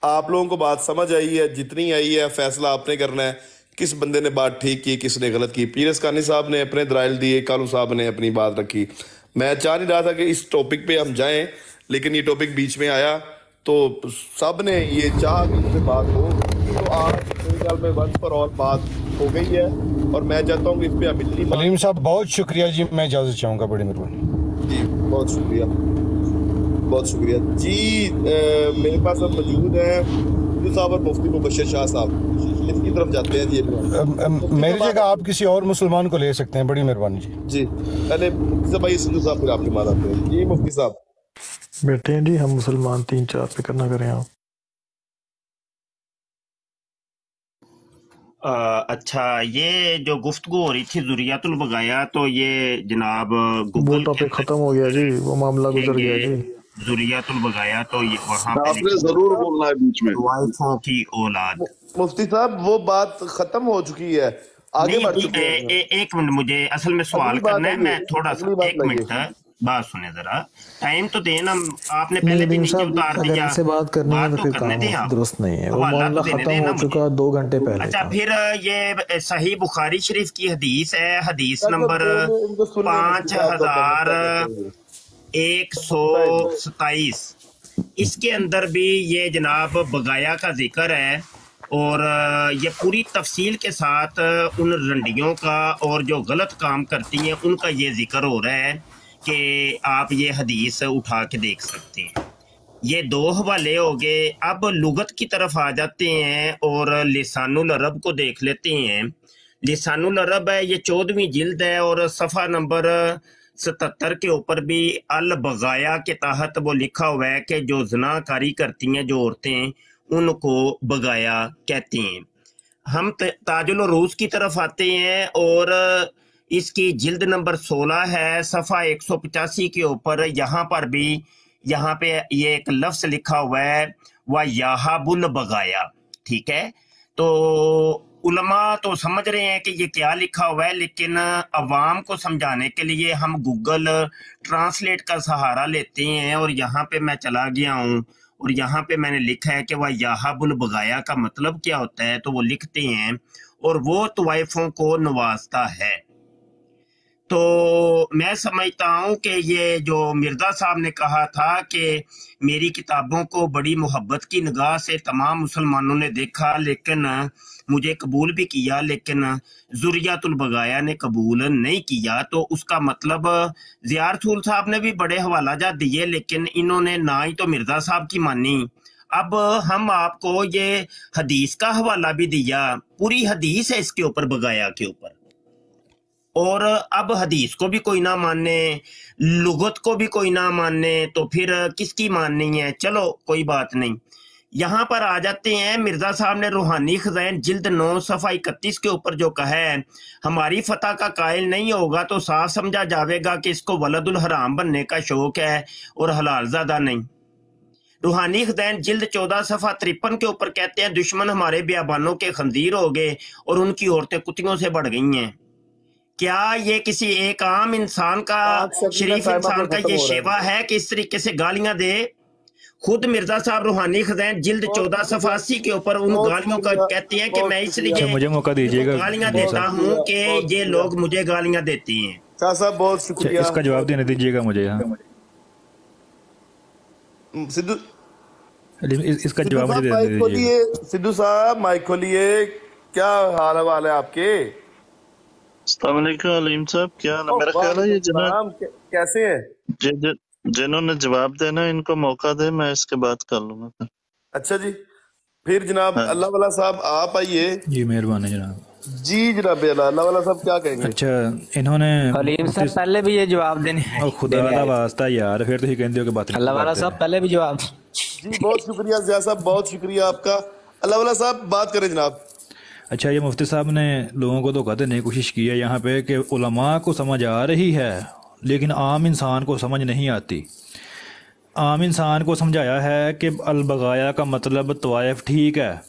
आप लोगों को बात समझ आई है जितनी आई है फैसला आपने करना है। किस बंदे ने बात ठीक की किसने गलत की? पीरस कानी साहब ने अपने दलाइल दिए कालू साहब ने अपनी बात रखी। मैं चाह नहीं रहा था कि इस टॉपिक पे हम जाएँ लेकिन ये टॉपिक बीच में आया। तो सबने ये चाह कि इससे बात हो। तो आज मेरे ख्याल में वंस पर और बात हो गई है और मैं चाहता हूँ कि इस पर इतनी बात साहब बहुत शुक्रिया जी मैं इजाज़त चाहूँगा बड़ी मेहरबानी। जी बहुत शुक्रिया। बहुत शुक्रिया। जी अ, मेरे पास अब मौजूद है साहब और मुफ्ती मुबशर शाह साहब। इसकी तरफ़ जाते हैं जी मेरी जगह आप किसी और मुसलमान को ले सकते हैं बड़ी मेहरबानी जी। जी पहले आइए सिद्धू साहब फिर आपके बाद आते हैं। जी मुफ्ती साहब। बैठे हैं जी हम मुसलमान तीन चार फ़िक्र ना करें आप। अ, अच्छा ये जो गुफ्तगु हो रही थी जुरियातुल बगाया तो ये जनाब वो गूगल टॉपिक खत्म हो गया जी वो मामला गुजर गया जी। जुरियातुल बगाया तो ये वहाँ पे आपने ज़रूर बोलना है बीच में। वाइफों की औलाद। मुफ्ती साहब वो बात खत्म हो चुकी है आगे बढ़ चुके हैं। एक मिनट मुझे असल में सवाल करना है मैं थोड़ा सा एक मिनट। बात सुने जरा। टाइम तो देना आपने पहले भी नीचे उतार दिया। इनसे बात करनी है बात तो तो फिर करने काम दें आप। दुरुस्त नहीं है। वो मामला तो देने खत्म देना हो मुझे। चुका दो घंटे पहले अच्छा फिर ये सही बुखारी शरीफ की हदीस है। हदीस नंबर पाँच हज़ार। एक सौ सताइस इसके अंदर भी ये जनाब बगाया का ज़िक्र है और ये पूरी तफसील के साथ उन रंडियों का और जो गलत काम करती हैं उनका ये ज़िक्र हो रहा है कि आप ये हदीस उठा के देख सकते हैं। ये दो हवाले हो गए। अब लुगत की तरफ़ आ जाते हैं और लिसानुल अरब को देख लेते हैं। लिसानुल अरब है, ये चौदहवीं जिल्द है और सफ़ा नंबर सतहत्तर के ऊपर भी अल बगाया के तहत वो लिखा हुआ है कि जो जनाकारी करती हैं, जो औरतें, उनको बगाया कहती हैं। हम ताजुल रूस की तरफ़ आते हैं और इसकी जिल्द नंबर 16 है, सफ़ा 185 के ऊपर। यहाँ पर भी, यहाँ पे ये एक लफ्स लिखा हुआ है, व याहाबुल बगाया। ठीक है? तो उलमा तो समझ रहे हैं कि ये क्या लिखा हुआ है, लेकिन अवाम को समझाने के लिए हम गूगल ट्रांसलेट का सहारा लेते हैं और यहाँ पे मैं चला गया हूँ और यहाँ पे मैंने लिखा है कि वह याहबुल बगाया का मतलब क्या होता है तो वो लिखते हैं, और वो तवाइफों को नवाजता है। तो मैं समझता हूँ कि ये जो मिर्ज़ा साहब ने कहा था कि मेरी किताबों को बड़ी मोहब्बत की निगाह से तमाम मुसलमानों ने देखा, लेकिन मुझे कबूल भी किया, लेकिन जुरियातुल बगाया ने कबूल नहीं किया। तो उसका मतलब जियारतुल साहब ने भी बड़े हवाला जात दिए, लेकिन इन्होंने ना ही तो मिर्ज़ा साहब की मानी। अब हम आपको ये हदीस का हवाला भी दिया, पूरी हदीस है इसके ऊपर बगाया के ऊपर। और अब हदीस को भी कोई ना माने, लुगत को भी कोई ना माने तो फिर किसकी माननी है? चलो, कोई बात नहीं। यहाँ पर आ जाते हैं मिर्ज़ा साहब ने रूहानी खजैन जिल्द नौ सफ़ा इकतीस के ऊपर जो कहा है, हमारी फतह का कायल नहीं होगा तो साफ़ समझा जाएगा कि इसको वलदुल हराम बनने का शौक है और हलाल ज़्यादा नहीं। रूहानी खदैन जिल्द चौदह सफ़ा तिरपन के ऊपर कहते हैं, दुश्मन हमारे बियाबानों के खंजीर हो गए और उनकी औरतें कुतियों से बढ़ गई हैं। क्या ये किसी एक आम इंसान का शरीफ इंसान का ये शेवा है कि इस तरीके से गालियाँ दे? खुद मिर्ज़ा साहब रूहानी खजैन जिल्द चौदह सफासी के ऊपर उन गालियों का कहते हैं कि मैं अच्छा इसलिए मुझे मौका दीजिएगा। गालियाँ देता हूँ कि ये लोग मुझे गालियाँ देती हैं। साहब बहुत अच्छा, शुक्रिया। इसका जवाब देने दीजिएगा मुझे यहाँ सिद्धू इसका जवाब मुझे साहब दे माइक दीजिएगा। खोलिए सिद्धू साहब माइक खोलिए। क्या हाल हवाल है आपके? साहब क्या ओ, मेरा ख्याल है ये जनाब कैसे हैं? जिन्होंने जवाब देना इनको मौका दे मैं इसके बाद कर लूँगा फिर। अच्छा जी। फिर जनाब हाँ अल्लाह वाला साहब आप आइए। जी मेहरबानी जनाब। जी जनाब अल्लाह वाला साहब क्या कहेंगे? अच्छा इन्होंने हलीम साहब पहले भी ये जवाब देने और खुदा का वास्ता यार फिर तो ये कहते हो कि बात अल्लाह वाला साहब पहले भी जवाब। जी बहुत शुक्रिया जिया साहब बहुत शुक्रिया आपका। अल्लाह वाला साहब बात करें जनाब। अच्छा ये मुफ्ती साहब ने लोगों को धोखा देने की कोशिश की है यहाँ पे कि उलमा को समझ आ रही है लेकिन आम इंसान को समझ नहीं आती। आम इंसान को समझाया है कि अलबगाया का मतलब तवायफ ठीक है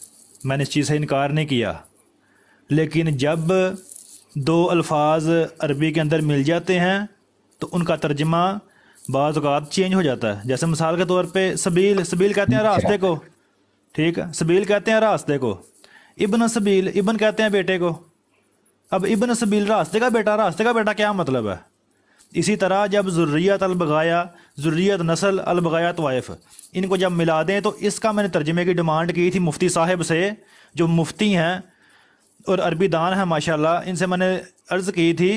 मैंने इस चीज़ से इनकार नहीं किया। लेकिन जब दो अल्फाज अरबी के अंदर मिल जाते हैं तो उनका तर्जमा बाज़ अवत चेंज हो जाता है। जैसे मिसाल के तौर पे सबील सबील कहते हैं रास्ते को। ठीक है सबील कहते हैं रास्ते को। इब्न सबील, इबन कहते हैं बेटे को। अब इबन सबील रास्ते का बेटा, रास्ते का बेटा क्या मतलब है? इसी तरह जब ज़ुर्रियत अलबगाया ज़ुर्रियत नस्ल अलबगाया तवाइफ, इनको जब मिला दें तो इसका मैंने तर्जमे की डिमांड की थी मुफ्ती साहब से, जो मुफ्ती हैं और अरबी दान हैं, माशाल्लाह। इनसे मैंने अर्ज़ की थी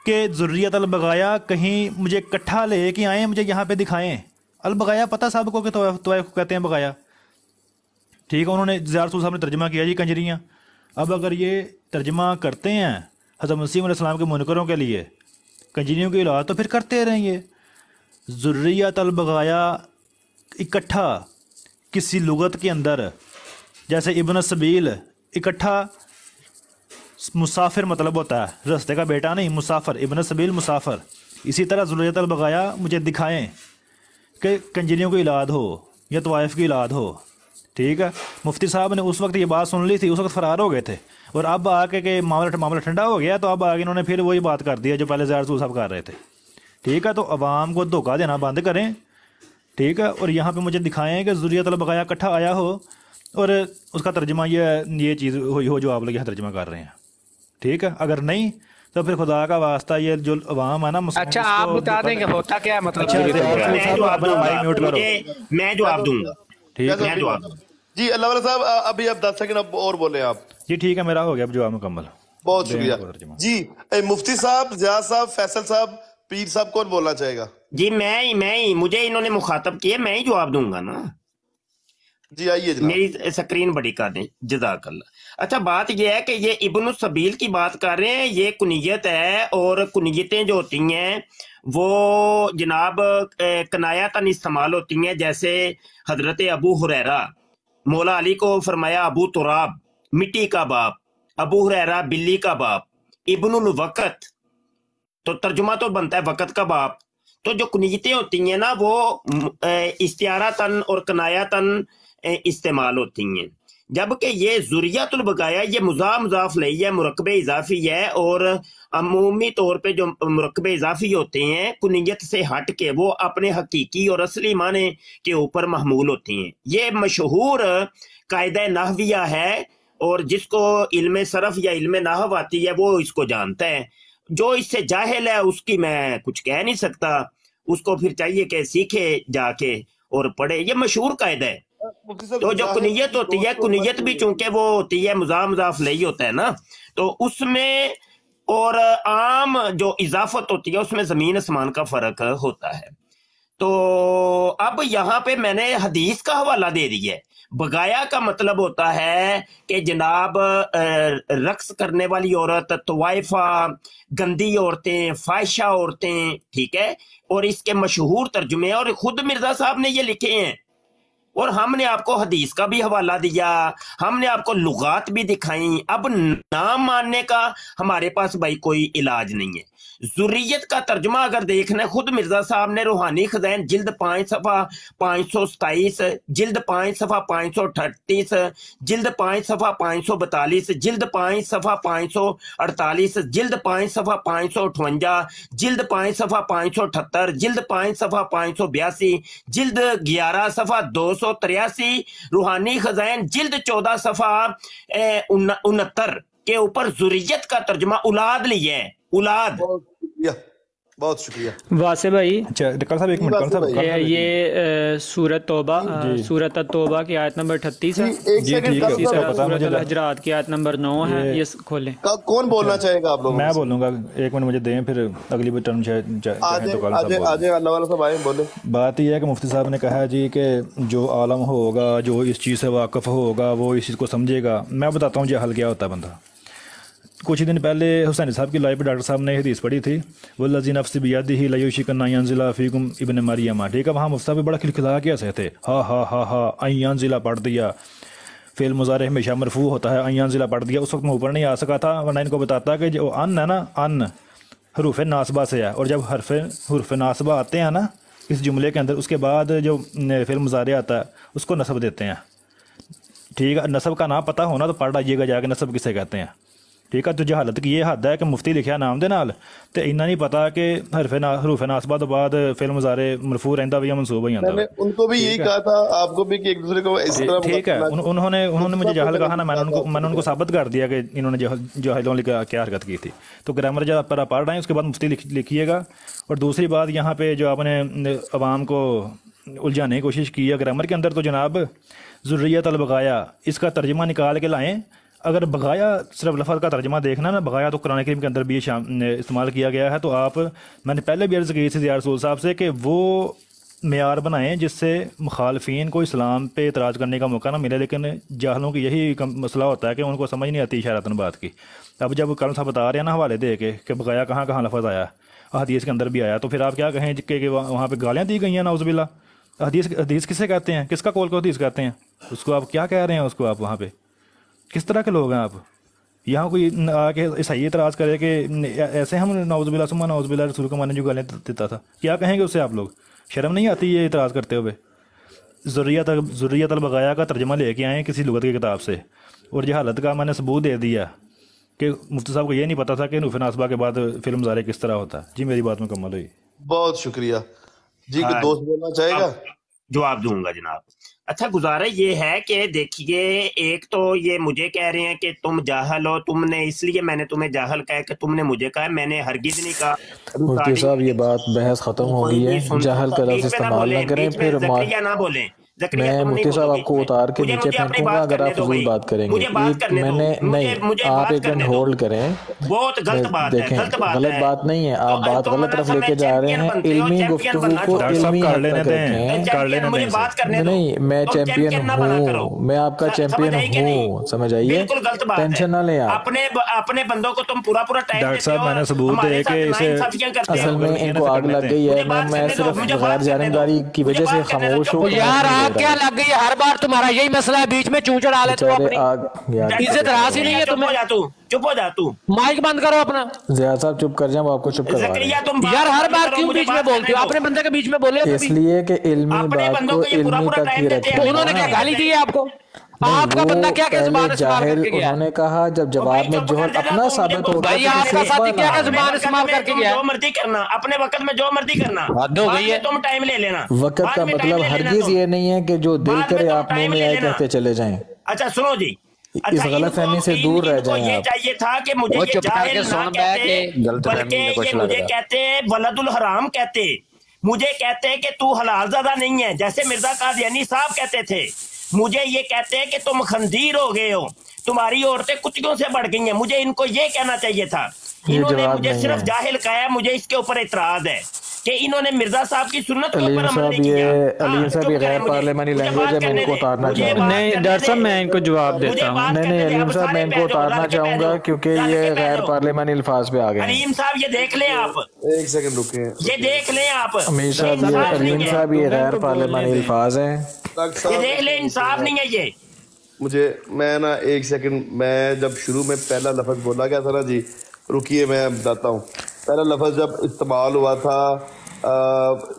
कि ज़ुर्रियत अलबगाया कहीं मुझे इकट्ठा ले के आएँ, मुझे यहाँ पर दिखाएँ। अलबगाया पता सबको कि तवाइफ को कहते हैं बगाया? ठीक है, उन्होंने ज़ियारतुल साहब ने तर्जमा किया जी कंजरियाँ। अब अगर ये तर्जमा करते हैं, हज़रत मसीम सलाम के मुनकरों के लिए, कंजरियों की औलाद तो फिर करते रहेंगे ज़ुर्रियत अलबगाया इकट्ठा किसी लुगत के अंदर, जैसे इबन सबील इकट्ठा, मुसाफिर मतलब होता है, रस्ते का बेटा नहीं, मुसाफिर, इबन सबील मुसाफिर। इसी तरह अलबगाया मुझे दिखाएँ कि कंजरियों की औलाद हो या तवाइफ की औलाद हो। ठीक है। मुफ्ती साहब ने उस वक्त ये बात सुन ली थी उस वक्त फरार हो गए थे। और अब आके के मामला मामला ठंडा हो गया तो अब आगे इन्होंने फिर वही बात कर दिया जो पहले ज़ाहिर साहब कर रहे थे। ठीक है तो अवाम को धोखा देना बंद करें। ठीक है और यहाँ पे मुझे दिखाएँ कि ज़ुरियत बकाया इकट्ठा आया हो और उसका तर्जमा ये ये चीज़ हुई हो जो आप लोग यहाँ तर्जमा कर रहे हैं। ठीक है अगर नहीं तो फिर खुदा का वास्ता ये जो अवाम है ना मुस्लिम अच्छा आप बता देंगे होता क्या है मतलब अच्छा, मैं है जवाब दूँगा? जी अल्लाह वाला साहब अभी आप दस सेकंड अब और बोले आप। जी ठीक है मेरा हो गया अब जवाब मुकम्मल। बहुत शुक्रिया। जी ए, मुफ्ती साहब जिया साहब फैसल साहब पीर साहब कौन बोलना चाहेगा? जी मैं ही मैं ही मुझे इन्होंने मुखातब किया मैं ही जवाब दूँगा ना। जी आइए मेरी स्क्रीन बड़ी कर दें जजाकल्ला। अच्छा बात यह है कि ये इब्न सबील की बात कर रहे हैं ये कुनीयत है और कुनीयतें जो होती हैं वो जनाब अ, कनायातन इस्तेमाल होती हैं जैसे हज़रत अबू हुरैरा। मौला अली को फरमाया अबू तुराब मिट्टी का बाप। अबू हुरैरा बिल्ली का बाप। इब्नुल वक़्त तो तर्जुमा तो बनता है वक़्त का बाप। तो जो कुनीयतें होती हैं ना वो इस्तारा तन और कनाया तन इस्तेमाल होती हैं जबकि ये जुरियातुल बकाया ये मुजा मुजाफ लई है मुरकब इजाफी है और अमूमी तौर पर जो मरकबे इजाफी होते हैं कुनीत से हट के वो अपने हकीकी और असली माने के ऊपर महमूल होती हैं। ये मशहूर कायदा नहविया है और जिसको इल्म सरफ या इल्म नाहव आती है वो इसको जानता है। जो इससे जाहिल है उसकी मैं कुछ कह नहीं सकता। उसको फिर चाहिए कि सीखे जाके और पढ़े। ये मशहूर कायदा है। तो जो कुनीयत होती है कुनीयत भी चूँकि वो होती है मुजा मुजाफ लई होता है ना। तो उसमें और आम जो इजाफत होती है, उसमें ज़मीन आसमान का फ़र्क होता है। तो अब यहाँ पे मैंने हदीस का हवाला दे दिया है। बगाया का मतलब होता है कि जनाब रक्स करने वाली औरत तवाइफा गंदी औरतें फायशा औरतें, ठीक है? और इसके मशहूर तर्जुमे, और खुद मिर्ज़ा साहब ने ये लिखे हैं। और हमने आपको हदीस का भी हवाला दिया, हमने आपको लुगात भी दिखाई। अब ना मानने का हमारे पास भाई कोई इलाज नहीं है। जुर्रियत का तर्जमा अगर देखना खुद मिर्ज़ा साहब ने रूहानी खजैन जिल्द पाँच सफ़ा पाँच सौ सताईस, जिल्द पाँच सफ़ा पाँच सौ अठतीस जिल्द पाँच सफ़ा पाँच सौ बतालीस, जिल्द पाँच सफ़ा पाँच सौ अड़तालीस, जिल्द पाँच सफ़ा पाँच सौ अठवंजा, जिल्द पाँच सफ़ा पाँच सौ अठहत्तर, जिल्द पाँच सफ़ा पाँच सौ बयासी, जिल्द ग्यारह सफ़ा दो सौ तिरासी, रूहानी खजैन जिल्द चौदह सफ़ा उनहत्तर के ऊपर जुर्रियत का तर्जुमा औलाद लिया है औलाद बहुत शुक्रिया। वासे भाई अच्छा साहब एक मिनट साहब ये ये सूरत तौबा सूरत तौबा की आयत नंबर 38 है। सूरत मुझे। हजरात की आयत नंबर 9 है ये- खोलें। कौन बोलना चाहेगा आप लोग मैं बोलूँगा एक मिनट मुझे दें फिर अगली बार टर्न चाहे आज आज साहब बोल आज अल्लाह वाला साहब आए बोले। बात यह है कि मुफ्ती साहब ने कहा जी कि जो आलम होगा जो इस चीज़ से वाकफ़ होगा वो इस चीज़ को समझेगा। मैं बताता हूँ जी हल क्या होता है बंदा। कुछ ही दिन पहले हुसैन साहब की लाइफ पे डॉक्टर साहब ने हदीस पढ़ी थी वो लजी नफ्स बियादी ही लयुशिकन ज़िला फ़ीकुम इबन मरियमा ठीक है वहाँ मुफ्ती भी बड़ा खिलखिला के ऐसे थे। हा हा हा हा अयान ज़िला पढ़ दिया। फेल मुजारे हमेशा मरफू होता है अयान ज़िला पढ़ दिया। उस वक्त मैं ऊपर नहीं आ सका था, वरना इनको बताता कि जो अन्न है ना, अन्न, हरूफ नासबा से है। और जब हरफ, हरूफ नासबा आते हैं ना, इस जुमले के अंदर, उसके बाद जो फिल मुजारे आता है, उसको नसब देते हैं। ठीक है, नसब का नाम पता होना तो पढ़ आइएगा जाके, नसब किसे कहते हैं। ठीक है ਦੂਜੀ हालत की यह हद है कि मुफ्ती ਲਿਖਿਆ नाम के नाल तो इन्ना नहीं पता कि हरफे ना हरूफे ਨਾਸਬਾ बाद ਬਾਅਦ ਫਿਲਮ ਜ਼ਾਰੇ ਮਰਫੂ ਰਹਿੰਦਾ ਵੀ मनसूब हो जाता उनको भी यही कहा था आपको भी एक दूसरे को इस तरह ठीक है उन्होंने उन्होंने मुझे जहल कहा ना मैंने उनको मैंने उनको साबित कर दिया कि इन्होंने जहलों लिखा क्या हरकत की थी तो ग्रामर जब आप पढ़ रहे हैं उसके बाद मुफ्ती लिखिएगा और दूसरी बात यहाँ पे जो आपने आवाम को उलझाने की कोशिश की है ग्रामर के अंदर तो जनाब ज़रूरियत अलबकाया इसका तर्जमा निकाल के लाएँ अगर बगाया सिर्फ़ लफज का तर्जमा देखना ना, बगाया तो कुरान करीम के अंदर भी इस्तेमाल किया गया है तो आप मैंने पहले भी अर्ज़ की थी जिया रसूल साहब से कि वो मैार बनाएँ जिससे मुखालफन को इस्लाम पे इतराज़ करने का मौका ना मिले, लेकिन जाहलों की यही मसला होता है कि उनको समझ नहीं आती इशारतन बात की। अब जब कल साहब बता रहे हैं ना हवाले दे के कि बकाया कहाँ कहाँ लफज आया, हदीस के अंदर भी आया तो फिर आप क्या कहें कि वहाँ वहाँ पे गालियाँ दी गई हैं ना नाउज़बिल्ला हदीस हदीस किसे कहते हैं? किसका कौल को हदीस कहते हैं? उसको आप क्या कह रहे हैं उसको आप वहाँ पे? किस तरह के लोग हैं आप? यहाँ कोई आके ईसाई इतराज़ करे कि ऐसे हम नाउज़बिल्ला सुमा नाउज़बिल्ला रसूल को माने जो गालियाँ देता था। क्या कहेंगे उससे आप लोग? शर्म नहीं आती ये इतराज़ करते हुए? ज़ुर्रियत ज़ुर्रियत अलबगाया का तर्जमा लेके आए किसी लुगत की किताब से। और जहालत का मैंने सबूत दे दिया कि मुफ्ती साहब को ये नहीं पता था कि नूफ़ नासबा के बाद फ़िल्म ज़ारे किस तरह होता। जी मेरी बात मुकम्मल हुई। बहुत शुक्रिया। जी हाँ। दोस्त बोलना चाहेगा? जवाब दूँगा जनाब। अच्छा गुजारा ये है कि देखिए एक तो ये मुझे कह रहे हैं कि तुम जाहल हो तुमने इसलिए मैंने तुम्हें जाहल कहा कि तुमने मुझे कहा मैंने हरगिज नहीं कहा। मुफ्ती साहब ये बात बहस ख़त्म हो गई है। जाहल का लफ्ज़ इस्तेमाल ना करें फिर ना बोले। मैं मुफ्ती साहब आपको उतार के नीचे फेंकूँगा अगर आप फजूल बात करेंगे। मुझे बात करने मैंने नहीं मुझे आप एक मिनट होल्ड करें। बहुत गलत बात है देखें गलत बात गलत बात नहीं है आप बात गलत तरफ़ लेके जा रहे हैं इल्मी गुफ्तगू को इल्मी कर हद लेने रखें कर लेने मुझे दें बात करने दो। नहीं मैं चैंपियन हूँ मैं आपका चैंपियन? हूँ समझ आइए बिल्कुल गलत बात टेंशन ना लें आप। अपने अपने बंदों को तुम पूरा पूरा टाइम डॉक्टर साहब मैंने सबूत दे के इसे असल में इनको आग लग गई है मैं मैं सिर्फ़ गैर जानबदारी की वजह से खामोश हूँ यार क्या लग गई हर बार तुम्हारा यही मसला है बीच में चूचड़ डाले तो बेचारे अपनी। आग यार। इज़्ज़त रास ही नहीं है तुम्हें। चुप हो जा तू। माइक बंद करो अपना। जिया साहब चुप कर जाओ वो आपको चुप बात यार हर बार करो, क्यों बीच में बोलते हो? अपने बंदे के बीच में बोले इसलिए कि इल्मी बात को को ये पूरा इल्मी तक ही देते रखें उन्होंने क्या गाली दी है आपको? आपका बंदा क्या क्या ज़ुबान इस्तेमाल करके गया? उन्होंने कहा जब जवाब में जोहर अपना साबित होगा भाई तो आपका साथी क्या क्या ज़ुबान इस्तेमाल करके गया? जो मर्ज़ी करना। अपने वक्त में जो मर्ज़ी करना। हद हो गई है। तुम टाइम ले लेना। वक्त का मतलब हरगिज ये नहीं है कि जो दिल करे आप मुँह में आए कहते चले जाएँ। अच्छा सुनो जी। इस अच्छा गलत फहमी से दूर रह जाएँ ये चाहिए था कि मुझे वो ये चुप करके सुन कहते बल्कि ये मुझे है। कहते वलदुल हराम कहते। मुझे कहते हैं कि तू हलाल ज़्यादा नहीं है जैसे मिर्ज़ा कादियानी साहब कहते थे। मुझे ये कहते हैं कि तुम खंजीर हो गए हो। तुम्हारी औरतें कुत्तियों से बढ़ गई हैं। मुझे इनको ये कहना चाहिए था। इन्होंने मुझे सिर्फ़। जाहिल कहा है मुझे इसके ऊपर इतराज है। कि इन्होंने मिर्ज़ा साहब की सुन्नत के ऊपर अमल साहब नहीं ये किया अलीम साहब ये गैर। पार्लियामानी लैंग्वेज है मैं इनको उतारना चाहूँगा। नहीं डॉक्टर साहब मैं इनको जवाब देता हूँ। नहीं नहीं अलीम साहब मैं इनको उतारना चाहूँगा क्योंकि ये गैर पार्लियामानी अल्फाज पे आ गए अलीम साहब ये देख लें आप। एक सेकंड रुके ये देख लें आप। अमीर साहब ये अलीम साहब ये गैर पार्लियामानी अल्फाज हैं। ये देख ले इंसाफ नहीं है ये। मुझे मैं ना एक सेकंड मैं जब शुरू में पहला लफ्ज बोला गया था ना जी रुकिए मैं बताता हूँ। पहला लफ्ज जब इस्तेमाल हुआ था आ,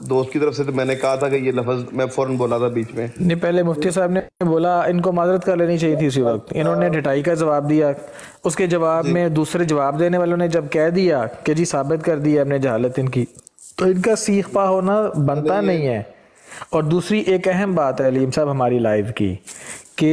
दोस्त की तरफ़ से तो मैंने कहा था कि ये लफ्ज मैं फ़ौरन बोला था बीच में। नहीं पहले मुफ्ती साहब ने बोला इनको माजरत कर लेनी चाहिए थी उसी वक्त। इन्होंने ढिठाई का जवाब दिया। उसके जवाब में दूसरे जवाब देने वालों ने जब कह दिया कि जी साबित कर दी है हमने जहालत इनकी तो इनका सीख पा होना बनता नहीं है। और दूसरी एक अहम बात है अलीम साहब हमारी लाइफ की। कि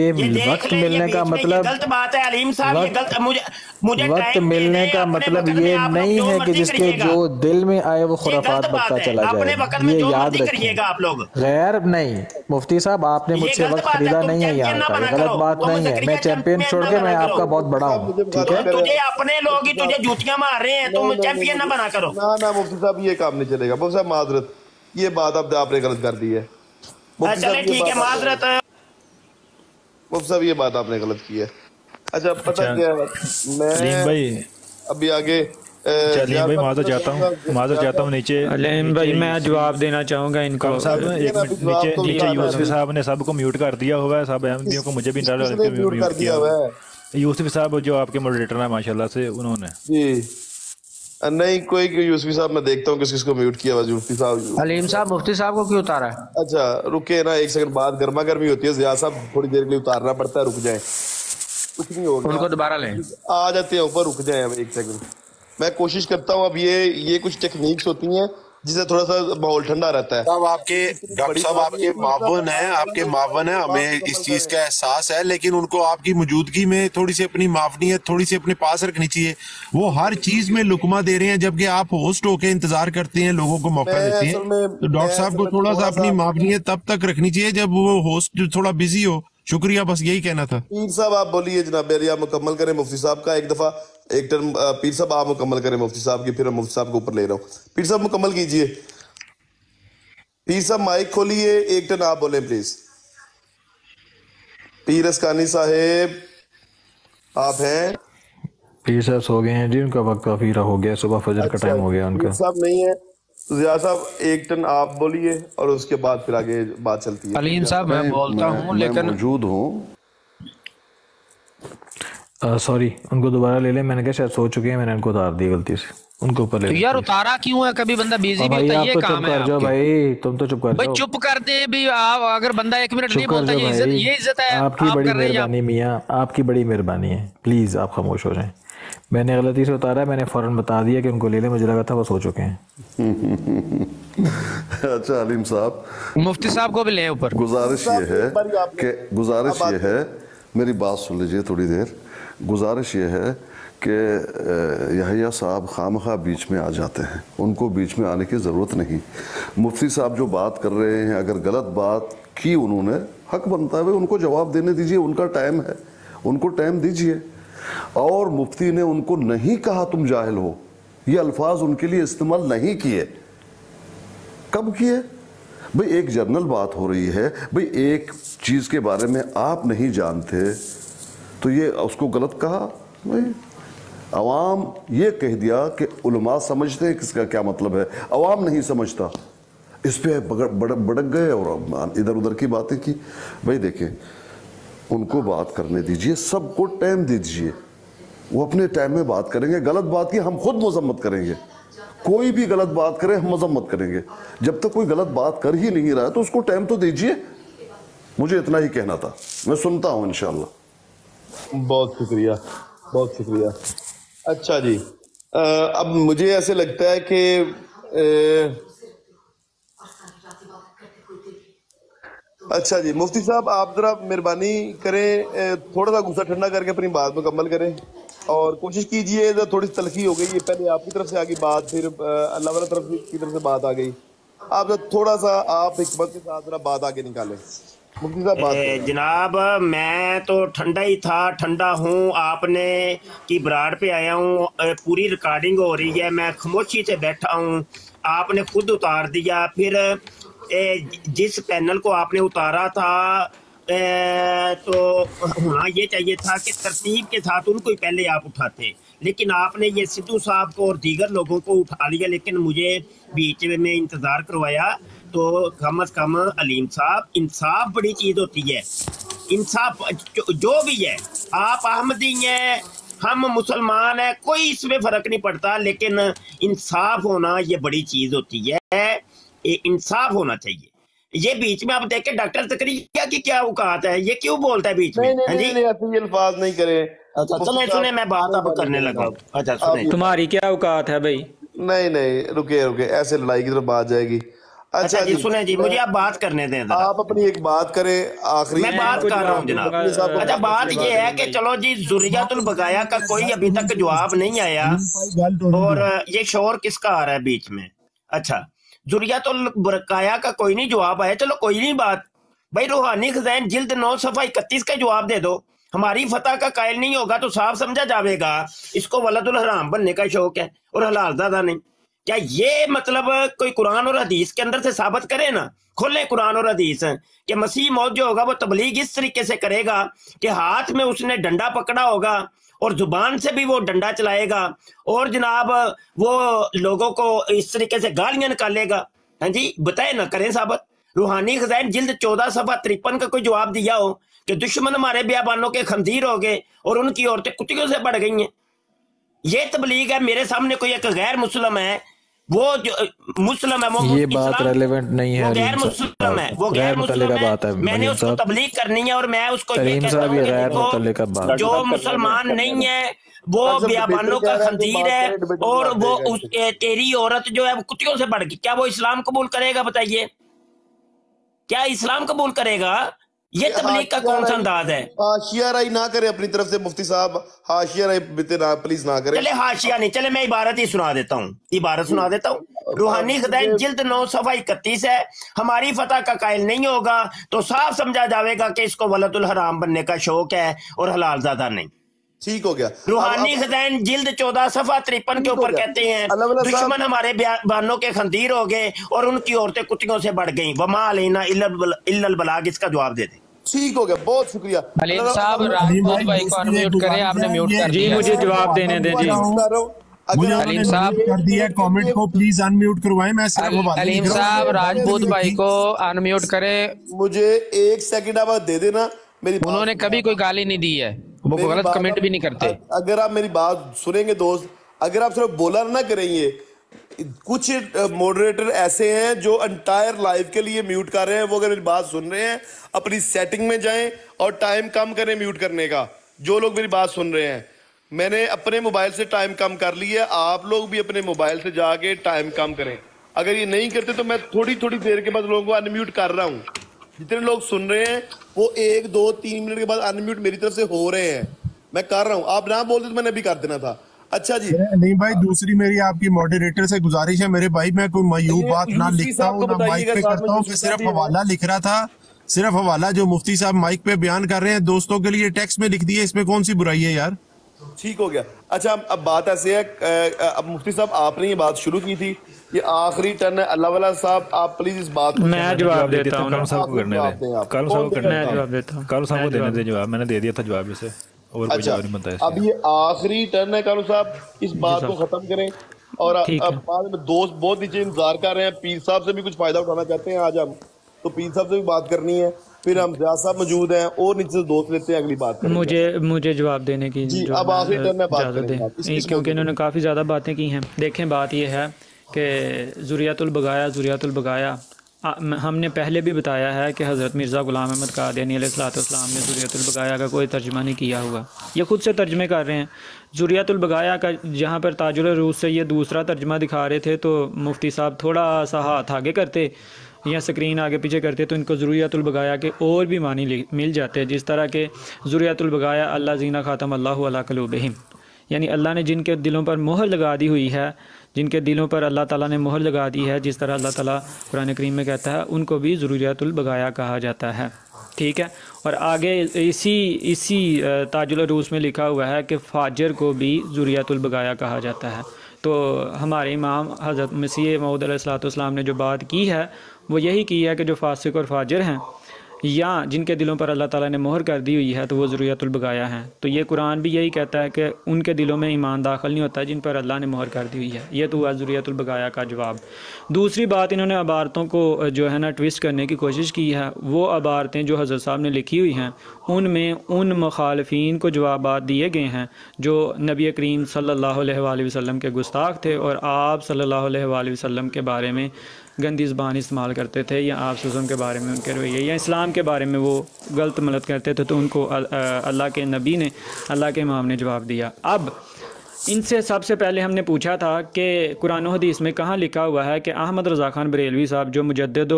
वक्त मिलने का मतलब गलत बात है अलीम साहब ये वक्त- गलत मुझे मुझे वक्त मिलने का मतलब ये नहीं है कि जिसके जो दिल में आए वो खुराफात बकता चला जाए। ये याद मर्ज़ी रखें करिएगा आप लोग। गैर नहीं मुफ्ती साहब आपने मुझसे वक्त खरीदा नहीं है यहाँ का गलत बात नहीं है। मैं चैंपियन चैंपियन छोड़ के मैं आपका बहुत बड़ा हूँ ठीक है? तुझे अपने लोग ही तुझे जूतियाँ मार रहे हैं तुम चैंपियन ना बना करो। ना ना मुफ्ती साहब ये काम नहीं चलेगा। मुफ्ती साहब माजरत ये बात अब आपने गलत कर दी है। चले ठीक है माजरत साहब ये बात आपने गलत की है। अच्छा पता अच्छा। क्या है? अलीम मैं भाई। अभी आगे चलिए भाई माजर चाहता हूँ। माजर चाहता हूँ नीचे अलीम भाई मैं जवाब देना चाहूँगा इनको। साहब एक मिनट नीचे तो नीचे यूसुफ साहब ने सबको म्यूट कर दिया हुआ है सब अहमदियों को मुझे भी म्यूट कर दिया हुआ है। यूसुफ साहब जो आपके मॉडरेटर हैं माशाल्लाह से उन्होंने। जी। नहीं कोई क्यों? यूसुफी साहब मैं देखता हूँ किस को म्यूट किया हुआ यूसुफी साहब। अलीम साहब मुफ्ती साहब को क्यों उतारा? है अच्छा रुके ना एक सेकंड बाद गर्मा गर्मी होती है जिया साहब थोड़ी देर के लिए उतारना पड़ता है रुक जाए। कुछ नहीं होगा। उनको दोबारा लें। आ जाते हैं ऊपर रुक जाए अब एक सेकंड मैं कोशिश करता हूँ अब ये ये कुछ टेक्निक्स होती हैं जिससे थोड़ा सा माहौल ठंडा रहता है। साहब आपके डॉक्टर साहब आपके मावन है। आपके मावन है हमें इस चीज़ का एहसास है लेकिन उनको आपकी मौजूदगी में थोड़ी सी अपनी मावनियत थोड़ी सी अपने पास रखनी चाहिए। वो हर चीज़ में लुकमा दे रहे हैं जबकि आप होस्ट होके इंतज़ार करते हैं लोगों को मौका देते हैं। तो डॉक्टर साहब को थोड़ा सा अपनी मावनियत तब तक रखनी चाहिए जब वो होस्ट थोड़ा बिज़ी हो। शुक्रिया बस यही कहना था। पीर साहब आप बोलिए जनाब आप मुकम्मल करें मुफ्ती साहब का एक दफ़ा एक टर्म पीर साहब आप मुकम्मल करें मुफ्ती साहब की फिर मुफ्ती साहब को ऊपर ले रहा हूँ। पीर साहब मुकम्मल कीजिए। पीर साहब माइक खोलिए एक टर्न आप बोले प्लीज़ पीर अस्कानी साहेब आप हैं? पीर साहब सो गए हैं जी उनका वक्त काफ़ी हो गया सुबह फजर का टाइम हो गया उनका। साहब नहीं है। जिया साहब एक टन आप बोलिए और उसके बाद फिर आगे बात चलती है। अलीम साहब मैं बोलता हूँ लेकिन मौजूद हूँ। सॉरी उनको दोबारा ले लें। मैंने कहा शायद सो चुके हैं मैंने उनको उतार दी गलती से। उनको ऊपर ले तो यार उतारा क्यों है? कभी बंदा बिज़ी भी होता है ये तो चुप काम है कर जाओ आपके। भाई तुम तो चुप कर भाई जाओ। चुप कर दे भी आप अगर बंदा एक मिनट नहीं बोलता ये इज़्ज़त ये इज़्ज़त है आपकी बड़ी कर रहे हैं या- मेहरबानी मियाँ आपकी बड़ी मेहरबानी है। प्लीज़ आप खामोश हो जाएँ। मैंने गलती से उतारा है मैंने फ़ौरन बता दिया कि उनको ले लें मुझे लगा था वो सो चुके हैं। अच्छा अलीम साहब। मुफ्ती साहब को भी ले ऊपर। गुजारिश ये है कि गुजारिश ये है मेरी बात सुन लीजिए थोड़ी देर। गुजारिश ये है कि यहिया साहब खाम खा बीच में आ जाते हैं। उनको बीच में आने की ज़रूरत नहीं। मुफ्ती साहब जो बात कर रहे हैं अगर गलत बात की उन्होंने हक बनता है उनको जवाब देने दीजिए उनका टाइम है। उनको टाइम दीजिए। और मुफ्ती ने उनको नहीं कहा तुम जाहिल हो। ये अल्फाज उनके लिए इस्तेमाल नहीं किए। कब किए? भाई, एक जर्नल बात हो रही है। भाई, एक चीज़ के बारे में आप नहीं जानते तो ये उसको गलत कहा? भाई, अवाम ये कह दिया कि उलमा समझते हैं किसका क्या मतलब है। अवाम नहीं समझता। इस पर भड़क गए और इधर उधर की बातें की। भाई, देखें उनको बात करने दीजिए सबको टाइम दीजिए। वो अपने टाइम में बात करेंगे। गलत बात की हम खुद मजम्मत करेंगे। कोई भी गलत बात करे हम मजम्मत करेंगे। जब तक तो कोई गलत बात कर ही नहीं रहा तो उसको टाइम तो दीजिए। मुझे इतना ही कहना था। मैं सुनता हूँ इंशाल्लाह। बहुत शुक्रिया। बहुत शुक्रिया। अच्छा जी। अ, अब मुझे ऐसे लगता है कि अच्छा जी मुफ्ती साहब आप जरा मेहरबानी करें थोड़ा सा गुस्सा ठंडा करके अपनी बात मुकम्मल करें और कोशिश कीजिए जरा थोड़ी तलखी हो गई है पहले आपकी तरफ़ से आ गई बात फिर अल्लाह वाला तरफ़ की तरफ़ से बात आ गई। आप जरा थोड़ा सा आप हिकमत के साथ जरा बात आगे निकालें। जनाब मैं तो ठंडा ही था ठंडा हूँ आपने की बराड़ पे आया हूँ पूरी रिकॉर्डिंग हो रही है मैं खामोशी से बैठा हूँ आपने खुद उतार दिया फिर जिस पैनल को आपने उतारा था तो होना ये चाहिए था कि तरतीब के साथ उनको ही पहले आप उठाते। लेकिन आपने ये सिद्धू साहब को और दीगर लोगों को उठा लिया लेकिन मुझे बीच में इंतज़ार करवाया। तो कम अज कम अलीम साहब इंसाफ बड़ी चीज़ होती है। इंसाफ जो, जो भी है आप अहमदी हैं हम मुसलमान हैं कोई इसमें फ़र्क नहीं पड़ता लेकिन इंसाफ होना ये बड़ी चीज़ होती है। इंसाफ होना चाहिए। ये बीच में आप देखें डॉक्टर तकरिया की क्या औकात है ये क्यों बोलता है बीच में? नहीं नहीं हाँ जी? अल्फाज नहीं करें। अच्छा चले सुने मैं बात अब करने लगा। अच्छा सुने। तुम्हारी क्या औकात है भाई? नहीं नहीं रुके रुके ऐसे लड़ाई की तरफ़ बात जाएगी। अच्छा जी सुने जी मुझे आप बात करने दें आप अपनी एक बात करें आखिरी। मैं बात कर रहा हूँ जनाब। अच्छा बात ये है कि चलो जी जुरियातुल बगाया का कोई अभी तक जवाब नहीं आया। और ये शोर किसका आ रहा है बीच में? अच्छा। जुर्रियातुल बकाया का कोई नहीं जवाब आया। चलो कोई नहीं बात। भाई रूहानी खजैन, जिल्द नौ सफ़ा इकतीस का जवाब दे दो। हमारी फतह का कायल नहीं होगा तो साफ़ समझा जाएगा इसको वलदुल हराम बनने का शौक है और हलाल दादा नहीं। क्या ये मतलब कोई कुरान और हदीस के अंदर से साबित करे ना? खोले कुरान और हदीस। कि मसीह मौत जो होगा वो तबलीग इस तरीके से करेगा कि हाथ में उसने डंडा पकड़ा होगा। और ज़ुबान से भी वो डंडा चलाएगा और जनाब, वो लोगों को इस तरीके से गालियाँ निकालेगा। हाँ जी, बताए ना, करें साबत। रूहानी खजैन जिल्द चौदह सफ़ा तिरपन का कोई जवाब दिया हो कि दुश्मन हमारे ब्याबानों के खंजीर हो गए और उनकी औरतें कुत्तियों से बढ़ गई हैं। ये तबलीग है, मेरे सामने कोई एक गैर मुस्लिम है वो जो मुस्लिम है वो ये बात रेलेवेंट नहीं है वो गैर मुस्लिम है वो गैर मुस्लिम है। बात है मैंने उसको तबलीग करनी है और मैं उसको ये कहता हूँ कि जो मुसलमान नहीं है वो बियाबानों का खंजीर है और वो उस तेरी औरत जो है वो कुत्तियों से बढ़ गई। क्या वो इस्लाम कबूल करेगा बताइए? क्या इस्लाम कबूल करेगा? ये तबलीग का कौन सा अंदाज है? हाशिया राई ना करें अपनी तरफ़ से मुफ्ती साहब। हाशिया राई बिते ना प्लीज़ ना करें। चले हाशिया नहीं चले मैं इबारत ही सुना देता हूँ। इबारत सुना देता हूँ। रूहानी खदैन जिल्द नौ सफ़ा इकतीस है। हमारी फतह का कायल नहीं होगा तो साफ़ समझा जाएगा कि इसको वलतुल हराम बनने का शौक है और हलाल ज़्यादा नहीं। ठीक हो गया। रूहानी खदैन जिल्द चौदह सफ़ा तिरपन के ऊपर कहते हैं दुश्मन हमारे बानों के खंदीर हो गए और उनकी औरतें कुत्तियों से बढ़ गई। वमा अलीना इल्लल बलाग इसका जवाब दे दें। ठीक हो गया। बहुत शुक्रिया। अलीम साहब राजपूत भाई को अनम्यूट करें आपने म्यूट कर जी मुझे जवाब देने दें जी। अलीम साहब कर दिया कमेंट को प्लीज़ अनम्यूट करवाएँ मैं सिर्फ़ अलीम हूँ। साहब राजपूत भाई को अनम्यूट करें। मुझे एक सेकंड आप दे देना मेरी उन्होंने कभी कोई गाली नहीं दी है। वो गलत कमेंट भी नहीं करते। अगर आप मेरी बात सुनेंगे दोस्त अगर आप सिर्फ़ बोला ना करेंगे कुछ मॉडरेटर ऐसे हैं जो अंटायर लाइव के लिए म्यूट कर रहे हैं वो अगर मेरी बात सुन रहे हैं अपनी सेटिंग में जाएँ और टाइम कम करें म्यूट करने का जो लोग मेरी बात सुन रहे हैं। मैंने अपने मोबाइल से टाइम कम कर लिया आप लोग भी अपने मोबाइल से जाके टाइम कम करें। अगर ये नहीं करते तो मैं थोड़ी थोड़ी देर के बाद लोगों को अनम्यूट कर रहा हूँ। जितने लोग सुन रहे हैं वो एक दो तीन मिनट के बाद अनम्यूट मेरी तरफ़ से हो रहे हैं। मैं कर रहा हूँ। आप ना बोलते तो मैंने अभी कर देना था। अच्छा जी। नहीं भाई दूसरी मेरी आपकी मॉडरेटर से गुजारिश है। मेरे भाई मैं कोई मयूब बात ना लिखता हूँ ना माइक पे करता हूँ सिर्फ़ हवाला लिख रहा था। सिर्फ़ हवाला जो मुफ्ती साहब माइक पे बयान कर रहे हैं। दोस्तों के लिए टेक्स्ट में लिख दिए इसमें कौन सी बुराई है यार? ठीक हो गया। अच्छा अब अब बात ऐसे है अब मुफ्ती साहब आपने ये बात शुरू की थी। ये आखिरी टर्न है। अल्लाह वाला साहब आप प्लीज़ इस बात को मैं जवाब देता हूँ कल साहब को करने जवाब दे आप। कल साहब को करने जवाब देता हूँ। कल साहब को देने दे जवाब मैंने दे दिया था जवाब इसे। और कोई अच्छा जवाब नहीं बनता अब ये आखिरी टर्न है कालू साहब। इस बात को खत्म करें। और अब बाद में दोस्त बहुत नीचे इंतज़ार कर रहे हैं। पीर साहब से भी कुछ फ़ायदा उठाना चाहते हैं आज हम। तो पीर साहब से भी बात करनी है। फिर हम जिया साहब मौजूद हैं और नीचे से दोस्त लेते हैं। अगली बात करेंगे। मुझे मुझे जवाब देने की जी, अब आखिरी टर्न में बात इस क्योंकि इन्होंने काफ़ी ज़्यादा बातें की हैं। देखें बात यह है कि जुरियातुल बगाया जुरियातुल बगाया। हमने पहले भी बताया है कि हज़रत मिर्ज़ा ग़ुलाम अहमद कादियानी अलैहिस्सलाम ने ज़ुरियतुल का कोई तर्जमा नहीं किया हुआ। ये खुद से तर्जमे कर रहे हैं। ज़ुरियतुल बगाया का जहाँ पर ताजुल रूस से ये दूसरा तर्जमा दिखा रहे थे तो मुफ्ती साहब थोड़ा सा हाथ आगे करते या स्क्रीन आगे पीछे करते तो इनको ज़ुरियतुल बगाया के और भी मानी मिल जाते हैं, जिस तरह के ज़ुरियतुल बगाया अल्लाह जीना ख़ातम अल्लाह अला कलूबहिम। यानी अल्लाह ने जिनके दिलों पर मोहर लगा दी हुई है जिनके दिलों पर अल्लाह ताला ने मोहर लगा दी है, जिस तरह अल्लाह ताला कुरान करीम में कहता है, उनको भी ज़रूरियातुल बगाया कहा जाता है। ठीक है? और आगे इसी इसी ताजुल रूस में लिखा हुआ है कि फ़ाजर को भी ज़ुरियातुल बगाया कहा जाता है। तो हमारे इमाम हज़रत मसीह मऊद अलैहिस्सलाम ने जो बात की है, वो यही की है कि जो फासिक और फाजर हैं या जिनके दिलों पर अल्लाह ताला ने मोहर कर दी हुई है तो वो ज़रूरियातुल बगाया हैं। तो ये कुरान भी यही कहता है कि उनके दिलों में ईमान दाखिल नहीं होता जिन पर अल्लाह ने मोहर कर दी हुई है। ये तो हुआ ज़रूरियातुल बगाया का जवाब। दूसरी बात इन्होंने अबारतों को जो है ना, ट्विस्ट करने की कोशिश की है, वो अबारतें जो हज़रत साहब ने लिखी हुई हैं, उनमें उन मुखालफी को जवाब दिए गए हैं, जो नबी करीम अलैहि वसल्लम के गुस्ताख थे और आप अलैहि वसल्लम के बारे में गंदी ज़बान इस्तेमाल करते थे या आप सुज़म के बारे में उनके रवैये या इस्लाम के बारे में वो गलत मलत करते थे तो उनको अल्लाह के नबी ने, अल्लाह के इमाम ने जवाब दिया। अब, इनसे सबसे पहले हमने पूछा था कि कुरान हदीस में कहाँ लिखा हुआ है कि अहमद रज़ा खान बरेलवी साहब जो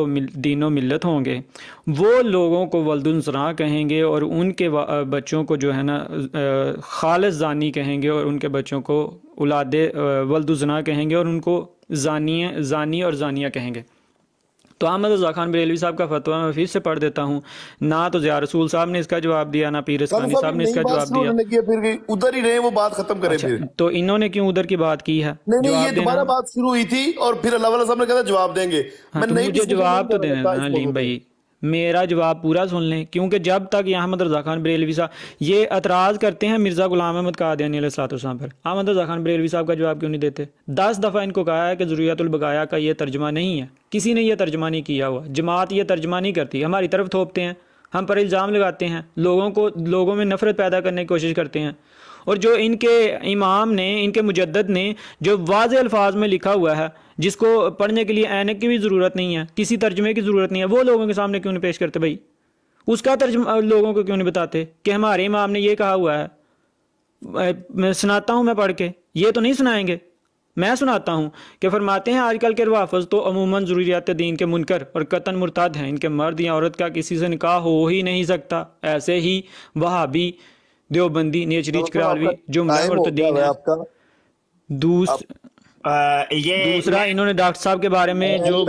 मिल- दीन व होंगे, वो लोगों को वल्दुलसरा कहेंगे और उनके बच्चों को जो है ना खालस जानी कहेंगे और उनके बच्चों को औलाद वल्दुजना कहेंगे और उनको जानिय जानी और जानिया कहेंगे। तो अहमद रज़ा खान बरेलवी साहब का फतवा मैं फिर से पढ़ देता हूँ। ना तो जया रसूल साहब ने इसका जवाब दिया ना पीर साहब ने इसका जवाब दिया। फिर उधर ही रहे वो बात खत्म करें फिर। तो इन्होंने क्यों उधर की बात की है? नहीं नहीं जवाब ये देना। दोबारा बात शुरू हुई थी और फिर अल्लाह साहब ने कहा जवाब देंगे। हाँ मैं तो मुझे जवाब तो देना पे। भाई। मेरा जवाब पूरा सुन लें, क्योंकि जब तक ये अहमद रज़ा खान बरेलवी साहब ये एतराज़ करते हैं मिर्ज़ा गुलाम अहमद कादियानी अलैहिस्सलाम पर। अहमद रज़ा खान बरेलवी साहब का जवाब क्यों नहीं देते? दस दफ़ा इनको कहा है कि ज़रूरियातुलबाया का ये तर्जमा नहीं है। किसी ने यह तर्जमा नहीं किया हुआ। जमात ये तर्जमा नहीं करती। हमारी तरफ़ थोपते हैं। हम पर इल्ज़ाम लगाते हैं। लोगों को लोगों में नफ़रत पैदा करने की कोशिश करते हैं। और जो इनके इमाम ने, इनके मुजद्दद ने जो वाज अल्फाज में लिखा हुआ है जिसको पढ़ने के लिए ऐनक की भी ज़रूरत नहीं है किसी तर्जमे की ज़रूरत नहीं है। वो लोगों के सामने क्यों नहीं पेश करते भाई? उसका तर्जमा लोगों को क्यों नहीं बताते कि हमारे इमाम ने ये कहा हुआ है? मैं सुनाता हूँ मैं पढ़ के। ये तो नहीं सुनाएँगे। मैं सुनाता हूँ कि फरमाते हैं आजकल के रवाफज तो अमूमन ज़रूरियात दीन के मुनकर और कतन मुर्ताद हैं। इनके मर्द या औरत का किसी से निकाह हो ही नहीं सकता। ऐसे ही वहाबी देवबंदी नेचरीज करालवी गया मुर्तदीन है। है ये दूसरा इन्होंने डॉक्टर साहब के बारे में जो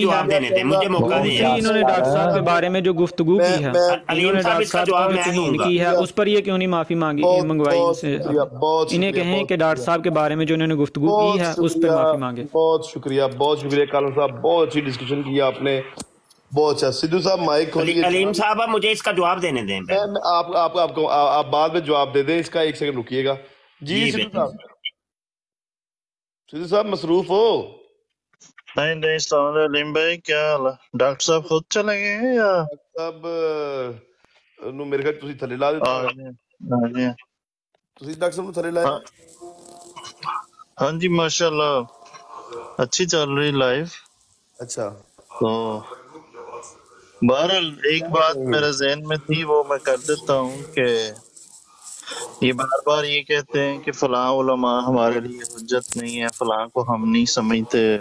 जवाब है। देने दें मुझे मौका इन्होंने डॉक्टर साहब के बारे में जो गुफ्तगू की है इन्होंने डॉक्टर साहब जवाब की है उस पर ये क्यों नहीं माफ़ी मांगी मंगवाई इन्हें कहें कि डॉक्टर साहब के बारे में जो इन्होंने गुफ्तगू की है उस पर माफ़ी मांगे। बहुत शुक्रिया बहुत शुक्रिया कालम साहब बहुत अच्छी डिस्कशन की आपने बहुत अच्छा। सिद्धू साहब माइक अली- अलीम साहब आप मुझे इसका जवाब देने दें आप आप आपको आप बाद में जवाब दे दें इसका एक सेकंड रुकिएगा। जी सिद्धू साहब। सिद्धू साहब मसरूफ हो नहीं नहीं सलाम अलीम भाई क्या हाल है डॉक्टर साहब खुद चले गए हैं या अब ਨੂੰ ਮੇਰੇ ਖਿਆਲ ਤੁਸੀਂ ਥੱਲੇ ਲਾ ਦਿੱਤਾ आ गए आ गए ਤੁਸੀਂ ਡਾਕਟਰ ਸਾਹਿਬ ਨੂੰ ਥੱਲੇ ਲਾਇਆ हाँ जी माशाल्लाह अच्छी चल रही लाइफ अच्छा तो बहरहाल एक बात मेरे जहन में थी वो मैं कर देता हूँ कि ये बार बार ये कहते हैं कि फलां उलमा हमारे लिए हुज्जत नहीं है, फलां को हम नहीं समझते।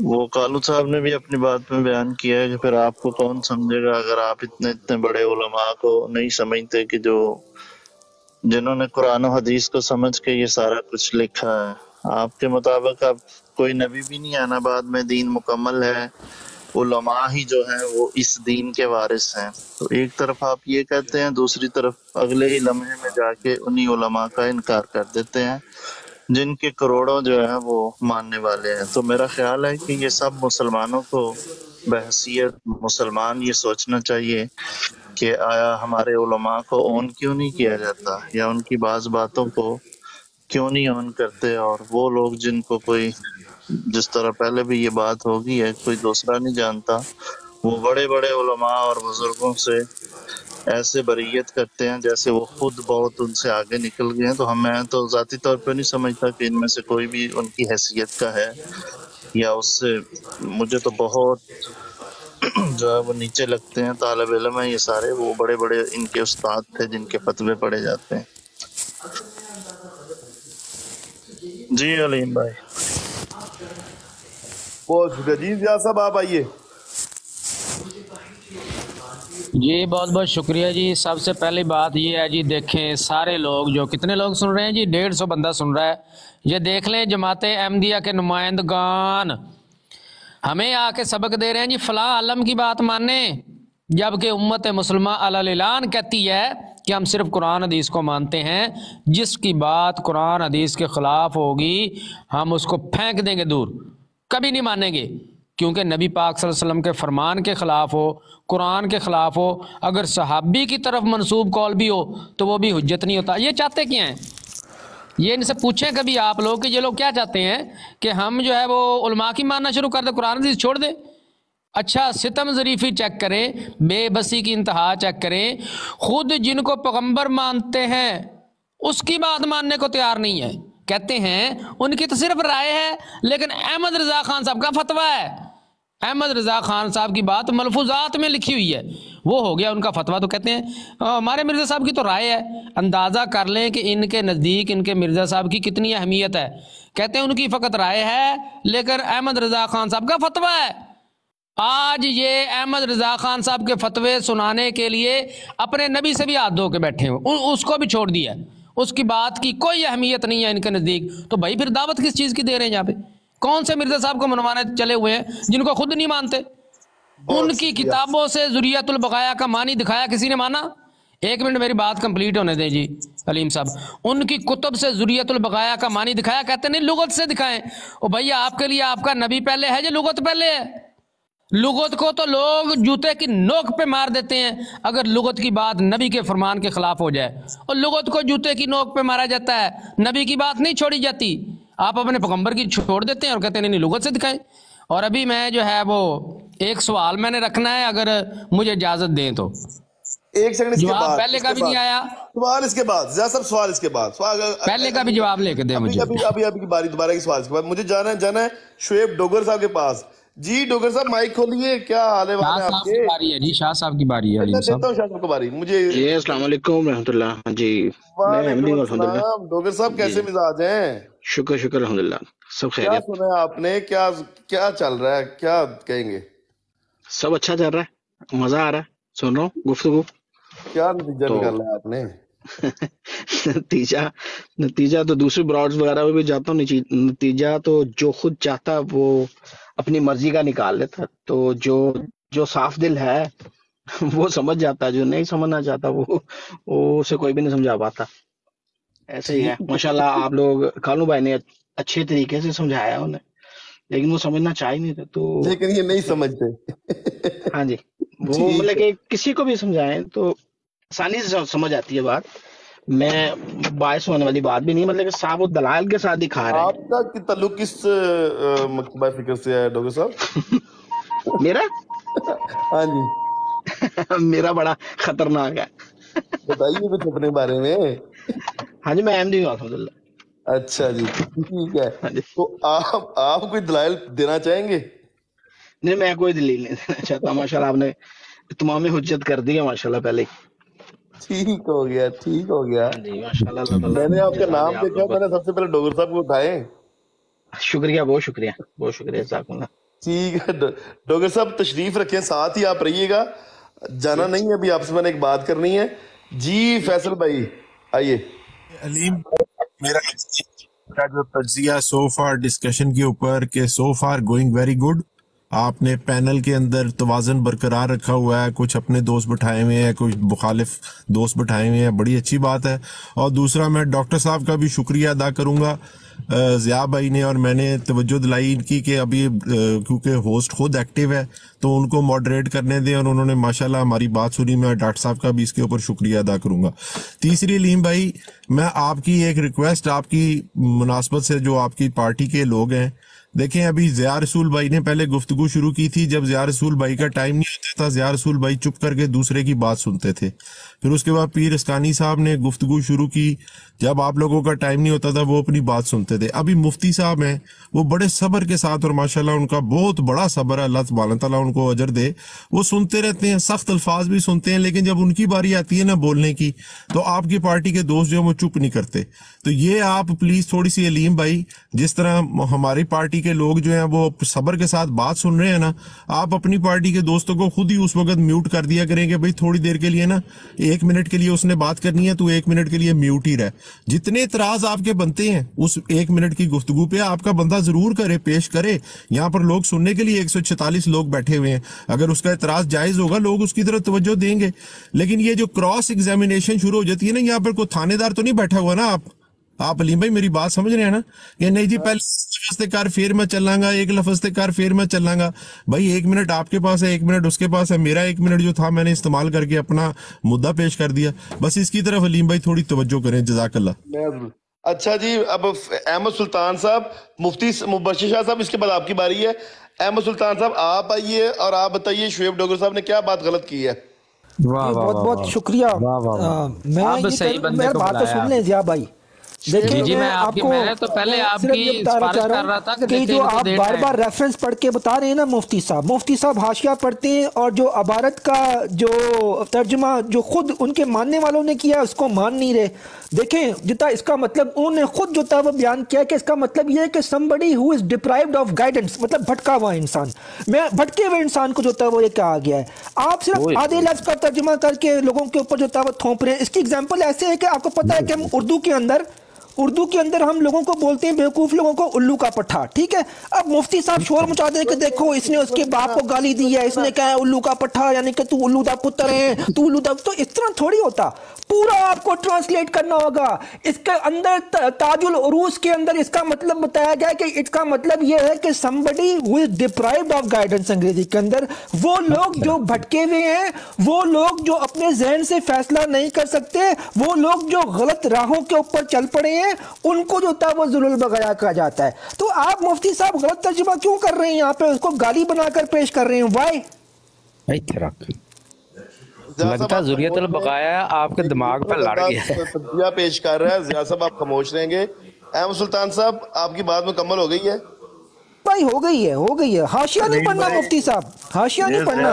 वो कालू साहब ने भी अपनी बात में बयान किया है कि फिर आपको कौन समझेगा? अगर आप इतने इतने बड़े उलमा को नहीं समझते कि जो, जिन्होंने कुरान हदीस को समझ के ये सारा कुछ लिखा है, आपके मुताबिक अब कोई नबी भी नहीं आना बाद में, दीन मुकम्मल है उलमा ही जो है वो इस दीन के वारिस हैं। तो एक तरफ़ आप ये कहते हैं, दूसरी तरफ़ अगले ही लम्हे में जाके उन्हीं उलमा का इनकार कर देते हैं, जिनके करोड़ों जो है वो मानने वाले हैं। तो मेरा ख्याल है कि ये सब मुसलमानों को बहसीत मुसलमान ये सोचना चाहिए कि, आया हमारे उलमा को ऑन क्यों नहीं किया जाता? या उनकी बाज बातों को क्यों नहीं ऑन करते? और वो लोग जिनको कोई जिस तरह पहले भी ये बात होगी, है, कोई दूसरा नहीं जानता। वो बड़े बड़े उलमा और बुज़ुर्गों से ऐसे बरीयत करते हैं जैसे वो खुद बहुत उनसे आगे निकल गए हैं। तो हम मैं तो जाती तौर पे नहीं समझता कि इनमें से कोई भी उनकी हैसियत का है या उससे मुझे तो बहुत जो है वो नीचे लगते हैं, तालब इलम है ये सारे। वो बड़े बड़े इनके उस्ताद थे जिनके फतवे पढ़े जाते हैं। जी अलीम भाई। बहुत शुक्रिया जी जिया साहब आप आइए। जी, बहुत बहुत शुक्रिया जी। सबसे पहली बात ये है जी, देखें सारे लोग जो, कितने लोग सुन रहे हैं जी? डेढ़ सौ बंदा सुन रहा है। ये देख लें, जमात अहमदिया के नुमाइंदगान। हमें आके सबक दे रहे हैं जी, फलां आलम की बात माने। जबकि उम्मत मुसलमान अलान कहती है कि हम सिर्फ़ कुरान हदीस को मानते हैं। जिसकी बात कुरान हदीस के ख़िलाफ़ होगी, हम उसको फेंक देंगे दूर। कभी नहीं मानेंगे, क्योंकि नबी पाक वसल्लम के फरमान के ख़िलाफ़ हो, कुरान के ख़िलाफ़ हो, अगर सहाबी की तरफ़ मनसूब कॉल भी हो तो वो भी हुज्जत नहीं होता। ये चाहते क्या हैं? ये इनसे पूछें कभी आप लोग कि ये लोग क्या चाहते हैं कि हम जो है वो उलमा की मानना शुरू कर दे, कुरान हदीस छोड़ दे? अच्छा सितम ज़रीफ़ी चेक करें, बेबसी की इंतहा चेक करें। खुद जिनको पैगंबर मानते हैं, उसकी बात मानने को तैयार नहीं है। कहते हैं, उनकी तो सिर्फ़ राय है, लेकिन अहमद रजा खान साहब का फतवा है। अहमद रजा खान साहब की बात मलफूजात में लिखी हुई है। वो हो गया उनका फतवा तो कहते हैं हमारे मिर्ज़ा साहब की तो राय है। अंदाज़ा कर लें कि इनके नज़दीक, इनके मिर्ज़ा साहब की कितनी अहमियत है। कहते हैं, उनकी फ़कत राय है, लेकिन अहमद रजा खान साहब का फतवा है। आज ये अहमद रजा खान साहब के फतवे सुनाने के लिए अपने नबी से भी हाथ धो के बैठे हुए उसको भी छोड़ दिया उसकी बात की कोई अहमियत नहीं है इनके नज़दीक। तो भाई फिर दावत किस चीज़ की दे रहे हैं यहाँ पे? कौन से मिर्ज़ा साहब को मनवाने चले हुए हैं जिनको खुद नहीं मानते? उनकी किताबों से जुरियतुल बकाया का मानी दिखाया किसी ने माना? एक मिनट मेरी बात कंप्लीट होने दें जी अलीम साहब। उनकी कुतुब से जुरियतुल बकाया का मानी दिखाया? कहते नहीं लुगत से दिखाएँ। ओ भैया आपके लिए आपका नबी पहले है जो लुगत पहले है? लुगत को तो लोग जूते की नोक पे मार देते हैं अगर लुगत की बात नबी के फरमान के खिलाफ हो जाए। और लुगत को जूते की नोक पे मारा जाता है नबी की बात नहीं छोड़ी जाती। आप अपने पैगंबर की छोड़ देते हैं और कहते हैं नहीं लुगत से दिखाएँ। और अभी मैं जो है वो एक सवाल मैंने रखना है अगर मुझे इजाज़त दें तो। एक सेकंड इसके बाद पहले का भी नहीं आया। सवाल इसके बाद साहब सवाल इसके बाद। पहले का भी जवाब लेके दे मुझे। अभी अभी अभी की बारी दोबारा की सवाल इसके बाद। मुझे जाना है जाना है शुएब डोगर साहब के पास। जी डोगर साहब माइक खोलिए क्या हाल है शाह वहाँ साहब आपके? बारी है जी शाह साहब की बारी है देता हूँ शाह साहब को बारी मुझे जी अस्सलाम वालेकुम रहमतुल्लाह जी डोगर साहब कैसे मिजाज हैं? शुक्र शुक्र अल्हम्दुलिल्लाह। सब क्या सुना है आपने? क्या क्या चल रहा है? क्या कहेंगे? सब अच्छा चल रहा है मज़ा आ रहा है। सुन रहा हूँ गुफ्तगू। क्या नतीजा तो निकाला है आपने? नतीजा नतीजा तो दूसरे ब्रॉड्स वगैरह में भी जाता हूँ नतीजा तो जो खुद चाहता वो अपनी मर्ज़ी का निकाल लेता। तो जो जो साफ़ दिल है वो समझ जाता है जो नहीं समझना चाहता वो वो उसे कोई भी नहीं समझा पाता। ऐसे ही है। माशाल्लाह आप लोग कालू भाई ने अच्छे तरीके से समझाया उन्हें। लेकिन वो समझना चाह ही नहीं थे तो लेकिन ये नहीं समझते। हाँ जी। वो मतलब कि किसी को भी समझाएँ तो आसानी से समझ आती है बात। मैं बायस होने वाली बात भी नहीं मतलब कि साहब वो दलाल के साथ दिखा रहे आपका कि ताल्लुक किस अ, फ़िक्र से है डॉक्टर साहब? मेरा? हाँ जी। मेरा बड़ा खतरनाक है। बताइए कुछ अपने बारे में। हाँ जी मैं अहमदी हूँ अल्हम्दुलिल्लाह। अच्छा जी ठीक हाँ। है तो आप आप कोई दलाइल देना चाहेंगे? नहीं मैं कोई दलील नहीं देना चाहता माशाल्लाह आपने तमाम हुज्जत कर दी है माशाल्लाह पहले ही। ठीक हो गया ठीक हो गया। मैंने आपका नाम देखा मैंने सबसे पहले डॉक्टर साहब को उठाए। शुक्रिया बहुत शुक्रिया बहुत शुक्रिया ठीक है डॉ- डॉक्टर साहब तशरीफ़ रखें साथ ही आप रहिएगा। जाना नहीं है अभी आपसे मैंने एक बात करनी है। जी फैसल भाई आइए। अलीम मेरा जो तजिया सो फार डिस्कशन के ऊपर के so far going very good आपने पैनल के अंदर तवाजन बरकरार रखा हुआ है, कुछ अपने दोस्त बैठाए हुए हैं, कुछ मुखालिफ दोस्त बैठाए हुए हैं, बड़ी अच्छी बात है। और दूसरा, मैं डॉक्टर साहब का भी शुक्रिया अदा करूँगा ज़िया भाई ने और मैंने तवज्जो दिलाई इनकी कि अभी क्योंकि होस्ट खुद एक्टिव है तो उनको मॉडरेट करने दें और उन्होंने माशाल्लाह हमारी बात सुनी, मैं डॉक्टर साहब का भी इसके ऊपर शुक्रिया अदा करूँगा। तीसरी, लीम भाई, मैं आपकी एक रिक्वेस्ट आपकी मुनासबत से जो आपकी पार्टी के लोग हैं देखें अभी जिया रसूल भाई ने पहले गुफ्तगु शुरू की थी, जब जिया रसूल भाई का टाइम नहीं होता था जिया रसूल भाई चुप करके दूसरे की बात सुनते थे। फिर उसके बाद पीर इसकानी साहब ने गुफ्तु शुरू की। जब आप लोगों का टाइम नहीं होता था, वो अपनी बात सुनते थे। अभी मुफ्ती साहब हैं, वो बड़े सब्र के साथ और माशाल्लाह उनका बहुत बड़ा सब्र है। अल्लाह सुब्हानहू तआला उनको अजर दे। वो सुनते रहते हैं, सख्त अल्फाज भी सुनते हैं, लेकिन जब उनकी बारी आती है ना बोलने की तो आपकी पार्टी के दोस्त जो है, वो चुप नहीं करते। तो ये आप प्लीज़ थोड़ी सी अलीम भाई, जिस तरह हमारी पार्टी के लोग जो हैं, वो सब्र के साथ बात सुन रहे हैं ना, आप अपनी पार्टी के दोस्तों को खुद ही उस वक्त म्यूट कर दिया करेंगे भाई थोड़ी देर के लिए ना एक मिनट के लिए उसने बात करनी है तो एक मिनट के लिए म्यूट ही रहे। जितने इतराज आपके बनते हैं, उस एक मिनट की गुफ्तगु पे आपका बंदा ज़रूर करे, पेश करे। यहाँ पर लोग सुनने के लिए एक लोग बैठे हुए हैं। अगर उसका इतराज जायज़ होगा, लोग उसकी तरफ़ तवज्जो देंगे। लेकिन ये जो क्रॉस एग्जामिनेशन शुरू हो जाती है ना, यहाँ पर कोई थानेदार तो नहीं बैठा हुआ ना आप? आप अलीम भाई मेरी बात समझ रहे हैं ना? कि नहीं जी पहले लफज ते कर फिर मैं चलांगा एक लफज ते कर फिर मैं चलांगा। भाई एक मिनट आपके पास है एक मिनट उसके पास है मेरा एक मिनट जो था मैंने इस्तेमाल करके अपना मुद्दा पेश कर दिया। बस इसकी तरफ़ अलीम भाई थोड़ी तवज्जो करें जजाकल्ला अच्छा जी अब अहमद सुल्तान साहब मुफ्ती मुबशिर शाह साहब इसके बाद आपकी बारी है। अहमद सुल्तान साहब आप आइए और आप बताइए शुएब डोगर साहब ने क्या बात गलत की है? वाह बहुत बहुत शुक्रिया। मैं सही बंदे को बात तो सुन लें जिया भाई। जी मैं आपकी तो पहले आपकी सिफारिश कर रहा था कि कि जो आप बार बार रेफरेंस पढ़ के बता रहे हैं ना मुफ्ती साहब मुफ्ती साहब हाशिया पढ़ते हैं और जो अबारत का जो तर्जमा जो खुद उनके मानने वालों ने किया उसको मान नहीं रहे। देखें जितना इसका मतलब उन्होंने खुद जो था वो बयान किया कि इसका मतलब ये है कि somebody who is deprived of guidance मतलब भटका हुआ इंसान। मैं भटके हुए इंसान को जो था वो ये कहा गया है। आप सिर्फ़ आधे लफ्ज का तर्जुमा करके लोगों के ऊपर जो था वो थोप रहे हैं। इसकी एग्ज़ाम्पल ऐसे है कि आपको पता है कि हम उर्दू के अंदर उर्दू के अंदर हम लोगों को बोलते हैं बेवकूफ़ लोगों को उल्लू का पट्ठा ठीक है? अब मुफ्ती साहब शोर मचा दे कि देखो, इसने उसके बाप को गाली दी है, इसने कहा है उल्लू का पट्ठा यानी कि तू उल्लू का पुत्र है, तू उल्लू का तो इस तरह थोड़ी होता। पूरा आपको ट्रांसलेट करना होगा। इसके अंदर ताजुल उरूस के अंदर इसका मतलब बताया गया कि इसका मतलब यह है कि somebody who is deprived of guidance अंग्रेज़ी के अंदर, वो लोग जो भटके हुए हैं, वो लोग जो अपने जहन से फैसला नहीं कर सकते, वो लोग जो गलत राहों के ऊपर चल पड़े हैं उनको जो था वो जुलुल बगया कहा जाता है। तो आप मुफ्ती साहब गलत तर्जुमा क्यों कर रहे हैं यहाँ पे? उसको गाली बनाकर पेश कर रहे हैं। वाई लगता जुरियतुल बकाया आपके दिमाग पर लड़ गया है। पेश कर रहा है। जिया साहब आप खामोश रहेंगे। अहमद सुल्तान साहब आपकी बात मुकम्मल हो गई है। भाई हो गई है हो गई है। हाशिया नहीं पढ़ना मुफ्ती साहब। हाशिया नहीं पढ़ना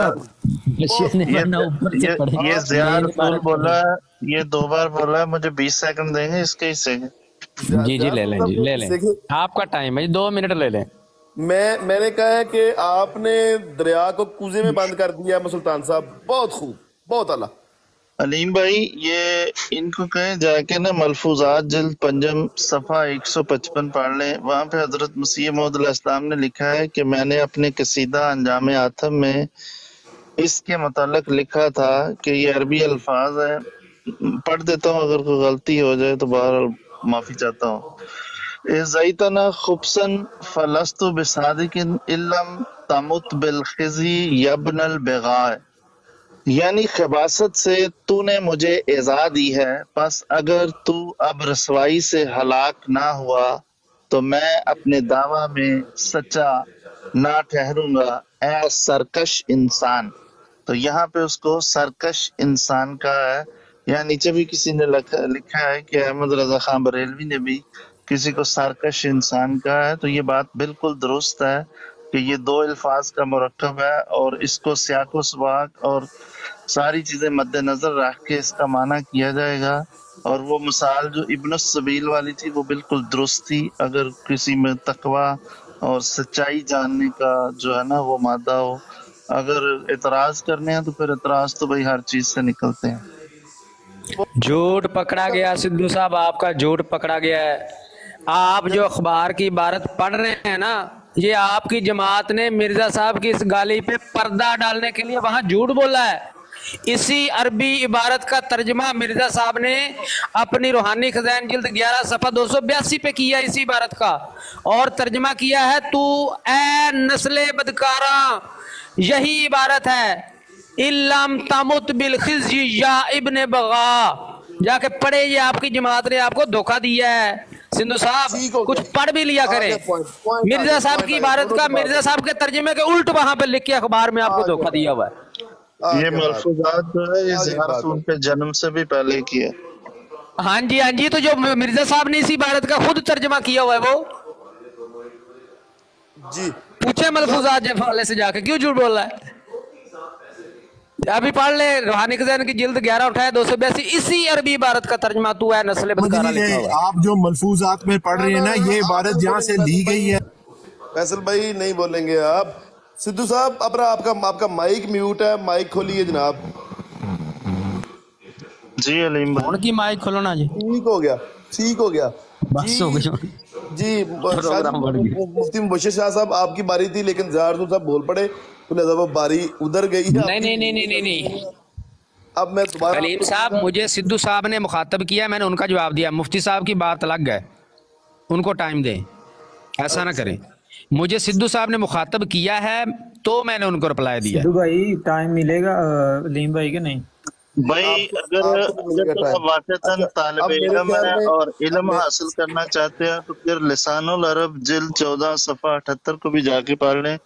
ये है, दो बार बोला है मुझे बीस सेकंड देंगे इसके हिस्से जी जी ले लें जी ले लें आपका टाइम है दो मिनट ले लें। मैं मैंने कहा है कि आपने दरिया को कूजे में बंद कर दिया सुल्तान साहब। बहुत खूब बहुत अला अलीम भाई ये इनको कहें जाके ना मलफूजात जल्द पंजम सफ़ा 155 पढ़ लें। वहाँ पे हज़रत मसीह मौद इस्लाम ने लिखा है कि मैंने अपने कसीदा अंजाम आथम में इसके मतलब लिखा था कि ये अरबी अल्फाज है। पढ़ देता हूँ अगर कोई गलती हो जाए तो बहरहाल माफ़ी चाहता हूँ। खुबसन फलस्तु इल्लम तमुत बिलखिजी यबनल बेगाय यानी खबासत से तूने मुझे एजा दी है, बस अगर तू अब रसवाई से हलाक ना हुआ तो मैं अपने दावा में सच्चा ना ठहरूँगा ए सरकश इंसान। तो यहाँ पे उसको सरकश इंसान का है यहाँ नीचे भी किसी ने लिखा है कि अहमद रजा खान बरेलवी ने भी किसी को सरकश इंसान कहा है तो ये बात बिल्कुल दुरुस्त है कि ये दो अल्फाज का मरकब है और इसको सियाको सबाक और सारी चीज़ें मद्देनजर रख के इसका माना किया जाएगा। और वो मिसाल जो इब्न सबील वाली थी, वो बिल्कुल दुरुस्त थी। अगर किसी में तकवा और सच्चाई जानने का जो है ना, वो मादा हो। अगर एतराज़ करने हैं तो फिर एतराज़ तो भाई हर चीज़ से निकलते हैं। झूठ पकड़ा गया, सिद्धू साहब, आपका झूठ पकड़ा गया है। आप जो अखबार की इबारत पढ़ रहे हैं ना, ये आपकी जमात ने मिर्ज़ा साहब की इस गाली पे पर्दा डालने के लिए वहाँ झूठ बोला है। इसी अरबी इबारत का तर्जमा मिर्ज़ा साहब ने अपनी रूहानी खजैन जिल्द 11 सफ़ा दो पे किया इसी इबारत का। और तर्जमा किया है, तू ए नस्ले बदकारा, यही इबारत है। इल्लम तमुत बिल खिज़ी या इब्ने बगा। जाके पढ़े ये आपकी जमात ने आपको धोखा दिया है। सिंधु साहब कुछ पढ़ भी लिया करें। मिर्ज़ा साहब की इबारत का मिर्ज़ा साहब के तर्जमे के उल्ट वहाँ पे लिख के अखबार में आपको धोखा दिया हुआ है। ये मलफूजात जो है ये के जन्म से भी पहले की है। हाँ जी हाँ जी तो जो मिर्ज़ा साहब ने इसी इबारत का खुद तर्जमा किया हुआ है वो? जी। पूछे मलफूजात जब वाले से जाके क्यों झूठ बोल रहा है? अभी पढ़ ले रूहानी खजैन की जिल्द ग्यारह उठाए दो सौ बयासी। इसी अरबी इबारत का तर्जमा तू है नस्ल है। आप जो मलफूजात में पढ़ रहे हैं ना ये इबारत जहाँ से ली गई है। फैसल भाई नहीं बोलेंगे आप। सिद्धू साहब अपना आपका आपका माइक म्यूट है माइक खोलिए जनाब। जी अलीम उनकी माइक खोलो ना जी। ठीक हो गया ठीक हो गया। बस हो गई। जी। मुफ्ती मुबशिर शाह साहब आपकी बारी थी लेकिन जार साहब बोल पड़े तो लिहाजा बारी उधर गई। है नहीं नहीं नहीं नहीं नहीं नहीं। अब मैं दोबारा कलीम साहब मुझे सिद्धू साहब ने मुखातब किया मैंने उनका जवाब दिया। मुफ्ती साहब की बात अलग है। उनको टाइम दें। ऐसा ना करें। मुझे सिद्धू साहब ने मुखातब किया है तो मैंने उनको रिप्लाई दिया। भाई टाइम मिलेगा लीम भाई के नहीं? भाई अगर अगर तो वाकतन तालब इल्म है और इल्म हासिल करना चाहते हैं तो फिर लिसानुल अरब जिल्द चौदह सफ़ा अठहत्तर को भी जाके पढ़ लें।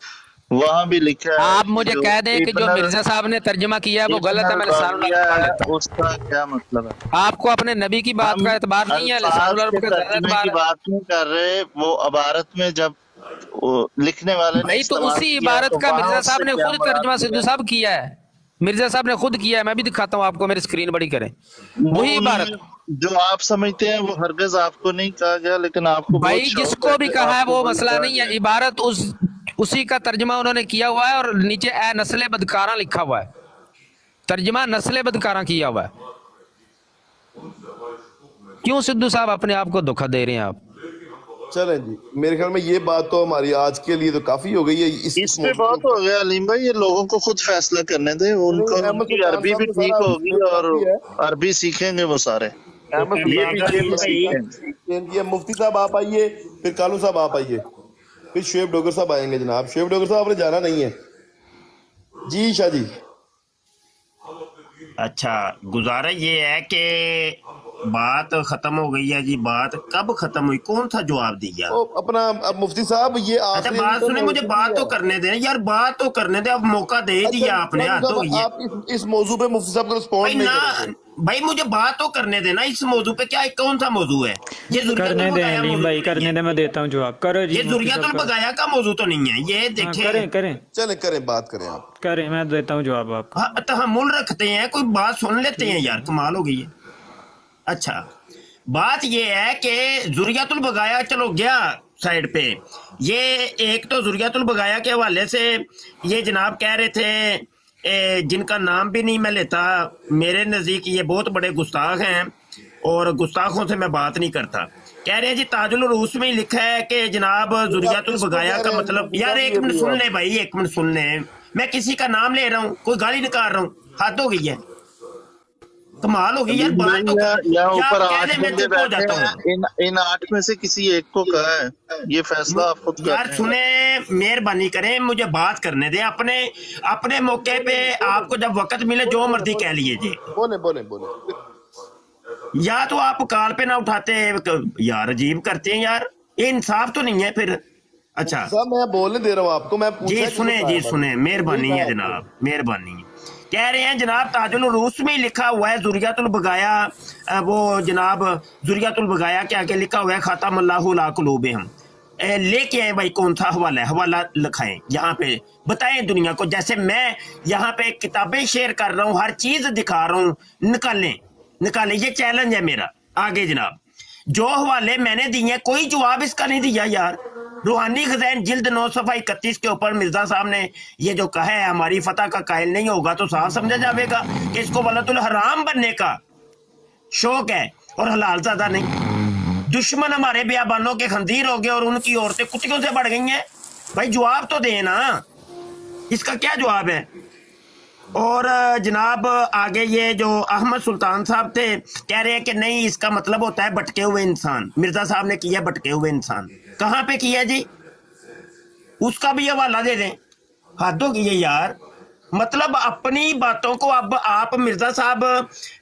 वहाँ भी लिखा है आप मुझे कह दें कि जो मिर्ज़ा साहब ने तर्जमा किया है वो गलत है मैं लिसानुल अरब राबिया पढ़ लेता हूँ। उसका क्या मतलब है? आपको अपने नबी की बात का एतबार नहीं है लिसानुल अरब के बात नहीं कर रहे वो अबारत में जब लिखने वाले नहीं तो उसी इबारत तो का मिर्ज़ा साहब ने खुद तर्जमा सिद्धू साहब किया है। मिर्ज़ा साहब ने खुद किया है मैं भी दिखाता हूँ आपको मेरी स्क्रीन बड़ी करें। वही इबारत जो आप समझते हैं वो हरगज आपको नहीं कहा गया लेकिन आपको भाई जिसको भी कहा है वो मसला नहीं है। इबारत उस उसी का तर्जमा उन्होंने किया हुआ है और नीचे ए नस्ल बदकारा लिखा हुआ है। तर्जमा नस्ल बदकारा किया हुआ है। क्यों सिद्धू साहब अपने आप को धोखा दे रहे हैं आप? चलें जी। मेरे ख्याल में ये बात तो हमारी आज के लिए तो काफ़ी हो गई है। इस इस पे बहुत हो गया अलीम भाई ये लोगों को खुद फैसला करने दे। उनको उनकी अरबी भी तो ठीक होगी और अरबी सीखेंगे वो सारे। ये मुफ्ती साहब आप आइए फिर कालू साहब आप आइए फिर शुएब डोगर साहब आएँगे जनाब। शुएब डोगर साहब आपने जाना नहीं है। जी शाह जी। अच्छा गुजारा ये है कि बात खत्म हो गई है जी बात कब खत्म हुई? कौन सा जवाब दिया? तो अपना अब मुफ्ती साहब ये अच्छा बात तो सुने मुझे बात तो करने दें यार बात तो करने दे अब मौका दे अच्छा, दिया आपने हद हो गई आप इस, इस मौजू पे मुफ्ती साहब को भाई रिस्पॉन्ड नहीं ना भाई मुझे बात तो करने देना इस मौजू पे क्या कौन सा मौजू है? ये करने जुरियातुल दें बगाया भाई करने दें मैं देता हूँ जवाब। करो जी ये जुरियातुल बगाया का। मौजू तो नहीं है ये हाँ, देखें। करें करें। चले करें बात करें आप। करें मैं देता हूँ जवाब आप। हाँ, तहमुल रखते हैं कोई बात सुन लेते हैं। यार कमाल हो गई है। अच्छा। बात ये है कि जुरियातुल बगाया चलो गया साइड पे। ये एक तो जुरियातुल बगाया के हवाले से ये जनाब कह रहे थे ए, जिनका नाम भी नहीं मैं लेता मेरे नज़दीक ये बहुत बड़े गुस्ताख हैं और गुस्ताखों से मैं बात नहीं करता। कह रहे हैं जी ताजुल रूस में लिखा है कि जनाब जुरियातुल बगाया का मतलब यार एक मिनट सुन। ले भाई एक मिनट सुन ले। मैं किसी का नाम ले रहा हूँ कोई गाली निकाल रहा हूँ। हद हो गई है। कमाल हो गई यार बात तो या, ऊपर आठ बंदे हो बैठे जाता हैं। इन इन आठ में से किसी एक को कहा है ये फैसला आप खुद कर यार सुने मेहरबानी करें मुझे बात करने दें अपने अपने मौके पे आपको जब वक्त मिले जो मर्ज़ी कह लीजिए बोले बोले बोले। या तो आप कॉल पे ना उठाते यार अजीब करते हैं यार। ये इंसाफ तो नहीं है फिर। अच्छा। मैं बोलने दे रहा हूँ आपको मैं जी सुने जी सुने मेहरबानी है है जनाब मेहरबानी। है कह रहे हैं, जनाब ताजुल रूस में लिखा हुआ है, जुरियातुल बगाया वो जनाब, जुरियातुल बगाया के आगे लिखा हुआ है खातम अल्लाह कुलूब हम। लेके आए भाई, कौन सा हवाला है? हवाला लिखाएँ, यहाँ पे। बताएँ दुनिया को, जैसे मैं यहाँ पे किताबें शेयर कर रहा हूँ, हर चीज़ दिखा रहा हूँ, निकालें निकालें, ये चैलेंज है मेरा। आगे जनाब। जो हवाले मैंने दिए कोई जवाब इसका नहीं दिया यार। रूहानी खजैन, जिल्द नौ सफ़ा इकतीस के ऊपर मिर्ज़ा साहब ने ये जो कहा है, हमारी फतह का कायल नहीं होगा तो साफ़ समझा जाएगा कि इसको वलतुल हराम बनने का शौक है और हलाल ज़्यादा नहीं। दुश्मन हमारे बियाबानों के खंजीर हो गए और उनकी औरतें कुत्तियों से बढ़ गई हैं। भाई जवाब तो दे ना। इसका क्या जवाब है? और जनाब आगे ये जो अहमद सुल्तान साहब थे कह रहे हैं कि नहीं इसका मतलब होता है भटके हुए इंसान। मिर्ज़ा साहब ने किया भटके हुए इंसान। कहाँ पे किया जी? उसका भी हवाला दे दें। हद हो गई यार। मतलब अपनी बातों को अब आप मिर्ज़ा साहब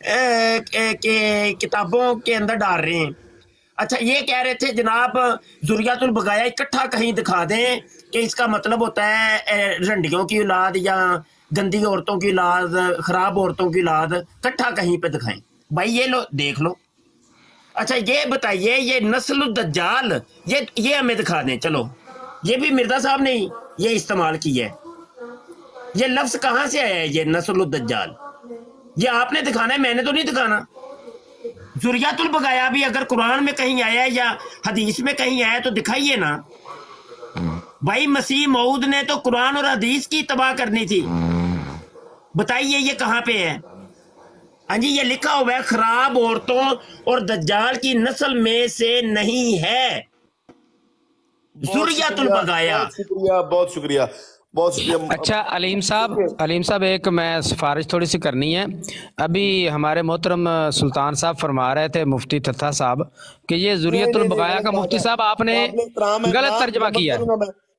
के, के किताबों के अंदर डाल रहे हैं। अच्छा ये कह रहे थे जनाब जुरियातुल बगाया इकट्ठा कहीं दिखा दें कि इसका मतलब होता है रंडियों की औलाद या गंदी औरतों की लाद खराब औरतों की लाद कट्ठा कहीं पे दिखाएँ। भाई ये लो देख लो। अच्छा ये बताइए ये नस्ल दज्जाल ये ये हमें दिखा दें चलो। ये भी मिर्ज़ा साहब ने ये इस्तेमाल किया है। ये लफ्ज कहाँ से आया है ये नस्ल दज्जाल ये आपने दिखाना है मैंने तो नहीं दिखाना। जुरियातुल बगाया भी अगर कुरान में कहीं आया है या हदीस में कहीं आया तो दिखाइए ना। भाई मसीह मऊद ने तो कुरान और हदीस की तबाह करनी थी। बताइए ये कहाँ पे है? हाँ जी ये लिखा हुआ है खराब औरतों और दज्जाल की नस्ल में से नहीं है। बहुत जुरियातुल शुक्रिया बगाया। बहुत शुक्रिया बहुत शुक्रिया बहुत शुक्रिया। अच्छा अलीम साहब अलीम साहब एक मैं सिफारिश थोड़ी सी करनी है। अभी हमारे मोहतरम सुल्तान साहब फरमा रहे थे मुफ्ती तथा साहब कि ये जुरियतुल बगाया का मुफ्ती साहब आपने गलत तर्जमा किया है।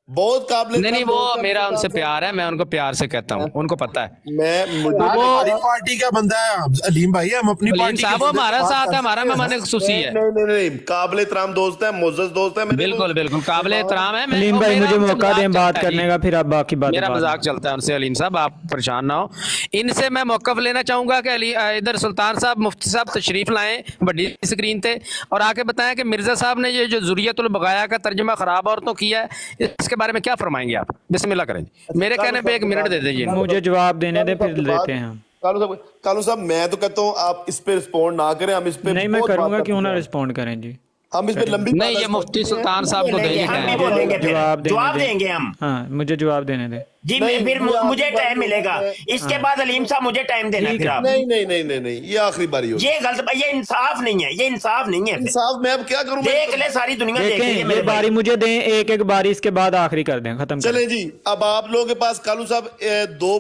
बहुत काबिल नहीं नहीं वो मेरा उनसे प्यार है मैं उनको प्यार से कहता हूँ उनको पता है। मैं मुझे वो पार्टी का बंदा है अलीम भाई हम अपनी पार्टी साहब हमारा साथ है हमारा मेहमान खुसूसी है। नहीं नहीं नहीं काबिल एहतराम दोस्त है मोजस दोस्त है बिल्कुल बिल्कुल काबिल एहतराम है अलीम भाई मुझे मौका दें बात करने का फिर आप बाकी बातें मेरा मज़ाक चलता है उनसे अलीम साहब आप परेशान ना हो। इनसे मैं मौकफ लेना चाहूँगा कि अली इधर सुल्तान साहब मुफ्ती साहब तशरीफ़ लाएँ बड़ी स्क्रीन पे और आके बताएँ कि मिर्ज़ा साहब ने ये जो जुरियतुल बगाया का तर्जुमा खराब औरतों किया है इसके बारे में क्या फरमाएँगे आप? बिस्मिल्लाह करें मेरे कहने पे एक मिनट दे दीजिए। मुझे जवाब देने दे फिर देते हैं। कालू साहब कालू साहब मैं तो कहता हूँ आप इस पे रिस्पोंड ना करें हम इस पे नहीं मैं करूँगा क्यों ना रिस्पोंड रिस्पॉन्ड करें जी। हम इस पे लंबी नहीं ये मुफ्ती सुल्तान साहब को का हम भी बोलेंगे जवाब जवाब देंगे हम। हाँ मुझे जवाब देने दे। जी फिर मुझे टाइम मिलेगा। इसके हाँ। बाद अलीम साहब मुझे टाइम देना फिर आप। नहीं नहीं नहीं नहीं नहीं ये आखिरी बारी होगी। ये गलत ये इंसाफ नहीं है ये इंसाफ नहीं है इंसाफ मैं अब क्या करूँ? देख ले सारी दुनिया देख ये बारी मुझे दें एक एक बारी इसके बाद आखिरी कर दें खत्म चले जी अब आप लोगों के पास कालू साहब दो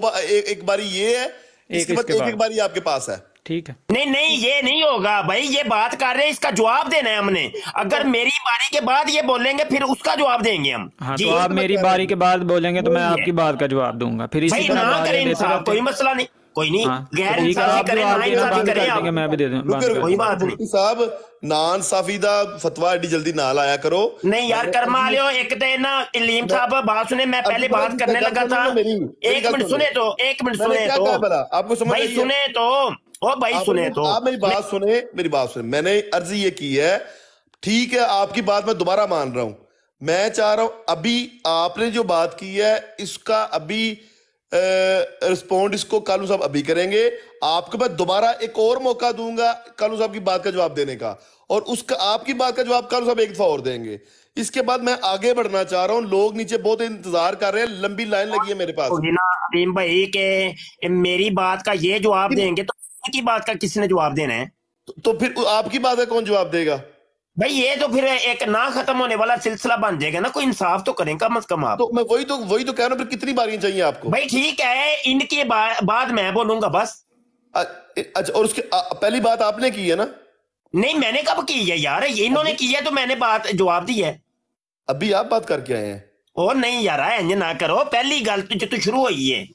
एक बारी ये है इसके बाद एक एक बारी आपके पास है। ठीक है। नहीं नहीं ये नहीं होगा भाई ये बात कर रहे हैं इसका जवाब देना है हमने। अगर मेरी बारी के बाद ये बोलेंगे फिर उसका जवाब देंगे हम। हाँ तो आप मेरी बारी के बाद बोलेंगे तो मैं आपकी बात का जवाब दूँगा। फिर इसी तरह कोई मसला नहीं कोई नहीं हाँ तो गैर इंसाफी करें ना इंसाफी करें मैं भी दे दूँ कोई बात नहीं साहब नान साफी दा फतवा एडी जल्दी ना लाया करो। नहीं यार कर्मा लियो एक तो ना इलीम साहब बात सुने मैं पहले अभी बात बात करने कर- लगा सुनो था। ना मेरी, मेरी एक गल मिनट सुनो। सुने तो। तो भाई सुने तो आप सुने मेरी- तो। आप मेरी बात सुने मेरी बात सुने। मैंने अर्जी ये की है। ठीक है आपकी बात मैं दोबारा मान रहा हूँ। मैं चाह रहा हूँ अभी आपने जो बात की है इसका अभी रिस्पॉन्ड इसको कालू साहब अभी करेंगे। आपको मैं दोबारा एक और मौका दूँगा कालू साहब की बात का जवाब देने का। और उसका आपकी बात का जवाब कालू साहब एक दफ़ा और देंगे। इसके बाद मैं आगे बढ़ना चाह रहा हूँ। लोग नीचे बहुत इंतज़ार कर रहे हैं। लंबी लाइन लगी है मेरे पास। ना भाई के मेरी बात का ये जवाब देंगे तो की बात का किसने जवाब देना है? तो, तो फिर आपकी बात का कौन जवाब देगा? भाई ये तो फिर एक ना खत्म होने वाला सिलसिला बन जाएगा ना कोई इंसाफ तो करें कम अज कम आप। तो मैं वही तो वही तो कह रहा हूँ फिर कितनी बारियाँ चाहिए आपको? भाई ठीक है इनके बा, बाद मैं बोलूँगा बस। अच्छा और उसके अ- पहली बात आपने की है ना? नहीं मैंने कब की है यार? ये इन्होंने की है तो मैंने बात जवाब दी है। अभी आप बात करके आए हैं। और नहीं यार ना करो पहली गल तो शुरू हुई है।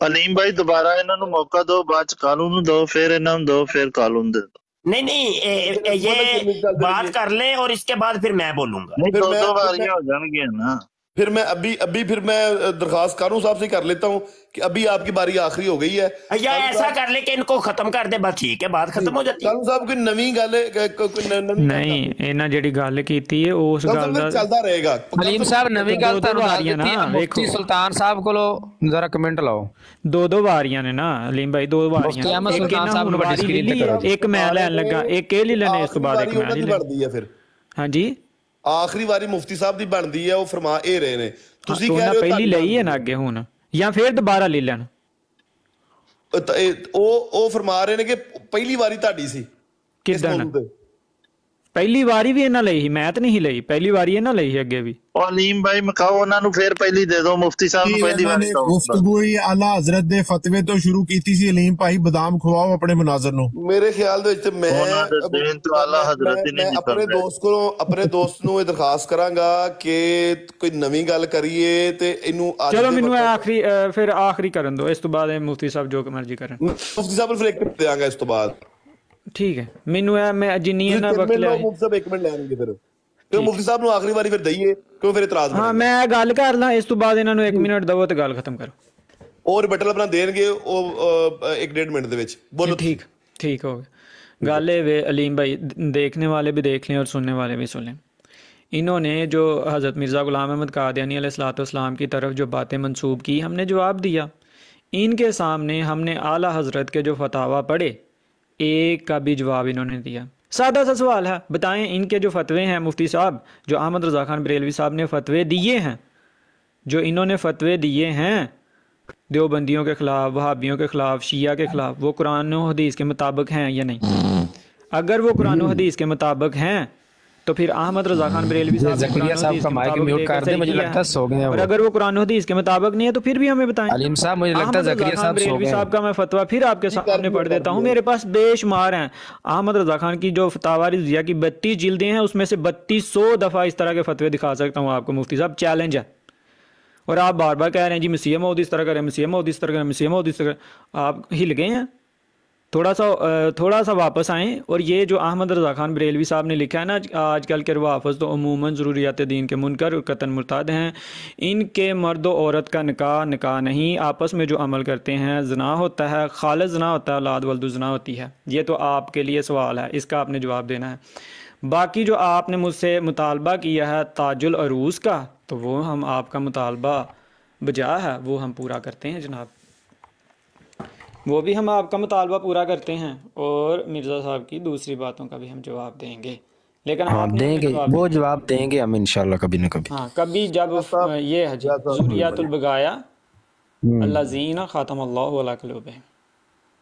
ਅਲੀਮ ਭਾਈ ਦੁਬਾਰਾ ਇਹਨਾਂ ਨੂੰ ਮੌਕਾ ਦਿਓ ਬਾਅਦ ਚ ਕਾਲੂ ਨੂੰ ਦਿਓ ਫਿਰ ਇਹਨਾਂ ਨੂੰ ਦਿਓ ਫਿਰ ਕਾਲੂ ਨੂੰ ਦੇ ਦਿਓ नहीं नहीं ए, ए, ये बात कर ले और इसके बाद फिर मैं बोलूंगा ਨਹੀਂ फिर ਦੋ मैं- ਦੋ फिर ਵਾਰੀਆਂ मैं- ਹੋ ਜਾਣਗੀਆਂ ਨਾ फिर मैं अभी अभी फिर मैं दरखास्त कानू साहब से कर लेता हूँ कि अभी आपकी बारी आखिरी हो गई है या ऐसा कर ले कि इनको खत्म कर दे बस ठीक है बात खत्म हो जाती है कानू साहब कोई नवी गल नहीं ਇਹਨਾਂ ਜਿਹੜੀ ਗੱਲ ਕੀਤੀ ਹੈ ਉਸ ਗੱਲ ਦਾ ਚੱਲਦਾ ਰਹੇਗਾ ਹਲੀਮ ਸਾਹਿਬ ਨਵੀਂ ਗੱਲ ਤੁਹਾਨੂੰ ਆ ਰਹੀ ਹੈ ਨਾ ਮੁਫਤੀ ਸੁਲਤਾਨ ਸਾਹਿਬ ਕੋਲੋਂ ਜ਼ਰਾ ਕਮੈਂਟ ਲਾਓ ਦੋ ਦੋ ਵਾਰੀਆਂ ਨੇ ਨਾ ਹਲੀਮ ਭਾਈ ਦੋ ਵਾਰੀਆਂ ਇੱਕ ਇਹਨਾਂ ਸਾਹਿਬ ਨੂੰ ਵੱਡੀ ਸਕਰੀਨ ਤੇ ਕਰੋ ਇੱਕ ਮੈਂ ਲੈਣ ਲੱਗਾ ਇੱਕ ਇਹ ਲੈ ਲੈਣੇ ਇਸ ਤੋਂ ਬਾਅਦ ਇੱਕ ਮੈਂ ਲੈ ਲੈਣੀ ਹਾਂਜੀ ਆਖਰੀ ਵਾਰੀ ਮੁਫਤੀ ਸਾਹਿਬ ਦੀ ਬਣਦੀ ਹੈ ਉਹ ਫਰਮਾ ਇਹ ਰਹੇ ਨੇ। ਤੁਸੀਂ ਕਹਿ ਰਹੇ ਹੋ ਪਹਿਲੀ ਲਈ ਹੈ ਨਾ ਅੱਗੇ ਹੁਣ। ਜਾਂ ਫਿਰ ਦੁਬਾਰਾ ਲੈ ਲੈਣ। ਉਹ ਉਹ ਫਰਮਾ ਰਹੇ ਨੇ ਕਿ ਪਹਿਲੀ ਵਾਰੀ ਤੁਹਾਡੀ ਸੀ। ਤੇ ਪਹਿਲੀ ਵਾਰੀ ਵੀ ਇਹਨਾਂ ਲਈ ਸੀ ਮੈਂ ਤਾਂ ਨਹੀਂ ਲਈ ਪਹਿਲੀ ਵਾਰੀ ਇਹਨਾਂ ਲਈ ਸੀ ਅੱਗੇ ਵੀ। ਉਹ ਅਲੀਮ ਭਾਈ ਮਕਾਓ ਉਹਨਾਂ ਨੂੰ ਫਿਰ ਪਹਿਲੀ ਦੇ ਦਿਓ ਮੁਫਤੀ ਸਾਹਿਬ ਨੂੰ ਪਹਿਲੀ ਵਾਰੀ ਦਿਓ। ਗੁਫ਼ਤਗੂ ਹੀ ਆਲਾ ਹਜ਼ਰਤ ਦੇ ਫਤਵੇ ਤੋਂ ਸ਼ੁਰੂ ਕੀਤੀ ਸੀ ਅਲੀਮ ਭਾਈ ਬਦਾਮ ਖਵਾਓ ਆਪਣੇ ਮੁਨਾਜ਼ਰ ਨੂੰ। ਮੇਰੇ ਖਿਆਲ ਦੇ ਵਿੱਚ ਮੈਂ ਉਹਨਾਂ ਦੇ ਦੇਣ ਤੋਂ ਆਲਾ ਹਜ਼ਰਤ ਹੀ ਮੈਂ ਨਹੀਂ ਆਪਣੇ ਦੋਸਤ ਕੋਲੋਂ ਆਪਣੇ ਦੋਸਤ ਨੂੰ ਇਹ ਦਰਖਾਸਤ ਕਰਾਂਗਾ ਕਿ ਕੋਈ ਨਵੀਂ ਗੱਲ ਕਰੀਏ ਤੇ ਇਹਨੂੰ ਅੱਜ ਚਲੋ ਮੈਨੂੰ ਆਖਰੀ ਫਿਰ ਆਖਰੀ ਕਰਨ ਦਿਓ ਇਸ ਤੋਂ ਬਾਅਦ ਇਹ ਮੁਫਤੀ ਸਾਹਿਬ ਜੋ ਕਿ ਮਰਜ਼ੀ ਕਰਨ। ਮੁਫਤੀ ਸਾਹਿਬ ਨੂੰ ਫਿਰ ਇੱਕ ਦਿਆਂਗਾ ਇਸ ਤੋਂ ਬਾਅਦ। ਠੀਕ ਹੈ ਮੈਨੂੰ ਇਹ ਮੈਂ ਜਿੰਨੀ ਤੁਸੀਂ ਇਹਨਾਂ ਤਿੰਨ ਵਕਤ ਮਿੰਟ ਲਿਆ ਲਓ ਮੁਫਤੀ ਸਾਹਿਬ ਇੱਕ ਮਿੰਟ ਲੈਣਗੇ ਫਿਰ ਕਿਉਂ ਮੁਫਤੀ ਸਾਹਿਬ ਨੂੰ ਆਖਰੀ ਵਾਰੀ ਫਿਰ ਦਈਏ ਕਿਉਂ ਫਿਰ ਇਤਰਾਜ਼ ਹਾਂ ਮੈਂ ਗੱਲ ਕਰ ਲਾਂ ਇਸ ਤੋਂ ਬਾਅਦ ਇਹਨਾਂ ਨੂੰ 1 ਮਿੰਟ ਦਵੋ ਤੇ ਗੱਲ ਖਤਮ ਕਰੋ ਉਹ ਰਿਬਟਲ ਆਪਣਾ ਦੇਣਗੇ ਉਹ ਅ, ਇੱਕ ਡੇਢ ਮਿੰਟ ਦੇ ਵਿੱਚ ਬੋਲੋ ठीक ठीक हो गया गाले वे अलीम भाई द- देखने वाले भी देख लें और सुनने वाले भी सुन लें इन्होंने जो हज़रत मिर्ज़ा ग़ुलाम अहमद कादियानी अलैहिस्सलाम की तरफ जो बातें मंसूब की हमने जवाब दिया इनके सामने हमने आला हज़रत के जो फतावा पढ़े एक का भी जवाब इन्होंने दिया। सादा सा सवाल है। बताएँ, इनके जो फतवे हैं, मुफ्ती साहब, जो अहमद रज़ा खान बरेलवी साहब ने फतवे दिए हैं, जो इन्होंने फतवे दिए हैं, देवबंदियों के खिलाफ, वहाबियों के खिलाफ, शिया के खिलाफ, वो कुरान हदीस के मुताबिक हैं या नहीं? अगर वो कुरान हदीस के मुताबिक हैं तो फिर अहमद रजा खान बरेलवी साहब और का माइक म्यूट कर दे, मुझे लगता है सो गए और अगर वो कुरान हदीस के मुताबिक नहीं है तो फिर भी हमें बताएँ। अलीम साहब मुझे लगता है जकरिया साहब बरेलवी साहब का मैं फतवा फिर आपके सामने पढ़ देता हूँ। मेरे पास बेशुमार हैं। अहमद रजा खान की जो फतावा रिजिया की बत्तीस जिल्दें हैं उसमें से बत्तीस सौ दफ़ा इस तरह के फतवे दिखा सकता हूँ आपको मुफ्ती साहब। चैलेंज है। और आप बार बार कह रहे हैं जी मसीह मौद इस तरह करें मसीह मौद इस तरह करें मसीह मौद इस तरह करें आप हिल गए हैं। थोड़ा सा थोड़ा सा वापस आएँ और ये जो अहमद रज़ा खान बरेलवी साहब ने लिखा है ना आज कल के रवाफ़ तो अमूमन ज़रूरियात दीन के मुनकर और कतन मुर्ताद हैं। इनके मर्द औरत का निकाह निका नहीं, आपस में जो अमल करते हैं, जना होता है, खालिद जना होता है, लाद वल्दु जना होती है। ये तो आपके लिए सवाल है, इसका आपने जवाब देना है। बाकी जो आपने मुझसे मुतालबा किया है ताजुल अरूस का तो वो हम आपका मुतालबा बजा है, वो हम पूरा करते हैं जनाब। वो भी हम आपका मुतालबा पूरा करते हैं और मिर्ज़ा साहब की दूसरी बातों का भी हम जवाब देंगे। लेकिन हाँ देंगे। वो जवाब देंगे हम इंशाल्लाह कभी न कभी। हाँ कभी जब ये है जी जुरियातुल हम्म, अल्लाजीना खातम अल्लाह अला कलूब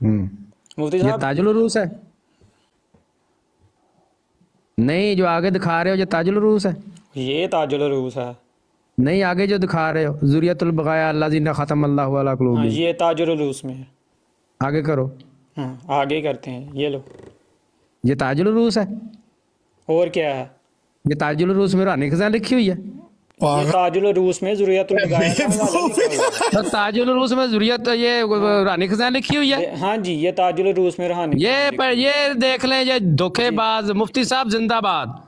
हम्म। मुफ्ती साहब? ताजुल उरूस है। नहीं जो आगे दिखा रहे हो ये ताजुल रूस है। ये ताजुल रूस है। नहीं आगे जो दिखा रहे हो जुरियतुल बगाया अल्लाह जिन्ना खत्म अल्लाह अला हाँ कुलूबी ये ताजुल रूस में है। आगे करो। हाँ आगे करते हैं। ये लो। ये ताजुल उरूस है। और क्या है? ये ताजुल उरूस में रानी खजान लिखी हुई है। ताजुल रूस में लिखा हुआ है। तो ताजुल में जुरियत ये रानी खजान लिखी हुई है। हाँ जी ये ताजुल रूस में रहानी ये पर ये देख लें ये धोखेबाज मुफ्ती साहब जिंदाबाद।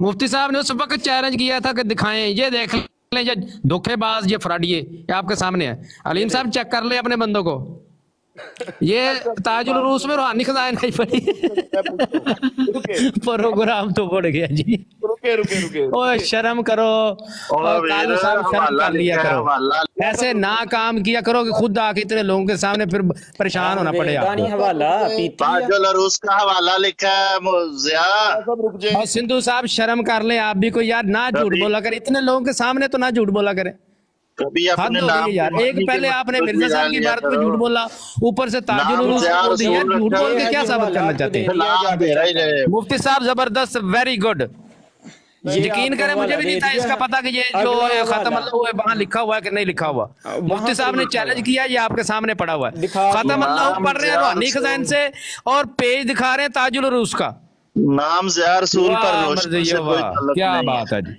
मुफ्ती साहब ने उस वक्त चैलेंज किया था कि दिखाएँ। ये देख लें ये धोखेबाज ये फ्रॉडिये आपके सामने है। अलीम साहब चेक कर ले अपने बंदों को। ये ताजुल रूस में रूहानी खजान नहीं पड़ी। प्रोग्राम तो बढ़ गया जी। रुके रुके रुके ओ शर्म करो। और कालू साहब शर्म कर लिया करो। ऐसे ना काम किया करो कि खुद आके इतने लोगों के सामने फिर परेशान होना पड़े वेदानी आपको हवाला ताजुल अरूस का हवाला लिखा है और सिंधु साहब शर्म कर ले आप भी कोई यार ना झूठ बोला करे। इतने लोगों के सामने तो ना झूठ बोला करे। कभी अपने नाम यार। एक पहले आपने मिर्ज़ा साहब की बात पे झूठ बोला ऊपर से ताजुल झूठ बोल के क्या साबित करना चाहते हैं? ही मुफ्ती साहब ज़बरदस्त वेरी गुड यकीन करें मुझे भी नहीं था इसका पता कि ये जो खत्म हवाला। अल्लाह हुआ है वहाँ लिखा हुआ है कि नहीं लिखा हुआ? मुफ्ती साहब ने चैलेंज किया ये आपके सामने पड़ा हुआ है? खत्म। अल्लाह पढ़ रहे हैं रूहानी खजान से और पेज दिखा रहे हैं ताजुल उरूस का नाम से रसूल पर वाह, रोशनी से कोई वाह, क्या नहीं है। बात है जी।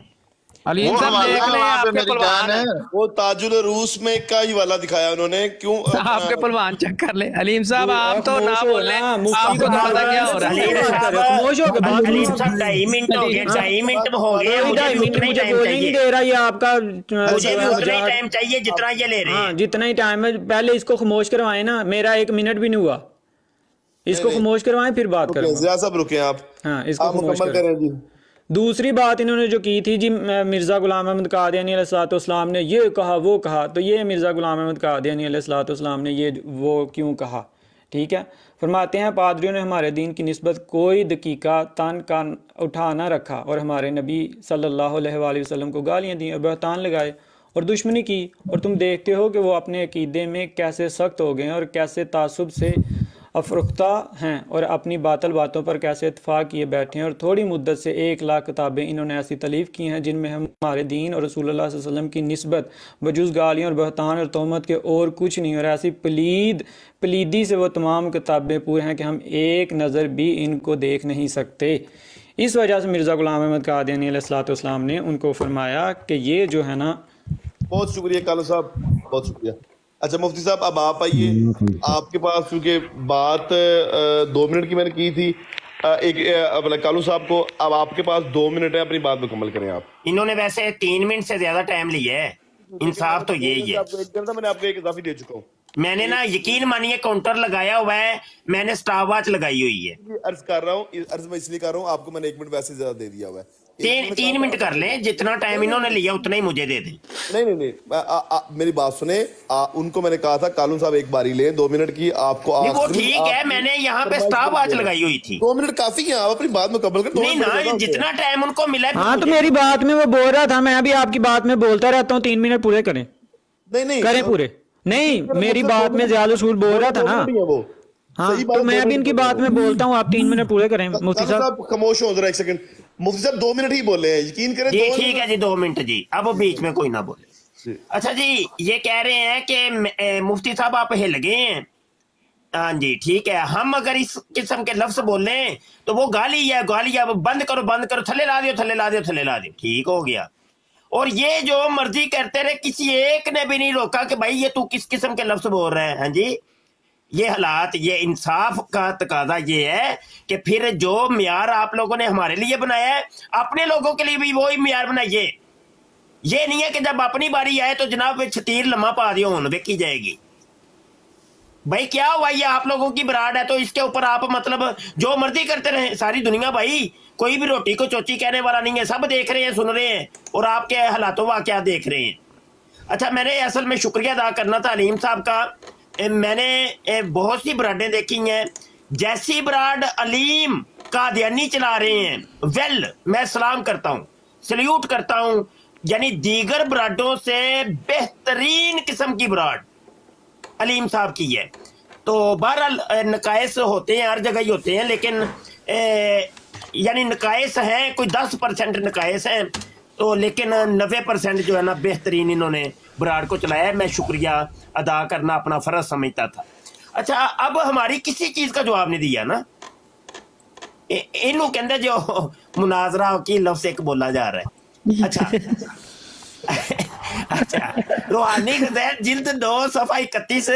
अलीम वो साहब देख लें आपके मेरी जान वो ताजुल रूस में का ही वाला दिखाया उन्होंने क्यों? आपके पलवान चेक कर ले। अलीम साहब आप तो ना हो। बोले आपको तो पता क्या हो रहा है। खामोश हो के अलीम साहब ढाई मिनट हो गए ढाई मिनट हो गए मुझे उतना ही टाइम चाहिए। दे रहा ये आपका मुझे भी उतना ही टाइम चाहिए जितना ये ले रहे हाँ हैं। जितना ही टाइम है पहले इसको खामोश करवाएँ ना मेरा एक मिनट भी नहीं हुआ। इसको खामोश करवाएँ फिर बात रुके करूँगा। जिया साहब रुके आप। हाँ इसको खामोश करें। करें जी। दूसरी बात इन्होंने जो की थी, जी मिर्ज़ा गुलाम अहमद कादियानी अलैहिस्सलाम ने ये कहा, वो कहा तो ये मिर्ज़ा गुलाम अहमद कादियानी अलैहिस्सलाम ने ये वो क्यों कहा? ठीक है? फरमाते हैं, पादरियों ने हमारे दीन की नस्बत कोई दकीका तन का उठा ना रखा और हमारे नबी सल्लल्लाहु अलैहि वसल्लम को गालियाँ दी और बहतान लगाए और दुश्मनी की। और तुम देखते हो कि वो अपने अकीदे में कैसे सख्त हो गए और कैसे तासुब से अफरुख्ता हैं और अपनी बातल बातों पर कैसे इतफाक़ किए बैठे हैं और थोड़ी मुद्दत से एक लाख किताबें इन्होंने ऐसी तलीफ़ की हैं जिनमें हम हमारे दीन और रसूल वसल्लम की नस्बत बजुज़ गालियों और बहतान और तहमत के और कुछ नहीं। और ऐसी पलीद, पलीदी से वो तमाम किताबें पूरे हैं कि हम एक नज़र भी इनको देख नहीं सकते। इस वजह से मिर्ज़ा ग़ुलाम अहमद कादियानी अलैहिस्सलाम ने उनको फरमाया कि ये जो है ना बहुत शुक्रिया कालू साहब, बहुत शुक्रिया। अच्छा मुफ्ती साहब अब आप आइए। आपके पास क्योंकि बात दो मिनट की मैंने की थी एक अपना कालू साहब को अब आपके पास दो मिनट है अपनी बात मुकम्मल करें आप। इन्होंने वैसे तीन मिनट से ज़्यादा टाइम लिया है। इंसाफ तो यही है। आपको एक मैंने आपको एक इजाफी दे चुका हूँ। मैंने ना यकीन मानिए काउंटर लगाया हुआ है मैंने स्टॉप वॉच लगाई हुई है। अर्ज़ कर रहा हूँ अर्ज़ मैं इसलिए कर रहा हूँ आपको मैंने एक मिनट वैसे ज़्यादा दे दिया हुआ है। तीन तीन मिनट कर। लें जितना टाइम इन्होंने लिया उतना ही मुझे दे दें। नहीं नहीं नहीं। आ, आ, आ, मेरी बात सुने। आ, उनको मैंने कहा था कालू साहब एक बारी लें दो मिनट की आपको नहीं, वो ठीक है मैंने यहाँ पे कर दिया। लगाई हुई थी। दो मिनट काफ़ी है आप अपनी बात मुकम्मल कर नहीं ना जितना टाइम उनको मिला हाँ तो मेरी बात में वो बोल रहा था मैं भी आपकी बात में बोलता रहता हूँ तीन मिनट पूरे करें। नहीं नहीं। करें पूरे। नहीं मेरी बात में ज़्यादा उसूल बोल रहा था ना। वो। हाँ सही बात तो मैं भी इनकी बात में बोलता हूँ आप तीन मिनट पूरे करें मुफ्ती साहब साहब। खामोश हो जरा एक सेकंड मुफ्ती साहब दो मिनट ही बोले हैं यकीन करें जी ठीक है जी दो मिनट जी। अब बीच में कोई ना बोले। अच्छा जी ये कह रहे हैं कि मुफ्ती साहब आप हिल गए हैं। हाँ जी ठीक है। हम अगर इस किस्म के लफ्ज बोले तो वो गाली है गाली है। बंद करो बंद करो। थले ला दियो थले ला दियो थले ला दियो। ठीक हो गया। और ये जो मर्ज़ी करते रहे किसी एक ने भी नहीं रोका कि भाई ये तू किस किस्म के लफ्ज बोल रहे हैं हाँ जी? ये हालात, ये इंसाफ का तकाजा ये है कि फिर जो म्यार आप लोगों ने हमारे लिए बनाया है, अपने लोगों के लिए भी वही मैार बनाइए। ये नहीं है कि जब अपनी बारी आए तो जनाब छतीर लम्हा पा दियो हूँ देखी जाएगी। भाई क्या हुआ? ये आप लोगों की बराड है तो इसके ऊपर आप मतलब जो मर्ज़ी करते रहे। सारी दुनिया भाई, कोई भी रोटी को चोची कहने वाला नहीं है, सब देख रहे हैं, सुन रहे हैं और आपके हालातों वाकया देख रहे हैं। अच्छा मैंने असल में शुक्रिया अदा करना था अलीम साहब का मैंने बहुत सी ब्राडें देखी हैं। जैसी ब्राड अलीम कादियानी चला रहे हैं। वेल, मैं सलाम करता हूँ, सल्यूट करता हूँ। यानी दीगर ब्राडों से बेहतरीन किस्म की ब्राड अलीम साहब की है। तो बहरहाल नकायस होते हैं, हर जगह ही होते हैं, लेकिन यानी नकायस हैं, कोई दस परसेंट नकायस हैं। तो लेकिन नबे परसेंट जो है ना, बेहतरीन इन्होंने बराड को चलाया मैं शुक्रिया अदा करना अपना फ़र्ज़ समझता था। अच्छा अब हमारी किसी चीज़ का जवाब नहीं दिया ना। इनू कहते जो मुनाजरा की लफ्स एक बोला जा रहा है। अच्छा। अच्छा रूहानी जिल्द दो सफ़ा इकतीस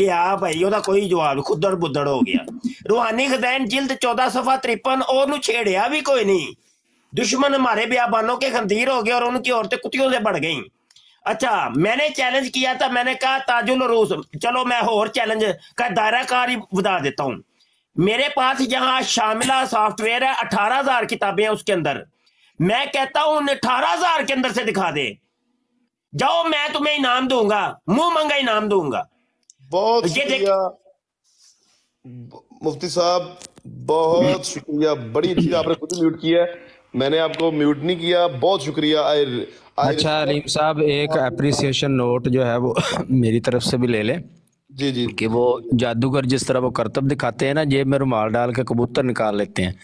गया भाई, ओद कोई जवाब खुदड़ बुदड़ हो गया। रूहानी खदैन जिल्द चौदह सफ़ा तिरपन, ओनू छेड़िया भी कोई नहीं। दुश्मन हमारे बियाबानों के खंदीर हो गए और उनकी औरतें कुतियों से बढ़ गईं। अच्छा मैंने चैलेंज किया था मैंने कहा ताजुल रूस चलो मैं और चैलेंज का दायरा कार ही बता देता हूँ। मेरे पास यहाँ शामिला सॉफ्टवेयर है अठारह हज़ार किताबें हैं उसके अंदर। मैं कहता हूँ अठारह हज़ार के अंदर से दिखा दे। जाओ मैं तुम्हें इनाम दूँगा मुँह मंगा इनाम दूँगा। बहुत ये देख मुफ्ती साहब बहुत शुक्रिया। बड़ी अच्छी आपने खुद म्यूट किया है। मैंने आपको म्यूट नहीं किया। बहुत शुक्रिया। आई अच्छा अलीम साहब एक अप्रिसिएशन नोट जो है वो मेरी तरफ़ से भी ले लें। जी जी। कि वो जादूगर जिस तरह वो करतब दिखाते हैं ना जेब में रुमाल डाल के कबूतर निकाल लेते हैं।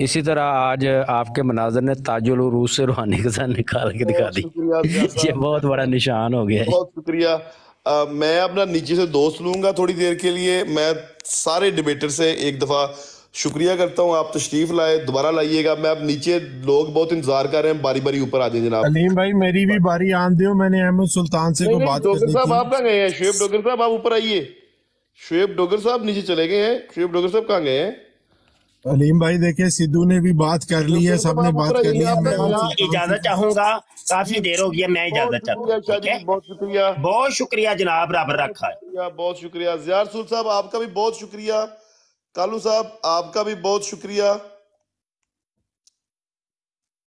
इसी तरह आज आपके मनाजर ने ताजुल रूस से रूहानी के साथ निकाल के दिखा दी। ये बहुत बड़ा निशान हो गया बहुत शुक्रिया। मैं अपना नीचे से दोस्त लूँगा थोड़ी देर के लिए। मैं सारे डिबेटर से एक दफ़ा शुक्रिया करता हूँ आप तशरीफ़ लाए दोबारा लाइएगा। मैं अब नीचे लोग बहुत इंतज़ार कर रहे हैं बारी बारी ऊपर आ जाए जनाब। अलीम भाई मेरी भी बारी आन दो मैंने अहमद सुल्तान से को बात डोगर साहब आप कहाँ गए हैं? शुएब डोगर साहब आप ऊपर आइए। शुएब डोगर साहब नीचे चले गए हैं। शुएब डोगर साहब कहाँ गए हैं? अलीम भाई देखे सिद्धू ने भी बात कर ली है सबने बात कर ली है इजाज़त चाहूँगा। काफ़ी देर हो गई है मैं इजाज़त है बहुत शुक्रिया। बहुत शुक्रिया जनाब रब रखा है। बहुत शुक्रिया। जियार साहब आपका भी बहुत शुक्रिया। कालू साहब आपका भी बहुत शुक्रिया।